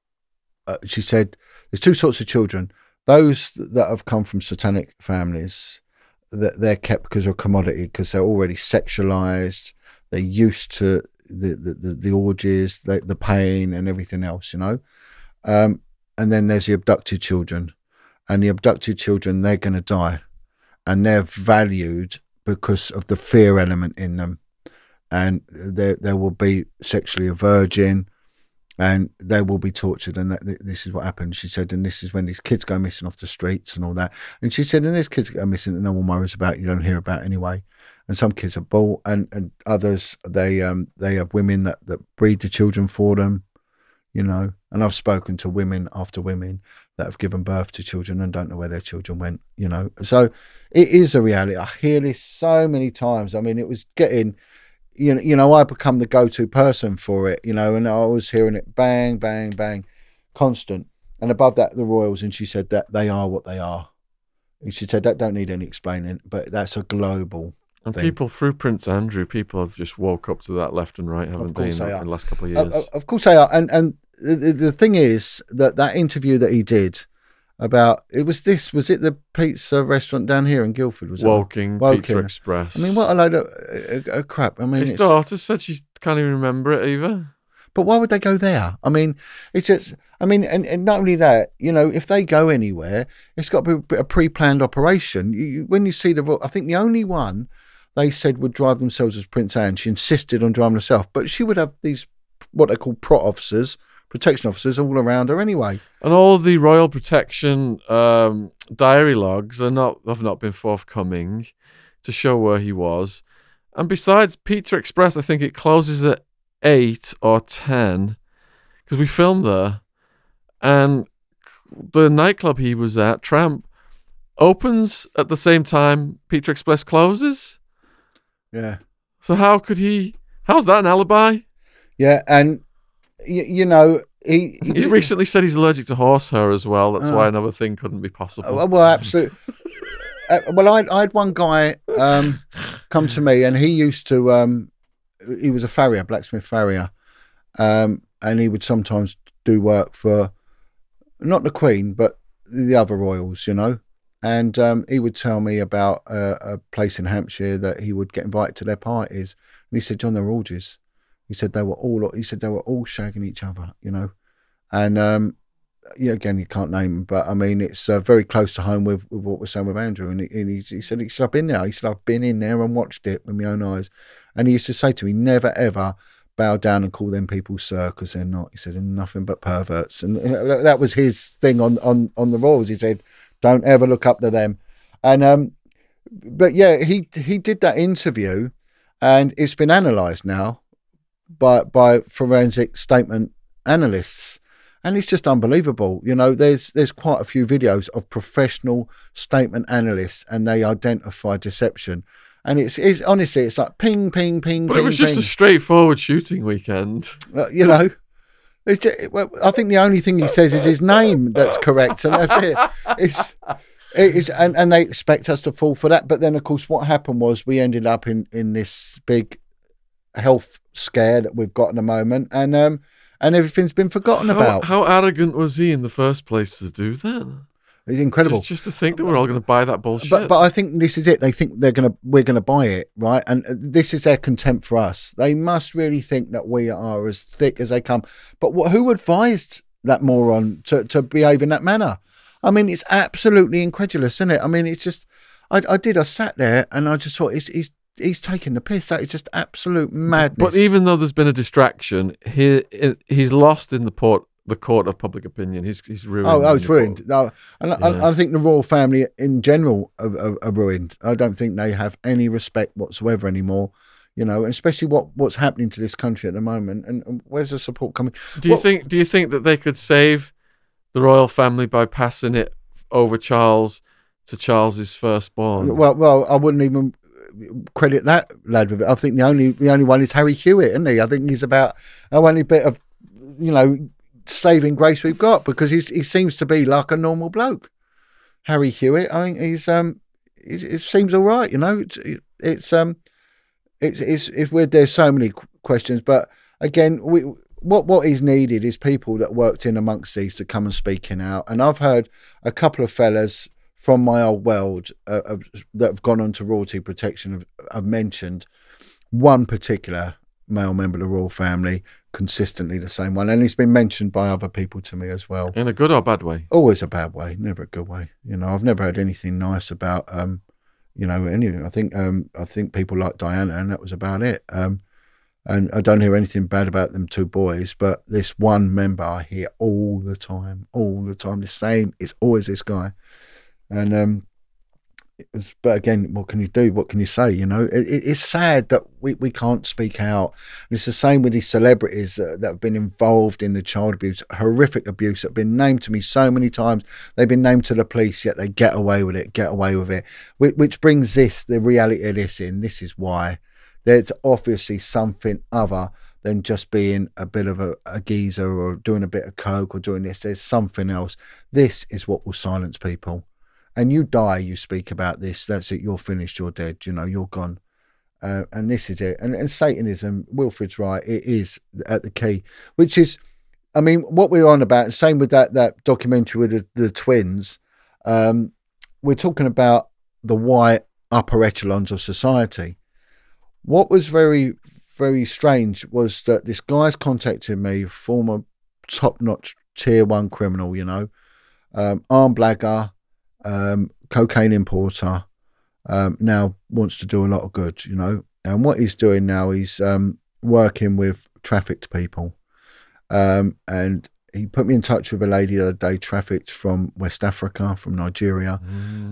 uh, she said there's two sorts of children those that have come from satanic families that they're kept because of commodity because they're already sexualized they're used to the the, the, the orgies the, the pain and everything else you know? Um, and then there's the abducted children. And the abducted children they're going to die. And they're valued because of the fear element in them. And there will be sexually a virgin and they will be tortured. And that, this is what happened. She said and this is when these kids go missing off the streets and all that. And she said and there's kids go missing that no one worries about you don't hear about anyway and some kids are bought and and others they um they have women that that breed the children for them you know and i've spoken to women after women that have given birth to children and don't know where their children went you know so it is a reality i hear this so many times i mean it was getting you know, you know, I become the go-to person for it, you know, and I was hearing it bang, bang, bang, constant. And above that, the Royals, and she said that they are what they are. And she said that don't need any explaining, but that's a global. And thing. people through Prince Andrew, people have just woke up to that left and right, haven't they, in, they the- are. in the last couple of years? Of, of course they are, and and the, the- thing is that that interview that he did about it was this was it the pizza restaurant down here in Guildford was it Woking, Woking. Pizza Express. I mean, what a load of uh, uh, crap! I mean, His daughter said she can't even remember it either. But why would they go there? I mean, it's just, I mean, and, and not only that, you know, if they go anywhere, it's got to be a pre planned operation. You, you, when you see the, I think the only one they said would drive themselves as Prince Anne, she insisted on driving herself, but she would have these, what they call prot officers, protection officers all around her anyway. And all the royal protection um, diary logs are not have not been forthcoming to show where he was. And besides, Pizza Express, I think it closes at eight or ten because we filmed there, and the nightclub he was at, Tramp, opens at the same time Pizza Express closes. Yeah. So how could he? How's that an alibi? Yeah. And, you, you know, he, he He's recently said he's allergic to horsehair as well. That's Oh. why another thing couldn't be possible. Uh, well, absolutely. uh, well, I, I had one guy um, come to me, and he used to. Um, he was a farrier, blacksmith farrier, um, and he would sometimes do work for not the Queen, but the other royals, you know. And um, he would tell me about a, a place in Hampshire that he would get invited to their parties, and he said, "Jon, they're orgies." He said they were all. He said they were all shagging each other, you know, and um, yeah, again, you can't name them, but I mean, it's uh, very close to home with, with what we're saying with Andrew. And, he, and he, he said, he said, I've been there. He said, I've been in there and watched it with my own eyes. And he used to say to me, never ever bow down and call them people sir, because they're not. He said, nothing but perverts. And uh, that was his thing on, on, on the Royals. He said, don't ever look up to them. And, um, but yeah, he, he did that interview and it's been analysed now by, by forensic statement analysts and it's just unbelievable. You know, there's there's quite a few videos of professional statement analysts, and they identify deception. And it's, it's honestly, it's like ping, ping, ping, But ping, it was just ping. a straightforward shooting weekend. Uh, you know, just, well, I think the only thing he says is his name that's correct, and that's it. It's it's and, and they expect us to fall for that. But then, of course, what happened was we ended up in in this big health scare that we've got at the moment, and um and everything's been forgotten How, about. how arrogant was he in the first place to do that? It's incredible. Just, just to think that we're all going to buy that bullshit. But but I think this is it. They think they're gonna we're gonna buy it, right? And uh, this is their contempt for us. They must really think that we are as thick as they come. But what, who advised that moron to to behave in that manner? I mean, it's absolutely incredulous, isn't it? I mean, it's just. I, I did. I sat there and I just thought he's he's he's taking the piss. That is just absolute madness. But even though there's been a distraction, he he's lost in the port the court of public opinion. He's he's ruined. Oh, oh, it's ruined. No, and I, Yeah. I think the royal family in general are, are, are ruined. I don't think they have any respect whatsoever anymore. You know, and especially what what's happening to this country at the moment. And, and where's the support coming? Do you think? Do you think that they could save the royal family by passing it over Charles to Charles's firstborn? Well, well, I wouldn't even credit that lad with it. I think the only the only one is Harry Hewitt, isn't he? I think he's about the only bit of you know saving grace we've got because he seems to be like a normal bloke. Harry Hewitt, I think he's um it, it seems all right. You know, it's, it's um, it's it's weird. There's so many questions, but again, we what what is needed is people that worked in amongst these to come and speaking out. And I've heard a couple of fellas from my old world uh, that have gone on to royalty protection have, have mentioned one particular male member of the royal family consistently the same one and he's been mentioned by other people to me as well In a good or bad way? always a bad way, never a good way. You know, I've never heard anything nice about um, you know, anything. I think um I think people like Diana and that was about it. Um and I don't hear anything bad about them two boys, but this one member I hear all the time, all the time, the same. It's always this guy. And um but again, what can you do? What can you say? You know, it- it's sad that we, we can't speak out. And it's the same with these celebrities that, that have been involved in the child abuse, horrific abuse that have been named to me so many times. They've been named to the police, yet they get away with it, get away with it. Which, which brings this, the reality of this in. This is why there's obviously something other than just being a bit of a, a geezer or doing a bit of coke or doing this. There's something else. This is what will silence people and you die, you speak about this. That's it. You're finished. You're dead. You know, you're gone. Uh, and this is it. And, and Satanism, Wilfred's right. It is at the key, which is, I mean, what we're on about. Same with that that documentary with the, the twins. Um, we're talking about the white upper echelons of society. What was very very strange was that this guy's contacted me, former top notch tier one criminal. You know, um, armed blagger um, cocaine importer, um, now wants to do a lot of good, you know. And what he's doing now, he's um, working with trafficked people. Um, and he put me in touch with a lady the other day, trafficked from West Africa, from Nigeria.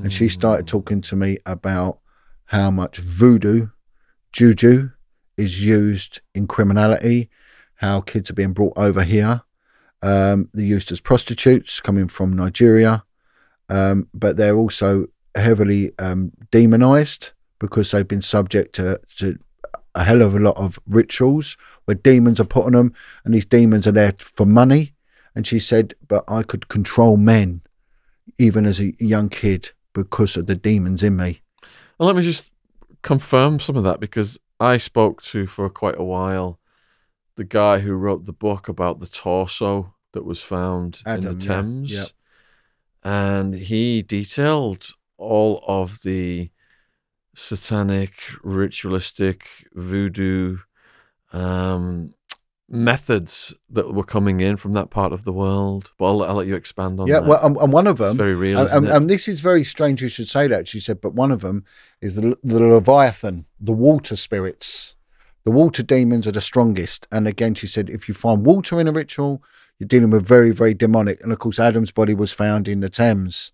And she started talking to me about how much voodoo, juju, is used in criminality, how kids are being brought over here. Um, they're used as prostitutes coming from Nigeria um, but they're also heavily um, demonized because they've been subject to, to a hell of a lot of rituals where demons are put on them, and these demons are there for money. And she said, "But I could control men, even as a young kid, because of the demons in me." Well, let me just confirm some of that because I spoke to for quite a while the guy who wrote the book about the torso that was found in Adam, the yeah, Thames. yep. And he detailed all of the satanic, ritualistic, voodoo um, methods that were coming in from that part of the world. But I'll, I'll let you expand on yeah, that. well, and, and one of it's them, very real. and, and, and this is very strange. You should say that. She said, but one of them is the the Leviathan, the water spirits. The water demons are the strongest. And again, she said, if you find water in a ritual, you're dealing with very, very demonic. And of course, Adam's body was found in the Thames,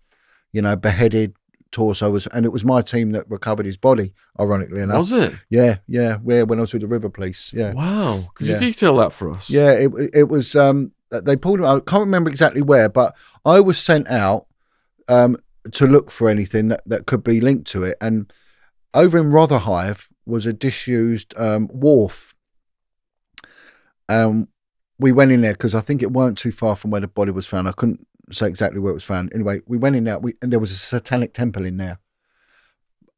you know, beheaded, torso was, and it was my team that recovered his body, ironically enough. was it? Yeah, yeah, where when I was with the River Police. Yeah. Wow. Could Yeah. you detail that for us? Yeah, it it was. Um, they pulled him. I can't remember exactly where, but I was sent out um, to look for anything that, that could be linked to it. And over in Rotherhithe was a disused um, wharf. Um, we went in there because I think it weren't too far from where the body was found. I couldn't say exactly where it was found. Anyway, we went in there. We and there was a satanic temple in there.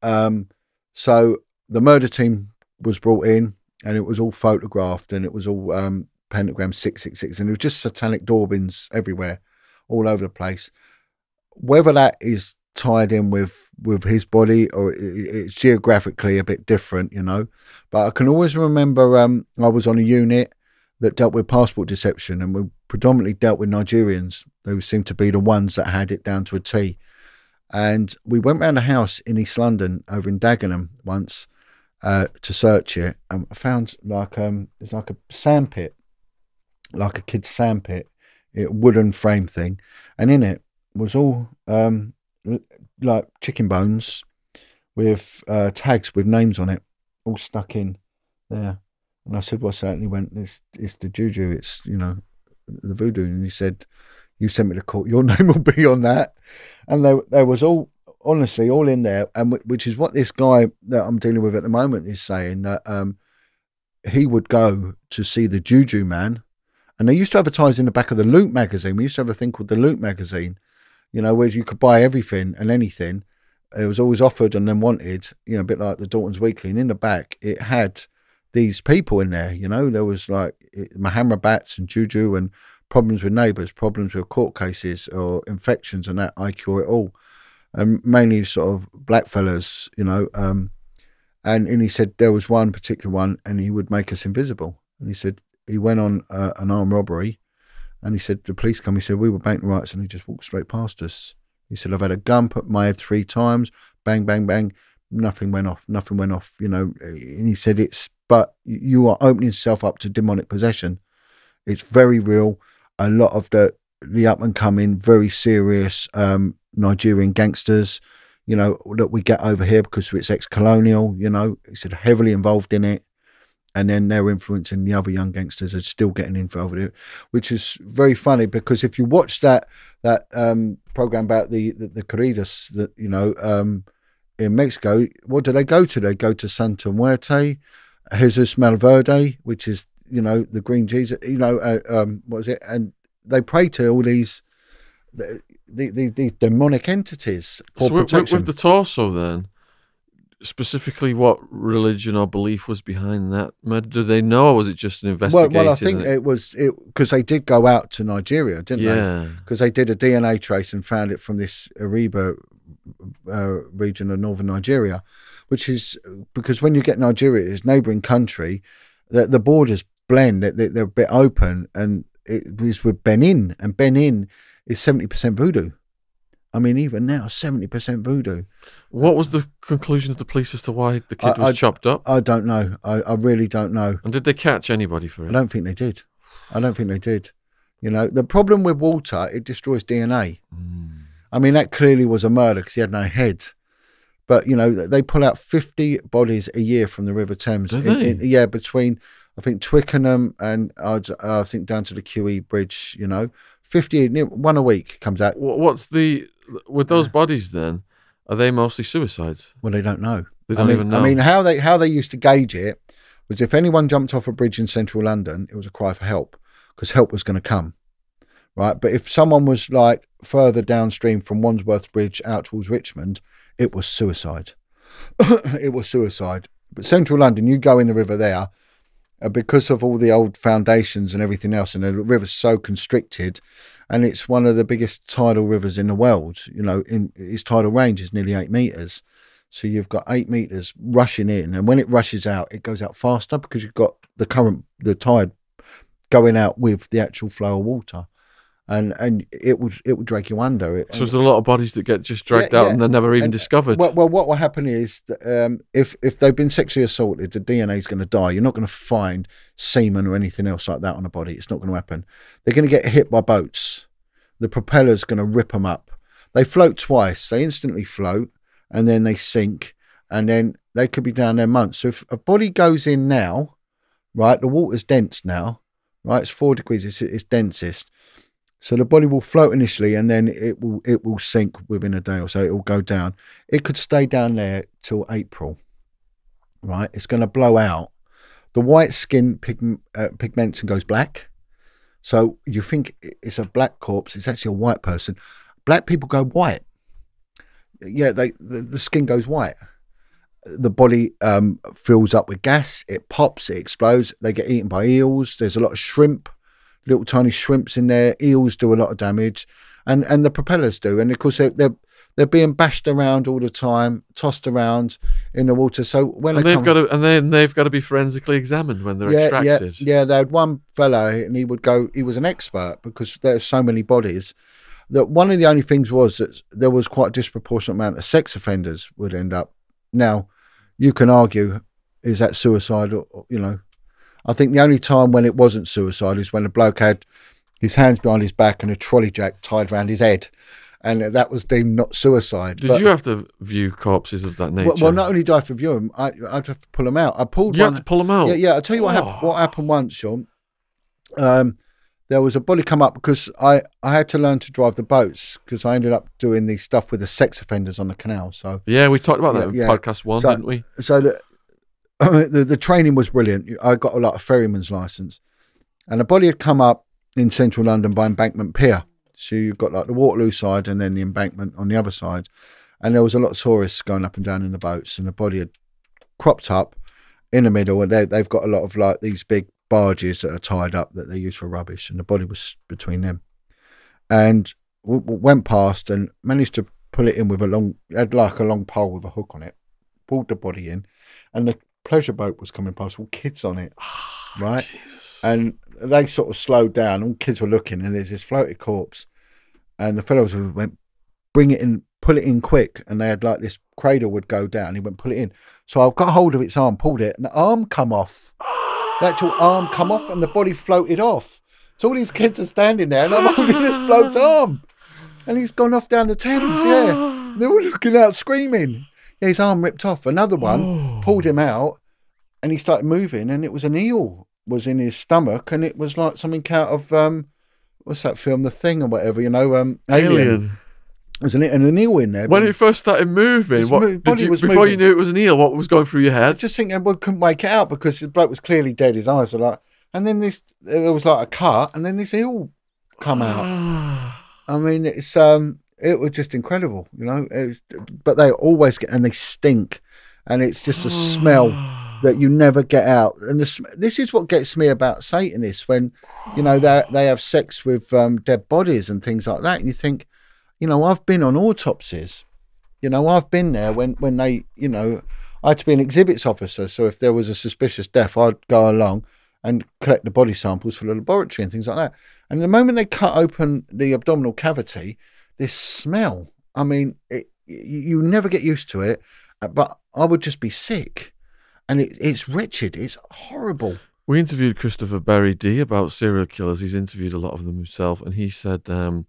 Um, so the murder team was brought in, and it was all photographed, and it was all um, pentagram six six six, and it was just satanic doorbins everywhere, all over the place. Whether that is tied in with with his body or it's geographically a bit different, you know. But I can always remember um, I was on a unit that dealt with passport deception, and we predominantly dealt with Nigerians. They seemed to be the ones that had it down to a T. And we went round a house in East London, over in Dagenham, once uh, to search it, and I found like um, it's like a sandpit, like a kid's sand pit, it wooden frame thing, and in it was all um, like chicken bones with uh, tags with names on it, all stuck in there. And I said, "What's that?" And he went, "It's it's the juju. It's you know the voodoo." And he said, "You sent me to court. Your name will be on that." And there there was all honestly all in there, and wh- which is what this guy that I'm dealing with at the moment is saying that um, he would go to see the juju man, and they used to advertise in the back of the Loot magazine. We used to have a thing called the Loot magazine, you know, where you could buy everything and anything it was always offered and then wanted, you know, a bit like the Dalton's Weekly. And in the back, it had these people in there. You know, there was like Mahamra bats and juju and problems with neighbours, problems with court cases or infections and that. I cure it all, and mainly sort of black fellas. You know, um, and and he said there was one particular one, and he would make us invisible. And he said he went on uh, an armed robbery, and he said the police come. He said we were bank rights, and he just walked straight past us. He said I've had a gun put my head three times, bang bang bang, nothing went off, nothing went off. You know, and he said it's but you are opening yourself up to demonic possession. It's very real. A lot of the the up and coming, very serious um, Nigerian gangsters, you know, that we get over here because it's ex-colonial. You know, it's heavily involved in it, and then they're influencing the other young gangsters are still getting involved with it, which is very funny because if you watch that that um, program about the the, the corridos, that you know. Um, in Mexico, what do they go to? They go to Santa Muerte, Jesus Malverde, which is you know the green Jesus, you know uh, um, what is it? And they pray to all these the the, the, the demonic entities for So with, with, protection. with the torso, then specifically, what religion or belief was behind that murder? Do they know, or was it just an investigation? well, well, I think it was it because they did go out to Nigeria, didn't they? yeah. Because they did a DNA trace and found it from this Ariba uh, region of northern Nigeria, which is because when you get Nigeria, it's neighbouring country, the, the borders blend, they, they're a bit open, and it was with Benin, and Benin is 70% voodoo. I mean, even now, 70% voodoo. What was the conclusion of the police as to why the kid I- was I- chopped up? I don't know. I, I really don't know. and did they catch anybody for it? I don't think they did. I don't think they did. You know, the problem with water, it destroys DNA. Mm. I mean, that clearly was a murder because he had no head. But you know, they pull out fifty bodies a year from the River Thames. Do In- they? in- yeah, between I think Twickenham and uh, I think down to the QE Bridge. You know, fifty one a week comes out. What's the with those bodies then? Are they mostly suicides? Well, they don't know. They I don't mean, even know. I mean, how they how they used to gauge it was if anyone jumped off a bridge in central London, it was a cry for help because help was going to come, right? But if someone was like further downstream from Wandsworth Bridge out towards Richmond, it was suicide. it was suicide. But central London, you go in the river there, uh, because of all the old foundations and everything else, and the river's so constricted, and it's one of the biggest tidal rivers in the world. You know, in its tidal range is nearly eight meters. So you've got eight meters rushing in, and when it rushes out, it goes out faster because you've got the current, the tide going out with the actual flow of water, and and it would it would drag you under. It, so there's a lot of bodies that get just dragged Yeah, out yeah. and they're never even And- discovered. Well, well, what will happen is that um, if if they've been sexually assaulted, the DNA is going to die. You're not going to find semen or anything else like that on a body. It's not going to happen. They're going to get hit by boats. The propeller's going to rip them up. They float twice. They instantly float and then they sink, and then they could be down there months. So if a body goes in now, right, the water's dense now, right? It's four degrees. It's it's densest. So the body will float initially, and then it will it will sink within a day or so. It will go down. It could stay down there till April, right? It's going to blow out. The white skin pigment, uh, pigments and goes black. So you think it's a black corpse. It's actually a white person. Black people go white. Yeah, they the, the skin goes white. The body um, fills up with gas. It pops. It explodes. They get eaten by eels. There's a lot of shrimp little tiny shrimps in there. Eels do a lot of damage, and and the propellers do. And of course, they're they're, they're being bashed around all the time, tossed around in the water. So when and they they've come, got to and then they've got to be forensically examined when they're yeah, extracted. yeah, yeah. They had one fellow, and he would go. He was an expert because there's so many bodies. That one of the only things was that there was quite a disproportionate amount of sex offenders would end up. Now, you can argue, is that suicide? Or, you know, I think the only time when it wasn't suicide is when a bloke had his hands behind his back and a trolley jack tied around his head, and that was deemed not suicide. Did But- you have to view corpses of that nature? well, well, not only did I have to view them, I, I'd have to pull them out. I pulled you one. had to pull them out. Yeah, yeah. I'll tell you what happened. Oh. What happened once, Shaun? Um, there was a body come up because I, I had to learn to drive the boats because I ended up doing the stuff with the sex offenders on the canal. So Yeah, we talked about that Yeah, in yeah. podcast one, So- didn't we? so the, the training was brilliant. I got a lot of ferryman's license, and a body had come up in central London by Embankment Pier. So you've got like the Waterloo side and then the embankment on the other side, and there was a lot of tourists going up and down in the boats, and the body had cropped up in the middle, and they, they've got a lot of like these big barges that are tied up that they use for rubbish, and the body was between them, and w- w- went past and managed to pull it in with a long, had like a long pole with a hook on it, pulled the body in, and the pleasure boat was coming past with kids on it, ah, right, and they sort of slowed down, and kids were looking, and there's this floated corpse, and the fellows went, bring it in, pull it in quick, and they had like this cradle would go down. He went, pull it in. So I got hold of its arm, pulled it, and the arm come off. The actual arm come off, and the body floated off. So all these kids are standing there, and I'm holding this bloke's arm, and he's gone off down the Thames. Yeah, they were looking out, screaming. Yeah, his arm ripped off. Another one pulled him out, and he started moving, and it was an eel was in his stomach, and it was like something out of um, what's that film, The Thing or whatever, you know, um, Alien. Alien. There's an, an eel in there. When it first started moving, what, mo- body you, was before you knew it was an eel, what was going through your head? I just think we couldn't make it out because the bloke was clearly dead. His eyes were like, and then this there was like a cut, and then this eel come out. I mean, it's um, it was just incredible, you know. It was, but they always get and they stink, and it's just a smell that you never get out. And this this is what gets me about Satanists when, you know, they they have sex with um, dead bodies and things like that, and you think, you know, I've been on autopsies, you know, I've been there when when they, you know, I had to be an exhibits officer, so if there was a suspicious death, I'd go along and collect the body samples for the laboratory and things like that. And the moment they cut open the abdominal cavity, this smell, I mean, it, you, never get used to it, uh, but I would just be sick. And it, it's wretched. It's horrible. We interviewed Christopher Berry-Dee about serial killers. He's interviewed a lot of them himself, and he said um,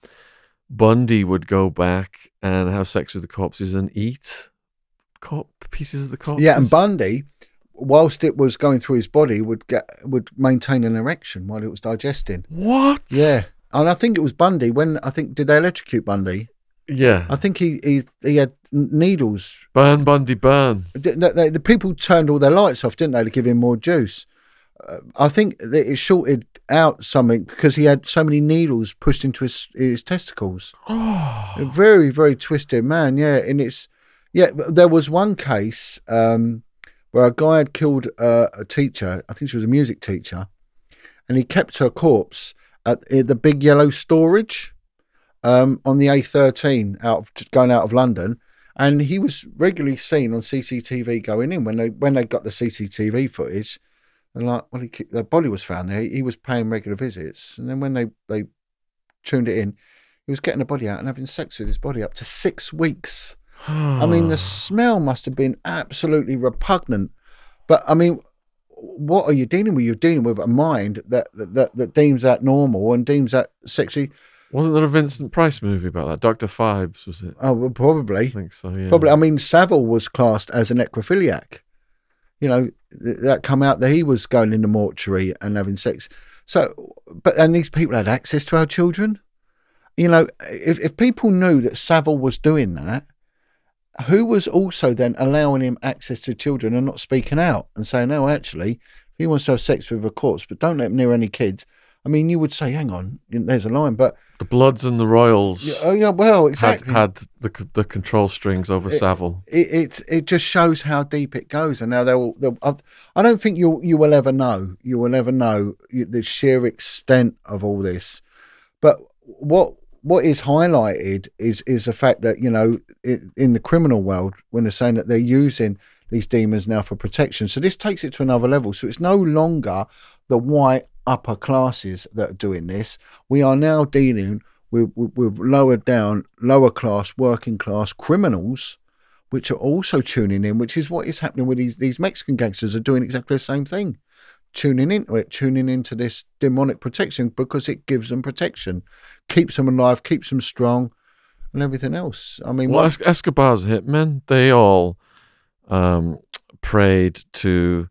Bundy would go back and have sex with the corpses and eat cop pieces of the corpses. Yeah, and Bundy, whilst it was going through his body, would get would maintain an erection while it was digesting. what? Yeah, and I think it was Bundy when I think did they electrocute Bundy? yeah. I think he he, he had needles. Burn Bundy, burn. The, the, the people turned all their lights off, didn't they, to give him more juice? Uh, I think that it shorted out something because he had so many needles pushed into his his testicles. A very very twisted man, yeah. And it's yeah. There was one case um, where a guy had killed uh, a teacher. I think she was a music teacher, and he kept her corpse at uh, the big yellow storage um, on the A13 out of going out of London. And he was regularly seen on CCTV going in when they when they got the CCTV footage. And like, well, he, the body was found there. He, he was paying regular visits, and then when they they tuned it in, he was getting the body out and having sex with his body up to six weeks. I mean, the smell must have been absolutely repugnant. But I mean, what are you dealing with? You're dealing with a mind that that, that, deems that normal and deems that sexy. Wasn't there a Vincent Price movie about that? Doctor Phibes was it? Oh, well, I probably, think so. Yeah. probably. I mean, Savile was classed as an necrophiliac. You know, th- that come out that he was going in the mortuary and having sex. So, but and these people had access to our children. You know, if if people knew that Savile was doing that, who was also then allowing him access to children and not speaking out and saying, "No, actually, if he wants to have sex with a corpse, but don't let him near any kids." I mean, you would say, "Hang on, there's a line," but the Bloods and the Royals yeah, oh yeah, well, had, exactly. had the the control strings over It- Savile. it, it it just shows how deep it goes, and now they'll. they'll I, I don't think you you will ever know. You will ever know the sheer extent of all this. But what what is highlighted is is the fact that you know it, in the criminal world when they're saying that they're using these demons now for protection. So this takes it to another level. So it's no longer the white upper classes that are doing this. We are now dealing with, with, lower down, lower class, working class criminals, which are also tuning in, which is what is happening with these, these Mexican gangsters are doing exactly the same thing. Tuning into it, tuning into this demonic protection because it gives them protection, keeps them alive, keeps them strong, and everything else. I mean, Well, what, Escobar's hitmen, they all um, prayed to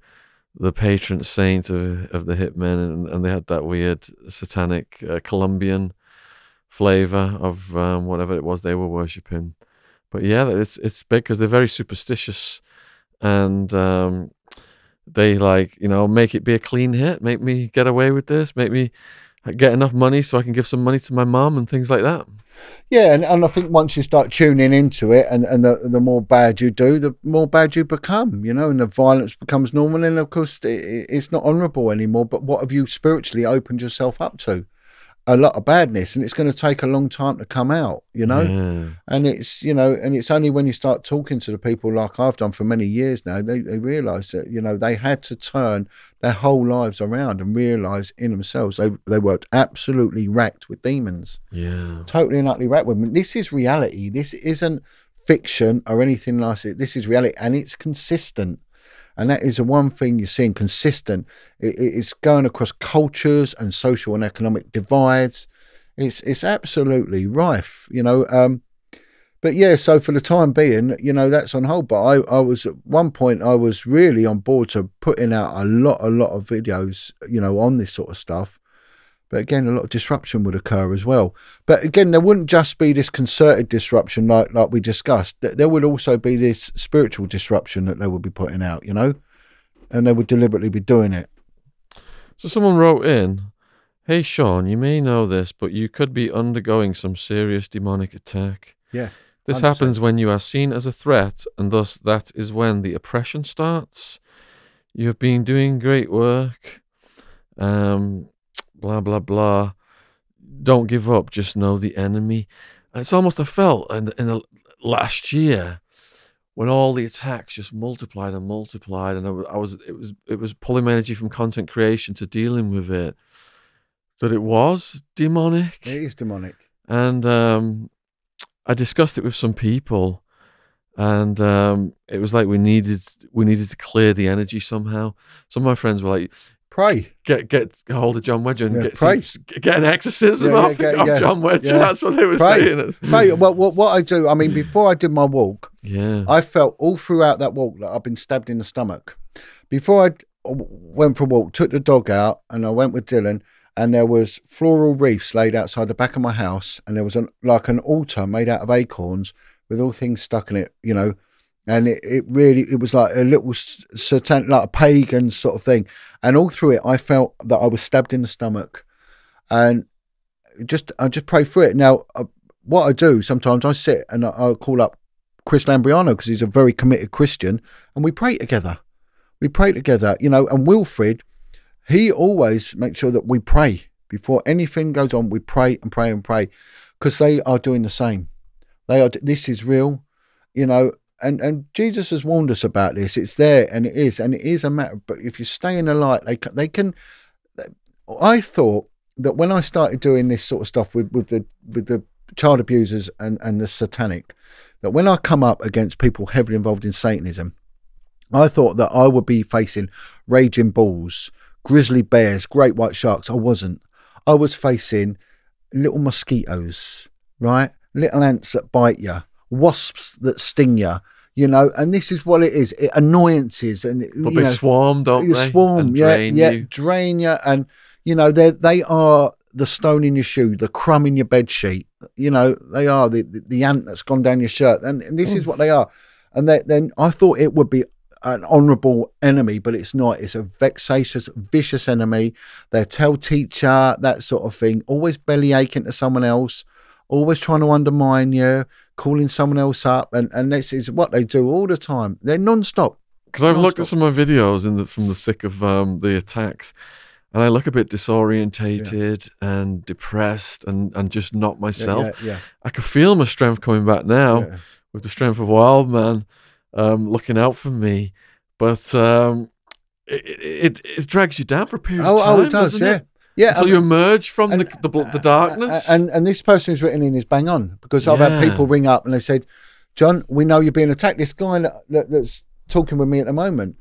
the patron saint of, of the hitmen, and, and they had that weird satanic uh, Colombian flavor of um, whatever it was they were worshipping. But yeah, it's it's big because they're very superstitious, and um, they like you know make it be a clean hit, make me get away with this, make me get enough money so I can give some money to my mom and things like that. Yeah, and, and I think once you start tuning into it, and, and the the more bad you do, the more bad you become, you know, and the violence becomes normal. And of course, it, it's not honourable anymore. But what have you spiritually opened yourself up to? A lot of badness, and it's going to take a long time to come out, you know. And it's you know, and it's only when you start talking to the people like I've done for many years now, they they realise that you know they had to turn their whole lives around and realise in themselves they they were absolutely racked with demons Yeah. totally and utterly right with me. This is reality. This isn't fiction or anything like it. This is reality, and it's consistent. And that is the one thing you're seeing consistent. It, it- it's going across cultures and social and economic divides. It's it's absolutely rife, you know. Um, but yeah, so for the time being, you know, that's on hold. But I, I was at one point, I was really on board to putting out a lot, a lot of videos, you know, on this sort of stuff. But again, a lot of disruption would occur as well. But again, there wouldn't just be this concerted disruption like like we discussed. There would also be this spiritual disruption that they would be putting out, you know, and they would deliberately be doing it. So someone wrote in, "Hey Shaun, you may know this, but you could be undergoing some serious demonic attack. Yeah, This 100%. happens when you are seen as a threat, and thus that is when the oppression starts. You have been doing great work. Um, blah blah blah. Don't give up. Just know the enemy. It's almost I felt in the, in the last year when all the attacks just multiplied and multiplied, and I was, I was it was it was pulling my energy from content creation to dealing with it. That it was demonic It is demonic. and um, I discussed it with some people, and um, it was like we needed we needed to clear the energy somehow. Some of my friends were like, Pray. "Get get a hold of Jon Wedger and Yeah, get some, get an exorcism Yeah, off, off Jon Wedger." yeah. That's what they were Pray. saying. Pray. Well, what, what I do, I mean, before I did my walk, Yeah, I felt all throughout that walk that I've been stabbed in the stomach. Before I uh, went for a walk, took the dog out, and I went with Dylan, and there was floral wreaths laid outside the back of my house, and there was an, like an altar made out of acorns with all things stuck in it, you know. And it, it really, it was like a little satan, like a pagan sort of thing. And all through it, I felt that I was stabbed in the stomach, and just I just pray through it. Now, uh, what I do sometimes, I sit and I, I call up Chris Lambrianou because he's a very committed Christian, and we pray together. We pray together, you know. And Wilfred, he always makes sure that we pray before anything goes on. We pray and pray and pray because they are doing the same. They are. This is real, you know. And and Jesus has warned us about this. It's there, and it is, and it is a matter. But if you stay in the light, they they can. I thought that when I started doing this sort of stuff with with the with the child abusers and and the satanic, that when I come up against people heavily involved in Satanism, I thought that I would be facing raging bulls, grizzly bears, great white sharks. I wasn't. I was facing little mosquitoes, right? Little ants that bite you, wasps that sting you, you know. And this is what it is: it annoyances and but you they know, swarm, don't you they? swarm, and yeah, drain yeah, you. drain you, and you know they they are the stone in your shoe, the crumb in your bed sheet. You know they are the the, the ant that's gone down your shirt, and, and this is mm. what they are. And they, then I thought it would be an honourable enemy, but it's not. It's a vexatious, vicious enemy. They're tell teacher, that sort of thing. Always belly aching to someone else, always trying to undermine you, calling someone else up, and and this is what they do all the time. They're non-stop. Because I've looked at some of my videos in the from the thick of um, the attacks, and I look a bit disorientated and depressed and, and just not Yeah, myself. yeah, I can feel my strength coming back now yeah. with the strength of Wild Man um, looking out for me. But um, it, it it drags you down for a period Oh, of time. oh, it does, yeah. It? Yeah, so you emerge from and- the, the the darkness. And and this person who's written in is bang on because I've had people ring up and they've said, Jon, we know you're being attacked. This guy that, that, that's talking with me at the moment,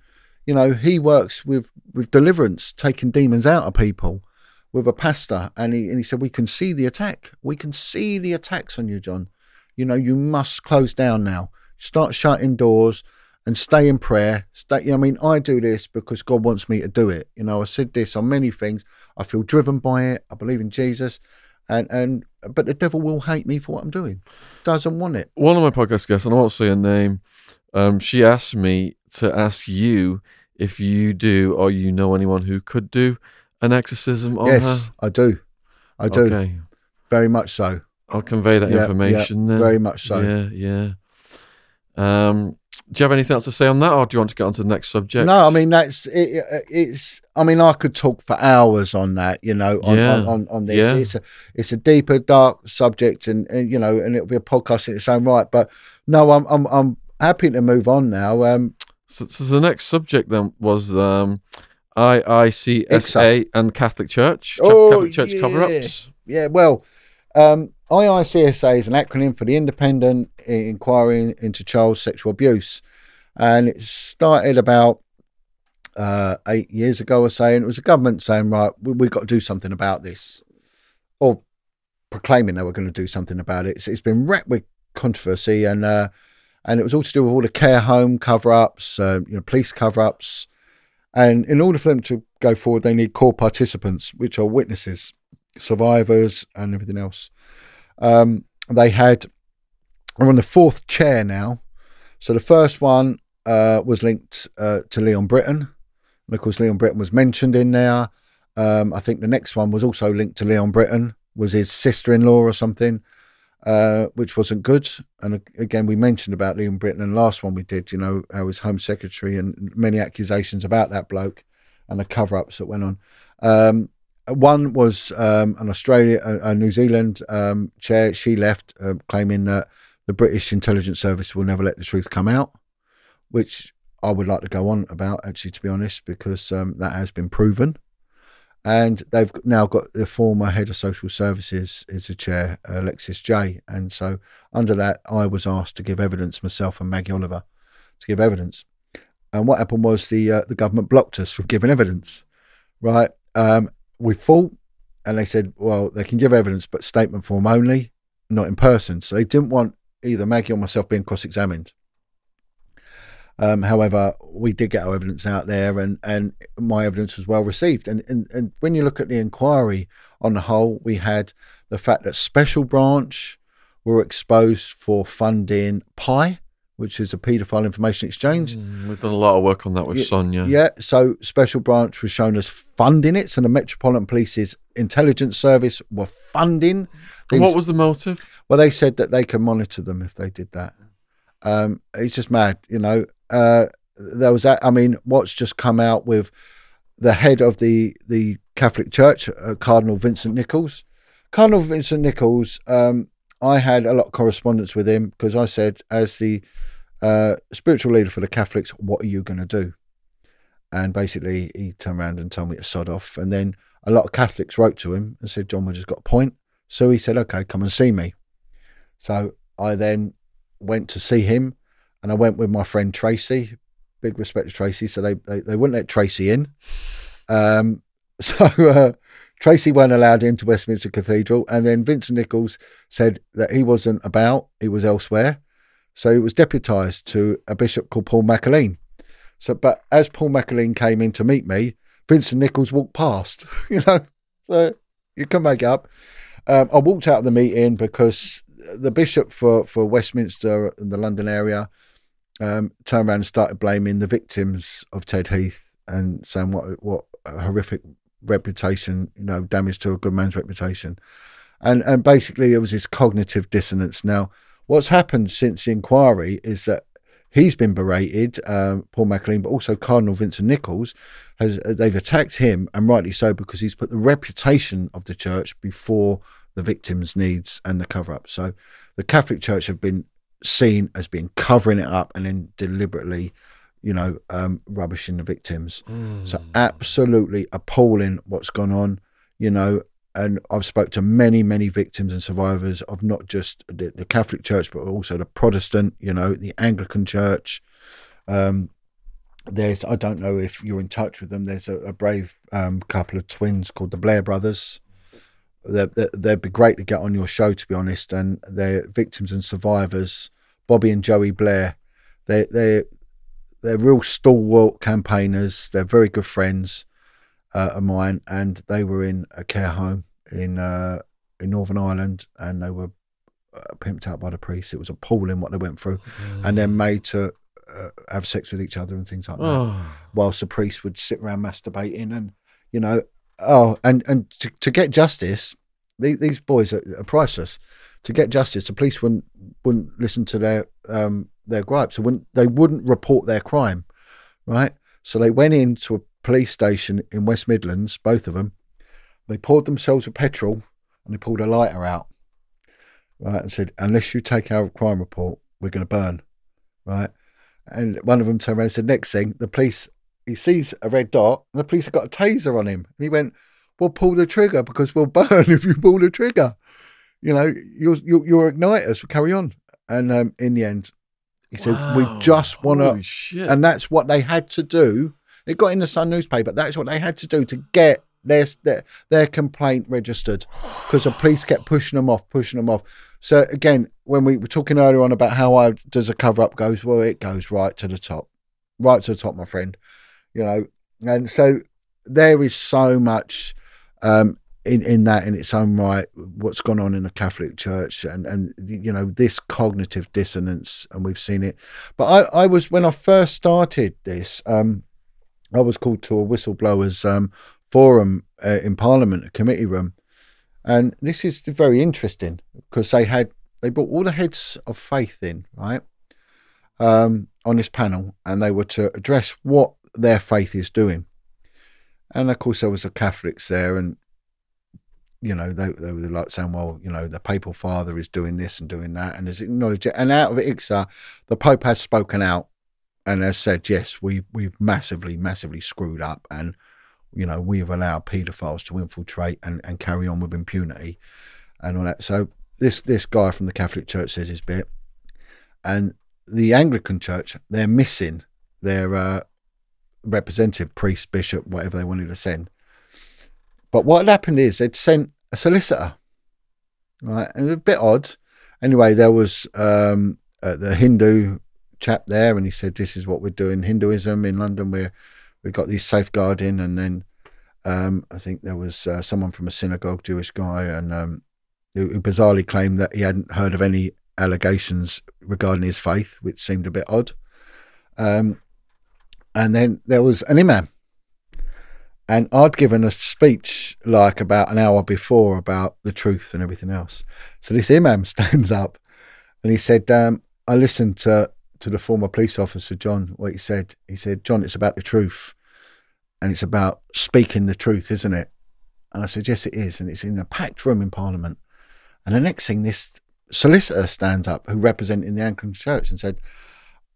you know, he works with with deliverance, taking demons out of people, with a pastor, and he and he said we can see the attack. We can see the attacks on you, Jon. You know, you must close down now. Start shutting doors and stay in prayer. Stay. You know, I mean, I do this because God wants me to do it. You know, I said this on many things. I feel driven by it. I believe in Jesus, and and but the devil will hate me for what I'm doing. Doesn't want it. One of my podcast guests, and I won't say her name, um, she asked me to ask you if you do or you know anyone who could do an exorcism on yes, her. I do. I do Okay. very much so. I'll convey that Yeah, information. then. very much so. Yeah, yeah. Um, do you have anything else to say on that, or do you want to get on to the next subject? No, I mean that's it, it's. I mean, I could talk for hours on that. You know, on Yeah. on, on, on this. Yeah. It's a it's a deeper, dark subject, and, and you know, and it'll be a podcast in its own right. But no, I'm I'm I'm happy to move on now. Um, So, so the next subject then was um, IICSA and Catholic Church. Oh, Catholic Church yeah. cover-ups. Yeah, well, um, IICSA is an acronym for the Independent Inquiry into Child Sexual Abuse, and it started about uh, eight years ago or so. And it was the government saying, right, we, we've got to do something about this, or proclaiming they were going to do something about it. It's, been wrecked with controversy, and uh, and it was all to do with all the care home cover-ups, uh, you know, police cover-ups, and in order for them to go forward, they need core participants, which are witnesses survivors and everything else. Um, they had, are on the fourth chair now. So the first one uh, was linked uh, to Leon Brittan. And of course, Leon Brittan was mentioned in there. Um, I think the next one was also linked to Leon Brittan, was his sister in law or something, uh, which wasn't good. And again, we mentioned about Leon Brittan and the last one we did, you know, how his Home Secretary and many accusations about that bloke and the cover ups that went on. Um, one was um, an Australia, a, a New Zealand um, chair. She left, uh, claiming that the British intelligence service will never let the truth come out, which I would like to go on about, actually, to be honest, because um, that has been proven. And they've now got the former head of social services is the chair, Alexis Jay. And so under that, I was asked to give evidence myself and Maggie Oliver to give evidence. And what happened was the uh, the government blocked us from giving evidence, right? Um, we fought, and they said, well, they can give evidence, but statement form only, not in person. So they didn't want either Maggie or myself being cross-examined. Um, however, we did get our evidence out there, and, and my evidence was well received. And, and and when you look at the inquiry on the whole, we had the fact that Special Branch were exposed for funding PI, which is a paedophile information exchange. Mm, we've done a lot of work on that with Yeah, Sonia. Yeah, so Special Branch was shown as funding it. So the Metropolitan Police's intelligence service were funding. These- what was the motive? well, they said that they could monitor them if they did that. Um, it's just mad, you know. Uh, there was that. I mean, what's just come out with the head of the the Catholic Church, uh, Cardinal Vincent Nichols. Cardinal Vincent Nichols. Um, I had a lot of correspondence with him because I said, as the uh, spiritual leader for the Catholics, what are you going to do? And basically, he turned around and told me to sod off. And then a lot of Catholics wrote to him and said, Jon, we just got a point. So he said, okay, come and see me. So I then went to see him and I went with my friend Tracy. Big respect to Tracy. So they, they, they wouldn't let Tracy in. Um, so uh, Tracy weren't allowed into Westminster Cathedral. And then Vincent Nichols said that he wasn't about, he was elsewhere. So he was deputised to a bishop called Paul McAleen. So, but as Paul McAleen came in to meet me, Vincent Nichols walked past, you know, so you can make up. Um, I walked out of the meeting because the bishop for, for Westminster and the London area um, turned around and started blaming the victims of Ted Heath and saying what what horrific reputation, you know, damage to a good man's reputation. And and basically there was this cognitive dissonance. Now, what's happened since the inquiry is that he's been berated, um, Paul McLean, but also Cardinal Vincent Nichols has they've attacked him and rightly so because he's put the reputation of the church before the victims' needs and the cover up. So the Catholic Church have been seen as being covering it up and then deliberately, you know, um, rubbishing the victims. So absolutely appalling what's gone on, you know. And I've spoke to many, many victims and survivors of not just the, the Catholic Church, but also the Protestant, you know, the Anglican Church. Um, there's, I don't know if you're in touch with them. There's a, a brave um, couple of twins called the Blair brothers. They're, they're, they'd be great to get on your show, to be honest. And they're victims and survivors. Bobby and Joey Blair. They they they're real stalwart campaigners. They're very good friends uh, of mine, and they were in a care home in uh, in Northern Ireland, and they were uh, pimped out by the police. It was appalling what they went through, and then made to uh, have sex with each other and things like that Oh, whilst the priest would sit around masturbating and you know oh and and to, to get justice the- these boys are, are priceless to get justice, the police wouldn't wouldn't listen to their um, their gripes. They wouldn't, they wouldn't report their crime, right? So they went into a police station in West Midlands, both of them. They poured themselves with petrol and they pulled a lighter out, right, and said, "Unless you take our crime report, we're going to burn," right? And one of them turned around and said, "Next thing, the police." He sees a red dot, and the police have got a taser on him. And he went, we'll pull the trigger because we'll burn if you pull the trigger." You know, you'll you'll, you'll ignite us. We'll carry on. And um, in the end, he said, "We just want to," and that's what they had to do. It got in the Sun newspaper. That's what they had to do to get their their, their complaint registered because the police kept pushing them off, pushing them off. So again, when we were talking earlier on about how I does a cover up goes, well, it goes right to the top, right to the top, my friend. You know, and so there is so much um, in in that in its own right. What's gone on in the Catholic Church, and and you know this cognitive dissonance, and we've seen it. But I I was when I first started this, um, I was called to a whistleblowers um, forum uh, in Parliament, a committee room, and this is very interesting because they had they brought all the heads of faith in right um, on this panel, and they were to address what their faith is doing. And of course, there was the Catholics there, and you know they they were like saying, well, you know, the Papal Father is doing this and doing that, and there's acknowledged it. And out of IICSA, the Pope has spoken out and has said, yes, we we've massively, massively screwed up, and you know we've allowed paedophiles to infiltrate and, and carry on with impunity and all that. So this this guy from the Catholic Church says his bit, and the Anglican Church they're missing their uh, representative, priest, bishop, whatever they wanted to send. But what had happened is they'd sent a solicitor, right? And it was a bit odd. Anyway, there was um, uh, the Hindu chap there, and he said, "This is what we're doing. Hinduism in London. We're we've got these safeguarding." And then um, I think there was uh, someone from a synagogue, Jewish guy, and um, who, who bizarrely claimed that he hadn't heard of any allegations regarding his faith, which seemed a bit odd. Um, and then there was an imam. And I'd given a speech like about an hour before about the truth and everything else. So this imam stands up and he said, um, I listened to, to the former police officer, Jon, what he said. He said, Jon, it's about the truth. And it's about speaking the truth, isn't it? And I said, Yes, it is. And it's in a packed room in Parliament. And the next thing, this solicitor stands up who represented the Anglican Church and said,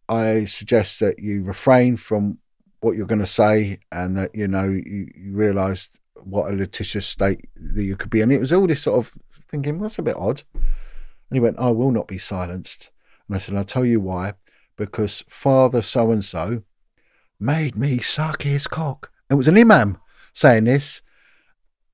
I suggest that you refrain from what you're going to say and that, you know, you, you realise what a litigious state that you could be in. It was all this sort of thinking, well, that's a bit odd. And he went, I will not be silenced. And I said, I'll tell you why. Because Father so and so made me suck his cock. It was an imam saying this.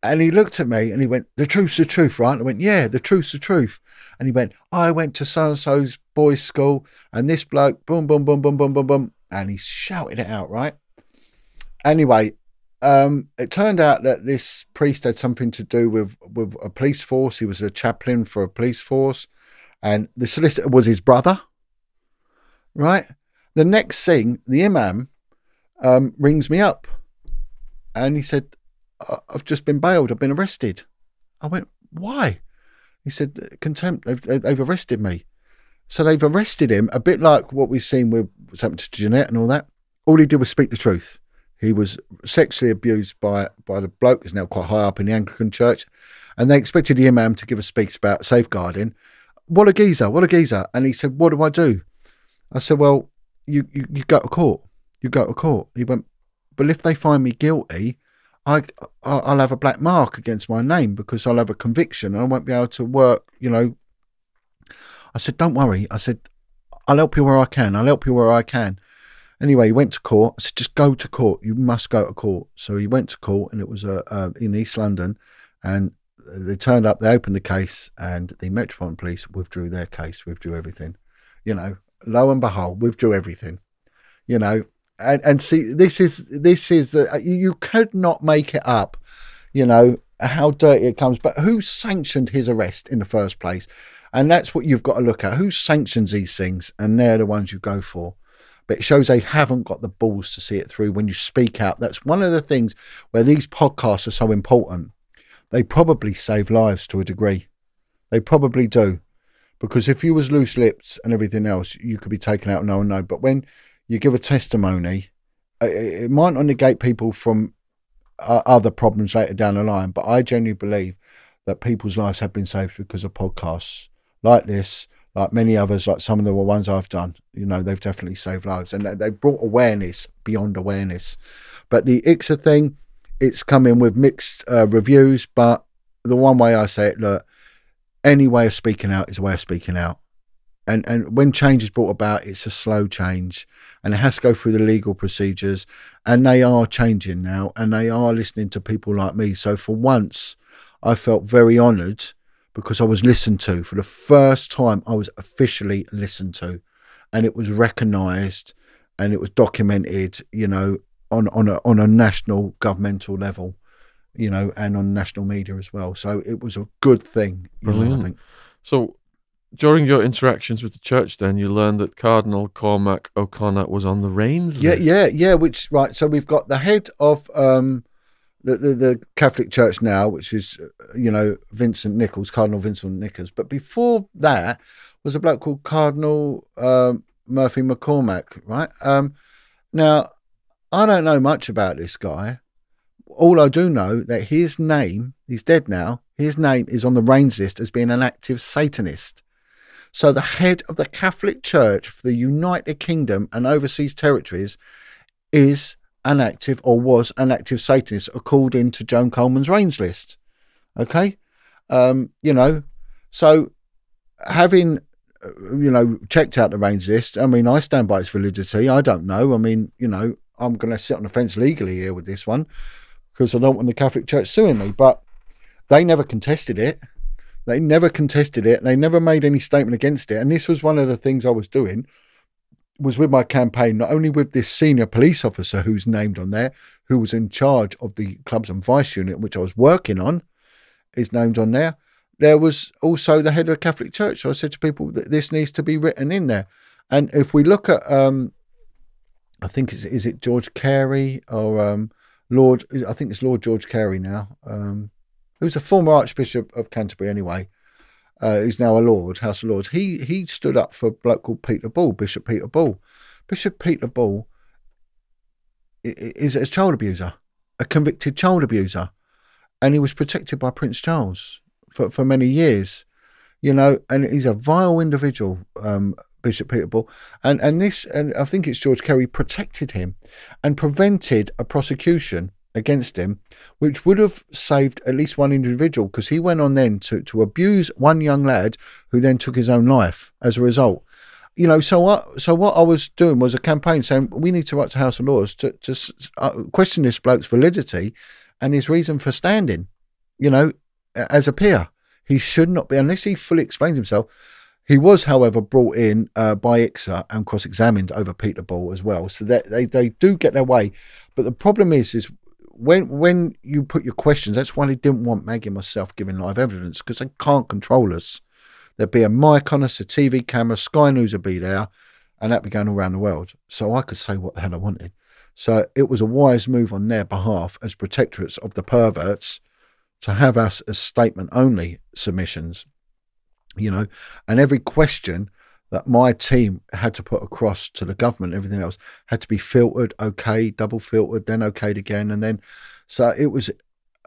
And he looked at me and he went, The truth's the truth, right? And I went, Yeah, the truth's the truth. And he went, I went to so and so's boys' school and this bloke, boom, boom, boom, boom, boom, boom, boom. And he shouted it out, right? Anyway, um, it turned out that this priest had something to do with, with a police force. He was a chaplain for a police force. And the solicitor was his brother, right? The next thing, the imam um, rings me up and he said, "I- I've just been bailed. I've been arrested. I went, why? He said, contempt. They've, they've arrested me. So they've arrested him, a bit like what we've seen with what's happened to Jeanette and all that. All he did was speak the truth. He was sexually abused by by the bloke who's now quite high up in the Anglican Church, and they expected the imam to give a speech about safeguarding. What a geezer! What a geezer! And he said, "What do I do?" I said, "Well, you you, you go to court. You go to court." He went, "But if they find me guilty, I I'll have a black mark against my name because I'll have a conviction and I won't be able to work. You know." I said, "Don't worry." I said, "I'll help you where I can. I'll help you where I can." Anyway, he went to court. I said, "Just go to court. You must go to court." So he went to court, and it was uh, uh, in East London, and they turned up. They opened the case, and the Metropolitan Police withdrew their case, withdrew everything. You know, lo and behold, withdrew everything. You know, and and see, this is this is the you, you could not make it up. You know how dirty it comes, but who sanctioned his arrest in the first place? And that's what you've got to look at. Who sanctions these things? And they're the ones you go for. But it shows they haven't got the balls to see it through when you speak out. That's one of the things where these podcasts are so important. They probably save lives to a degree They probably do, because if you was loose lipped and everything else, you could be taken out. No one know. But when you give a testimony, it it might not negate people from uh, other problems later down the line. But I genuinely believe that people's lives have been saved because of podcasts like this, like many others, like some of the ones I've done. You know, they've definitely saved lives, and they- they've brought awareness beyond awareness. But the IICSA thing, it's coming with mixed uh, reviews. But the one way I say it, look, any way of speaking out is a way of speaking out. And and when change is brought about, it's a slow change, and it has to go through the legal procedures. And they are changing now, and they are listening to people like me. So for once, I felt very honoured because I was listened to for the first time. I was officially listened to, and it was recognised, and it was documented. You know, on on a on a national governmental level, you know, and on national media as well. So it was a good thing. You know, I Brilliant. think. So, during your interactions with the church, then you learned that Cardinal Cormac O'Connor was on the RAINS. Yeah, list. yeah, yeah. Which right? So we've got the head of um, the, the the Catholic Church now, which is you know Vincent Nichols, Cardinal Vincent Nichols. But before that was a bloke called Cardinal um, Murphy McCormack, right? Um, now I don't know much about this guy. All I do know that his name, he's dead now. His name is on the RAINS list as being an active Satanist. So the head of the Catholic Church for the United Kingdom and overseas territories is an active or was an active Satanist according to Joan Coleman's RAINS list. Okay, um, you know, so having uh, you know checked out the RAINS list, I mean, I stand by its validity. I don't know. I mean, you know, I'm going to sit on the fence legally here with this one because I don't want the Catholic Church suing me, but they never contested it. They never contested it. They never made any statement against it. And this was one of the things I was doing was with my campaign, not only with this senior police officer who's named on there, who was in charge of the clubs and vice unit, which I was working on, is named on there. There was also the head of the Catholic Church. So I said to people that this needs to be written in there. And if we look at, um, I think it's is it George Carey or um, Lord? I think it's Lord George Carey now. Um, who's a former Archbishop of Canterbury anyway. Uh, he's now a Lord, House of Lords. He he stood up for a bloke called Peter Ball, Bishop Peter Ball. Bishop Peter Ball is a child abuser, a convicted child abuser, and he was protected by Prince Charles for, for many years, you know, and he's a vile individual, um, Bishop Peter Ball, and and this, and I think it's George Carey protected him, and prevented a prosecution against him, which would have saved at least one individual because he went on then to to abuse one young lad who then took his own life as a result. You know, so what? So what I was doing was a campaign saying we need to write to House of Lords to to uh, question this bloke's validity and his reason for standing. You know, as a peer, he should not be unless he fully explains himself. He was, however, brought in uh, by IICSA and cross-examined over Peter Ball as well, so that they, they do get their way. But the problem is, is when when you put your questions, that's why they didn't want Maggie and myself giving live evidence because they can't control us. There'd be a mic on us, a TV camera, Sky News would be there, and that'd be going all around the world. So I could say what the hell I wanted. So it was a wise move on their behalf as protectorates of the perverts to have us as statement only submissions, you know, and every question that my team had to put across to the government, everything else had to be filtered, okay, double filtered, then okayed again. And then, so it was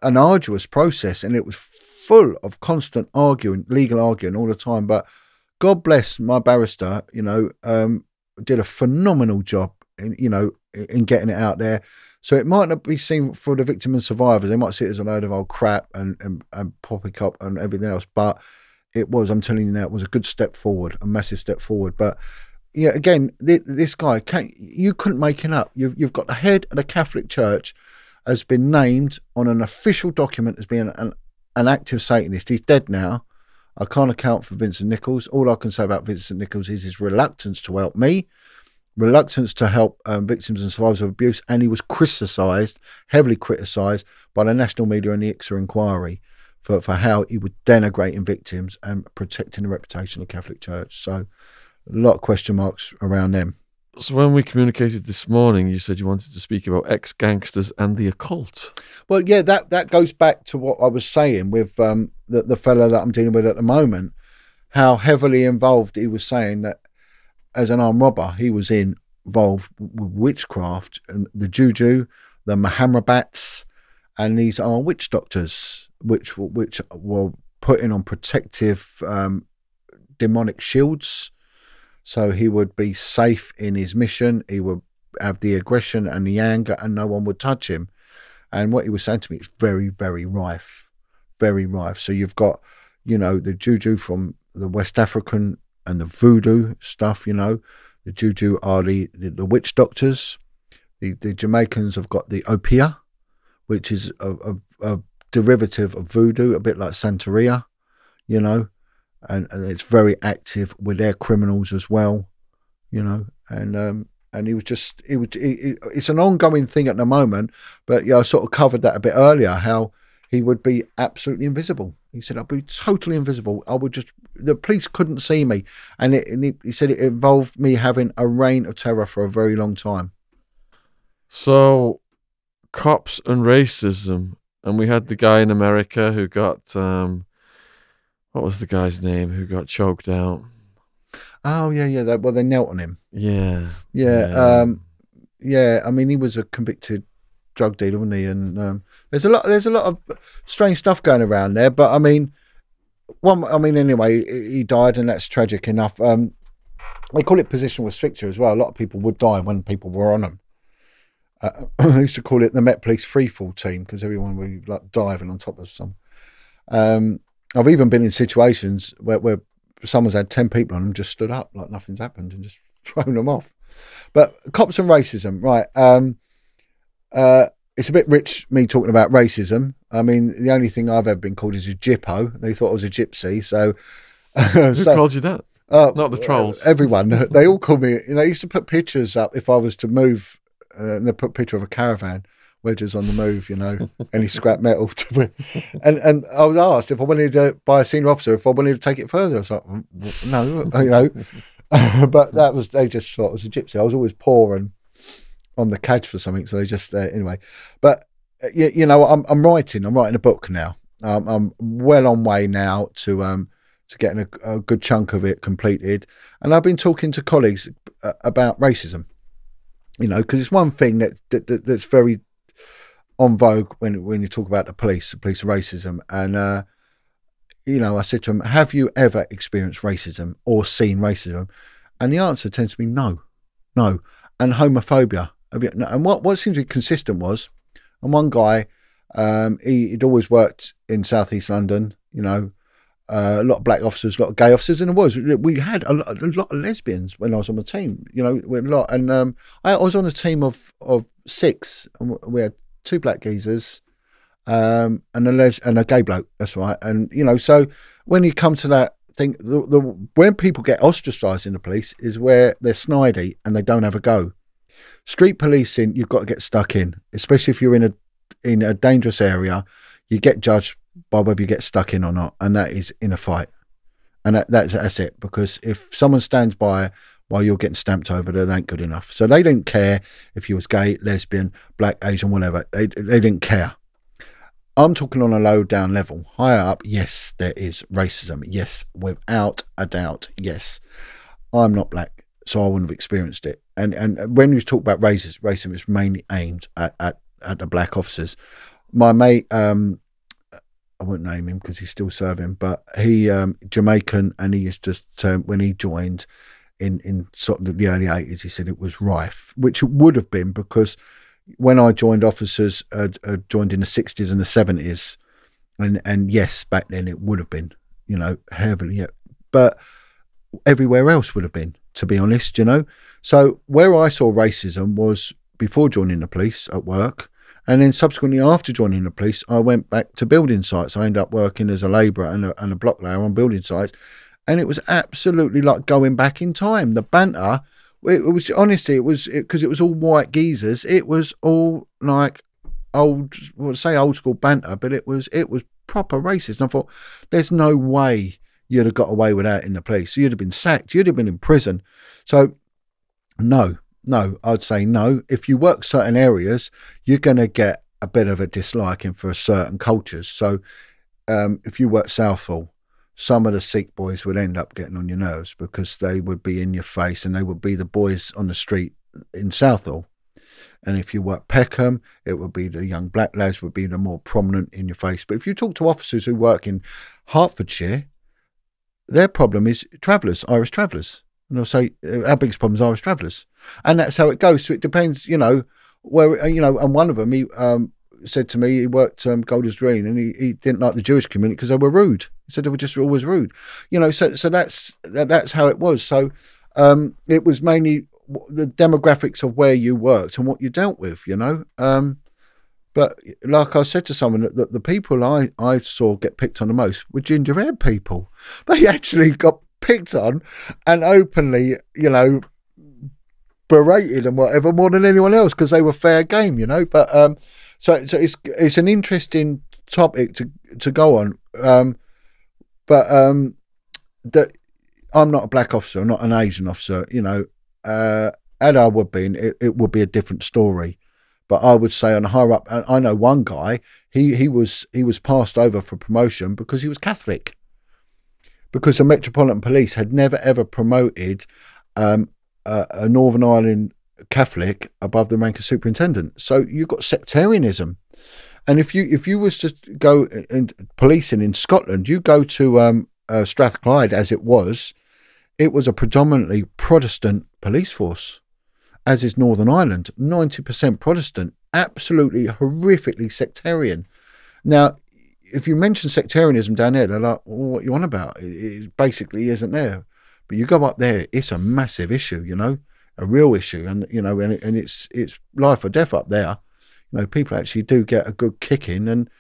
an arduous process and it was full of constant arguing, legal arguing all the time. But God bless my barrister, you know, um, did a phenomenal job in, you know, in in getting it out there. So it might not be seen for the victim and survivors. They might see it as a load of old crap and, and, and poppycock and everything else. But it was, I'm telling you now, it was a good step forward, a massive step forward. But yeah, again, th- this guy, can't, you couldn't make it up. You've, you've got the head of the Catholic Church has been named on an official document as being an, an active Satanist. He's dead now. I can't account for Vincent Nichols. All I can say about Vincent Nichols is his reluctance to help me, reluctance to help um, victims and survivors of abuse, and he was criticised, heavily criticised by the national media and the IICSA inquiry for, for how he was denigrating victims and protecting the reputation of the Catholic Church. So, a lot of question marks around them. So when we communicated this morning, you said you wanted to speak about ex gangsters and the occult. Well, yeah, that that goes back to what I was saying with um, the the fellow that I'm dealing with at the moment. How heavily involved he was saying that as an armed robber, he was in, involved with witchcraft and the juju, the Mahamrabats, and these are witch doctors, which which were putting on protective um, demonic shields, so he would be safe in his mission. He would have the aggression and the anger, and no one would touch him. And what he was saying to me, it's very, very rife, very rife. So you've got, you know, the juju from the West African and the voodoo stuff. You know, the juju are the the, the witch doctors. The the Jamaicans have got the obeah, which is a, a, a derivative of voodoo, a bit like Santeria. You know, and, and it's very active with their criminals as well. You know, and um, and he was just it was it, it- it's an ongoing thing at the moment but yeah i sort of covered that a bit earlier how he would be absolutely invisible he said i'd be totally invisible i would just the police couldn't see me and, it, and he, he said it involved me having a reign of terror for a very long time So, cops and racism, and we had the guy in America who got um, what was the guy's name who got choked out? oh yeah yeah they, well they knelt on him. Yeah, yeah, Yeah. um yeah i mean he was a convicted drug dealer wasn't he? And um there's a lot there's a lot of strange stuff going around there but i mean one i mean anyway he died and that's tragic enough. Um they call it positional asphyxia as well. A lot of people would die when people were on them uh, I used to call it the Met Police freefall team because everyone would like diving on top of some. Um, I've even been in situations where, where someone's had 10 people on them, just stood up like nothing's happened and just thrown them off. But cops and racism, right. Um, uh, it's a bit rich me talking about racism. I mean, the only thing I've ever been called is a gyppo. They thought I was a gypsy. So, who so called you that? uh, Not the trolls. Everyone. They all call me. You know, I used to put pictures up if I was to move, uh, and they put a picture of a caravan, wedges on the move. You know, any scrap metal. And and I was asked if I wanted to buy a senior officer if I wanted to take it further. I was like, "Mm, no, you know. but that was they just thought I was a gypsy. I was always poor and on the cadge for something. So they just uh, anyway. But uh, you, you know, I'm I'm writing. I'm writing a book now. Um, I'm well on way now to um to getting a, a good chunk of it completed. And I've been talking to colleagues uh, about racism. You know, because it's one thing that, that, that that's very on vogue when when you talk about the police, the police racism, and uh, you know, I said to them, "Have you ever experienced racism or seen racism?" And the answer tends to be no, no, and homophobia. And what what seems to be consistent was, and one guy, um, he, he'd always worked in southeast London. You know, uh, a lot of black officers, a lot of gay officers, and it was we had a lot, a lot of lesbians when I was on the team. You know, a lot, and um, I was on a team of of six, and we had two black geezers, um, and a les and a gay bloke. That's right, and you know, so when you come to that thing, the, the when people get ostracised in the police is where they're snidey and they don't have a go. Street policing, you've got to get stuck in, especially if you're in a in a dangerous area. You get judged by whether you get stuck in or not, and that is in a fight. And that, that's that's it. Because if someone stands by while you're getting stamped over, that ain't good enough. So they didn't care if you was gay, lesbian, black, Asian, whatever. They they didn't care. I'm talking on a low down level. Higher up, yes, there is racism. Yes, without a doubt. Yes, I'm not black, so I wouldn't have experienced it. And and when you talk about racism, racism is mainly aimed at at, at the black officers. My mate, um, I won't name him because he's still serving, but he um, Jamaican, and he used to to when he joined in in sort of the early eighties, he said it was rife, which it would have been because when I joined, officers had joined in the sixties and the seventies, and and yes, back then it would have been, you know, heavily, but everywhere else would have been, to be honest, you know. So where I saw racism was before joining the police at work, and then subsequently after joining the police, I went back to building sites. I ended up working as a labourer and a, and a block layer on building sites, and it was absolutely like going back in time. The banter, it, was honestly, it was because it, was all white geezers. It was all like old, well, say old school banter, but it was it was proper racist. And I thought, there's no way you'd have got away with that in the police. You'd have been sacked. You'd have been in prison. So No, no, I'd say no. If you work certain areas, you're going to get a bit of a disliking for certain cultures. So, um, if you work Southall, some of the Sikh boys would end up getting on your nerves because they would be in your face and they would be the boys on the street in Southall. And if you work Peckham, it would be the young black lads would be the more prominent in your face. But if you talk to officers who work in Hertfordshire, their problem is travellers, Irish travellers. And they'll say, uh, our biggest problem is Irish travellers. And that's how it goes. So it depends, you know, where, uh, you know, and one of them, he um, said to me, he worked um, Golders Green and he, he didn't like the Jewish community because they were rude. He said they were just always rude. You know, so, so that's, that, that's how it was. So um, it was mainly the demographics of where you worked and what you dealt with, you know. Um, but like I said to someone, that the people I, I saw get picked on the most were ginger haired people. They actually got picked on and openly, you know, berated and whatever more than anyone else because they were fair game, you know. But um, so so it's it's an interesting topic to to go on. Um, but um, that I'm not a black officer, I'm not an Asian officer, you know. Uh, had I would been, it, it would be a different story. But I would say on a higher up, I know one guy. He he was he was passed over for promotion because he was Catholic. Because the Metropolitan Police had never ever promoted um, a, a Northern Ireland Catholic above the rank of superintendent. So you've got sectarianism. And if you if you was to go and policing in Scotland, you go to um, uh, Strathclyde as it was, it was a predominantly Protestant police force as is Northern Ireland, 90% Protestant, absolutely horrifically sectarian. Now, if you mention sectarianism down there, they're like, well, what you on about? It it, basically isn't there. But you go up there, it's a massive issue, you know, a real issue. And, you know, and, and it's it's life or death up there. You know, people actually do get a good kick in. And,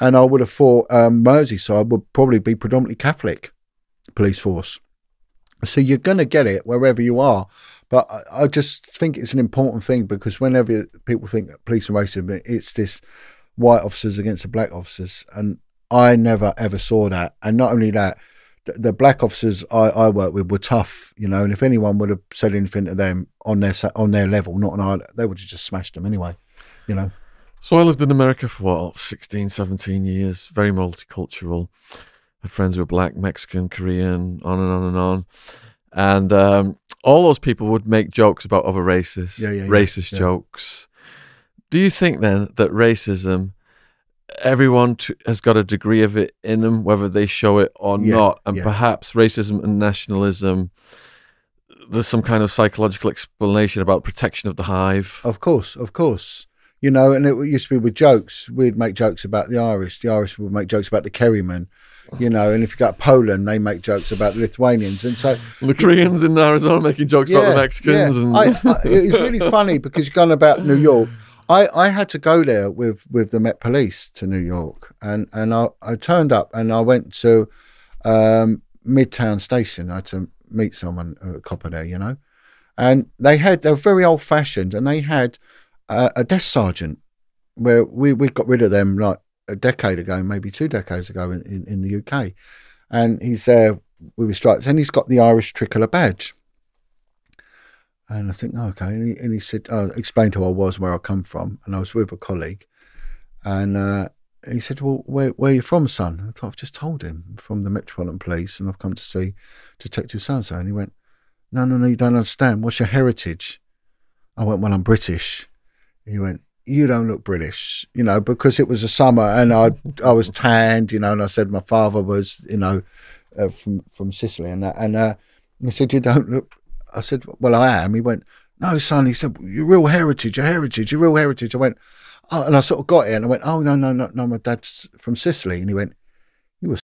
and I would have thought um, Merseyside would probably be predominantly Catholic police force. So you're going to get it wherever you are. But I, I, just think it's an important thing because whenever people think police and racism, it's this white officers against the black officers. And I never ever saw that. And not only that, the, the black officers I, I worked with were tough, you know, and if anyone would have said anything to them on their on their level, not on our, they would have just smashed them anyway, you know. So I lived in America for what, 16, 17 years, very multicultural. Had friends who were black, Mexican, Korean, on and on and on and um, all those people would make jokes about other races, yeah, yeah, racist yeah. jokes. Do you think then that racism, everyone t- has got a degree of it in them, whether they show it or not, and perhaps racism and nationalism? There's some kind of psychological explanation about protection of the hive. Of course, of course. You know, and it used to be with jokes. We'd make jokes about the Irish. The Irish would make jokes about the Kerrymen you know, and if you got Poland, they make jokes about the Lithuanians, and so the Koreans in Arizona making jokes yeah, about the Mexicans. Yeah. And... I, I, it's really funny because you're going about New York. I, I had to go there with, with the Met Police to New York, and and I, I turned up and I went to um, Midtown Station. I had to meet someone, a copper there, you know, and they had they're very old fashioned, and they had a, a desk sergeant where we we got rid of them like a decade ago, maybe two decades ago in, in, in the UK. And he's there with his stripes and he's got the Irish tricolour badge. And I think, oh, okay. And he, and he said, oh, explained who I was, where I come from. And I was with a colleague. And uh, he said, well, where, where are you from, son? I thought, I've just told him from the Metropolitan Police and I've come to see Detective so And he went, no, no, no, you don't understand. What's your heritage? I went, well, I'm British. He went, you don't look British, you know, because it was a summer and I I was tanned, you know, and I said my father was, you know, uh, from from Sicily and that, and uh, he said you don't look. I said, well, I am. He went, no, son. He said, your real heritage, your heritage, your real heritage. I went, oh, and I sort of got it, and I went, oh no, no, no, no, my dad's from Sicily, and he went, you were,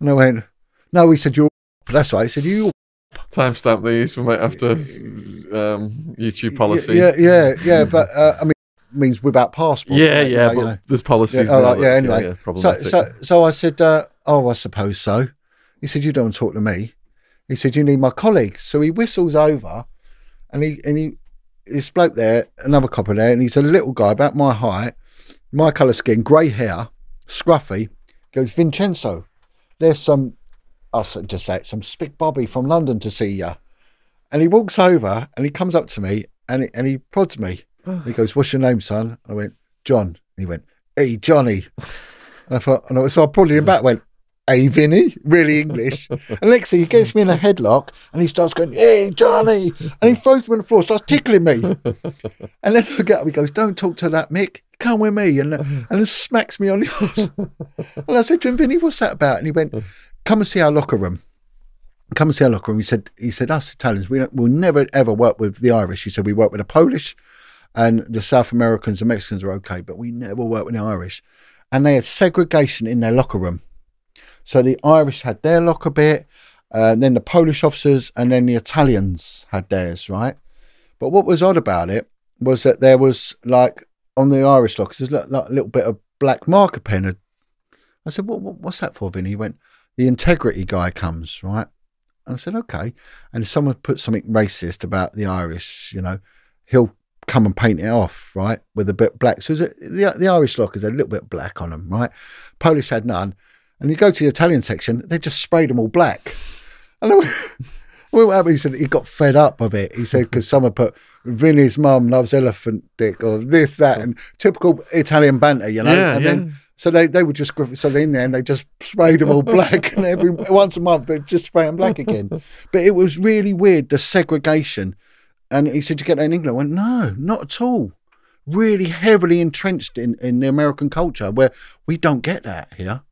and I went, no, he said you're. That's right. He said you timestamp these. We might have to um, YouTube policy. Yeah, yeah, yeah. But uh, I mean, means without passport. Yeah, right? yeah. You know, but you know. there's policies. Yeah, right, yeah anyway, yeah, so, so, so I said, uh, oh, I suppose so. He said, you don't want to talk to me. He said, you need my colleague. So he whistles over, and he and he this bloke there, another copper there, and he's a little guy about my height, my colour skin, grey hair, scruffy. Goes Vincenzo. There's some I'll just say it, some spick Bobby from London to see you. And he walks over and he comes up to me and he, and he prods me. He goes, "What's your name, son?" I went, "Jon." And he went, "Hey, Johnny." And I thought, and I, so I prodded him back. Went, "Hey, Vinny," really English. and next thing he gets me in a headlock and he starts going, "Hey, Johnny," and he throws me on the floor, starts tickling me. And then I get up, he goes, Don't talk to that Mick, come with me. And, and then smacks me on the ass. and I said to him, Vinny, what's that about? And he went, Come and see our locker room. Come and see our locker room. He said, he said, us Italians, we don't, we'll never ever work with the Irish. He said, we work with the Polish and the South Americans and Mexicans are okay, but we never work with the Irish. And they had segregation in their locker room. So the Irish had their lock a bit, uh, then the Polish officers, and then the Italians had theirs, right? But what was odd about it was that there was like on the Irish lockers, there's like, like a little bit of black marker pen. I said, what, what, what's that for, Vinny? He went, the integrity guy comes, right? And I said, okay. And if someone put something racist about the Irish, you know, he'll come and paint it off, right, with a bit black. So it, the, the Irish lockers had a little bit black on them, right? Polish had none. And you go to the Italian section, they just sprayed them all black. And then, what happened? He said he got fed up of it. He said because someone put Vinny's mum loves elephant dick or this, that, and typical Italian banter, you know. Yeah, and yeah. then so they, they would just so in there and they just sprayed them all black, and every once a month they'd just spray them black again. But it was really weird the segregation. And he said, "You get that in England?" I went, "No, not at all." Really heavily entrenched in in the American culture, where we don't get that here.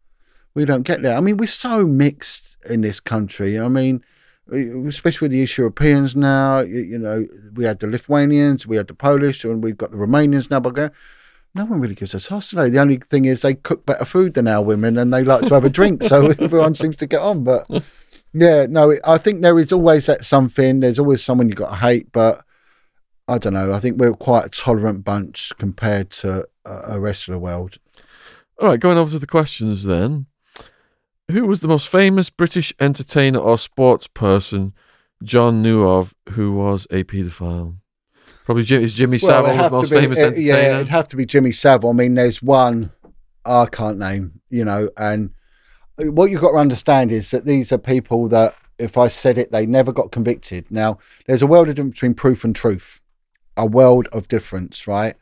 We don't get that. I mean, we're so mixed in this country. I mean, especially with the East Europeans now. You, you know, we had the Lithuanians, we had the Polish, and we've got the Romanians now. But no one really gives us today. The only thing is they cook better food than our women, and they like to have a drink. So everyone seems to get on. But yeah, no, I think there is always that something. There's always someone you've got to hate, but. I don't know. I think we're quite a tolerant bunch compared to uh, the rest of the world. All right, going over to the questions then. Who was the most famous British entertainer or sports person Jon knew of who was a paedophile? Probably Jim, is Jimmy Well, Savile the most be- famous uh, entertainer? Yeah, it'd have to be Jimmy Savile. I mean, there's one I can't name, you know, and what you've got to understand is that these are people that, if I said it, they never got convicted. Now, there's a world of difference between proof and truth, a world of difference, right?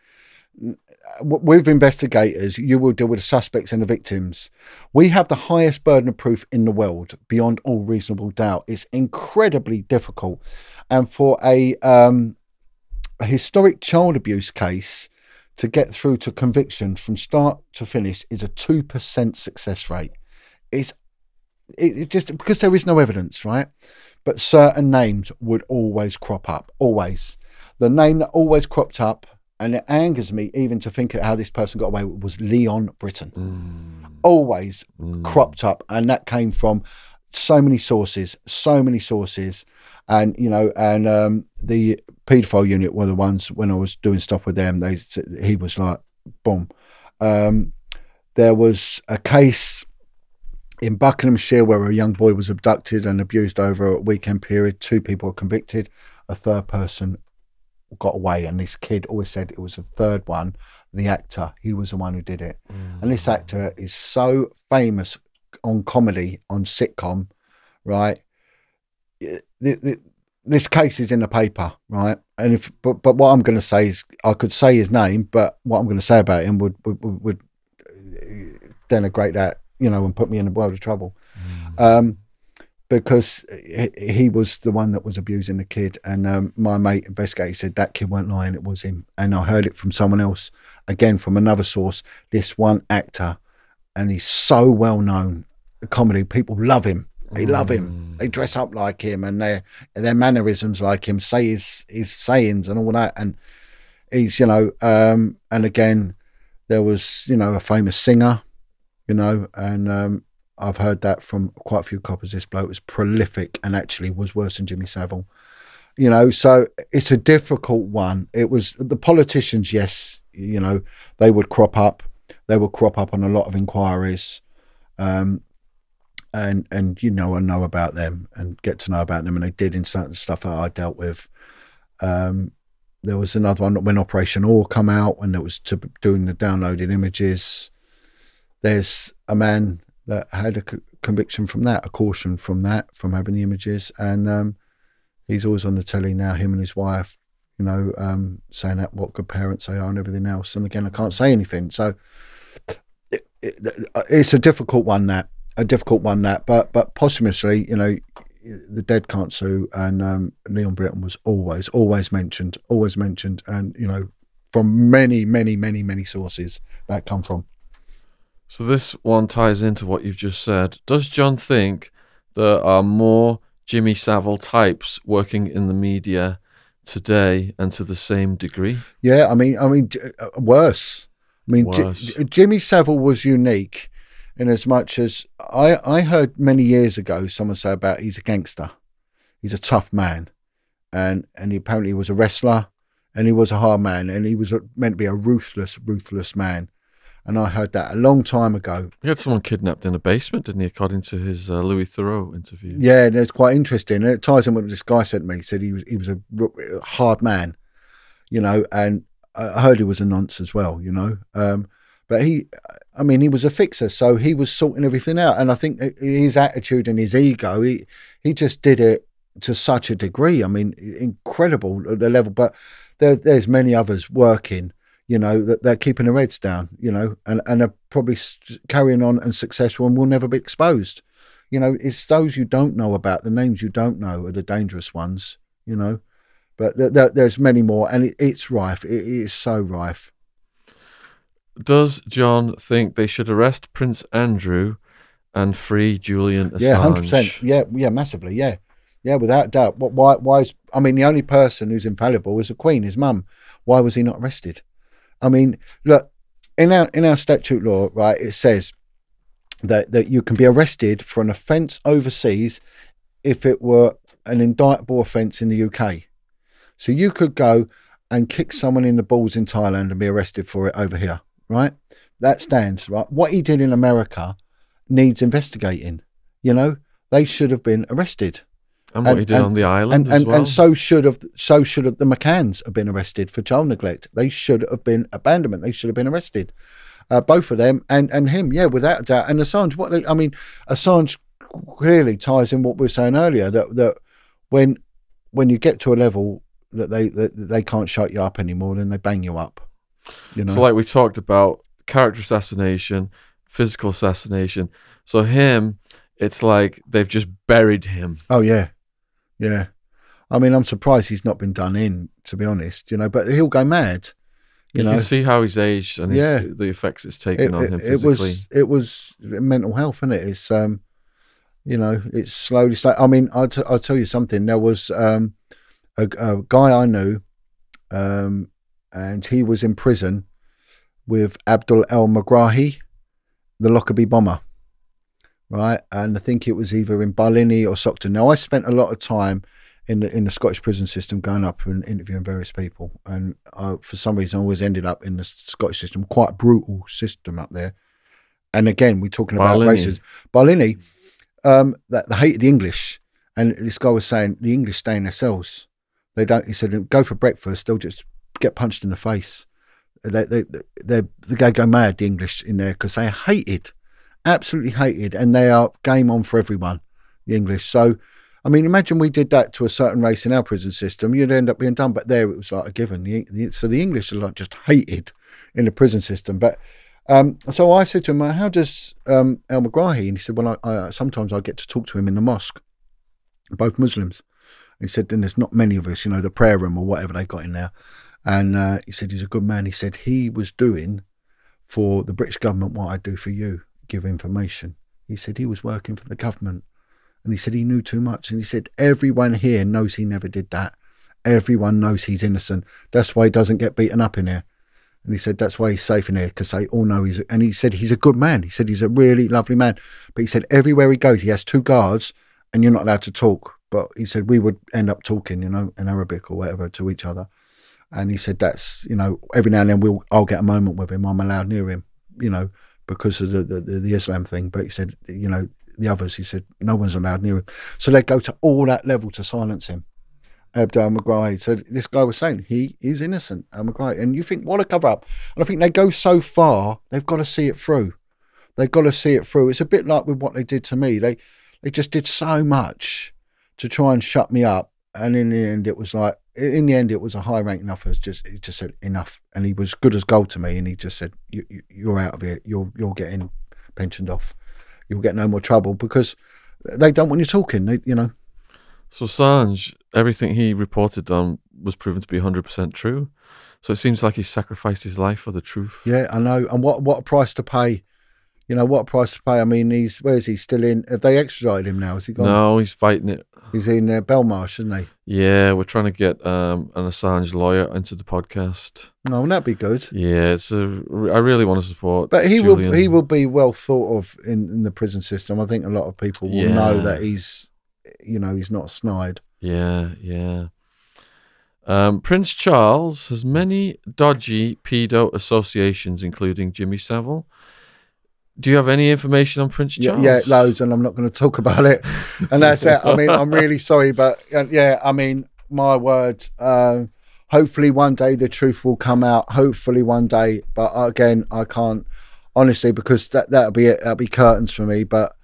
With investigators, you will deal with the suspects and the victims. We have the highest burden of proof in the world, beyond all reasonable doubt. It's incredibly difficult, and for a um, a historic child abuse case to get through to conviction from start to finish is a 2% success rate. It's it, it just because there is no evidence, right? But certain names would always crop up, always. The name that always cropped up, and it angers me even to think of how this person got away was Leon Brittan. Always cropped up, and that came from so many sources, so many sources, and you know, and um, the paedophile unit were the ones when I was doing stuff with them. They he was like, boom. Um, there was a case in Buckinghamshire where a young boy was abducted and abused over a weekend period. Two people were convicted. A third person got away, and this kid always said it was the third one, the actor. He was the one who did it. And this mm. actor is so famous on comedy, on sitcom, right? The, the, this case is in the paper, right? And if but but what I'm going to say is I could say his name, but what I'm going to say about him would would, would, would uh, denigrate that, you know, and put me in a world of trouble. Mm. Um, because he, was the one that was abusing the kid, and um, my mate investigator said that kid weren't lying; it was him. And I heard it from someone else, again from another source. This one actor, and he's so well known. The comedy people love him. They love him. They dress up like him, and their their mannerisms like him. Say his his sayings and all that. And he's you know, um, and again, there was you know a famous singer, you know, and um, I've heard that from quite a few coppers. This bloke was prolific and actually was worse than Jimmy Savile. You know, so it's a difficult one. It was the politicians, yes, you know, they would crop up. They would crop up on a lot of inquiries. Um, and and you know I know about them and get to know about them, and they did in certain stuff that I dealt with. Um, there was another one when Operation Ore come out, when it was to doing the downloading images. There's a man that had a conviction from that, a caution from that, from having the images, and um, He's always on the telly now, him and his wife, you know, um, saying that what good parents they are and everything else. And again, I can't say anything. So it, it, it's a difficult one that a difficult one that, but but posthumously, you know, the dead can't sue, and um, Leon Brittan was always always mentioned, always mentioned, and you know, from many many many many sources that come from. So this one ties into what you've just said. Does Jon think there are more Jimmy Savile types working in the media today and to the same degree? Yeah, I mean, I mean, uh, worse. I mean, Worse. J- Jimmy Savile was unique in as much as I, I heard many years ago someone say about he's a gangster, he's a tough man, and and he apparently was a wrestler, and he was a hard man, and he was a, meant to be a ruthless, ruthless man. And I heard that a long time ago. He had someone kidnapped in a basement, didn't he? According to his uh, Louis Theroux interview. Yeah, and it's quite interesting. And it ties in with what this guy said to me. He said he was he was a hard man, you know, and I heard he was a nonce as well, you know. Um, but he, I mean, he was a fixer, so he was sorting everything out. And I think his attitude and his ego, he he just did it to such a degree. I mean, incredible at the level. But there, there's many others working, you know, that they're keeping the Reds down, you know, and and are probably carrying on and successful and will never be exposed. You know, it's those you don't know about, the names you don't know are the dangerous ones, you know. But th- th- there's many more, and it, it's rife. It, it is so rife. Does Jon think they should arrest Prince Andrew and free Julian Assange? Yeah, hundred percent. Yeah, yeah, massively. Yeah, yeah, without doubt. What? Why? Why is? I mean, the only person who's infallible is the Queen, his mum. Why was he not arrested? I mean, look in our in our statute law, right? It says that that you can be arrested for an offence overseas if it were an indictable offence in the UK. So you could go and kick someone in the balls in Thailand and be arrested for it over here, right? That stands, right? What he did in America needs investigating. You know, they should have been arrested. And what And- he did and- on the island And as and, well. and so should have so should have the McCanns have been arrested for child neglect. They should have been abandonment. They should have been arrested. Uh, both of them and and him, yeah, without a doubt. And Assange, what they, I mean, Assange clearly ties in what we were saying earlier that that when when you get to a level that they that they can't shut you up anymore, then they bang you up. You know, So, like we talked about, character assassination, physical assassination. So, him, it's like they've just buried him. Oh yeah, yeah. I mean, I'm surprised he's not been done in, to be honest. You know, but he'll go mad. You, You, know, can see how he's aged and his, Yeah. the effects it's taken it, on him it physically. was it was mental health, isn't it? It's um, you know, it's slowly. Slow. I mean, I'll, t- I'll tell you something. There was um, a, a guy I knew, um, and he was in prison with Abdul El Megrahi, the Lockerbie bomber, right? And I think it was either in Barlinnie or Saughton. Now, I spent a lot of time in the in the Scottish prison system, going up and interviewing various people, and I, for some reason, I always ended up in the Scottish system, quite a brutal system up there. And again, we're talking about Barlinnie. racism. Barlinnie, um, that they hated the English, and this guy was saying the English stay in their cells. They don't. He said, go for breakfast. They'll just get punched in the face. They they they they go mad. The English in there because they hated, absolutely hated, and they are game on for everyone. The English. So, I mean, imagine we did that to a certain race in our prison system, you'd end up being done. But there, it was like a given. The, the, so the English are like just hated in the prison system. But um, so I said to him, "How does um, El Megrahi?" And he said, "Well, I, I, sometimes I get to talk to him in the mosque, both Muslims." He said, "Then there's not many of us, you know, the prayer room or whatever they got in there." And uh, he said, "He's a good man." He said he was doing for the British government what I do for you, give information. He said he was working for the government, and he said he knew too much. And he said everyone here knows he never did that. Everyone knows he's innocent. That's why he doesn't get beaten up in here. And he said that's why he's safe in here because they all know he's. And he said he's a good man. He said he's a really lovely man. But he said everywhere he goes, he has two guards, and you're not allowed to talk. But he said we would end up talking, you know, in Arabic or whatever to each other. And he said that's you know every now and then we'll I'll get a moment with him. I'm allowed near him, you know, because of the the, the, Islam thing. But he said you know the others, he said no one's allowed near him. So they go to all that level to silence him. Abdel McGrath. So this guy was saying he is innocent, Al McGrath. And you think, what a cover up. And I think they go so far, they've got to see it through. They've got to see it through. It's a bit like with what they did to me. They they just did so much to try and shut me up. and in the end, it was like in the end, it was a high ranking officer. Just he just said enough, and he was good as gold to me. And he just said, you, you, "You're out of here. You're you're getting pensioned off. You'll get no more trouble because they don't want you talking. They, you know." So Assange, everything he reported on was proven to be 100% true. So it seems like he sacrificed his life for the truth. Yeah, I know. And what what a price to pay. You know what price to pay. I mean, he's where is he still in? Have they extradited him now? Has he gone? No, he's fighting it. He's in uh, Belmarsh, isn't he? Yeah, we're trying to get um, an Assange lawyer into the podcast. No, wouldn't that be good? Yeah, it's a. I really want to support. But he will he will be well thought of in, in the prison system. I think a lot of people will know that he's you know he's not snide. Yeah, yeah. Um, Prince Charles has many dodgy pedo associations, including Jimmy Savile. Do you have any information on Prince Yeah, Charles? yeah, loads, and I'm not going to talk about it. And that's it. I mean, I'm really sorry, but yeah, I mean, my words. Um, hopefully, one day the truth will come out. Hopefully, one day. But again, I can't honestly because that that'll be it. That'll be curtains for me. But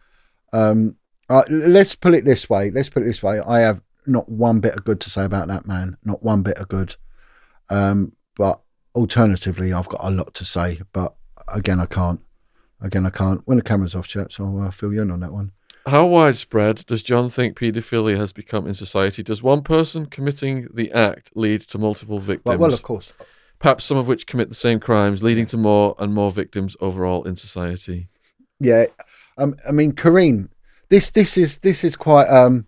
um, uh, let's put it this way. Let's put it this way. I have not one bit of good to say about that man. Not one bit of good. Um, but alternatively, I've got a lot to say. But again, I can't. Again, I can't. When the camera's off, chaps, I'll uh, fill you in on that one. How widespread does Jon think paedophilia has become in society? Does one person committing the act lead to multiple victims? Well, well, of course. Perhaps some of which commit the same crimes, leading to more and more victims overall in society. Yeah, um, I mean, Karine, this this is this is quite um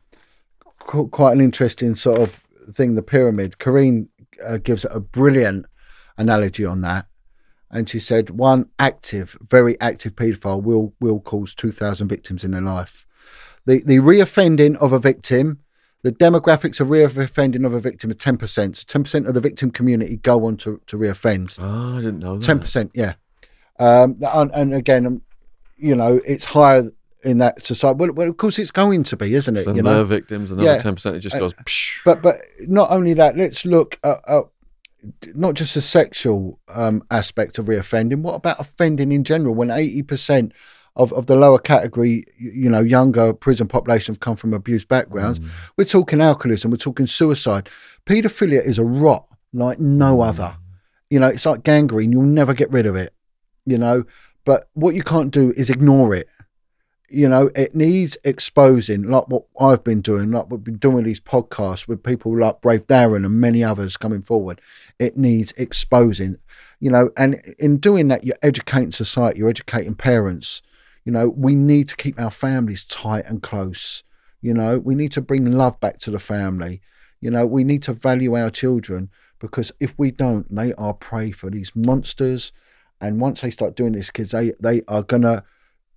qu- quite an interesting sort of thing. The pyramid. Karine uh, gives a brilliant analogy on that, and she said one active, very active paedophile will will cause two thousand victims in their life. The the reoffending of a victim. The demographics of reoffending of a victim are ten percent. So ten percent of the victim community go on to, to reoffend. Oh, I didn't know that. Ten percent, yeah. Um, and, and again, um, you know, it's higher in that society. Well, well, of course, it's going to be, isn't it? So you know, victims, another Yeah. ten percent. It just Uh, goes. psh. but but not only that. Let's look at, at not just the sexual um, aspect of reoffending. What about offending in general? When eighty percent of, of the lower category, you know, younger prison population have come from abused backgrounds. We're talking alcoholism. We're talking suicide. Paedophilia is a rot like no other. You know, it's like gangrene. You'll never get rid of it. You know, but what you can't do is ignore it. You know, it needs exposing, like what I've been doing, like we've been doing with these podcasts with people like Brave Darren and many others coming forward. It needs exposing, you know, and in doing that, you're educating society, you're educating parents. You know, we need to keep our families tight and close. You know, we need to bring love back to the family. You know, we need to value our children because if we don't, they are prey for these monsters. And once they start doing this, kids, they, they are going to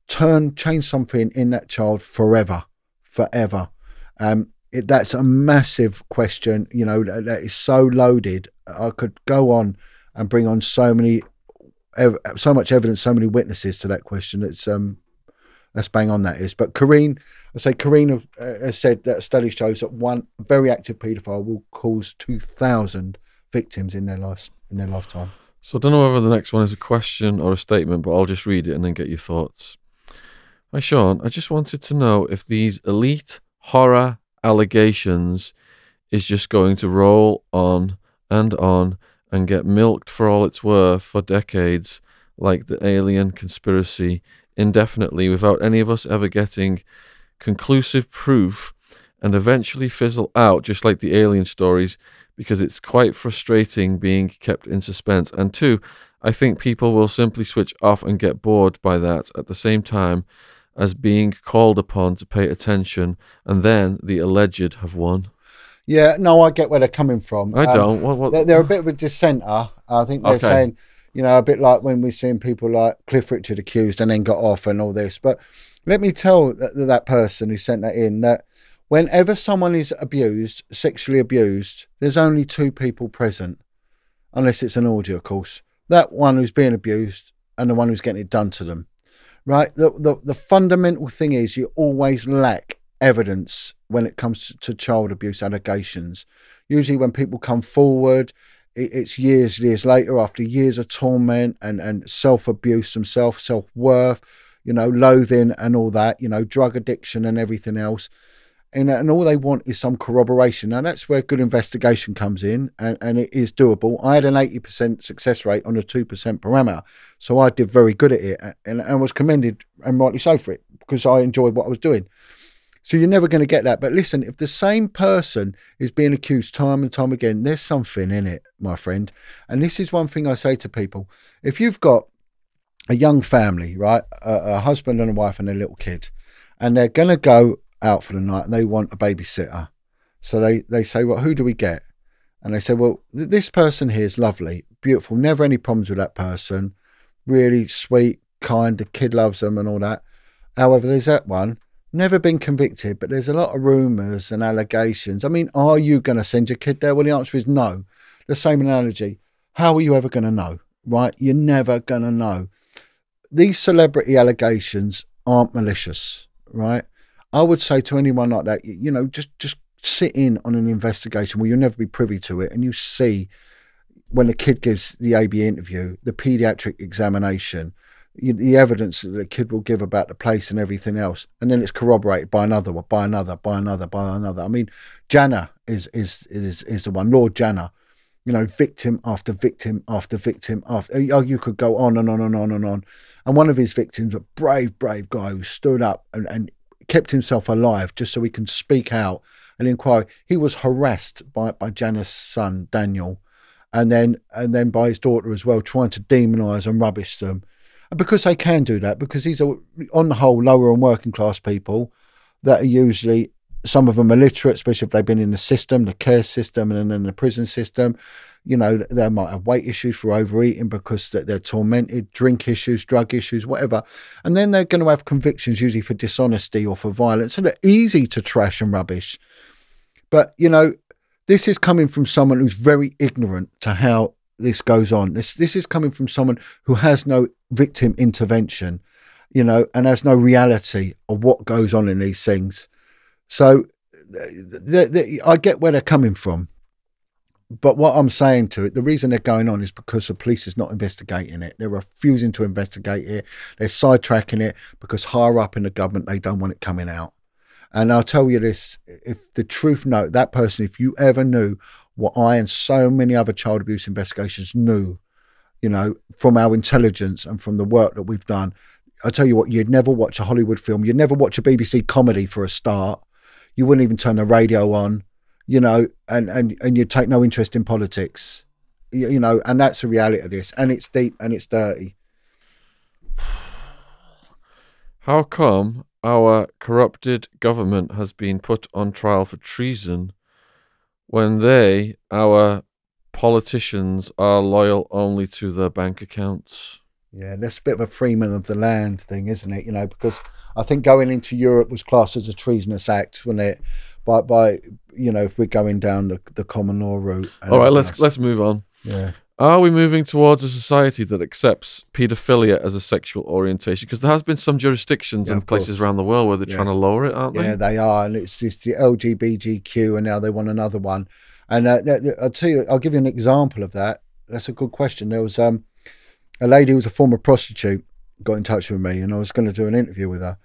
turn, change something in that child forever, forever. Um, it, that's a massive question, you know, that, that is so loaded. I could go on and bring on so many, ev- so much evidence, so many witnesses to that question. It's, um, that's bang on that is. But Karine, I say Karine uh, has said that a study shows that one very active paedophile will cause 2,000 victims in their lives in their lifetime. So I don't know whether the next one is a question or a statement, but I'll just read it and then get your thoughts. Hi, Shaun. I just wanted to know if these elite horror allegations is just going to roll on and on and get milked for all it's worth for decades, like the alien conspiracy, indefinitely without any of us ever getting conclusive proof and eventually fizzle out just like the alien stories because it's quite frustrating being kept in suspense. And two, I think people will simply switch off and get bored by that at the same time as being called upon to pay attention, and then the alleged have won. Yeah, no, I get where they're coming from. I Um, don't. What? what They're, they're a bit of a dissenter. I think they're Okay. saying, you know, a bit like when we've seen people like Cliff Richard accused and then got off and all this. But let me tell that, that person who sent that in that whenever someone is abused, sexually abused, there's only two people present, unless it's an audio, of course. That one who's being abused and the one who's getting it done to them. Right? The, the, the fundamental thing is you always lack evidence when it comes to, child abuse allegations. Usually, when people come forward, it, it's years, years later after years of torment and, and self abuse themselves, self worth, you know, loathing and all that, you know, drug addiction and everything else. And, and all they want is some corroboration. Now that's where good investigation comes in, and, and it is doable. I had an eighty percent success rate on a two percent parameter, so I did very good at it, and, and was commended and rightly so for it because I enjoyed what I was doing. So you're never going to get that. But listen, if the same person is being accused time and time again, there's something in it, my friend. And this is one thing I say to people: if you've got a young family, right, a, a husband and a wife and a little kid, and they're going to go out for the night and they want a babysitter. So they, they say, well, who do we get? And they say, well, th- this person here is lovely, beautiful, never any problems with that person, really sweet, kind, the kid loves them and all that. However, there's that one, never been convicted, but there's a lot of rumours and allegations. I mean, are you going to send your kid there? Well, the answer is no. The same analogy. How are you ever going to know? Right? You're never going to know. These celebrity allegations aren't malicious, right? I would say to anyone like that, you know, just just sit in on an investigation where you'll never be privy to it, and you see when the kid gives the AB interview, the paediatric examination, the evidence that the kid will give about the place and everything else, and then it's corroborated by another, by another, by another, by another. I mean, Janner is is is is the one, Lord Janner. You know, victim after victim after victim after. Oh, you could go on and on and on and on. And one of his victims, a brave, brave guy who stood up and, and kept himself alive just so he can speak out and inquire. He was harassed by, by Janner's son, Daniel, and then and then by his daughter as well, trying to demonise and rubbish them. And because they can do that, because these are on the whole lower and working class people that are usually some of them are illiterate, especially if they've been in the system, the care system, and then the prison system. You know, they might have weight issues for overeating because they're tormented, drink issues, drug issues, whatever. And then they're going to have convictions, usually for dishonesty or for violence. And they're easy to trash and rubbish. But, you know, this is coming from someone who's very ignorant to how this goes on. This this is coming from someone who has no victim intervention, you know, and has no reality of what goes on in these things. So the, the, I get where they're coming from. But what I'm saying to it, the reason they're going on is because the police is not investigating it. They're refusing to investigate it. They're sidetracking it because higher up in the government, they don't want it coming out. And I'll tell you this if the truth note, that person, if you ever knew what I and so many other child abuse investigations knew, you know, from our intelligence and from the work that we've done, I tell you what, you'd never watch a Hollywood film, you'd never watch a BBC comedy for a start you wouldn't even turn the radio on, you know, and, and, and you'd take no interest in politics, you, you know, and that's the reality of this. And it's deep and it's dirty. How come our corrupted government has been put on trial for treason when they, our politicians, are loyal only to their bank accounts? Yeah, that's a bit of a freeman of the land thing, isn't it? You know, because I think going into Europe was classed as a treasonous act, wasn't it? By by, you know, if we're going down the, the common law route. All right, let's else. let's move on. Yeah. Are we moving towards a society that accepts paedophilia as a sexual orientation? Because there has been some jurisdictions yeah, and places course. around the world where they're yeah. trying to lower it, aren't they? Yeah, they are, and it's just the LGBTQ, and now they want another one. And uh, I'll tell you, I'll give you an example of that. That's a good question. There was um, a lady who was a former prostitute got in touch with me, and I was going to do an interview with her.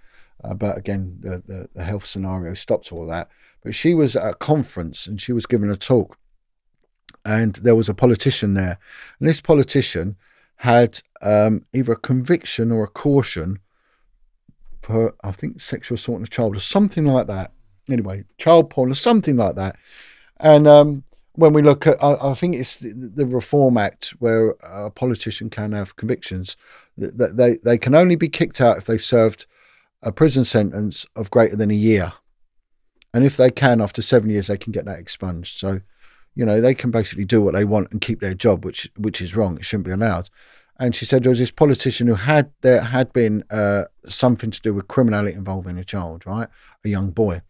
Uh, but again, the, the, the, health scenario stopped all that. But she was at a conference and she was giving a talk, and there was a politician there, and this politician had um, either a conviction or a caution for I think sexual assault on a child or something like that. Anyway, child porn or something like that, and um, when we look at, I, I think it's the, the, Reform Act where a politician can have convictions that they, they can only be kicked out if they've served a prison sentence of greater than a year. And if they can, after seven years, they can get that expunged. So, you know, they can basically do what they want and keep their job, which which is wrong. It shouldn't be allowed. And she said there was this politician who had there had been uh, something to do with criminality involving a child, right, a young boy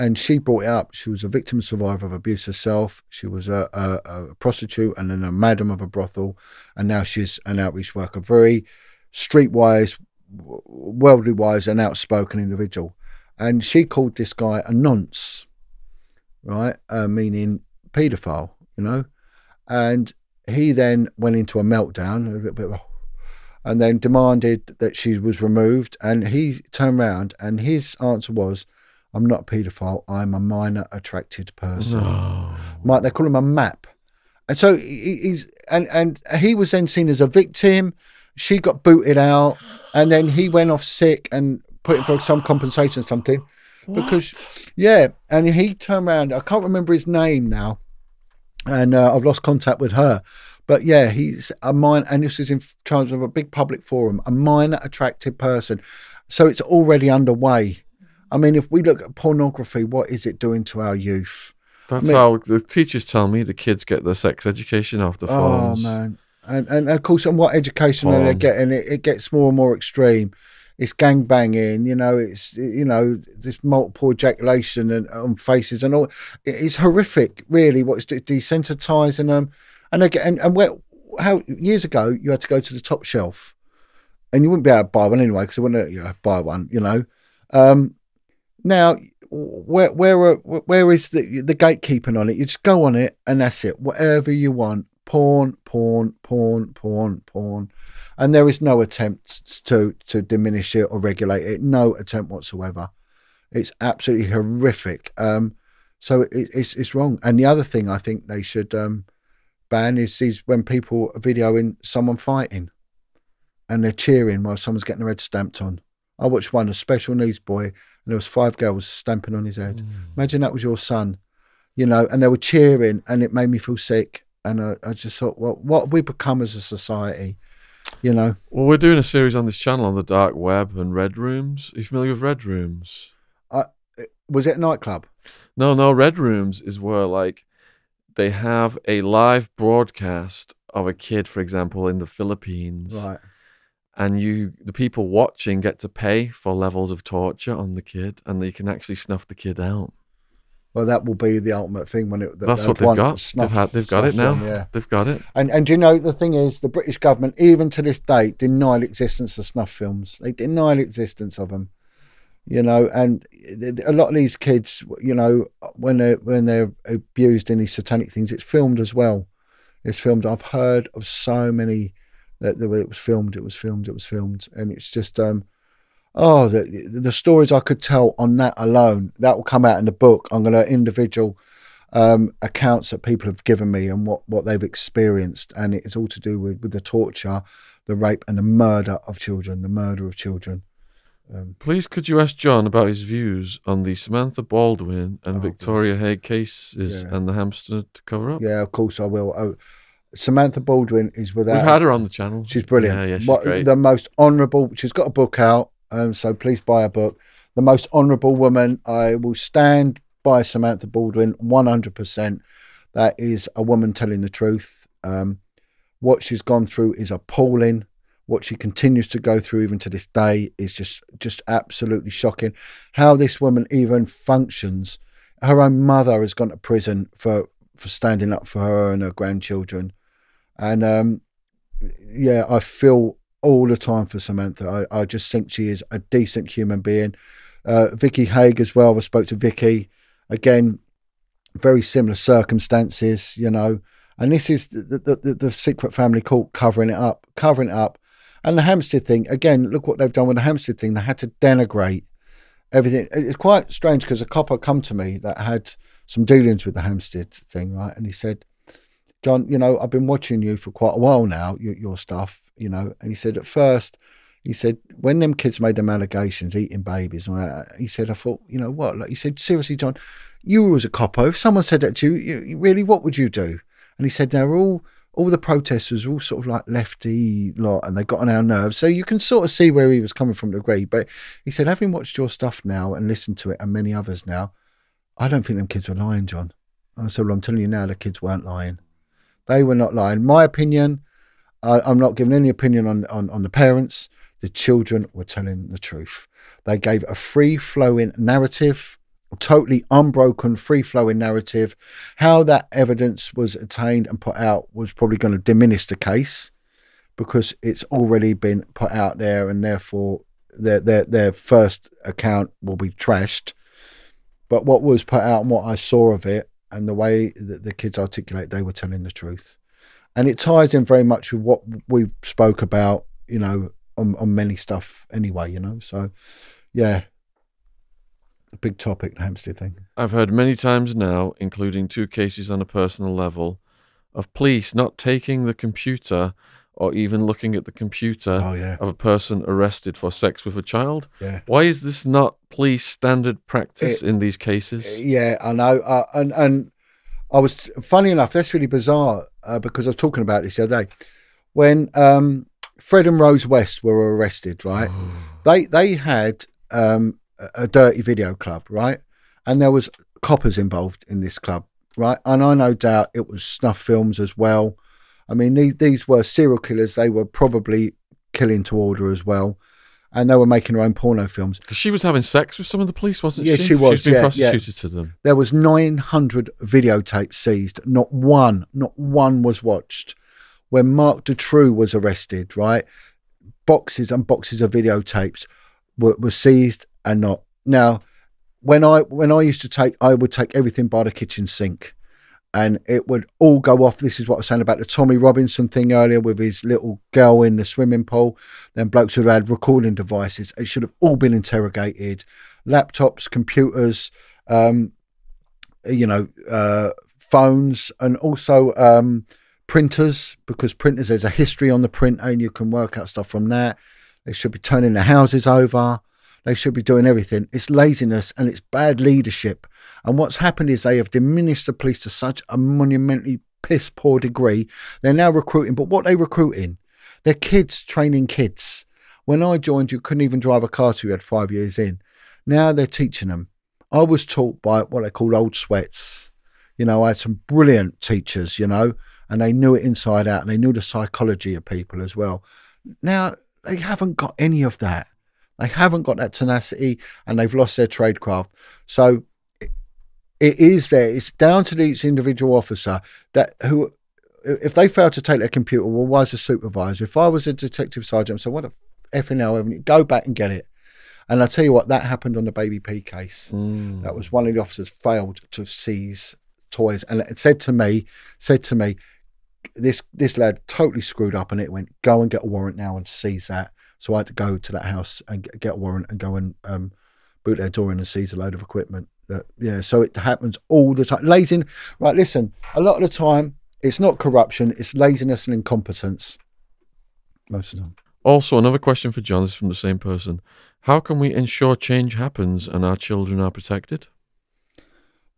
and she brought it up. She was a victim survivor of abuse herself. She was a, a, a, prostitute and then a madam of a brothel, and now she's an outreach worker. Very streetwise, worldly wise, and outspoken individual. And she called this guy a nonce, right? Uh, meaning paedophile, you know. And he then went into a meltdown, a bit, and then demanded that she was removed. And he turned around, and his answer was I'm not a paedophile. I'm a minor attracted person. No. Mike, they call him a map. And so he- he's and and he was then seen as a victim. She got booted out, and then he went off sick and put in for some compensation or something. Because yeah, and he turned around. I can't remember his name now, and uh, I've lost contact with her. But yeah, he's a minor, and this is in terms of a big public forum, a minor attracted person. So it's already underway. I mean, if we look at pornography, what is it doing to our youth? That's mean- how the teachers tell me the kids get their sex education off the phones. Oh man, and and of course, and what education are they getting? It, it gets more and more extreme. It's gang banging, you know. It's you know this multiple ejaculation and on faces and all. It's horrific, really. What's desensitizing them, and again, and, and where how years ago you had to go to the top shelf, and you wouldn't be able to buy one anyway because they wouldn't you buy one, you know. Um, now where where where is the the gatekeeping on it? You just go on it and that's it. Whatever you want, porn, porn, porn, porn, porn, and there is no attempt to to diminish it or regulate it. No attempt whatsoever. It's absolutely horrific. Um, so it, it's it's wrong. And the other thing I think they should um, ban is is when people are videoing someone fighting, and they're cheering while someone's getting their head stamped on. I watched one, a special needs boy, and there was five girls stamping on his head. Hmm. Imagine that was your son, you know, and they were cheering, and it made me feel sick. And I, I just thought, well, what have we become as a society? You know, Well, we're doing a series on this channel on the dark web and red rooms. Are you familiar with red rooms? was it a nightclub? No, no. Red rooms is where like they have a live broadcast of a kid, for example, in the Philippines, Right. And you, the people watching, get to pay for levels of torture on the kid, and they can actually snuff the kid out. Well, that will be the ultimate thing when it. that That's what they've got. snuff- they've had, they've got it now. yeah. They've got it. And and do you know the thing is, the British government, even to this day, deny the existence of snuff films. They deny the existence of them. You know, and a lot of these kids, you know, when they when they're abused in these satanic things, it's filmed as well. It's filmed. I've heard of so many that, that it was filmed. It was filmed. It was filmed, and it's just um, oh, the the stories I could tell on that alone. That will come out in the book. I'm going to individual um, accounts that people have given me and what, what they've experienced. And it's all to do with, with the torture, the rape, and the murder of children, the murder of children. Please, could you ask Jon about his views on the Samantha Baldwin and Oh, Victoria. Haigh cases Yeah. and the hamster to cover up? Yeah, of course I will. Oh, Samantha Baldwin is without. We've had her on the channel. She's brilliant. Yeah, yeah, she's What- great. The most honourable. She's got a book out, um, so please buy a book. The most honourable woman. I will stand by Samantha Baldwin one hundred percent. That is a woman telling the truth. Um, what she's gone through is appalling. What she continues to go through even to this day is just just absolutely shocking. How this woman even functions. Her own mother has gone to prison for for standing up for her and her grandchildren, and um, yeah, I feel all the time for Samantha. I, I just think she is a decent human being. Uh, Vicky Haigh as well. I spoke to Vicky again. Very similar circumstances, you know. And this is the the, the, the secret family court covering it up, covering it up. And the Hampstead thing again. Look what they've done with the Hampstead thing. They had to denigrate everything. It- It's quite strange because a copper come to me that had some dealings with the Hampstead thing, right? And he said, Jon, you know, I've been watching you for quite a while now, your, your stuff, you know. And he said, at first, he said, when them kids made them allegations, eating babies, and that, he said, I thought, you know what? Like, he said, seriously, Jon, you was a copper. Oh, if someone said that to you, you, really, what would you do? And he said, they were all, all the protesters were all sort of like lefty lot, and they got on our nerves. So you can sort of see where he was coming from to agree. But he said, having watched your stuff now and listened to it, and many others now, I don't think them kids were lying, Jon. I said, well, I'm telling you now, the kids weren't lying. They were not lying. My opinion, I, I'm not giving any opinion on, on, on the parents. The children were telling the truth. They gave a free flowing narrative, totally unbroken, free flowing narrative. How that evidence was attained and put out was probably going to diminish the case because it's already been put out there and therefore their, their, their first account will be trashed. But what was put out and what I saw of it and the way that the kids articulate, they were telling the truth. And it ties in very much with what we spoke about, you know, on, on many stuff anyway, you know. So, yeah. A big topic, the Hampstead thing. I've heard many times now, including two cases on a personal level, of police not taking the computer or even looking at the computer Oh, yeah. of a person arrested for sex with a child. Yeah. Why is this not police standard practice It- in these cases? Yeah, I know. Uh, and and I was funny enough. That's really bizarre uh, because I was talking about this the other day when um, Fred and Rose West were arrested. Right, they they had um, a- a dirty video club, right, and there was coppers involved in this club, right, and I no doubt it was snuff films as well. I mean, these, these were serial killers. They were probably killing to order as well. And they were making their own porno films. Because she was having sex with some of the police, wasn't Yeah, she? she was, She's been yeah, yeah. to them. There was 900 videotapes seized. Not one, not one was watched. When Marc Dutroux was arrested, right, boxes and boxes of videotapes were, were seized and not. Now, when I when I used to take, I would take everything by the kitchen sink, and it would all go off. This is what I was saying about the Tommy Robinson thing earlier with his little girl in the swimming pool. Then blokes who had recording devices. It should have all been interrogated. Laptops, computers, um, you know, uh, phones, and also um, printers because printers. There's a history on the printer, and you can work out stuff from that. They should be turning the houses over. They should be doing everything. It's laziness and it's bad leadership. And what's happened is they have diminished the police to such a monumentally piss poor degree. They're now recruiting, but what they recruiting? They're kids training kids. When I joined, you couldn't even drive a car till you had five years in. Now they're teaching them. I was taught by what they call old sweats. You know, I had some brilliant teachers, you know, and they knew it inside out and they knew the psychology of people as well. Now they haven't got any of that. They haven't got that tenacity and they've lost their tradecraft. So it- it is there. It's down to each individual officer that who, if they fail to take their computer, well, why is the supervisor? If I was a detective sergeant, so what a effing hell, haven't you? go back and get it. And I tell you what, that happened on the Baby P case. Mm. That was one of the officers failed to seize toys and it said to me, said to me, this this lad totally screwed up and it went, go and get a warrant now and seize that. So I had to go to that house and get, a warrant and go and um, boot their door in and seize a load of equipment. That, yeah, so it happens all the time. Lazy, right? Listen, a lot of the time it's not corruption; it's laziness and incompetence. Most of the time. Also, another question for Jon this is from the same person. How can we ensure change happens and our children are protected?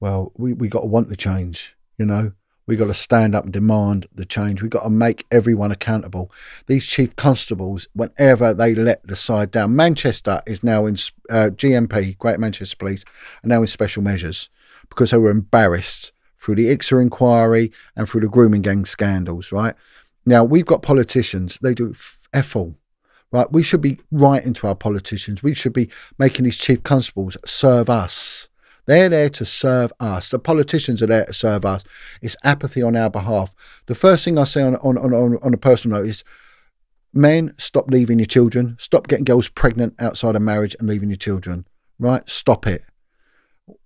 well, we, we got to want the change, you know. We got to stand up and demand the change. We've got to make everyone accountable. These chief constables, whenever they let the side down, Manchester is now in uh, GMP, Great Manchester Police, are now in special measures because they were embarrassed through the ICSA inquiry and through the grooming gang scandals. Right now, we've got politicians; they do f all. Right, we should be writing to our politicians. We should be making these chief constables serve us. They're there to serve us. The politicians are there to serve us. It's apathy on our behalf. The first thing I say on on on, on, a personal note is, men, stop leaving your children. Stop getting girls pregnant outside of marriage and leaving your children. Right? Stop it.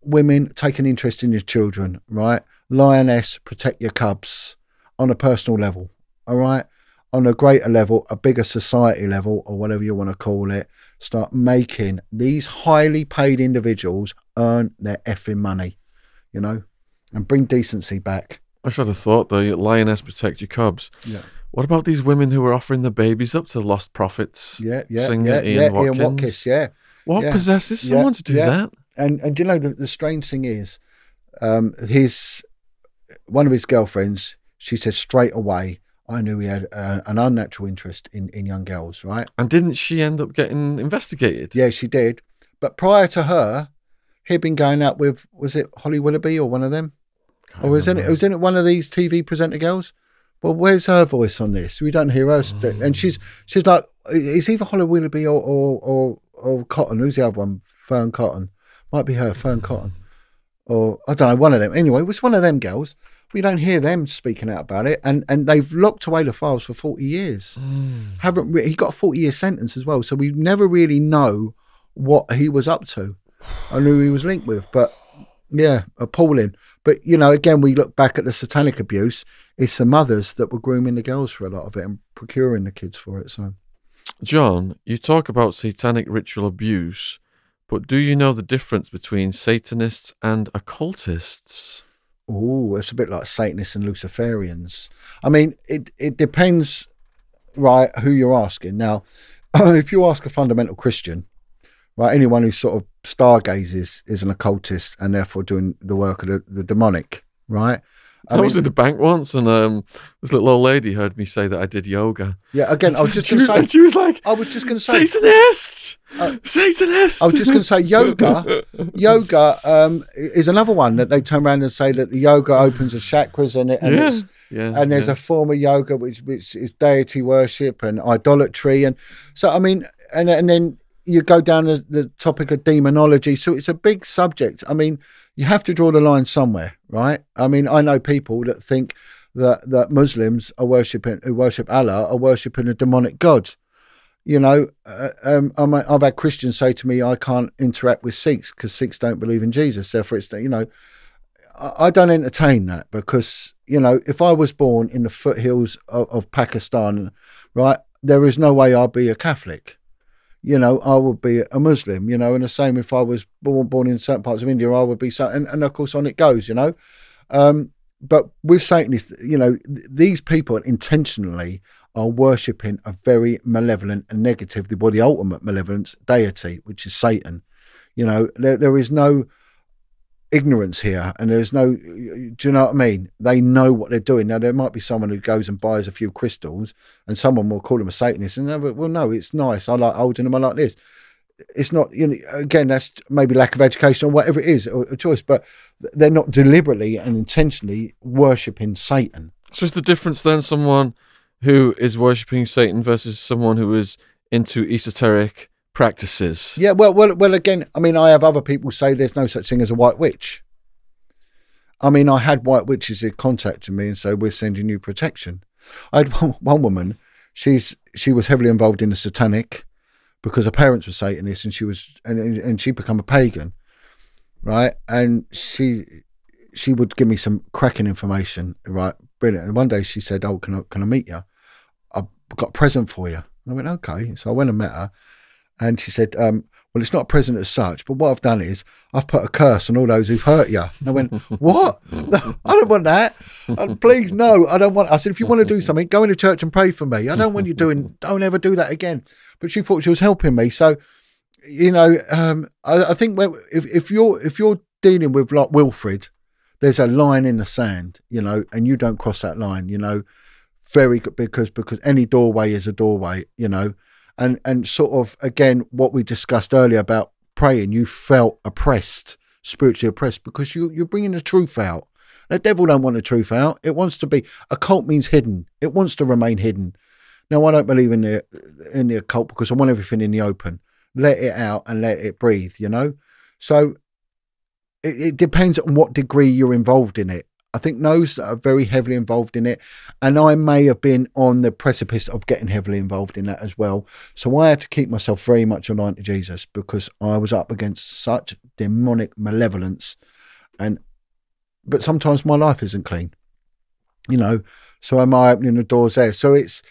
Women, take an interest in your children. Right? Lioness, protect your cubs. On a personal level. All right. On a greater level, a bigger society level, or whatever you want to call it, start making these highly paid individuals earn their effing money, you know, and bring decency back. I should have thought though. Lioness protect your cubs. Yeah. What about these women who are offering their babies up to Lostprophets? Yeah, yeah, Singer yeah, Ian yeah. Watkins. Ian Watkins, yeah. What yeah, possesses yeah, someone to do yeah. that? And and you know the, the strange thing is, um, his one of his girlfriends, she said straight away, I knew he had uh, an unnatural interest in in young girls, right? And didn't she end up getting investigated? Yeah, she did. But prior to her, he'd been going out with was it Holly Willoughby or one of them? Can't Or was it was it one of these TV presenter girls? Well, where's her voice on this? We don't hear her. st- And mm. she's she's like, it's either Holly Willoughby or or, or or Cotton. Who's the other one? Fearne Cotton. Might be her, Fearne Cotton. Or I don't know, one of them. Anyway, it was one of them girls. We don't hear them speaking out about it, and and they've locked away the files for forty years. Mm. Haven't re- he got a forty year sentence as well? So we never really know what he was up to and who he was linked with. But yeah, appalling. But you know, again, we look back at the satanic abuse. It's the mothers that were grooming the girls for a lot of it and procuring the kids for it. So Jon, you talk about satanic ritual abuse, But do you know the difference between Satanists and occultists? Oh, it's a bit like Satanists and Luciferians. I mean, it it depends, right, who you're asking. Now, if you ask a fundamental Christian, right, anyone who sort of stargazes is an occultist and therefore doing the work of the, the demonic, right? I, was in the bank once, and um, this little old lady heard me say that I did yoga. yeah. Again, I was just she, going to was, say, she was like, I was just going to say, Satanist, Uh, Satanist. I was just going to say yoga. yoga um, is another one that they turn around and say that the yoga opens the chakras and it, and yeah, it's yeah, and there's yeah. a form of yoga which which is deity worship and idolatry and so I mean and and then you go down the, the topic of demonology so it's a big subject. I mean you have to draw the line somewhere right? I mean I know people that think that that Muslims are worshiping who worship Allah are worshiping a demonic god. You know uh, um, I'm, I've had Christians say to me I can't interact with Sikhs because Sikhs don't believe in Jesus. Therefore it's you know I I don't entertain that because you know if I was born in the foothills of, of Pakistan, right, there is no way I'd be a Catholic. You know, I would be a Muslim. You know, and the same if I was born born in certain parts of India, I would be so. And, and of course, on it goes. You know, um, but with Satanists, you know, th- these people intentionally are worshipping a very malevolent and negative, well, the ultimate malevolence deity, which is Satan. You know, there, there is no ignorance here and there's no do you know what i mean? They know what they're doing. Now there might be someone who goes and buys a few crystals and someone will call them a satanist and be, well no it's nice. I like holding them. I like this. It's not you know again that's maybe lack of education or whatever it is or a choice but they're not deliberately and intentionally worshipping satan. So is the difference then someone who is worshipping Satan versus someone who is into esoteric practices? Yeah, well, well, well. Again, I mean, I have other people say there's no such thing as a white witch. I mean, I had white witches who contacted me and say we're sending you protection. I had one, one woman. She's she was heavily involved in the satanic because her parents were Satanists, and she was and and she become a pagan, right? And she she would give me some cracking information, right? Brilliant. And one day she said, "Oh, can I can I meet you? I've got a present for you." And I went, "Okay." So I went and met her, and she said, um, "Well, it's not a present as such, but what I've done is I've put a curse on all those who've hurt you." And I went, "What? No, I don't want that. Uh, please, no, I don't want." I said, "If you want to do something, go into church and pray for me. I don't want you doing. Don't ever do that again." But she thought she was helping me, so you know, um, I, I think when- if if you're if you're dealing with like Wilfred, there's a line in the sand, you know, and you don't cross that line, you know, very good because because any doorway is a doorway, you know, and and sort of again what we discussed earlier about praying, you felt oppressed, spiritually oppressed because you you're bringing the truth out. The devil don't want the truth out. It wants to be occult means hidden. It wants to remain hidden. Now I don't believe in the in the occult because I want everything in the open. Let it out and let it breathe, you know. So it, it depends on what degree you're involved in it. I think those that are very heavily involved in it, and I may have been on the precipice of getting heavily involved in that as well. So I had to keep myself very much aligned to Jesus because I was up against such demonic malevolence, and but sometimes my life isn't clean, you know. So am I opening the doors there? So it's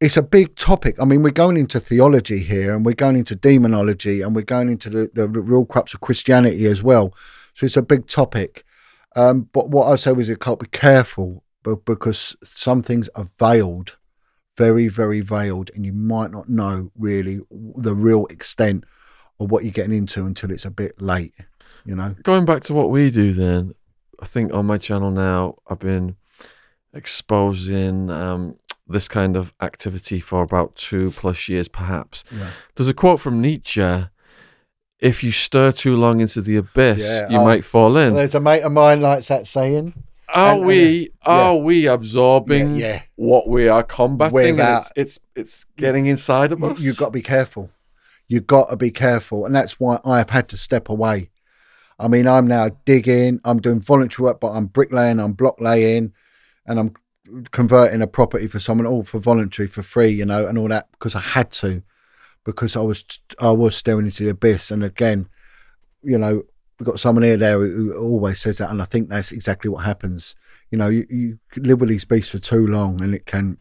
it's a big topic. I mean, we're going into theology here, and we're going into demonology, and we're going into the, the real crux of Christianity as well. So it's a big topic. Um, but what I say is, you can't be careful, because some things are veiled, very, very veiled, and you might not know really the real extent of what you're getting into until it's a bit late. You know. Going back to what we do, then I think on my channel now I've been exposing um, this kind of activity for about two plus years, perhaps. Yeah. There's a quote from Nietzsche: "If you stir too long into the abyss, Yeah, you oh, might fall in." There's a mate of mine likes that saying. Are and- and- we are we absorbing Yeah, yeah. what we are combating? It's, it's it's getting inside of You- us. You've got to be careful. You've got to be careful. And that's why I've had to step away. I mean, I'm now digging, I'm doing voluntary work, but I'm bricklaying, I'm block laying, and I'm converting a property for someone all for voluntary for free, you know, and all that because I had to, because I was I was staring into the abyss. And again, you know, we've got someone here there who always says that, and I think that's exactly what happens. You know, you, you live with these beasts for too long, and it can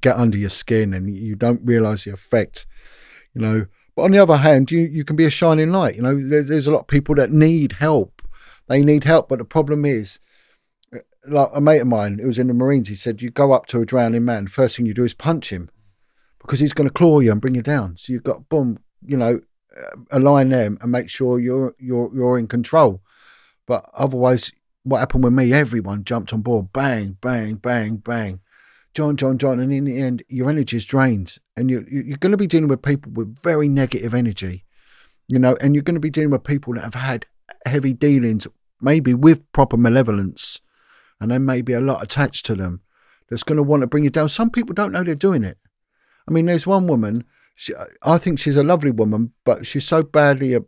get under your skin, and you don't realise the effect. You know, But on the other hand, you you can be a shining light. You know, there, there's a lot of people that need help. They need help, but the problem is, uh, like a mate of mine who was in the Marines, he said, you go up to a drowning man, first thing you do is punch him because he's going to claw you and bring you down. So you've got boom, you know, align them and make sure you're you're you're in control. But otherwise, what happened with me? Everyone jumped on board, bang, bang, bang, bang. Jon, Jon, Jon, and in the end, your energy is drained, and you- you're going to be dealing with people with very negative energy, you know, and you're going to be dealing with people that have had heavy dealings, maybe with proper malevolence, and there may be a lot attached to them that's going to want to bring you down. Some people don't know they're doing it. I mean, there's one woman. She, I think she's a lovely woman, but she's so badly uh,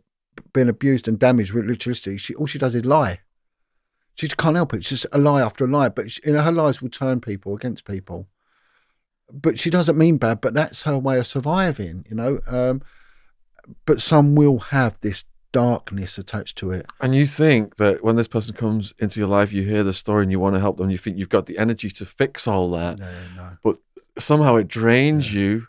been abused and damaged religiously. She all she does is lie. She just can't help it. It's just a lie after a lie. But she, you know, her lies will turn people against people. But she doesn't mean bad. But that's her way of surviving. You know. Um, but some will have this darkness attached to it. And you think that when this person comes into your life, you hear the story and you want to help them, you think you've got the energy to fix all that. No, no. Somehow it drains you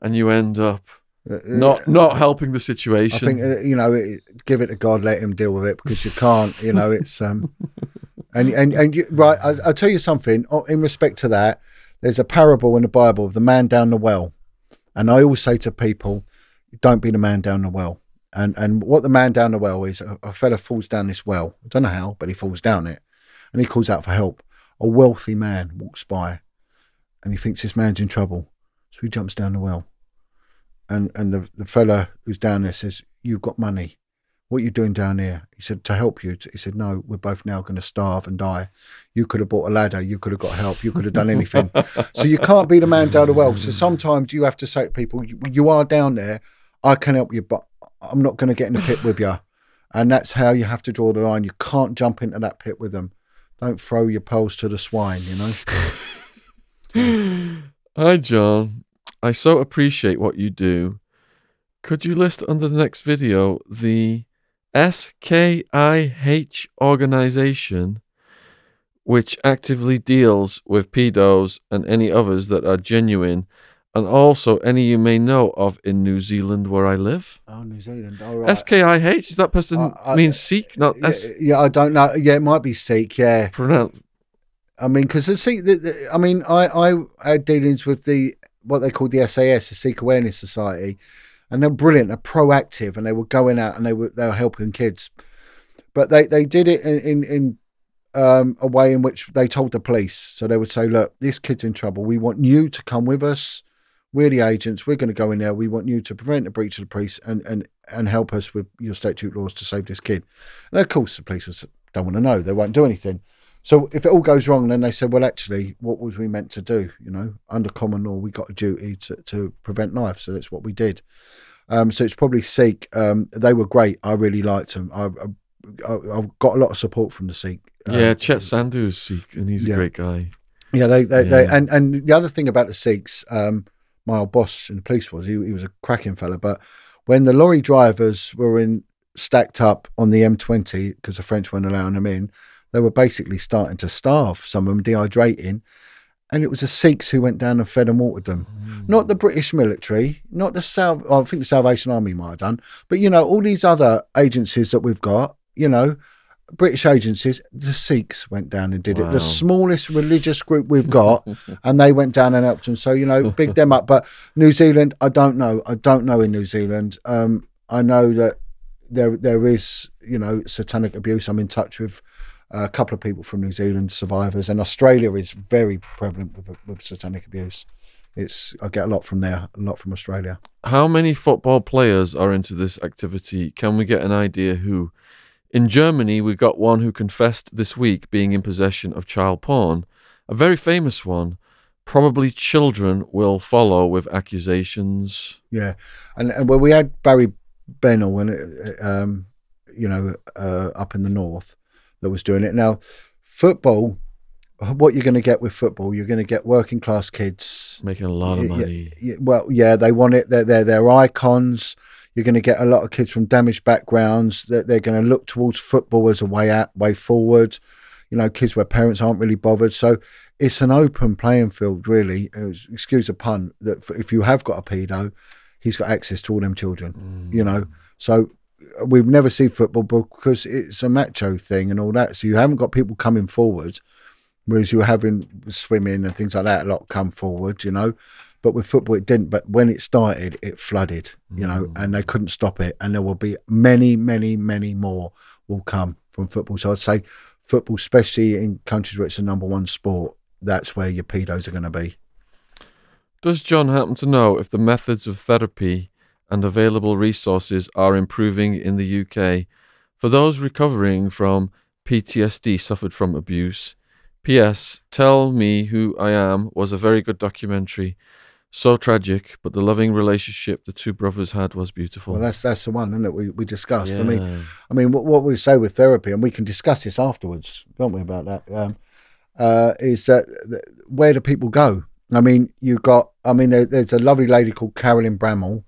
and you end up Uh, not not helping the situation. I think uh, you know, it, give it to God, let Him deal with it because you can't. You know, it's um, and and and you, right. I, I'll tell you something. In respect to that, there's a parable in the Bible of the man down the well, and I always say to people, don't be the man down the well. And and what the man down the well is, a, a fella falls down this well. I don't know how, but he falls down it, and he calls out for help. A wealthy man walks by, and he thinks this man's in trouble, so he jumps down the well and and the, the fella who's down there says, "You've got money. What are you doing down here?" He said, "To help you." He said, "No, we're both now going to starve and die. You could have bought a ladder. You could have got help. You could have done anything. so you can't be the man down the well. So sometimes you have to say to people, you, you are down there. I can help you, but I'm not going to get in the pit with you." And that's how you have to draw the line. You can't jump into that pit with them. Don't throw your pearls to the swine. You know. Hi, Jon. I so appreciate what you do. Could you list under the next video the SKIH organization which actively deals with pedos and any others that are genuine, and also any you may know of in New Zealand where I live? Oh, New Zealand. All right. SKIH? Is that person I- I- means Sikh, not yeah, S? yeah, I don't know. Yeah, it might be Sikh. Yeah. Pronoun- I mean, because the the, I mean, I, I had dealings with the what they called the SAS, the Sikh Awareness Society, and they're brilliant. They're proactive, and they were going out and they were they were helping kids, but they they did it in in, in um, a way in which they told the police. So they would say, "Look, this kid's in trouble. We want you to come with us. We're the agents. We're going to go in there. We want you to prevent the breach of the police and and and help us with your statute laws to save this kid." And of course, the police was, don't want to know. They won't do anything. So if it all goes wrong, then they said, well, actually, what was we meant to do? You know, under common law, we got a duty to, to prevent life. So that's what we did. Um, so it's probably Sikh. Um, they were great. I really liked them. I, I, I got a lot of support from the Sikh. Um, yeah, Chet Sandhu is Sikh, and he's yeah. a great guy. yeah, they, they, they and, and the other thing about the Sikhs, um, my old boss in the police was he, he was a cracking fella. But when the lorry drivers were in stacked up on the M20 because the French weren't allowing them in, they were basically starting to starve. Some of them dehydrating, and it was the Sikhs who went down and fed and watered them. Not the British military, not the Sal. I think the Salvation Army might have done, but you know all these other agencies that we've got. You know, British agencies. The Sikhs went down and did it. The smallest religious group we've got, and they went down and helped them. So you know, big them up. But New Zealand, I don't know. I don't know in New Zealand. Um, I know that there there is you know satanic abuse. I'm in touch with a couple of people from New Zealand, survivors, and Australia is very prevalent with, with satanic abuse. It's I get a lot from there, a lot from Australia. How many football players are into this activity? Can we get an idea who? In Germany, we got one who confessed this week being in possession of child porn, a very famous one. Probably children will follow with accusations. Yeah, and, and well, we had Barry Bennell when it, um, you know, uh, up in the north that was doing it. Now, football, what you're going to get with football, you're going to get working class kids Making a lot of money. well, yeah, they want it. They're they're, they're icons. You're going to get a lot of kids from damaged backgrounds that they're going to look towards football as a way out, way forward. You know, kids where parents aren't really bothered. So it's an open playing field, really. Uh, Excuse the pun. That if you have got a pedo, he's got access to all them children. You know, so we've never seen football because it's a macho thing and all that. So you haven't got people coming forward, whereas you were having swimming and things like that. A lot come forward, you know. But with football, it didn't. But when it started, it flooded, you know, mm. and they couldn't stop it. And there will be many, many, many more will come from football. So I'd say football, especially in countries where it's the number one sport, that's where your pedos are going to be. Does Jon happen to know if the methods of therapy and available resources are improving in the UK for those recovering from PTSD suffered from abuse? P.S. Tell Me Who I Am was a very good documentary. So tragic, but the loving relationship the two brothers had was beautiful. Well, that's that's the one, isn't it? We we discussed. I mean, I mean, what, what we say with therapy, and we can discuss this afterwards, don't we? About that um, uh, is that where do people go? I mean, you got. I mean, there, there's a lovely lady called Carolyn Bramhall,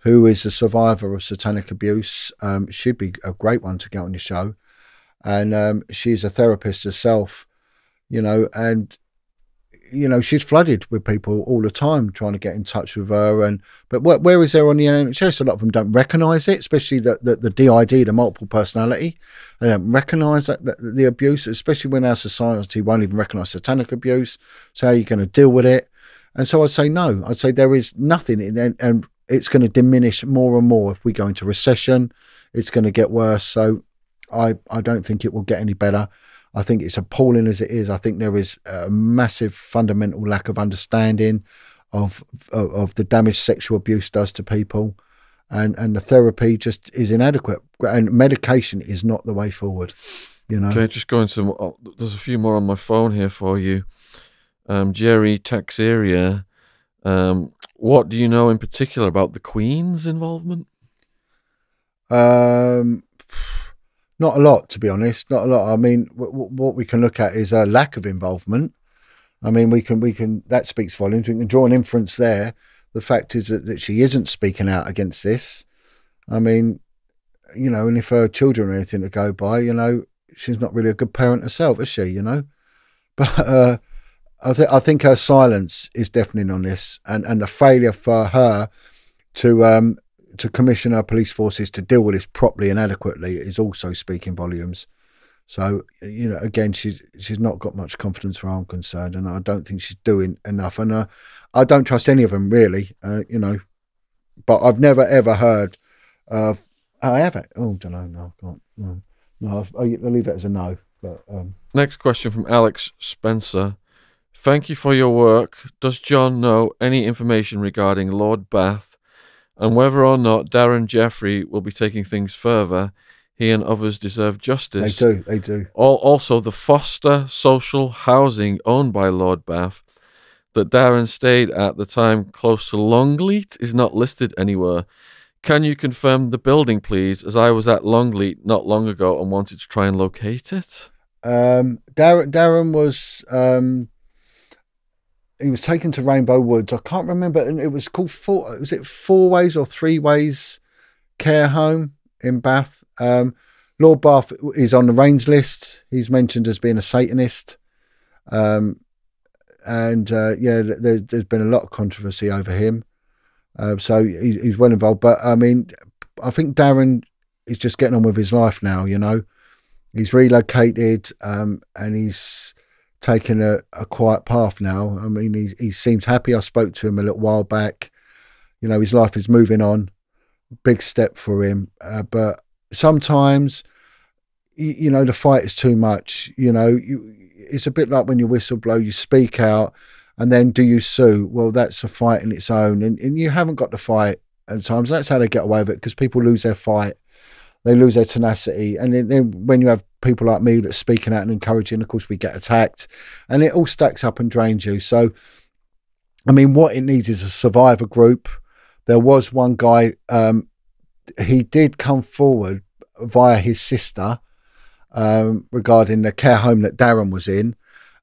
who is a survivor of satanic abuse. Um, she'd be a great one to get on your show, and um, she's a therapist herself, you know, and you know she's flooded with people all the time trying to get in touch with her. And but where, where is there on the NHS a lot of them don't recognise it especially the, the, the DID the multiple personality. They don't recognise that, that the abuse especially when our society won't even recognise satanic abuse. So how are you going to deal with it? And so I'd say no. I'd say there is nothing in and, and it's going to diminish more and more if we go into recession it's going to get worse so I, I don't think it will get any better I think it's appalling as it is. I think there is a massive fundamental lack of understanding of of, of the damage sexual abuse does to people, and and the therapy just is inadequate. And medication is not the way forward. You know. Okay, just going to. Oh, there's a few more on my phone here for you. Um, Jerry Taxeria. Um, what do you know in particular about the Queen's involvement? Um, not a lot, to be honest. Not a lot. I mean, w- w- what we can look at is a lack of involvement. I mean, we can we can that speaks volumes. We can draw an inference there. The fact is that, that she isn't speaking out against this. I mean, you know, and if her children are anything to go by, you know, she's not really a good parent herself, is she? You know, but uh, I think I think her silence is deafening on this, and and the failure for her to um to commission our police forces to deal with this properly and adequately is also speaking volumes. So you know, again, she's she's not got much confidence where I'm concerned, and I don't think she's doing enough. And uh, I don't trust any of them really. Uh, you know, but I've never ever heard of. I have it. Oh, don't know. No, I can't. No, no. I'll, I'll leave that as a no. But um, Next question from Alex Spencer. Thank you for your work. Does Jon know any information regarding Lord Bath and whether or not Darren Jeffrey will be taking things further? He and others deserve justice. they do. They do. Al- Also, the Foster social housing owned by Lord Bath that Darren stayed at the time close to Longleat is not listed anywhere. Can you confirm the building, please? As I was at Longleat not long ago and wanted to try and locate it. Um, Darren, Darren was um, he was taken to Rainbow Woods. I can't remember, and it was called four. Was it four ways or three ways care home in Bath? Um, Lord Bath is on the RAINS list. He's mentioned as being a Satanist, um, and uh, yeah, there, there's been a lot of controversy over him. Uh, so he, he's well involved. But I mean, I think Darren is just getting on with his life now. You know he's relocated um, and he's taken a, a quiet path now. I mean, he, he seems happy. I spoke to him a little while back. You know, his life is moving on. Big step for him. Uh, but sometimes, you, you know, the fight is too much. You know, you, it's a bit like when you whistleblow, you speak out and then do you sue? Well, that's a fight in its own. And, and you haven't got the fight at times. That's how they get away with it because people lose their fight they lose their tenacity. And then, then when you have people like me that's speaking out and encouraging, of course, we get attacked, and it all stacks up and drains you. So, I mean, what it needs is a survivor group. There was one guy, um, he did come forward via his sister um, regarding the care home that Darren was in,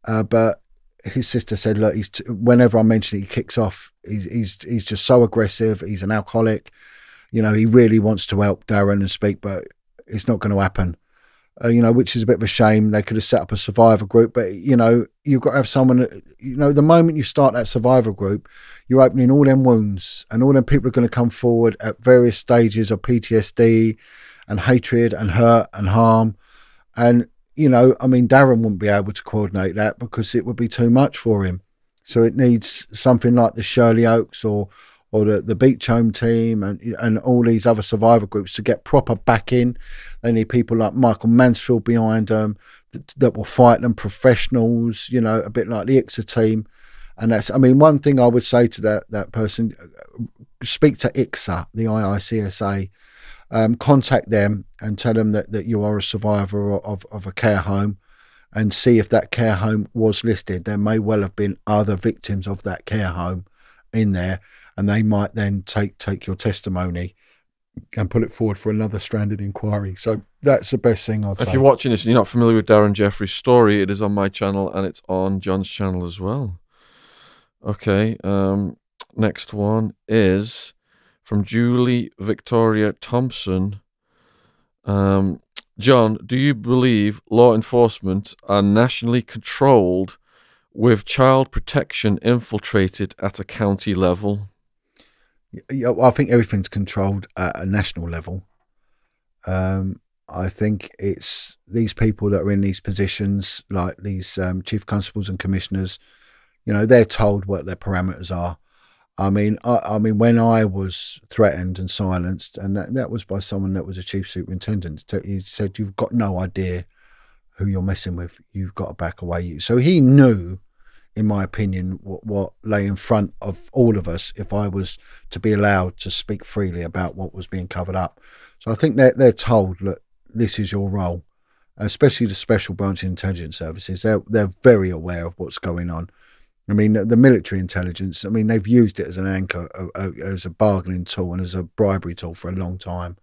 uh, but his sister said, "Look, he's t- whenever I mention it, he kicks off. He's he's he's just so aggressive. He's an alcoholic." You know, he really wants to help Darren and speak, but it's not going to happen. uh, you know, which is a bit of a shame. They could have set up a survivor group, but you know, you've got to have someone. That, you know, the moment you start that survivor group, you're opening all them wounds, and all them people are going to come forward at various stages of PTSD and hatred and hurt and harm, and you know, I mean, Darren wouldn't be able to coordinate that because it would be too much for him. So it needs something like the Shirley Oaks or or the, the Beach Home team and and all these other survivor groups to get proper backing. They need people like Michael Mansfield behind them that, that will fight them, professionals, you know, a bit like the ICSA team. And that's, I mean, one thing I would say to that that person, speak to ICSA, the IICSA, um, contact them and tell them that, that you are a survivor of, of a care home and see if that care home was listed. There may well have been other victims of that care home in there, and they might then take take your testimony and put it forward for another stranded inquiry. So that's the best thing I'd If say. you're watching this and you're not familiar with Darren Jeffrey's story, it is on my channel and it's on Jon's channel as well. Okay, um, next one is from Julie Victoria Thompson. Um, Jon, do you believe law enforcement are nationally controlled with child protection infiltrated at a county level? I think everything's controlled at a national level. Um, I think it's these people that are in these positions, like these um, chief constables and commissioners. You know, they're told what their parameters are. I mean, I, I mean, when I was threatened and silenced, and that, that was by someone that was a chief superintendent, he said, "You've got no idea who you're messing with. You've got to back away." So he knew in my opinion, what, what lay in front of all of us if I was to be allowed to speak freely about what was being covered up. So I think they're, they're told that this is your role, especially the Special Branch Intelligence Services. They're, they're very aware of what's going on. I mean, the, the military intelligence, I mean, they've used it as an anchor, uh, uh, as a bargaining tool and as a bribery tool for a long time,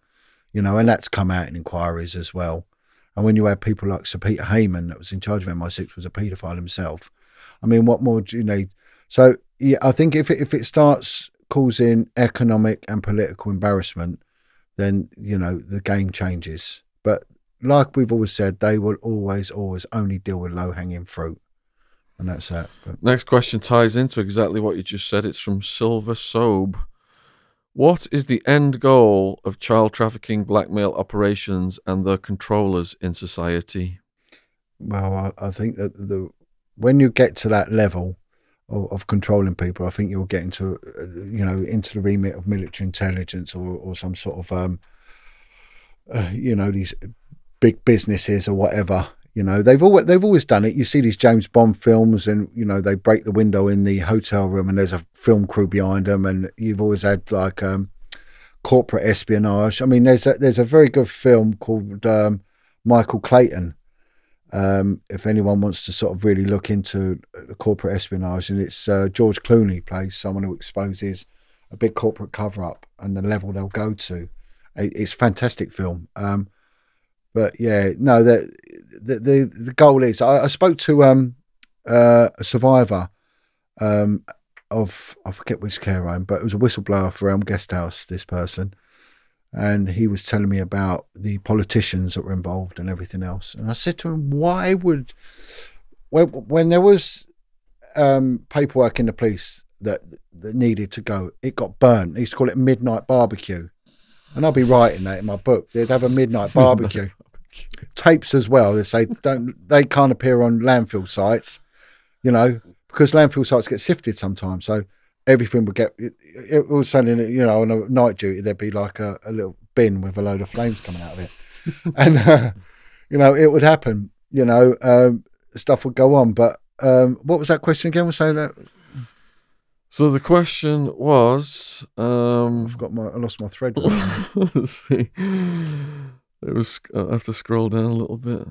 you know, and that's come out in inquiries as well. And when you have people like Sir Peter Hayman, that was in charge of MI6, was a paedophile himself. I mean, what more do you need? So, yeah, I think if it, if it starts causing economic and political embarrassment, then, you know, the game changes. But like we've always said, they will always, always only deal with low hanging fruit. And that's that. But Next question ties into exactly what you just said. It's from Silver Sobe. What is the end goal of child trafficking blackmail operations and their controllers in society? well, I, I think that the when you get to that level of, of controlling people, I think you'll get into uh, you know into the remit of military intelligence or, or some sort of um, uh, you know these big businesses or whatever. You know they've always they've always done it. You see these James Bond films, and you know they break the window in the hotel room, and there's a film crew behind them, and you've always had like um, corporate espionage. I mean, there's a, there's a very good film called um, Michael Clayton. Um, if anyone wants to sort of really look into uh, corporate espionage, and it's uh, George Clooney plays someone who exposes a big corporate cover up and the level they'll go to. It's a fantastic film. Um, but yeah, no, the the the, the goal is. I, I spoke to um, uh, a survivor um, of I forget which care home, but it was a whistleblower for Elm Guest House. This person, and he was telling me about the politicians that were involved and everything else. And I said to him, "Why would when when there was um, paperwork in the police that that needed to go, it got burnt. They used to call it midnight barbecue." And I'll be writing that in my book. They'd have a midnight barbecue. Tapes as well. They say don't they can't appear on landfill sites, you know, because landfill sites get sifted sometimes. So everything would get it, it was something you know on a night duty there'd be like a, a little bin with a load of flames coming out of it, and uh, you know it would happen. You know, um, stuff would go on. But um, what was that question again? Was saying that So the question was, um, I've got my I lost my thread. let's see, it was. I have to scroll down a little bit.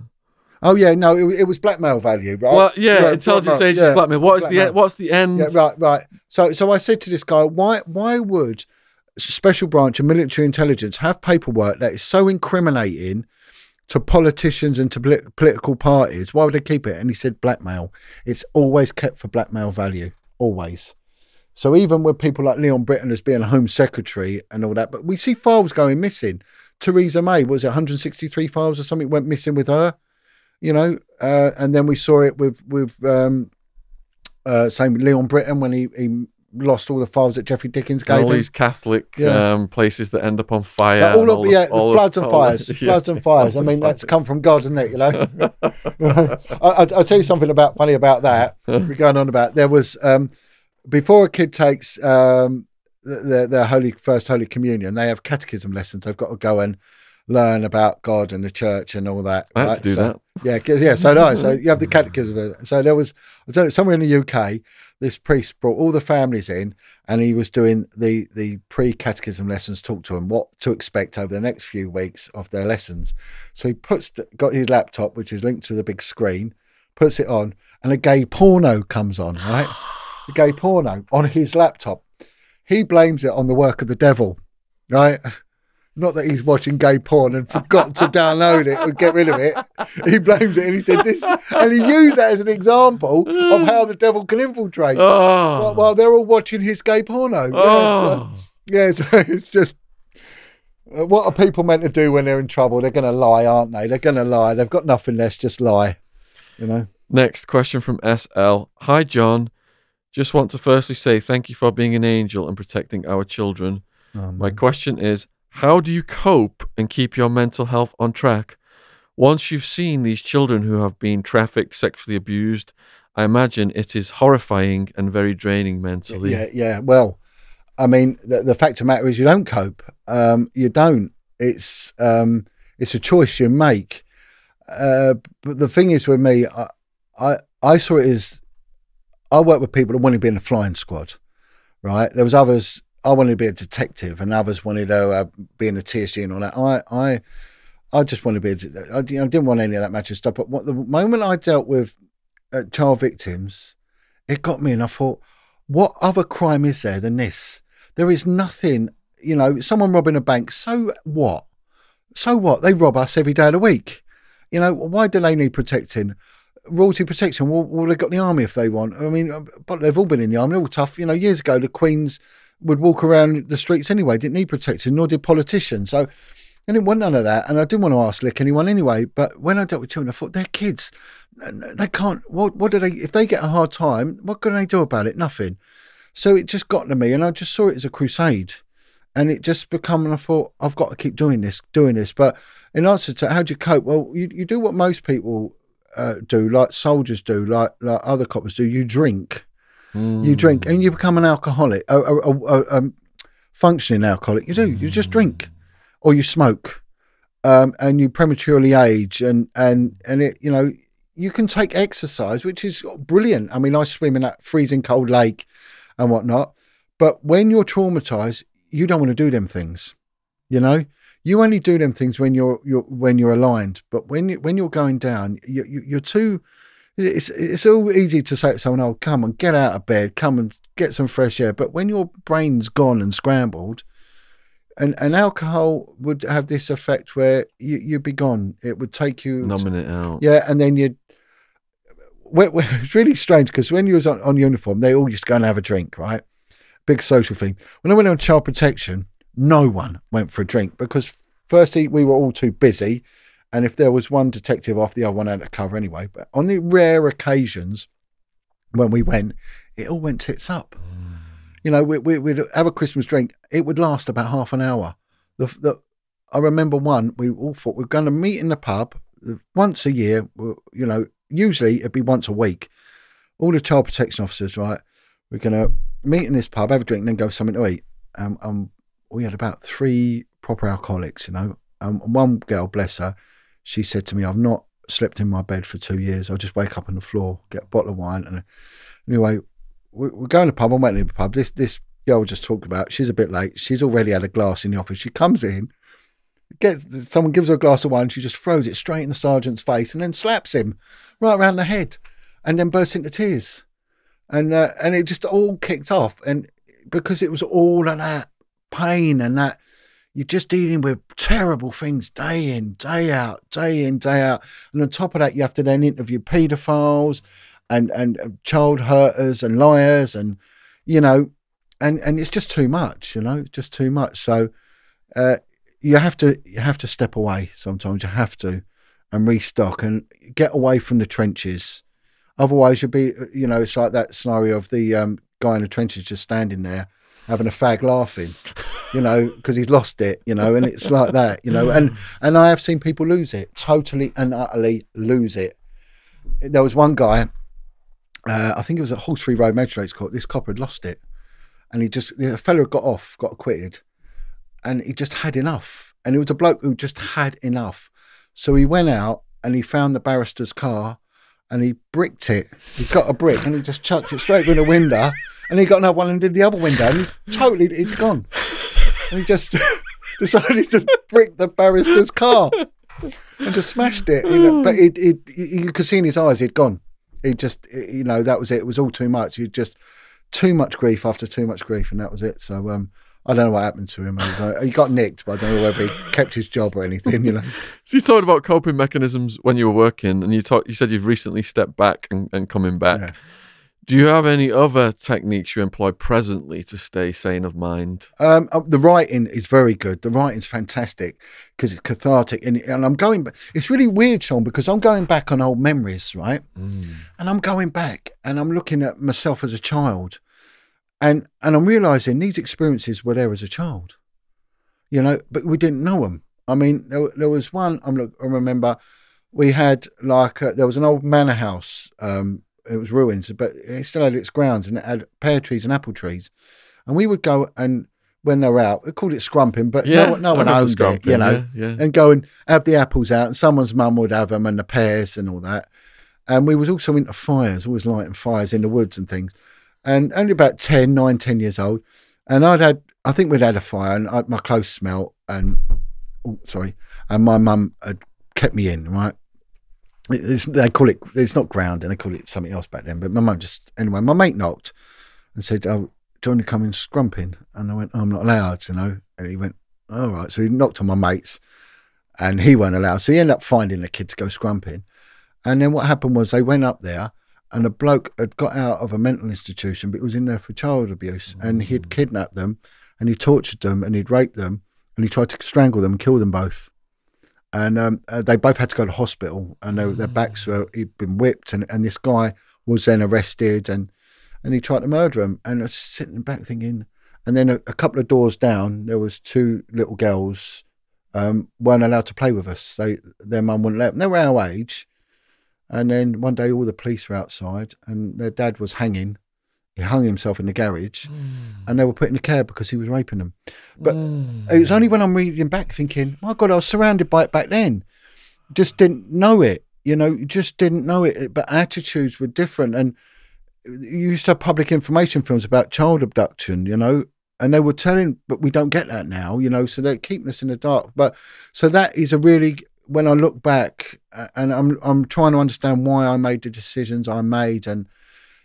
Oh yeah, no, it, it was blackmail value, right? Well, yeah, intelligence blackmail, agents yeah, blackmail. What is the blackmail. e- what's the end? Yeah, right, right. So, so I said to this guy, why, why would special branch of military intelligence have paperwork that is so incriminating to politicians and to polit- political parties? Why would they keep it? And he said, blackmail. It's always kept for blackmail value, always. So even with people like Leon Brittan as being Home Secretary and all that, but we see files going missing. Theresa May was it 163 files or something went missing with her, you know, uh, and then we saw it with with um, uh, same Leon Brittan when he, he lost all the files that Geoffrey Dickens gave all him. these Catholic Yeah. um, places that end up on fire. Like, all of, all yeah, all floods and fires, yeah, floods and fires. I mean, that's come from God, isn't it? You know. I, I, I'll tell you something about funny about that. We're going on about there was um, before a kid takes um, their their holy first holy communion, they have catechism lessons. They've got to go and learn about God and the church and all that. I right? to do So- that. Yeah, yeah. So I. So you have the catechism. So there was, I don't know, somewhere in the UK, this priest brought all the families in, and he was doing the the pre catechism lessons, talk to them what to expect over the next few weeks of their lessons. So he puts got his laptop, which is linked to the big screen, puts it on, and a gay porno comes on. Right, a gay porno on his laptop. He blames it on the work of the devil. Right. Not that he's watching gay porn and forgot to download it or get rid of it. He blames it and he said this, and he used that as an example of how the devil can infiltrate. Oh. While, while they're all watching his gay porno. Yeah, oh. yeah, so it's just uh, what are people meant to do when they're in trouble? They're going to lie, aren't they? They're going to lie. They've got nothing less, just lie. You know. Next question from SL. Hi, Jon. Just want to firstly say thank you for being an angel and protecting our children. My question is How do you cope and keep your mental health on track? Once you've seen these children who have been trafficked, sexually abused, I imagine it is horrifying and very draining mentally. Yeah, yeah. Well, I mean, the, the fact of the matter is, you don't cope. Um, you don't. It's um, it's a choice you make. Uh, but the thing is with me, I, I I saw it as I work with people that wanted to be in the flying squad, right? There was others. I wanted to be a detective, and others wanted to uh, be in the TSG and all that. I I I just wanted to be. A, I, you know, didn't want any of that magic stuff. But what, the moment I dealt with uh, child victims, it got me, and I thought, what other crime is there than this? There is nothing. You know, someone robbing a bank. So what? So what? They rob us every day of the week. You know, why do they need protecting? Royalty protection. Well, well, they've got the army if they want. I mean, uh, but they've all been in the army. They're all tough. You know, years ago, the Queens would walk around the streets anyway, didn't need protection, nor did politicians. So I didn't want none of that. And I didn't want to ask lick anyone anyway. But when I dealt with children, I thought, they're kids. They can't, what, what do they, if they get a hard time, what can they do about it? Nothing. So it just got to me, and I just saw it as a crusade, and it just become. And I thought I've got to keep doing this, doing this. But in answer to how do you cope? Well, you, you do what most people uh, do, like soldiers do, like like other coppers do. You drink, you drink, and you become an alcoholic, a, a, a, a functioning alcoholic. You do. You just drink, or you smoke, um, and you prematurely age, and and and it. You know, you can take exercise, which is brilliant. I mean, I swim in that freezing cold lake and whatnot. But when you're traumatized, you don't want to do them things. You know, you only do them things when you're you're when you're aligned. But when you, when you're going down, you, you, you're too. It's it's all easy to say to someone, "Oh, come on, get out of bed, come and get some fresh air." But when your brain's gone and scrambled, and and alcohol would have this effect where you you'd be gone. It would take you Numbing it out. yeah, and then you'd. It's really strange because when you was on, on uniform, they all used to go and have a drink, right? Big social thing. When I went on child protection, no one went for a drink because, firstly, we were all too busy, and if there was one detective off, the other one had to cover anyway. But on the rare occasions when we went, it all went tits up. You know, we, we, we'd have a Christmas drink. It would last about half an hour. The, the I remember one. We all thought we are going to meet in the pub once a year. You know, usually it'd be once a week. All the child protection officers, right? We're going to meet in this pub, have a drink, and then go something to eat. Um, um, we had about three proper alcoholics, you know. Um, and one girl, bless her, she said to me, "I've not slept in my bed for two years. I'll just wake up on the floor, get a bottle of wine, and anyway, we- we're going to the pub. I'm waiting in the pub. This this girl just talked about. She's a bit late. She's already had a glass in the office. She comes in, gets someone gives her a glass of wine. She just throws it straight in the sergeant's face and then slaps him right around the head, and then bursts into tears. And uh, and it just all kicked off, and because it was all of that pain and that you're just dealing with terrible things day in, day out, day in, day out. And on top of that, you have to then interview paedophiles and, and uh, child hurters and liars and, you know, and, and it's just too much, you know, just too much. So, uh, you have to you have to step away sometimes. You have to and restock and get away from the trenches. Otherwise, you'll be you know it's like that scenario of the um, guy in the trenches just standing there having a fag laughing, you know, because he's lost it, you know, and it's like that, you know, and and I have seen people lose it totally and utterly lose it. There was one guy, uh, I think it was at Horseferry Road Magistrates Court. This copper had lost it, and he just the fella had got off, got acquitted, and he just had enough. And it was a bloke who just had enough. So he went out and he found the barrister's car, and he bricked it. He got a brick and he just chucked it straight through the window, and he got another one and did the other window, and he totally he'd gone. And he just decided to brick the barrister's car and just smashed it. You know, but it, it, you could see in his eyes he'd gone. He just, you know, that was it. It was all too much. He just too much grief after too much grief, and that was it. So um, I don't know what happened to him. I don't know. He got nicked, but I don't know whether he kept his job or anything. You know, So you talked about coping mechanisms when you were working, and you talked. You said you've recently stepped back and, and coming back. Yeah. Do you have any other techniques you employ presently to stay sane of mind? um, uh, the writing is very good. The writing's fantastic because it's cathartic, and, and I'm going. back. It's really weird, Shaun, because I'm going back on old memories, right? Mm. and I'm going back and I'm looking at myself as a child and and I'm realizing these experiences were there as a child you know but we didn't know them I mean there, there was one I'm look, I remember we had like a, there was an old manor house um it was ruins but it still had its grounds and it had pear trees and apple trees and we would go and when they were out we called it scrumping but no, one- no I one owned it you know Yeah, yeah. and go and have the apples out, and someone's mum would have them, and the pears and all that. And we was also into fires, always lighting fires in the woods and things. And only about 10, 9, 10 years old. And I'd had, I think we'd had a fire, and I, my clothes smelt, and oh, sorry, and my mum had kept me in, right? It's, they call it, it's not ground, and they call it something else back then. But my mum just, anyway, my mate knocked and said, Oh, do you want to come in scrumping? And I went, oh, I'm not allowed, you know. And he went, All right. So he knocked on my mates and he weren't allowed. So he ended up finding the kid to go scrumping. And then what happened was they went up there and a bloke had got out of a mental institution, but he was in there for child abuse. And he'd mm. kidnapped them and he tortured them and he'd raped them and he tried to strangle them and kill them both. And um, uh, they both had to go to hospital and they, their backs were, he'd been whipped. And, and this guy was then arrested and, and he tried to murder him, And I was sitting back thinking, and then a, a couple of doors down, there was two little girls um, weren't allowed to play with us. They their mum wouldn't let them. They were our age. And then one day, all the police were outside, and their dad was hanging. He hung himself in the garage, and they were put in the care because he was raping them. But it was only when I'm reading back thinking, my God, I was surrounded by it back then. Just didn't know it, you know, just didn't know it. But attitudes were different. And you used to have public information films about child abduction, you know, and they were telling, but we don't get that now, you know, so they're keeping us in the dark. But so that is a really, when I look back uh, and I'm, I'm trying to understand why I made the decisions I made and,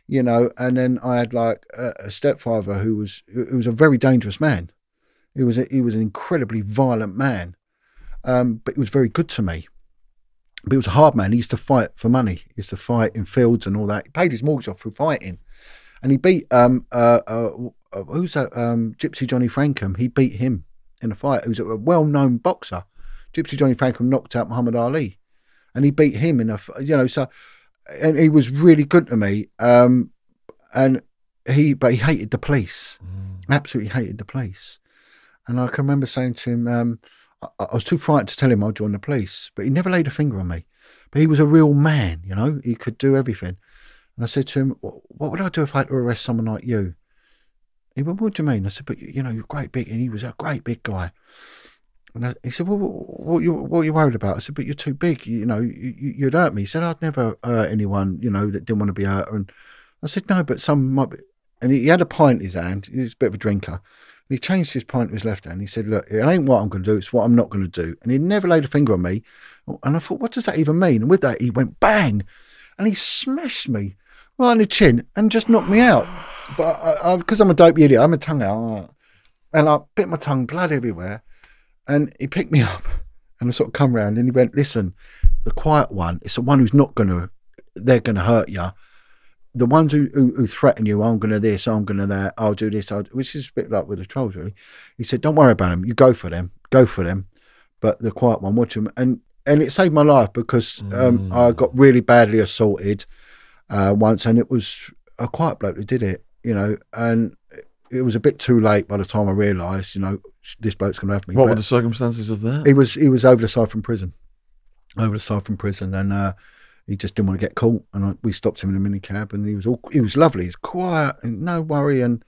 you know, and then I had like a, a stepfather who was, who was a very dangerous man. He was, a, he was an incredibly violent man, um, but he was very good to me. But he was a hard man. He used to fight for money. He used to fight in fields and all that. He paid his mortgage off through fighting, and he beat um uh, uh, uh who's that um Gypsy Johnny Frankham. He beat him in a fight. He was a well-known boxer. Gypsy Johnny Frankham knocked out Muhammad Ali, and he beat him in a you know so, and he was really good to me. Um, and he but he hated the police, absolutely hated the police. And I can remember saying to him, um, I, I was too frightened to tell him I'd join the police, but he never laid a finger on me. But he was a real man, you know, he could do everything. And I said to him, What would I do if I had to arrest someone like you? He went, What do you mean? I said, But you know, you're great big. And he was a great big guy. And I, he said, Well, what, what, you, what are you worried about? I said, But you're too big. You, know, you, you'd hurt me. He said, I'd never hurt anyone, you know, that didn't want to be hurt. And I said, No, but some might be. And he, he had a pint in his hand. He was a bit of a drinker. And he changed his pint to his left hand. He said, Look, it ain't what I'm going to do, it's what I'm not going to do. And he never laid a finger on me. And I thought, What does that even mean? And with that, he went bang. And he smashed me right on the chin and just knocked me out. But because I'm a dope idiot, I'm a tongue out. And I bit my tongue, blood everywhere. And he picked me up and I sort of come round and he went, Listen, the quiet one, it's the one who's not going to, they're going to hurt you the ones who, who, who threaten you, I'm going to this, I'm going to that, I'll do this, I'll, which is a bit like with the trolls, really. He said, don't worry about them. You go for them. go for them, but the quiet one, watch them, and and it saved my life because um, I got really badly assaulted uh, once, and it was a quiet bloke who did it, you know, and it was a bit too late by the time I realised, you know, this bloke's going to have me. What But were the circumstances of that? he was he was over the side from prison, over the side from prison, and uh, he just didn't want to get caught. And I, we stopped him in a minicab, and he was all he was lovely, he was quiet, and no worry, and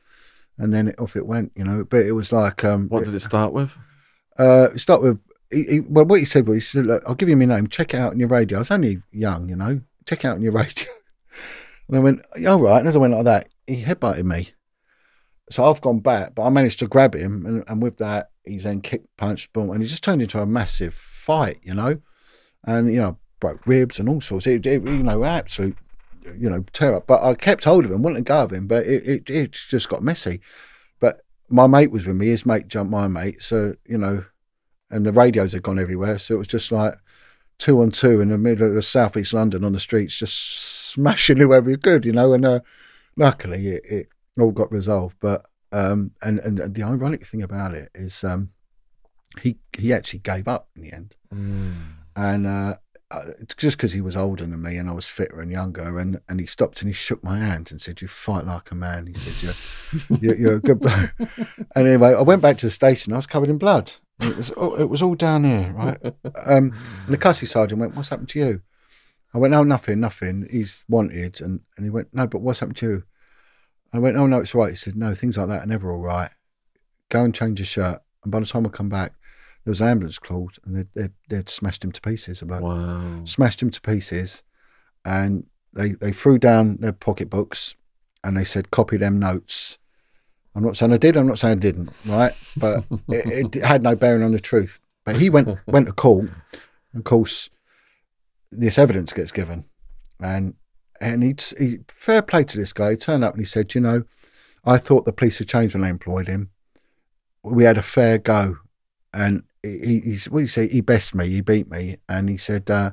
and then it, off it went, you know. But it was like um, what did it start with? uh, start with. He, he, well, what he said was, he said, Look, "I'll give you my name. Check it out on your radio." I was only young, you know. Check it out on your radio. and I went, "All right." And as I went like that, he headbutted me. So I've gone back, but I managed to grab him, and, and with that, he's then kick punched, boom, and he just turned into a massive fight, you know. And you know, broke ribs and all sorts. It, it you know, absolute, you know, terror. But I kept hold of him, wouldn't go of him, but it, it, it just got messy. But my mate was with me. His mate jumped my mate, so you know, and the radios had gone everywhere. So it was just like two on two in the middle of southeast London on the streets, just smashing whoever you could, you know. And uh, luckily, it, it all got resolved. But um, and and the ironic thing about it is, um, he he actually gave up in the end, and uh, uh, it's just because he was older than me and I was fitter and younger, and, and he stopped and he shook my hand and said, "You fight like a man." He said, "You're you're, you're a good bloke." and anyway, I went back to the station. I was covered in blood. It was all, it was all down here, right? Um, and the custody sergeant went, "What's happened to you?" I went, "No, nothing, nothing. He's wanted." And and he went, "No, but what's happened to you?" I went, "Oh no, it's right." He said, "No, things like that are never all right. Go and change your shirt." And by the time I come back, there was an ambulance called, and they'd, they'd, they'd smashed him to pieces. About Wow. smashed him to pieces, and they they threw down their pocketbooks, and they said, "Copy them notes." I'm not saying I did. I'm not saying I didn't. Right, but it, it had no bearing on the truth. But he went went to court. Of course, this evidence gets given, and and he, he fair play to this guy. He turned up and he said, "You know, I thought the police had changed when they employed him. We had a fair go, and he, he's what he say? He best me, he beat me, and he said, uh,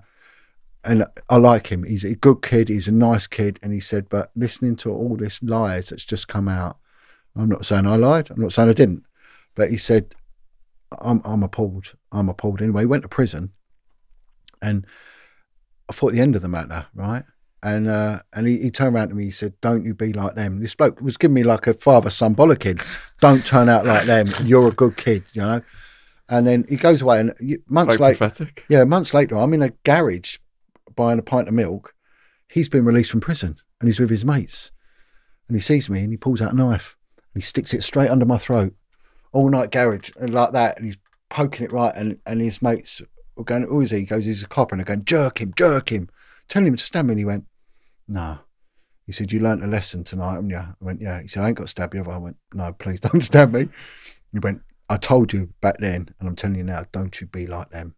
and I like him. He's a good kid. He's a nice kid, and he said, but listening to all this lies that's just come out, I'm not saying I lied. I'm not saying I didn't, but he said, I'm I'm appalled. I'm appalled. Anyway, he went to prison, and I thought the end of the matter, right? And uh, and he, he turned around to me. He said, "Don't you be like them." This bloke was giving me like a father son bollocking. Don't turn out like them. You're a good kid, you know. And then he goes away, and months Quite later, pathetic. yeah, months later, I'm in a garage buying a pint of milk. He's been released from prison, and he's with his mates. And he sees me, and he pulls out a knife, and he sticks it straight under my throat, all night garage, and like that. And he's poking it right, and and his mates were going, "Who is he?" He goes, "He's a copper," and they're going, "Jerk him, jerk him," telling him to stab me. And he went, "No." He said, "You learnt a lesson tonight, haven't you?" I went, "Yeah." He said, "I ain't got to stab you." have I I went, "No, please don't stab me." He went, "I told you back then, and I'm telling you now, don't you be like them."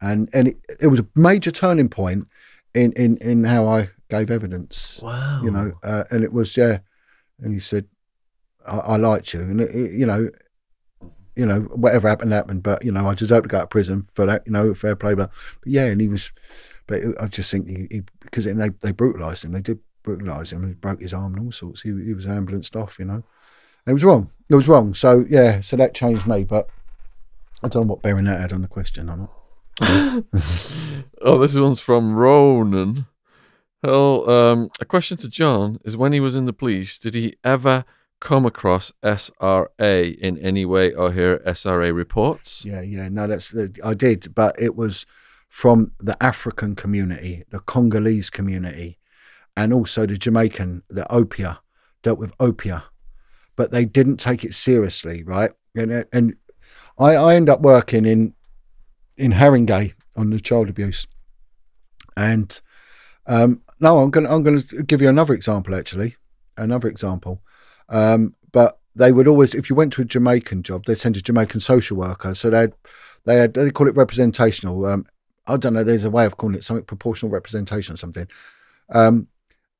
And and it, it was a major turning point in in in how I gave evidence. Wow. You know, uh, and it was yeah. And he said, "I, I liked you," and it, it- you know, you know, whatever happened happened. But you know, I deserve to go to prison for that. You know, fair play. But, but yeah, and he was. But I just think he, he because then they they brutalised him. They did brutalise him. He broke his arm and all sorts. He he was ambulanced off. You know, and it was wrong. It was wrong. So yeah, so that changed me. But I don't know what bearing that had on the question or not. Oh, this one's from Ronan. Well, um, a question to Jon is when he was in the police, did he ever come across SRA in any way or hear SRA reports? Yeah, yeah. No, that's I did, but it was from the African community, the Congolese community, and also the Jamaican, the Obeah, dealt with Obeah, but they didn't take it seriously, right? And and I I end up working in in Haringey on the child abuse, and um, no, I'm gonna I'm gonna give you another example actually, another example. Um, but they would always, if you went to a Jamaican job, they'd send a Jamaican social worker. So they'd they had they call it representational. Um, I don't know. There's a way of calling it something proportional representation or something. Um,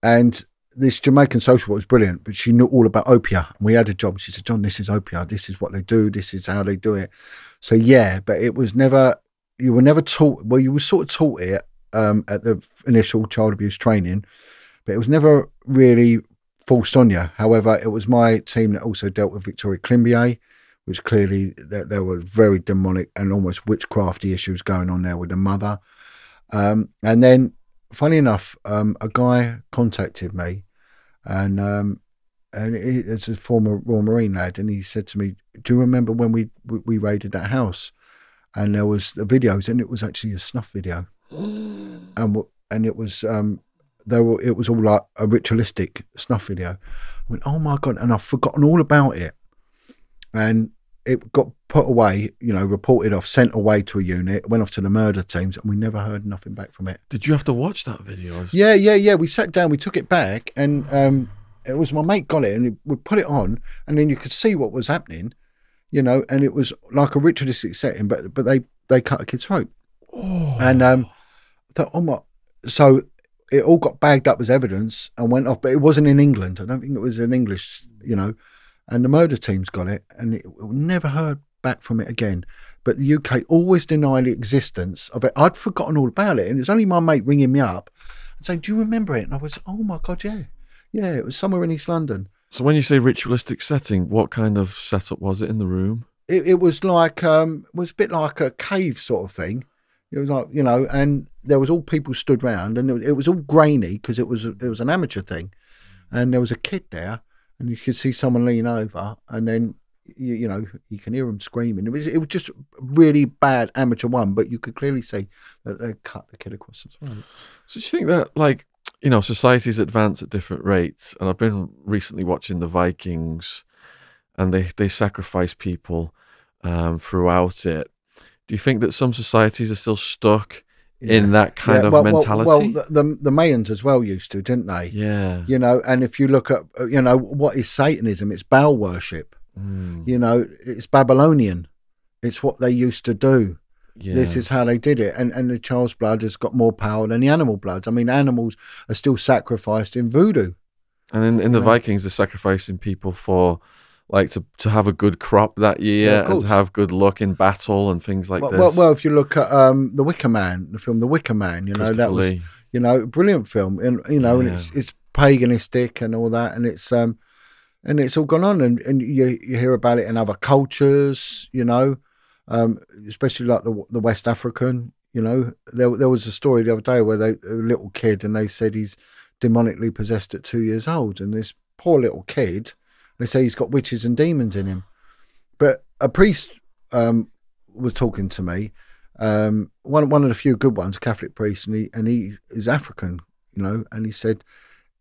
and this Jamaican social worker was brilliant, but she knew all about obeah. And we had a job. She said, "Jon, this is obeah. This is what they do. This is how they do it." So yeah, but it was never. You were never taught. Well, you were sort of taught it um, at the initial child abuse training, but it was never really forced on you. However, it was my team that also dealt with Victoria Climbié, which clearly there, there were very demonic and almost witchcrafty issues going on there with the mother. Um, and then, funny enough, um, a guy contacted me, and um, and he, it's a former Royal Marine lad, and he said to me, "Do you remember when we we, we raided that house?" And there was the videos, and it was actually a snuff video, and and it was um, there were it was all like a ritualistic snuff video. I went, "Oh my god!" And I've forgotten all about it, and it got put away, you know, reported off, sent away to a unit, went off to the murder teams, and we never heard nothing back from it. Did you have to watch that video? Yeah, yeah, yeah. We sat down, we took it back, and um, it was my mate got it, and we put it on, and then you could see what was happening, you know, and it was like a ritualistic setting, but but they they cut a kid's throat, and um, I thought, oh my, so it all got bagged up as evidence and went off, but it wasn't in England. I don't think it was in English, you know, and the murder teams got it, and it, never heard back from it again. But the UK always denied the existence of it. I'd forgotten all about it, and it's only my mate ringing me up and saying, "Do you remember it?" And I was, "Oh my god, yeah, yeah, it was somewhere in East London." So when you say ritualistic setting, what kind of setup was it in the room? It, it was like um, it was a bit like a cave sort of thing. It was like you know, and there was all people stood round, and it, it was all grainy because it was it was an amateur thing, and there was a kid there, and you could see someone lean over, and then you, you know you can hear them screaming. It was it was just really bad amateur one, but you could clearly see that they cut the kid across the throat. So do you think that, like, you know, societies advance at different rates? And I've been recently watching the Vikings, and they they sacrifice people um, throughout it. Do you think that some societies are still stuck in that kind of well, well- mentality? Well, the, the the Mayans as well used to, didn't they? yeah. You know, and if you look at uh, you know what is Satanism, it's Baal worship. Mm, You know, it's Babylonian. It's what they used to do. yeah. This is how they did it. And and the child's blood has got more power than the animal bloods. I mean, animals are still sacrificed in voodoo. and in, in the Yeah. Vikings, they're sacrificing people for. Like to, to have a good crop that year Yeah, and to have good luck in battle and things like well, this. well, well, if you look at um, the Wicker Man, the film The Wicker Man, you know that was you know brilliant film, and you know, and it's it's paganistic and all that, and it's um, and it's all gone on, and and you you hear about it in other cultures, you know, um, especially like the the West African, you know, there there was a story the other day where they a little kid and they said he's demonically possessed at two years old, and this poor little kid, they say he's got witches and demons in him, but a priest um was talking to me um, one one of the few good ones, a Catholic priest, and he and he is African, you know, and he said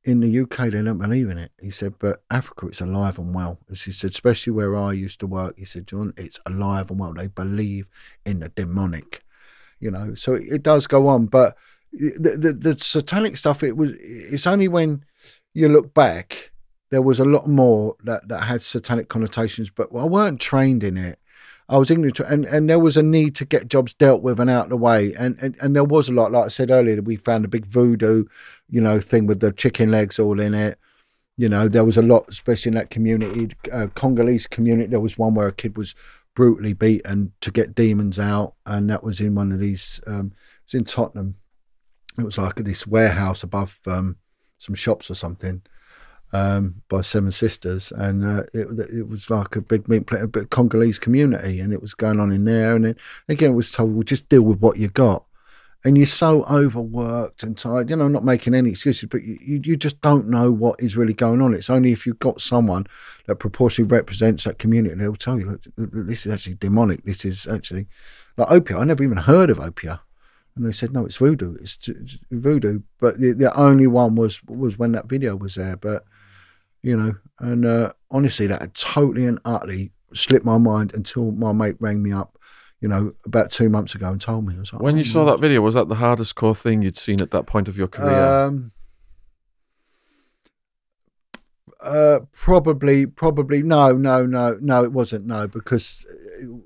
in the UK they don't believe in it. He said, but Africa it's alive and well. As he said, especially where I used to work, he said, Jon, it's alive and well. They believe in the demonic, you know. So it, it does go on, but the, the the satanic stuff. It was. It's only when you look back, there was a lot more that that had satanic connotations, but I weren't trained in it. I was ignorant, to, and and there was a need to get jobs dealt with and out of the way, and and, and there was a lot. Like I said earlier, we found a big voodoo, you know, thing with the chicken legs all in it. You know, there was a lot, especially in that community, uh, Congolese community. There was one where a kid was brutally beaten to get demons out, and that was in one of these. Um, it was in Tottenham. It was like this warehouse above um, some shops or something um, by Seven Sisters, and uh, it, it was like a big meat Congolese community, and it was going on in there. And then again, it was told, well, just deal with what you got. And you're so overworked and tired, you know, not making any excuses, but you, you, just don't know what is really going on. It's only if you've got someone that proportionally represents that community, they'll tell you, look, this is actually demonic. This is actually like obeah. I never even heard of obeah. And they said, no, it's voodoo. It's voodoo. But the, the only one was was when that video was there. But, you know, and uh, honestly, that had totally and utterly slipped my mind until my mate rang me up, you know, about two months ago and told me. I was like, When oh you saw that video, was that the hardest core thing you'd seen at that point of your career? Um, uh, probably, probably no, no, no, no. It wasn't no because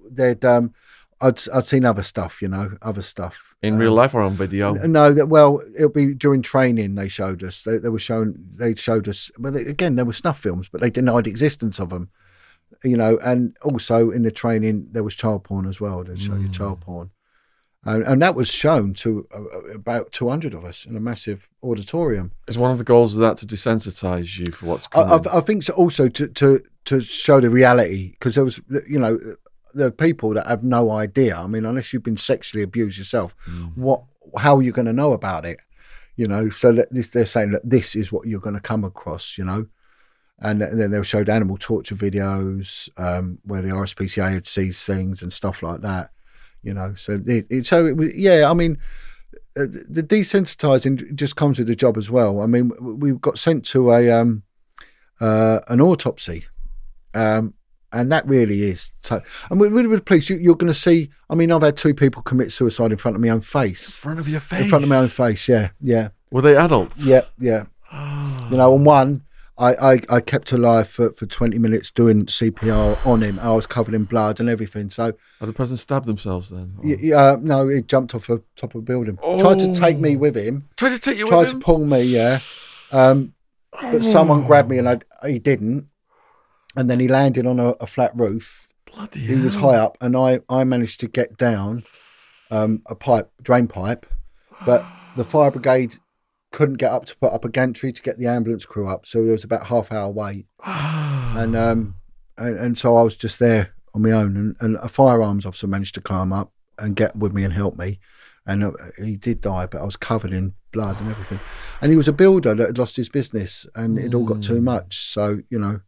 they'd um, I'd I'd seen other stuff, you know, other stuff in um, real life or on video? No, that well, it'll be during training. They showed us. They, they were showing. They showed us. Well, they, again, there were snuff films, but they denied existence of them. You know, and also in the training there was child porn as well. They show you child porn, and, and that was shown to uh, about two hundred of us in a massive auditorium. Is one of the goals of that to desensitize you for what's I, coming? I, I think so also to, to to show the reality because there was you know are people that have no idea. I mean, unless you've been sexually abused yourself, what how are you going to know about it? You know, so this, they're saying that this is what you're going to come across. You know, and then they'll show animal torture videos um, where the RSPCA had seized things and stuff like that. You know, so it, it, so it was yeah. I mean, uh, the desensitizing just comes with the job as well. I mean, we got sent to a um, uh, an autopsy, um, and that really is. So, and with, with the police, you, you're going to see. I mean, I've had two people commit suicide in front of my own face, In front of your face. in front of my own face. Yeah, yeah, Were they adults? yeah, yeah. You know, and one. I, I, I kept alive for, for 20 minutes doing CPR on him. I was covered in blood and everything. So, Had the person stabbed themselves then? Or- y- y- uh, no, he jumped off the top of a building. Tried to take me with him. Tried to take you tried with to him? pull me, yeah. Um, but someone grabbed me and I, he didn't. And then he landed on a, a flat roof. Bloody He was high up, and I, I managed to get down um, a pipe, drain pipe, but the fire brigade couldn't get up to put up a gantry to get the ambulance crew up. So there was about half hour wait, and um, and, and so I was just there on my own, and, and a firearms officer managed to climb up and get with me and help me, and uh, he did die, but I was covered in blood and everything, and he was a builder that had lost his business, and it all got too much, so you know.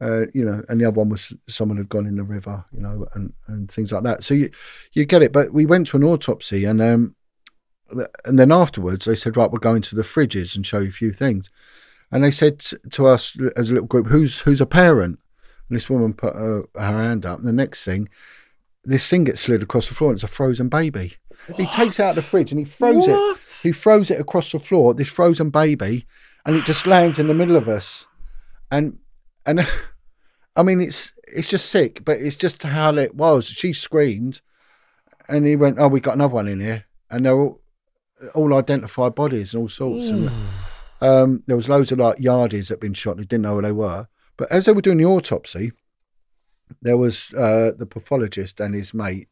Uh, you know, and the other one was someone had gone in the river, you know, and, and things like that. So you you get it. But we went to an autopsy, and um, and then afterwards they said, right, we're going to the fridges and show you a few things. And they said to us as a little group, who's who's a parent? And this woman put her, her hand up. And the next thing, this thing gets slid across the floor, and it's a frozen baby. He takes it out of the fridge and he throws What? it. He throws it across the floor, this frozen baby, and it just lands in the middle of us. And and I mean, it's it's just sick, but it's just how it was. She screamed, and he went, "Oh, we got another one in here," and they're all, all identified bodies and all sorts. And um, there was loads of like yardies that had been shot. They didn't know where they were. But as they were doing the autopsy, there was uh, the pathologist and his mate,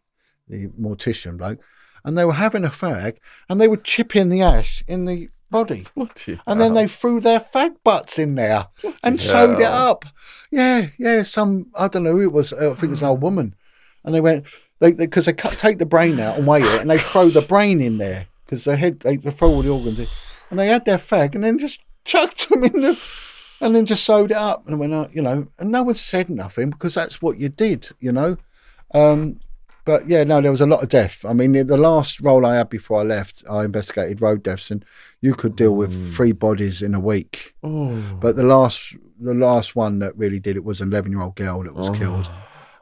the mortician bloke, and they were having a fag, and they were chipping the ash in the body. And then they threw their fag butts in there and sewed it up. Yeah, yeah. Some I don't know who it was. uh, I think it was an old woman. And they went they because they, cut take the brain out and weigh it, and they throw the brain in there because they had they, they throw all the organs in, and they had their fag and then just chucked them in the. And then just sewed it up and went out, you know, and no one said nothing because that's what you did, you know. Um, but yeah, no, there was a lot of death. I mean, the, the last role I had before I left, I investigated road deaths, and you could deal with three bodies in a week. Oh. But the last, the last one that really did it was an eleven-year-old girl that was killed,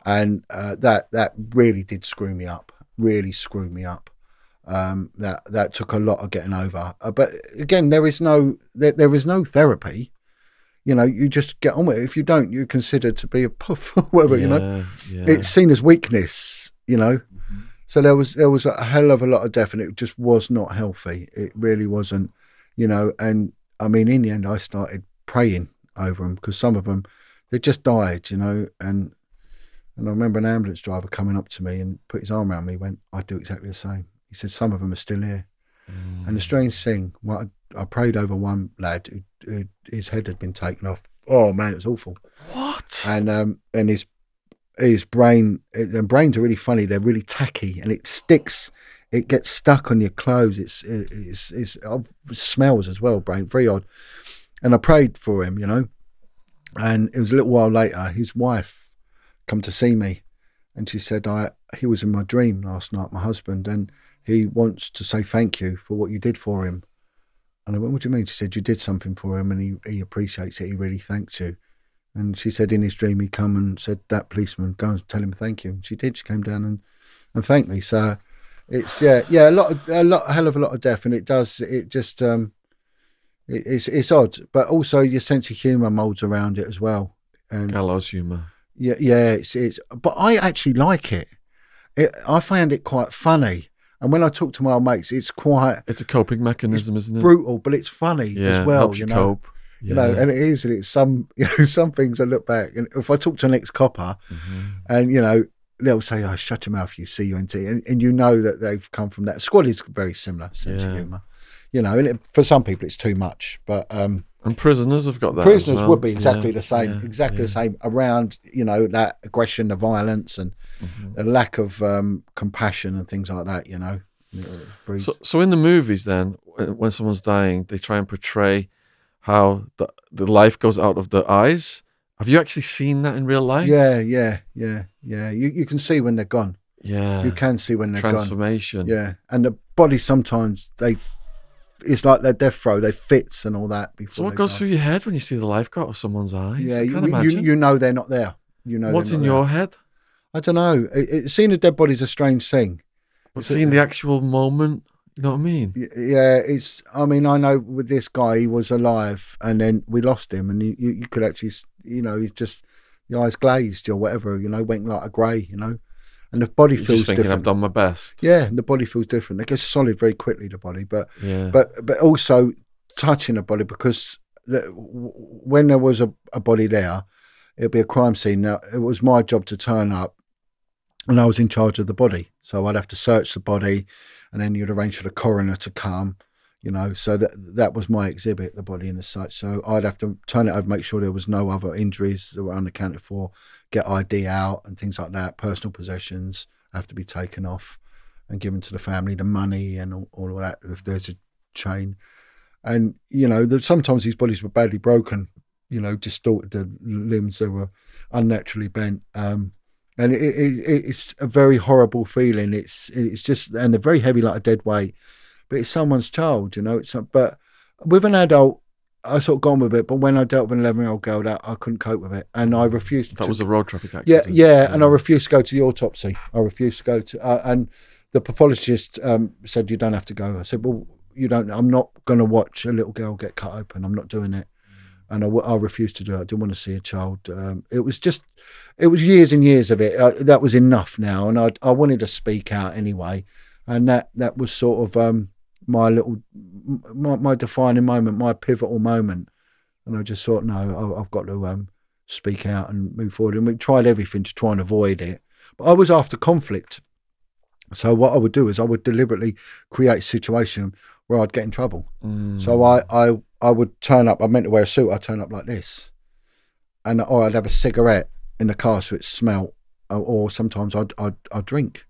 and uh, that that really did screw me up. Really screw me up. Um, that that took a lot of getting over. Uh, but again, there is no there, there is no therapy. You know, you just get on with it. If you don't, you're considered to be a puff or whatever. You know, Yeah, yeah. it's seen as weakness, you know. So there was there was a hell of a lot of death, and it just was not healthy. It really wasn't, you know. And I mean, in the end, I started praying over them because some of them they just died, you know. And and I remember an ambulance driver coming up to me and put his arm around me. Went, I do exactly the same. He said, some of them are still here. And the strange thing, what I, I prayed over one lad who, who his head had been taken off. Oh man, it was awful what? and um and his his brain and brains are really funny they're really tacky and it sticks it gets stuck on your clothes it's it's it's it smells as well brain very odd. And i prayed for him you know and it was a little while later his wife come to see me and she said i he was in my dream last night my husband and he wants to say thank you for what you did for him. And i went what do you mean? She said you did something for him and he, he appreciates it he really thanks you and she said in his dream he'd come and said, That policeman, go and tell him thank you. And she did. She came down and, and thanked me. So it's yeah, yeah, a lot of a lot a hell of a lot of death and it does it just um it, it's it's odd. But also your sense of humour molds around it as well. And Gallows humour. yeah, yeah, it's it's but I actually like it. it I found it quite funny. And when I talk to my old mates, it's quite It's a coping mechanism, isn't it? brutal, but it's funny yeah, as well. helps you you know, cope. You know, and it is, and it's some, you know, some things I look back and if I talk to an ex-copper, Mm-hmm. and you know, they'll say, "Oh, shut your mouth, you CUNT," and, and you know that they've come from that. Squad is very similar sense of humour, you know, and it, for some people it's too much, but um, And prisoners have got that. prisoners well. would be exactly Yeah, the same, yeah, exactly yeah. the same around you know that aggression, the violence, and Mm-hmm. the lack of um, compassion and things like that. You know, So, so in the movies, then, when someone's dying, they try and portray how the, the life goes out of the eyes. Have you actually seen that in real life? yeah, yeah, yeah, yeah. You you can see when they're gone. Yeah. You can see when they're gone. Transformation. Yeah, and the body sometimes they, it's like their death throw. They fits and all that before. So what goes die. through your head when you see the life go out of someone's eyes? Yeah, you, you you know they're not there. You know What's in your there. head? I don't know. It, it, seeing a dead body is a strange thing. But It's a- seeing the actual moment, you know what I mean? Yeah, it's. I mean, I know with this guy, he was alive, and then we lost him, and you, you, you could actually, you know, he's just the eyes glazed or whatever, you know, went like a grey, you know, and the body You're feels just thinking, different. I've done my best. Yeah, and the body feels different. It gets solid very quickly, the body, but Yeah. but but also touching the body because the, when there was a, a body there, it'd be a crime scene. Now it was my job to turn up, and I was in charge of the body, so I'd have to search the body, and then you'd arrange for the coroner to come. You know, so that that was my exhibit, the body and the such. So I'd have to turn it over, make sure there was no other injuries that were unaccounted for, get ID out and things like that. Personal possessions have to be taken off and given to the family, the money and all, all of that if there's a chain. And you know, that sometimes these bodies were badly broken. You know, distorted the limbs; they were unnaturally bent. Um, and it, it, it's a very horrible feeling. It's it's just and they're very heavy, like a dead weight. But it's someone's child, you know. It's but with an adult, I sort of gone with it. But when I dealt with an eleven-year-old girl, that I couldn't cope with it, and I refused. that to, was a road traffic yeah, accident. yeah, and I refused to go to the autopsy. I refused to go to, uh, and the pathologist um, said you don't have to go. I said, well, you don't. I'm not going to watch a little girl get cut open. I'm not doing it, and I, w- I refused to do it. I didn't want to see a child. Um, it was just, it was years and years of it. Uh, that was enough now, and I I wanted to speak out anyway, and that that was sort of um, my little, my, my defining moment, my pivotal moment, and I just thought, no, I, I've got to um, speak out and move forward. And we tried everything to try and avoid it. But I was after conflict. So what I would do is I would deliberately create a situation where I'd get in trouble. Mm. So I, I I would turn up. I meant to wear a suit. I'd turn up like this, and or I'd have a cigarette in the car so it smelt. Or, or sometimes I'd, I'd I'd drink.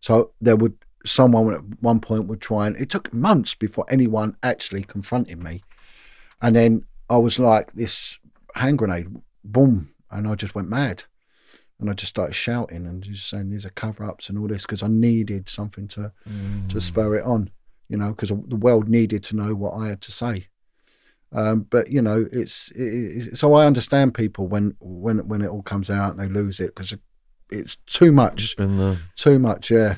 So there would someone at one point would try and it took months before anyone actually confronted me, and then I was like this hand grenade, boom, and I just went mad. And I just started shouting and just saying these are cover ups and all this because I needed something to to mm. spur it on, you know, because the world needed to know what I had to say. Um, but you know, it's, it's so I understand people when when when it all comes out and they lose it because it's too much, too much. Yeah,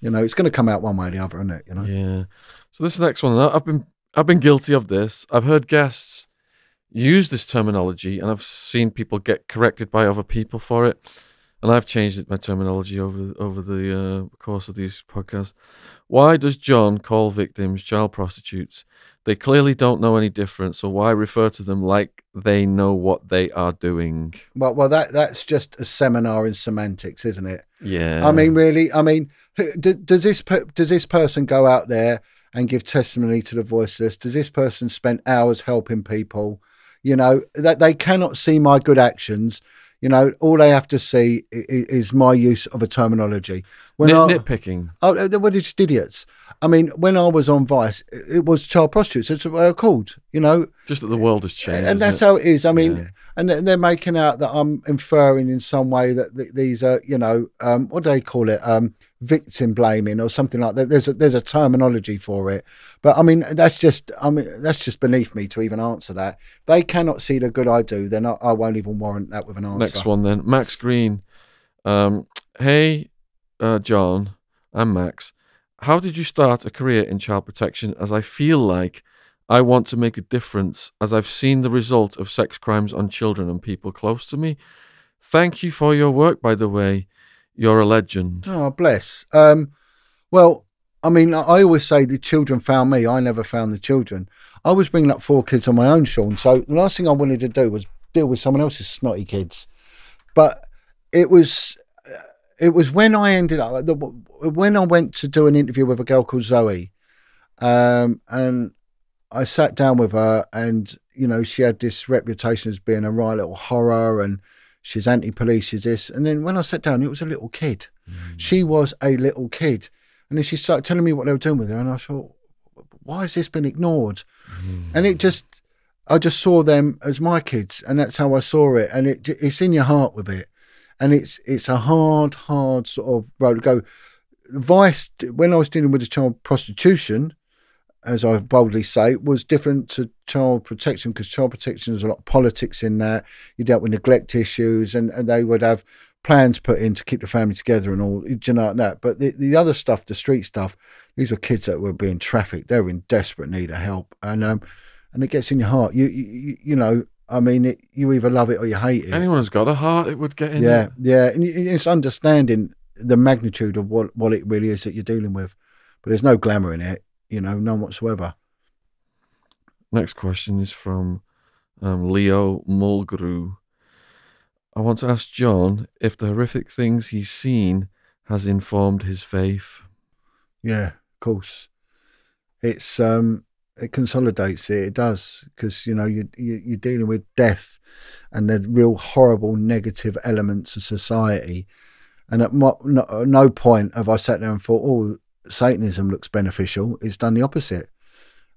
you know, it's going to come out one way or the other, isn't it? You know. Yeah. So this next one, I've been I've been guilty of this. I've heard guests use this terminology, and I've seen people get corrected by other people for it. And I've changed my terminology over over the uh, course of these podcasts. Why does Jon call victims child prostitutes? They clearly don't know any difference, so why refer to them like they know what they are doing? Well, well, that that's just a seminar in semantics, isn't it? Yeah. I mean, really, I mean, does this does this person go out there and give testimony to the voiceless? Does this person spend hours helping people? You know that they cannot see my good actions. You know, all they have to see is my use of a terminology. When Nit- I, nitpicking. Oh, they were just idiots. I mean, when I was on Vice, it was child prostitutes. That's what they were called. You know, Just that the world has changed. and that's it? how it is. I mean, Yeah. and they're they're making out that I'm inferring in some way that these are, you know, um, what do they call it? Um, victim blaming or something like that. There's a, there's a terminology for it, but I mean, that's just, I mean, that's just beneath me to even answer that. They cannot see the good I do, then I, won't even warrant that with an answer. Next one then. Max Green. Um, hey, uh, Jon, I'm Max. How did you start a career in child protection? As I feel like I want to make a difference, as I've seen the result of sex crimes on children and people close to me. Thank you for your work, by the way. You're a legend. Oh, bless. Um, well, I mean, I always say the children found me. I never found the children. I was bringing up four kids on my own, Shaun. So the last thing I wanted to do was deal with someone else's snotty kids. But it was, it was when I ended up when I went to do an interview with a girl called Zoe, um, and I sat down with her, and you know, she had this reputation as being a right little horror and she's anti-police, she's this. And then when I sat down, it was a little kid. Mm. She was a little kid. And then she started telling me what they were doing with her. And I thought, why has this been ignored? Mm. And it just, I just saw them as my kids. And that's how I saw it. And it, it's in your heart with it. And it's, it's a hard, hard sort of road to go. Vice, when I was dealing with the child prostitution, as I boldly say, was different to child protection because child protection there's a lot of politics in that. You dealt with neglect issues, and, and they would have plans put in to keep the family together and all, you know like that. But the, the other stuff, the street stuff, these were kids that were being trafficked. They were in desperate need of help, and um, and it gets in your heart. You you, you know, I mean, it, you either love it or you hate it. Anyone who's got a heart, it would get in. Yeah, it. yeah, and it's understanding the magnitude of what what it really is that you're dealing with. But there's no glamour in it, you know, none whatsoever. Next question is from um, Leo Mulgrew. I want to ask Jon if the horrific things he's seen has informed his faith. Yeah, of course. It's um, it consolidates it. It does because you know you, you you're dealing with death and the real horrible negative elements of society. And at no, at no point have I sat there and thought, "Oh, Satanism looks beneficial." It's done the opposite.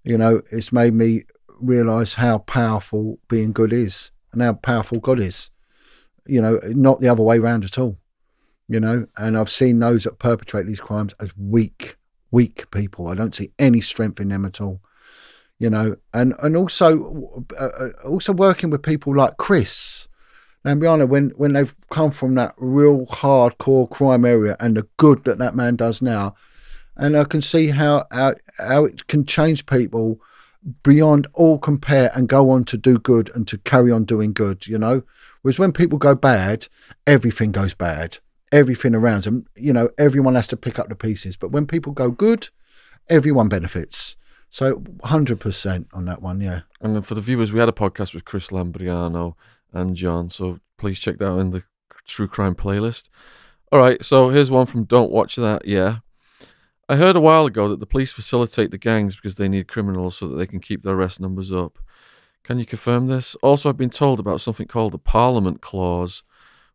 You know, it's made me realise how powerful being good is and how powerful God is. You know, not the other way round at all. You know, and I've seen those that perpetrate these crimes as weak, weak people. I don't see any strength in them at all. You know, and and also uh, uh, also working with people like Chris Lambrianou when when they've come from that real hardcore crime area and the good that that man does now, and I can see how how, how it can change people beyond all compare and go on to do good and to carry on doing good. You know, whereas when people go bad, everything goes bad. Everything around them, you know, everyone has to pick up the pieces. But when people go good, everyone benefits. So 100% on that one, yeah. And for the viewers, we had a podcast with Chris Lambrianou and Jon, so please check that out in the True Crime playlist. All right, so here's one from Don't Watch That, yeah. I heard a while ago that the police facilitate the gangs because they need criminals so that they can keep their arrest numbers up. Can you confirm this? Also, I've been told about something called the Parliament Clause,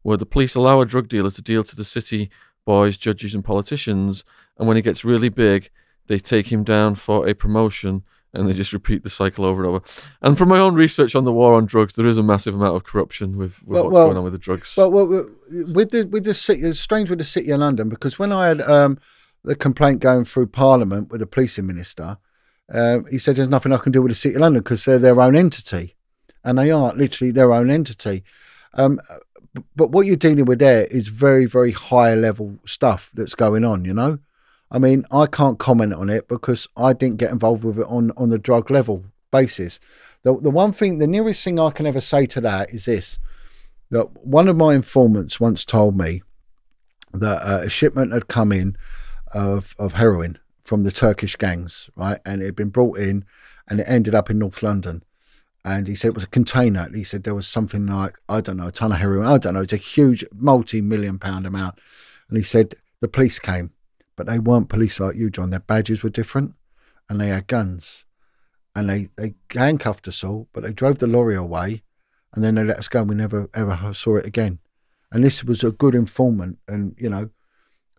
where the police allow a drug dealer to deal to the city boys, judges, and politicians, and when he gets really big, they take him down for a promotion and they just repeat the cycle over and over. And from my own research on the war on drugs, there is a massive amount of corruption with, with Well- what's well- going on with the drugs. Well, well, with the with the city, it's strange with the city of London because when I had um, the complaint going through Parliament with the policing minister, um, he said there's nothing I can do with the city of London because they're their own entity, and they are literally their own entity. Um, but what you're dealing with there is very, very high level stuff that's going on. You know, I mean, I can't comment on it because I didn't get involved with it on on the drug level basis. The the one thing, the nearest thing I can ever say to that is this that one of my informants once told me that uh, a shipment had come in of, of heroin from the Turkish gangs, right? And it had been brought in and it ended up in North London. And he said it was a container. He said there was something like, I don't know, a ton of heroin. I don't know. It's a huge multi million pound amount. And he said the police came, but they weren't police like you, Jon. Their badges were different and they had guns. And they, they handcuffed us all, but they drove the lorry away and then they let us go and we never ever saw it again. And this was a good informant, and you know,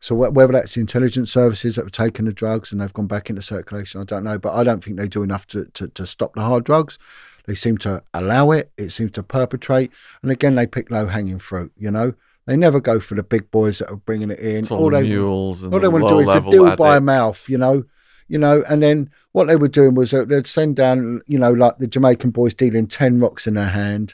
so whether that's the intelligence services that have taken the drugs and they've gone back into circulation, I don't know, but I don't think they do enough to, to, to stop the hard drugs. They seem to allow it, it seems to perpetrate, and again, they pick low hanging fruit, you know. They never go for the big boys that are bringing it in. it's all, the they, mules and all the they want to do is low-level deal by mouth, you know, you know. And then what they were doing was they'd send down, you know, like the Jamaican boys dealing ten rocks in their hand,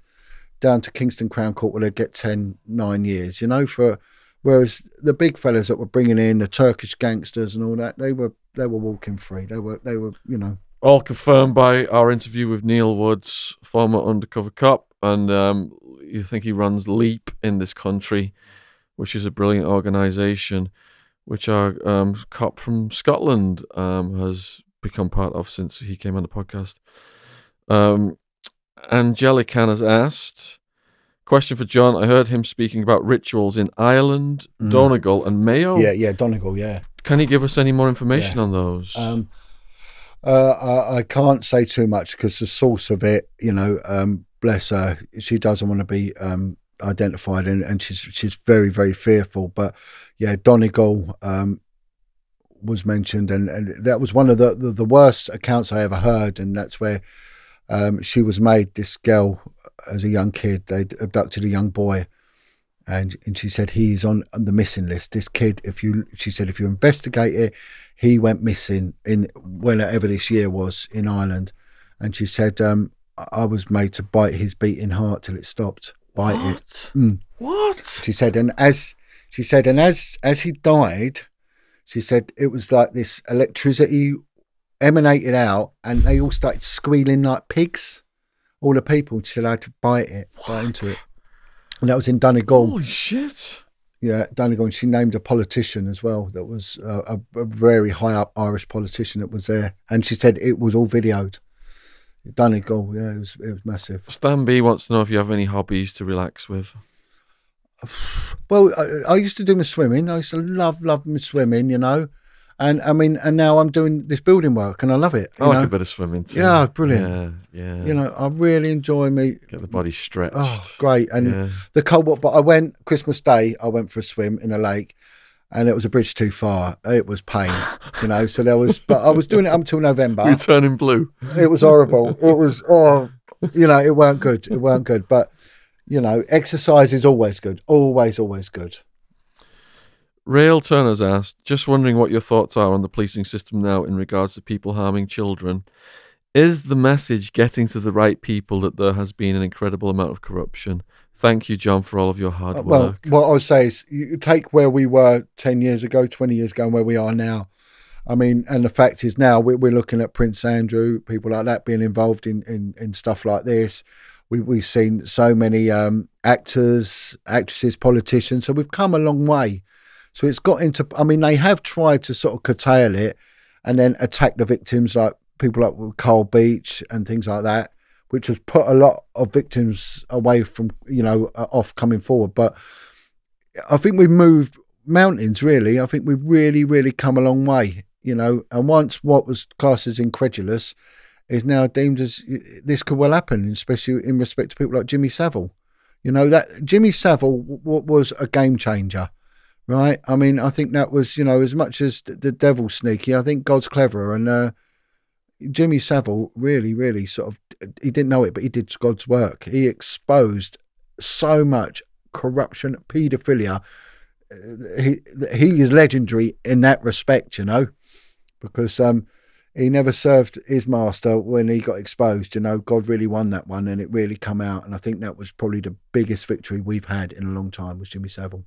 down to Kingston Crown Court where they get 10, 9 years, you know. For whereas the big fellas that were bringing in the Turkish gangsters and all that, they were they were walking free. They were they were you know. All confirmed by our interview with Neil Woods, former undercover cop, and um, you think he runs Leap in this country, which is a brilliant organisation, which our um, cop from Scotland um, has become part of since he came on the podcast. Um, Angelican has asked, question for Jon. I heard him speaking about rituals in Ireland, Mm. Donegal, and Mayo. Yeah, yeah, Donegal, yeah. Can he give us any more information on those? Um, Uh, I, I can't say too much because the source of it, you know, um, bless her, she doesn't want to be um, identified, and, and she's she's very very fearful. But yeah, Donegal um, was mentioned, and, and that was one of the, the, the worst accounts I ever heard, and that's where um, she was made. This girl, as a young kid, they abducted a young boy, and and she said he's on, the missing list. This kid, if you, she said, if you investigate it, he went missing in whenever this year was in Ireland, and she said um, I was made to bite his beating heart till it stopped. Bite it. Mm. What? She said, and as she said, and as as he died, she said it was like this electricity emanated out, and they all started squealing like pigs. All the people. She said I had to bite it, bite into it, and that was in Donegal. Holy shit. Yeah, Donegal. And she named a politician as well. That was uh, a, a very high up Irish politician that was there, and she said it was all videoed. Donegal. Yeah, it was it was massive. Stan B wants to know if you have any hobbies to relax with. Well, I, I used to do my swimming. I used to love, love my swimming, you know. And I mean, and now I'm doing this building work, and I love it. Oh, I you like know? a bit of swimming too. Yeah, brilliant. Yeah, yeah. You know, I really enjoy me. get the body stretched. Oh, great! And Yeah. the cold water. But I went Christmas Day. I went for a swim in a lake, and it was a bridge too far. It was pain, you know. So there was, but I was doing it up until November. You're turning blue. It was horrible. It was oh, you know, it weren't good. It weren't good. But you know, exercise is always good. Always, always good. Rail Turner's asked, just wondering what your thoughts are on the policing system now in regards to people harming children. Is the message getting to the right people that there has been an incredible amount of corruption? Thank you, Jon, for all of your hard work. Well, what I would say is, you take where we were ten years ago, twenty years ago, and where we are now. I mean, and the fact is now we're, we're looking at Prince Andrew, people like that being involved in in, in stuff like this. We, we've seen so many um, actors, actresses, politicians. So we've come a long way. So it's got into. I mean, they have tried to sort of curtail it, and then attack the victims, like people like Carl Beech and things like that, which has put a lot of victims away from you know off coming forward. But I think we've moved mountains. Really, I think we've really, really come a long way. You know, and once what was classed as incredulous is now deemed as this could well happen, especially in respect to people like Jimmy Savile. You know that Jimmy Savile w- was a game changer, right? I mean, I think that was you know as much as the- devil's sneaky, I think God's cleverer, and uh, Jimmy Savile really, really sort of he didn't know it, but he did God's work. He exposed so much corruption, paedophilia. Uh, He he is legendary in that respect, you know, because um, he never served his master when he got exposed. You know, God really won that one, and it really come out. And I think that was probably the biggest victory we've had in a long time was Jimmy Savile.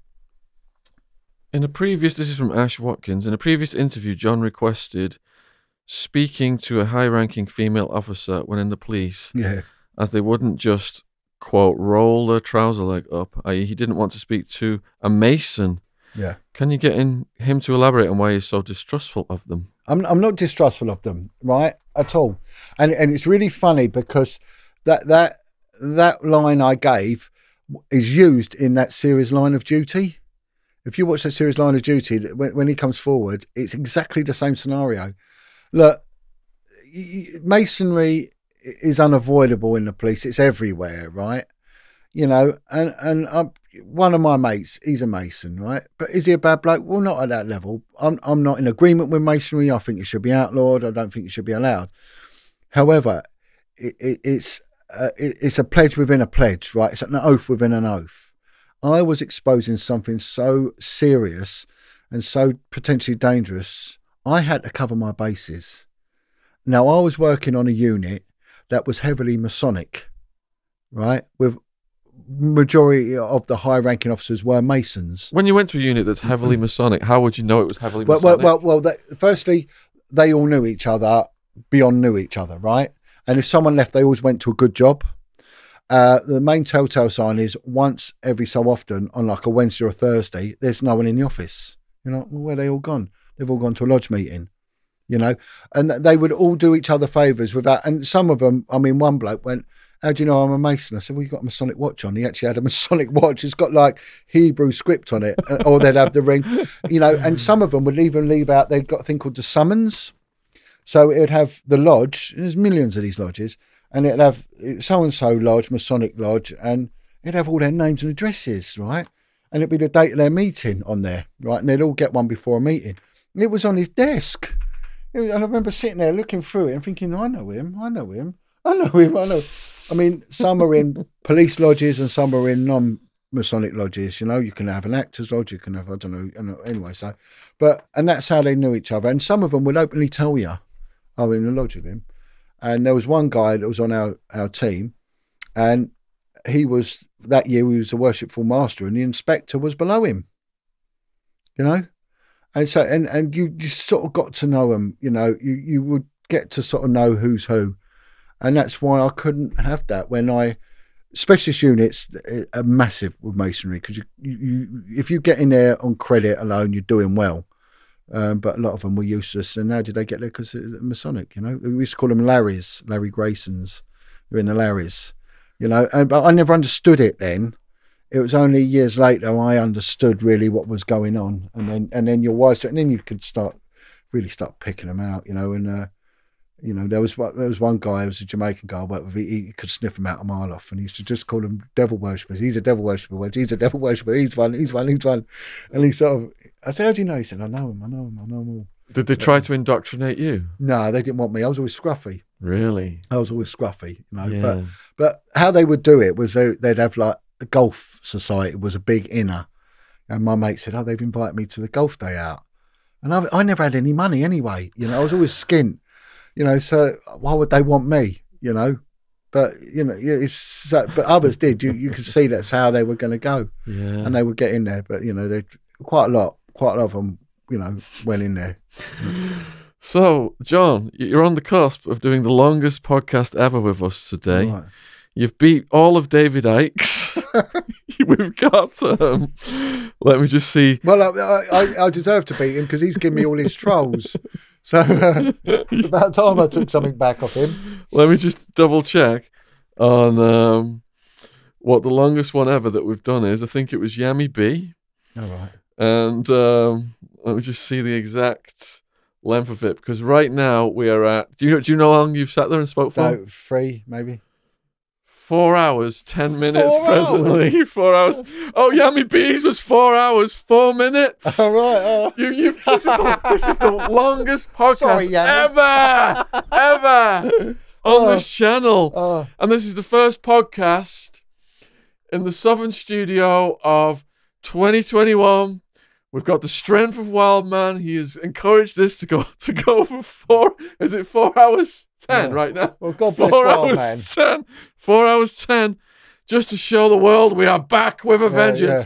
In a previous, this is from Ash Watkins. In a previous interview, Jon requested speaking to a high ranking female officer when in the police, Yeah, as they wouldn't just, quote, roll their trouser leg up, i.e., he didn't want to speak to a mason. yeah. Can you get in, him to elaborate on why he's so distrustful of them? I'm I'm not distrustful of them, right, at all. And and it's really funny because that that that line I gave is used in that series Line of Duty. If you watch that series Line of Duty, when, when he comes forward, it's exactly the same scenario. Look, masonry is unavoidable in the police. It's everywhere, right? You know, and and um, one of my mates, he's a mason, right? But is he a bad bloke? Well, not at that level. I'm I'm not in agreement with masonry. I think it should be outlawed. I don't think it should be allowed. However, it, it, it's uh, it, it's a pledge within a pledge, right? It's an oath within an oath. I was exposing something so serious and so potentially dangerous. I had to cover my bases. Now I was working on a unit that was heavily Masonic, right? With majority of the high ranking officers were Masons. When you went to a unit that's heavily Masonic, how would you know it was heavily Well, well, Masonic? well, well that, firstly, they all knew each other beyond knew each other, right? And if someone left, they always went to a good job. Uh, the main telltale sign is once every so often on like a Wednesday or Thursday, there's no one in the office. You know, well, where are they all gone? They've all gone to a lodge meeting, you know, and they would all do each other favours without. And some of them, I mean, one bloke went, How do you know I'm a Mason? I said, Well, you've got a Masonic watch on. He actually had a Masonic watch. It's got like Hebrew script on it, uh, or they'd have the ring, you know. And some of them would even leave out, they've got a thing called the summons. So it'd have the lodge. There's millions of these lodges, and it'd have so and so lodge, Masonic lodge, and it'd have all their names and addresses, right? And it'd be the date of their meeting on there, right? And they'd all get one before a meeting. It was on his desk. Was- and I remember sitting there looking through it and thinking, I know him, I know him, I know him, I know. I mean, some are in police lodges and some are in non Masonic lodges. You know, you can have an actor's lodge, you can have, I don't know, anyway. So, but, and that's how they knew each other. And some of them would openly tell you, oh, I'm in the lodge with him. And there was one guy that was on our, our team, and he was, that year, he was a worshipful master, and the inspector was below him. You know? And so, and, and you just sort of got to know him. you know, you, you would get to sort of know who's who. And that's why I couldn't have that when I, specialist units uh, are massive with masonry because you, you, you, if you get in there on credit alone, you're doing well. Um, but a lot of them were useless. And how did they get there? Because Masonic, you know. We used to call them Larrys, Larry Graysons. They're in the Larrys, you know. And but I never understood it then. It was only years later I understood really what was going on, and then and then you're and then you could start really start picking them out, you know. And uh, you know, there was there was one guy, it was a Jamaican guy, but he, he could sniff them out a mile off, and he used to just call them devil worshippers. He's a devil worshipper. He's a devil worshipper. He's one. He's one. He's one. And he sort of, I said, "How do you know?" He said, "I know him. I know him. I know him all." Did they try to indoctrinate you? No, they didn't want me. I was always scruffy. Really? I was always scruffy, you know. Yeah. But but how they would do it was they, they'd have like a golf society was a big inner, and my mate said, "Oh, they've invited me to the golf day out," and I, I never had any money anyway. You know, I was always skint. You know, so why would they want me? You know, but you know, yeah, it's so, but others did. You you could see that's how they were going to go, yeah. and they would get in there. But you know, they quite a lot, quite a lot of them, you know, went in there. So, Jon, you're on the cusp of doing the longest podcast ever with us today. Right. You've beat all of David Icke's. We've got. Um, let me just see. Well, I, I, I deserve to beat him because he's given me all his trolls. So uh, it's about time I took something back off him. Let me just double check on um, what the longest one ever that we've done is. I think it was Yami B. All right. And um, let me just see the exact length of it because right now we are at. Do you do you know how long you've sat there and spoke for? Three, maybe. Four hours, ten minutes Four presently. Four hours. Oh, Yummy Bees was four hours, four minutes. All right. Oh. You, you've, this, is the, this is the longest podcast Sorry, ever, ever on this channel. Oh. And this is the first podcast in the Southern studio of 2021. We've got the strength of Wild Man. He has encouraged this to go to go for four. Is it four hours ten Yeah. right now? Well, God bless Four Wild hours Man. ten. Four hours ten, just to show the world we are back with a Yeah, vengeance.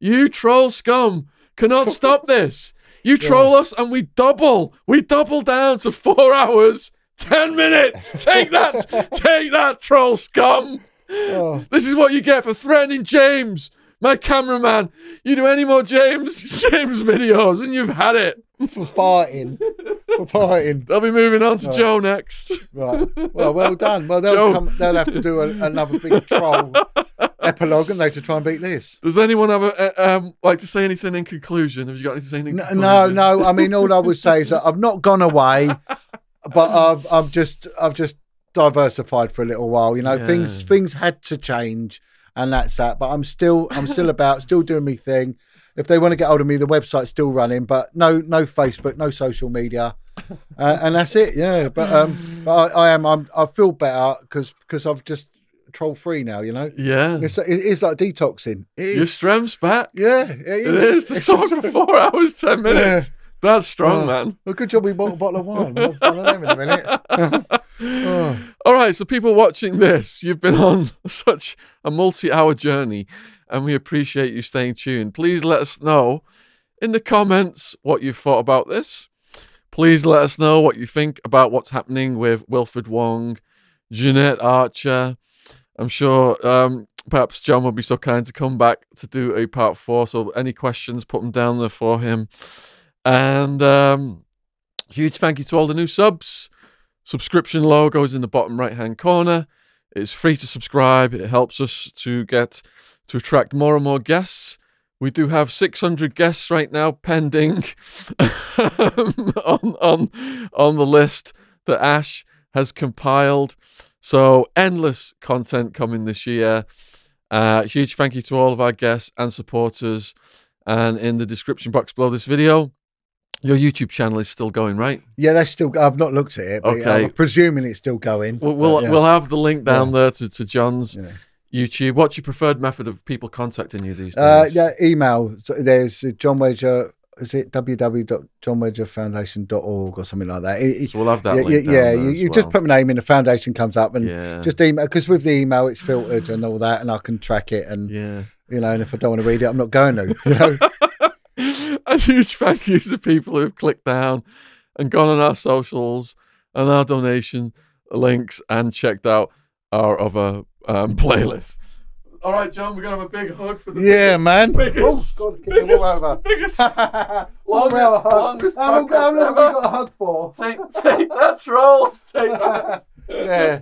yeah. You troll scum cannot stop this. You troll us and we double. We double down to four hours, ten minutes. Take that. take that, troll scum. Oh. This is what you get for threatening James, my cameraman. You do any more James James videos and you've had it. For fighting. For fighting. They'll be moving on to Right. Joe next. Right. Well, well done. Well, they'll Joe. come. They'll have to do a, another big troll epilogue, and they to try and beat this. Does anyone have a, um like to say anything in conclusion? Have you got anything to say in No, conclusion? no, no. I mean, all I would say is that I've not gone away, but I've, I've just, I've just diversified for a little while. You know, things, things had to change, and that's that. But I'm still, I'm still about, still doing me thing. If they want to get hold of me, the website's still running, but no, no Facebook, no social media, uh, and that's it. Yeah, but um, but I, I am, I'm, I feel better because because I've just troll free now. You know, Yeah. it's it is like detoxing. It Your is. strength's back. Yeah, it It is. is. To talk for four hours, ten minutes. That's strong, Oh. man. Well, good job we bought a bottle of wine. We'll in a minute. Oh. All right, so people watching this, you've been on such a multi hour journey, and we appreciate you staying tuned. Please let us know in the comments what you thought about this. Please let us know what you think about what's happening with Wilfred Wong, Jeanette Archer. I'm sure um, perhaps Jon will be so kind to come back to do a part four. So, any questions, put them down there for him. And um, huge thank you to all the new subs subscription logo is in the bottom right hand corner. It's free to subscribe. It helps us to get to attract more and more guests We do have 600 guests right now pending on, on, on the list that Ash has compiled. So, endless content coming this year. Uh, huge thank you to all of our guests and supporters. And in the description box below this video, your YouTube channel is still going, right? Yeah, that's still. I've not looked at it. But Okay. I'm presuming it's still going. We'll we'll, yeah. we'll have the link down Yeah. there to, to Jon's Yeah. YouTube. What's your preferred method of people contacting you these days? Uh, yeah, email. So there's uh, Jon Wedger. Is it www.jonwedgerfoundation.org or something like that? It- So we'll have that yeah, link yeah, down yeah, there you, you just put my name in, the foundation comes up, and just email because with the email it's filtered and all that, and I can track it, and Yeah. you know, and if I don't want to read it, I'm not going to. You know, a huge thank you to people who've clicked down and gone on our socials and our donation links and checked out our other um, playlists. All right, Jon, we're gonna have a big hug for the yeah, biggest, man. biggest, oh, God, get them all over. biggest, How longest, long longest how long have we got a hug for? Take, take that, trolls. Take that. yeah.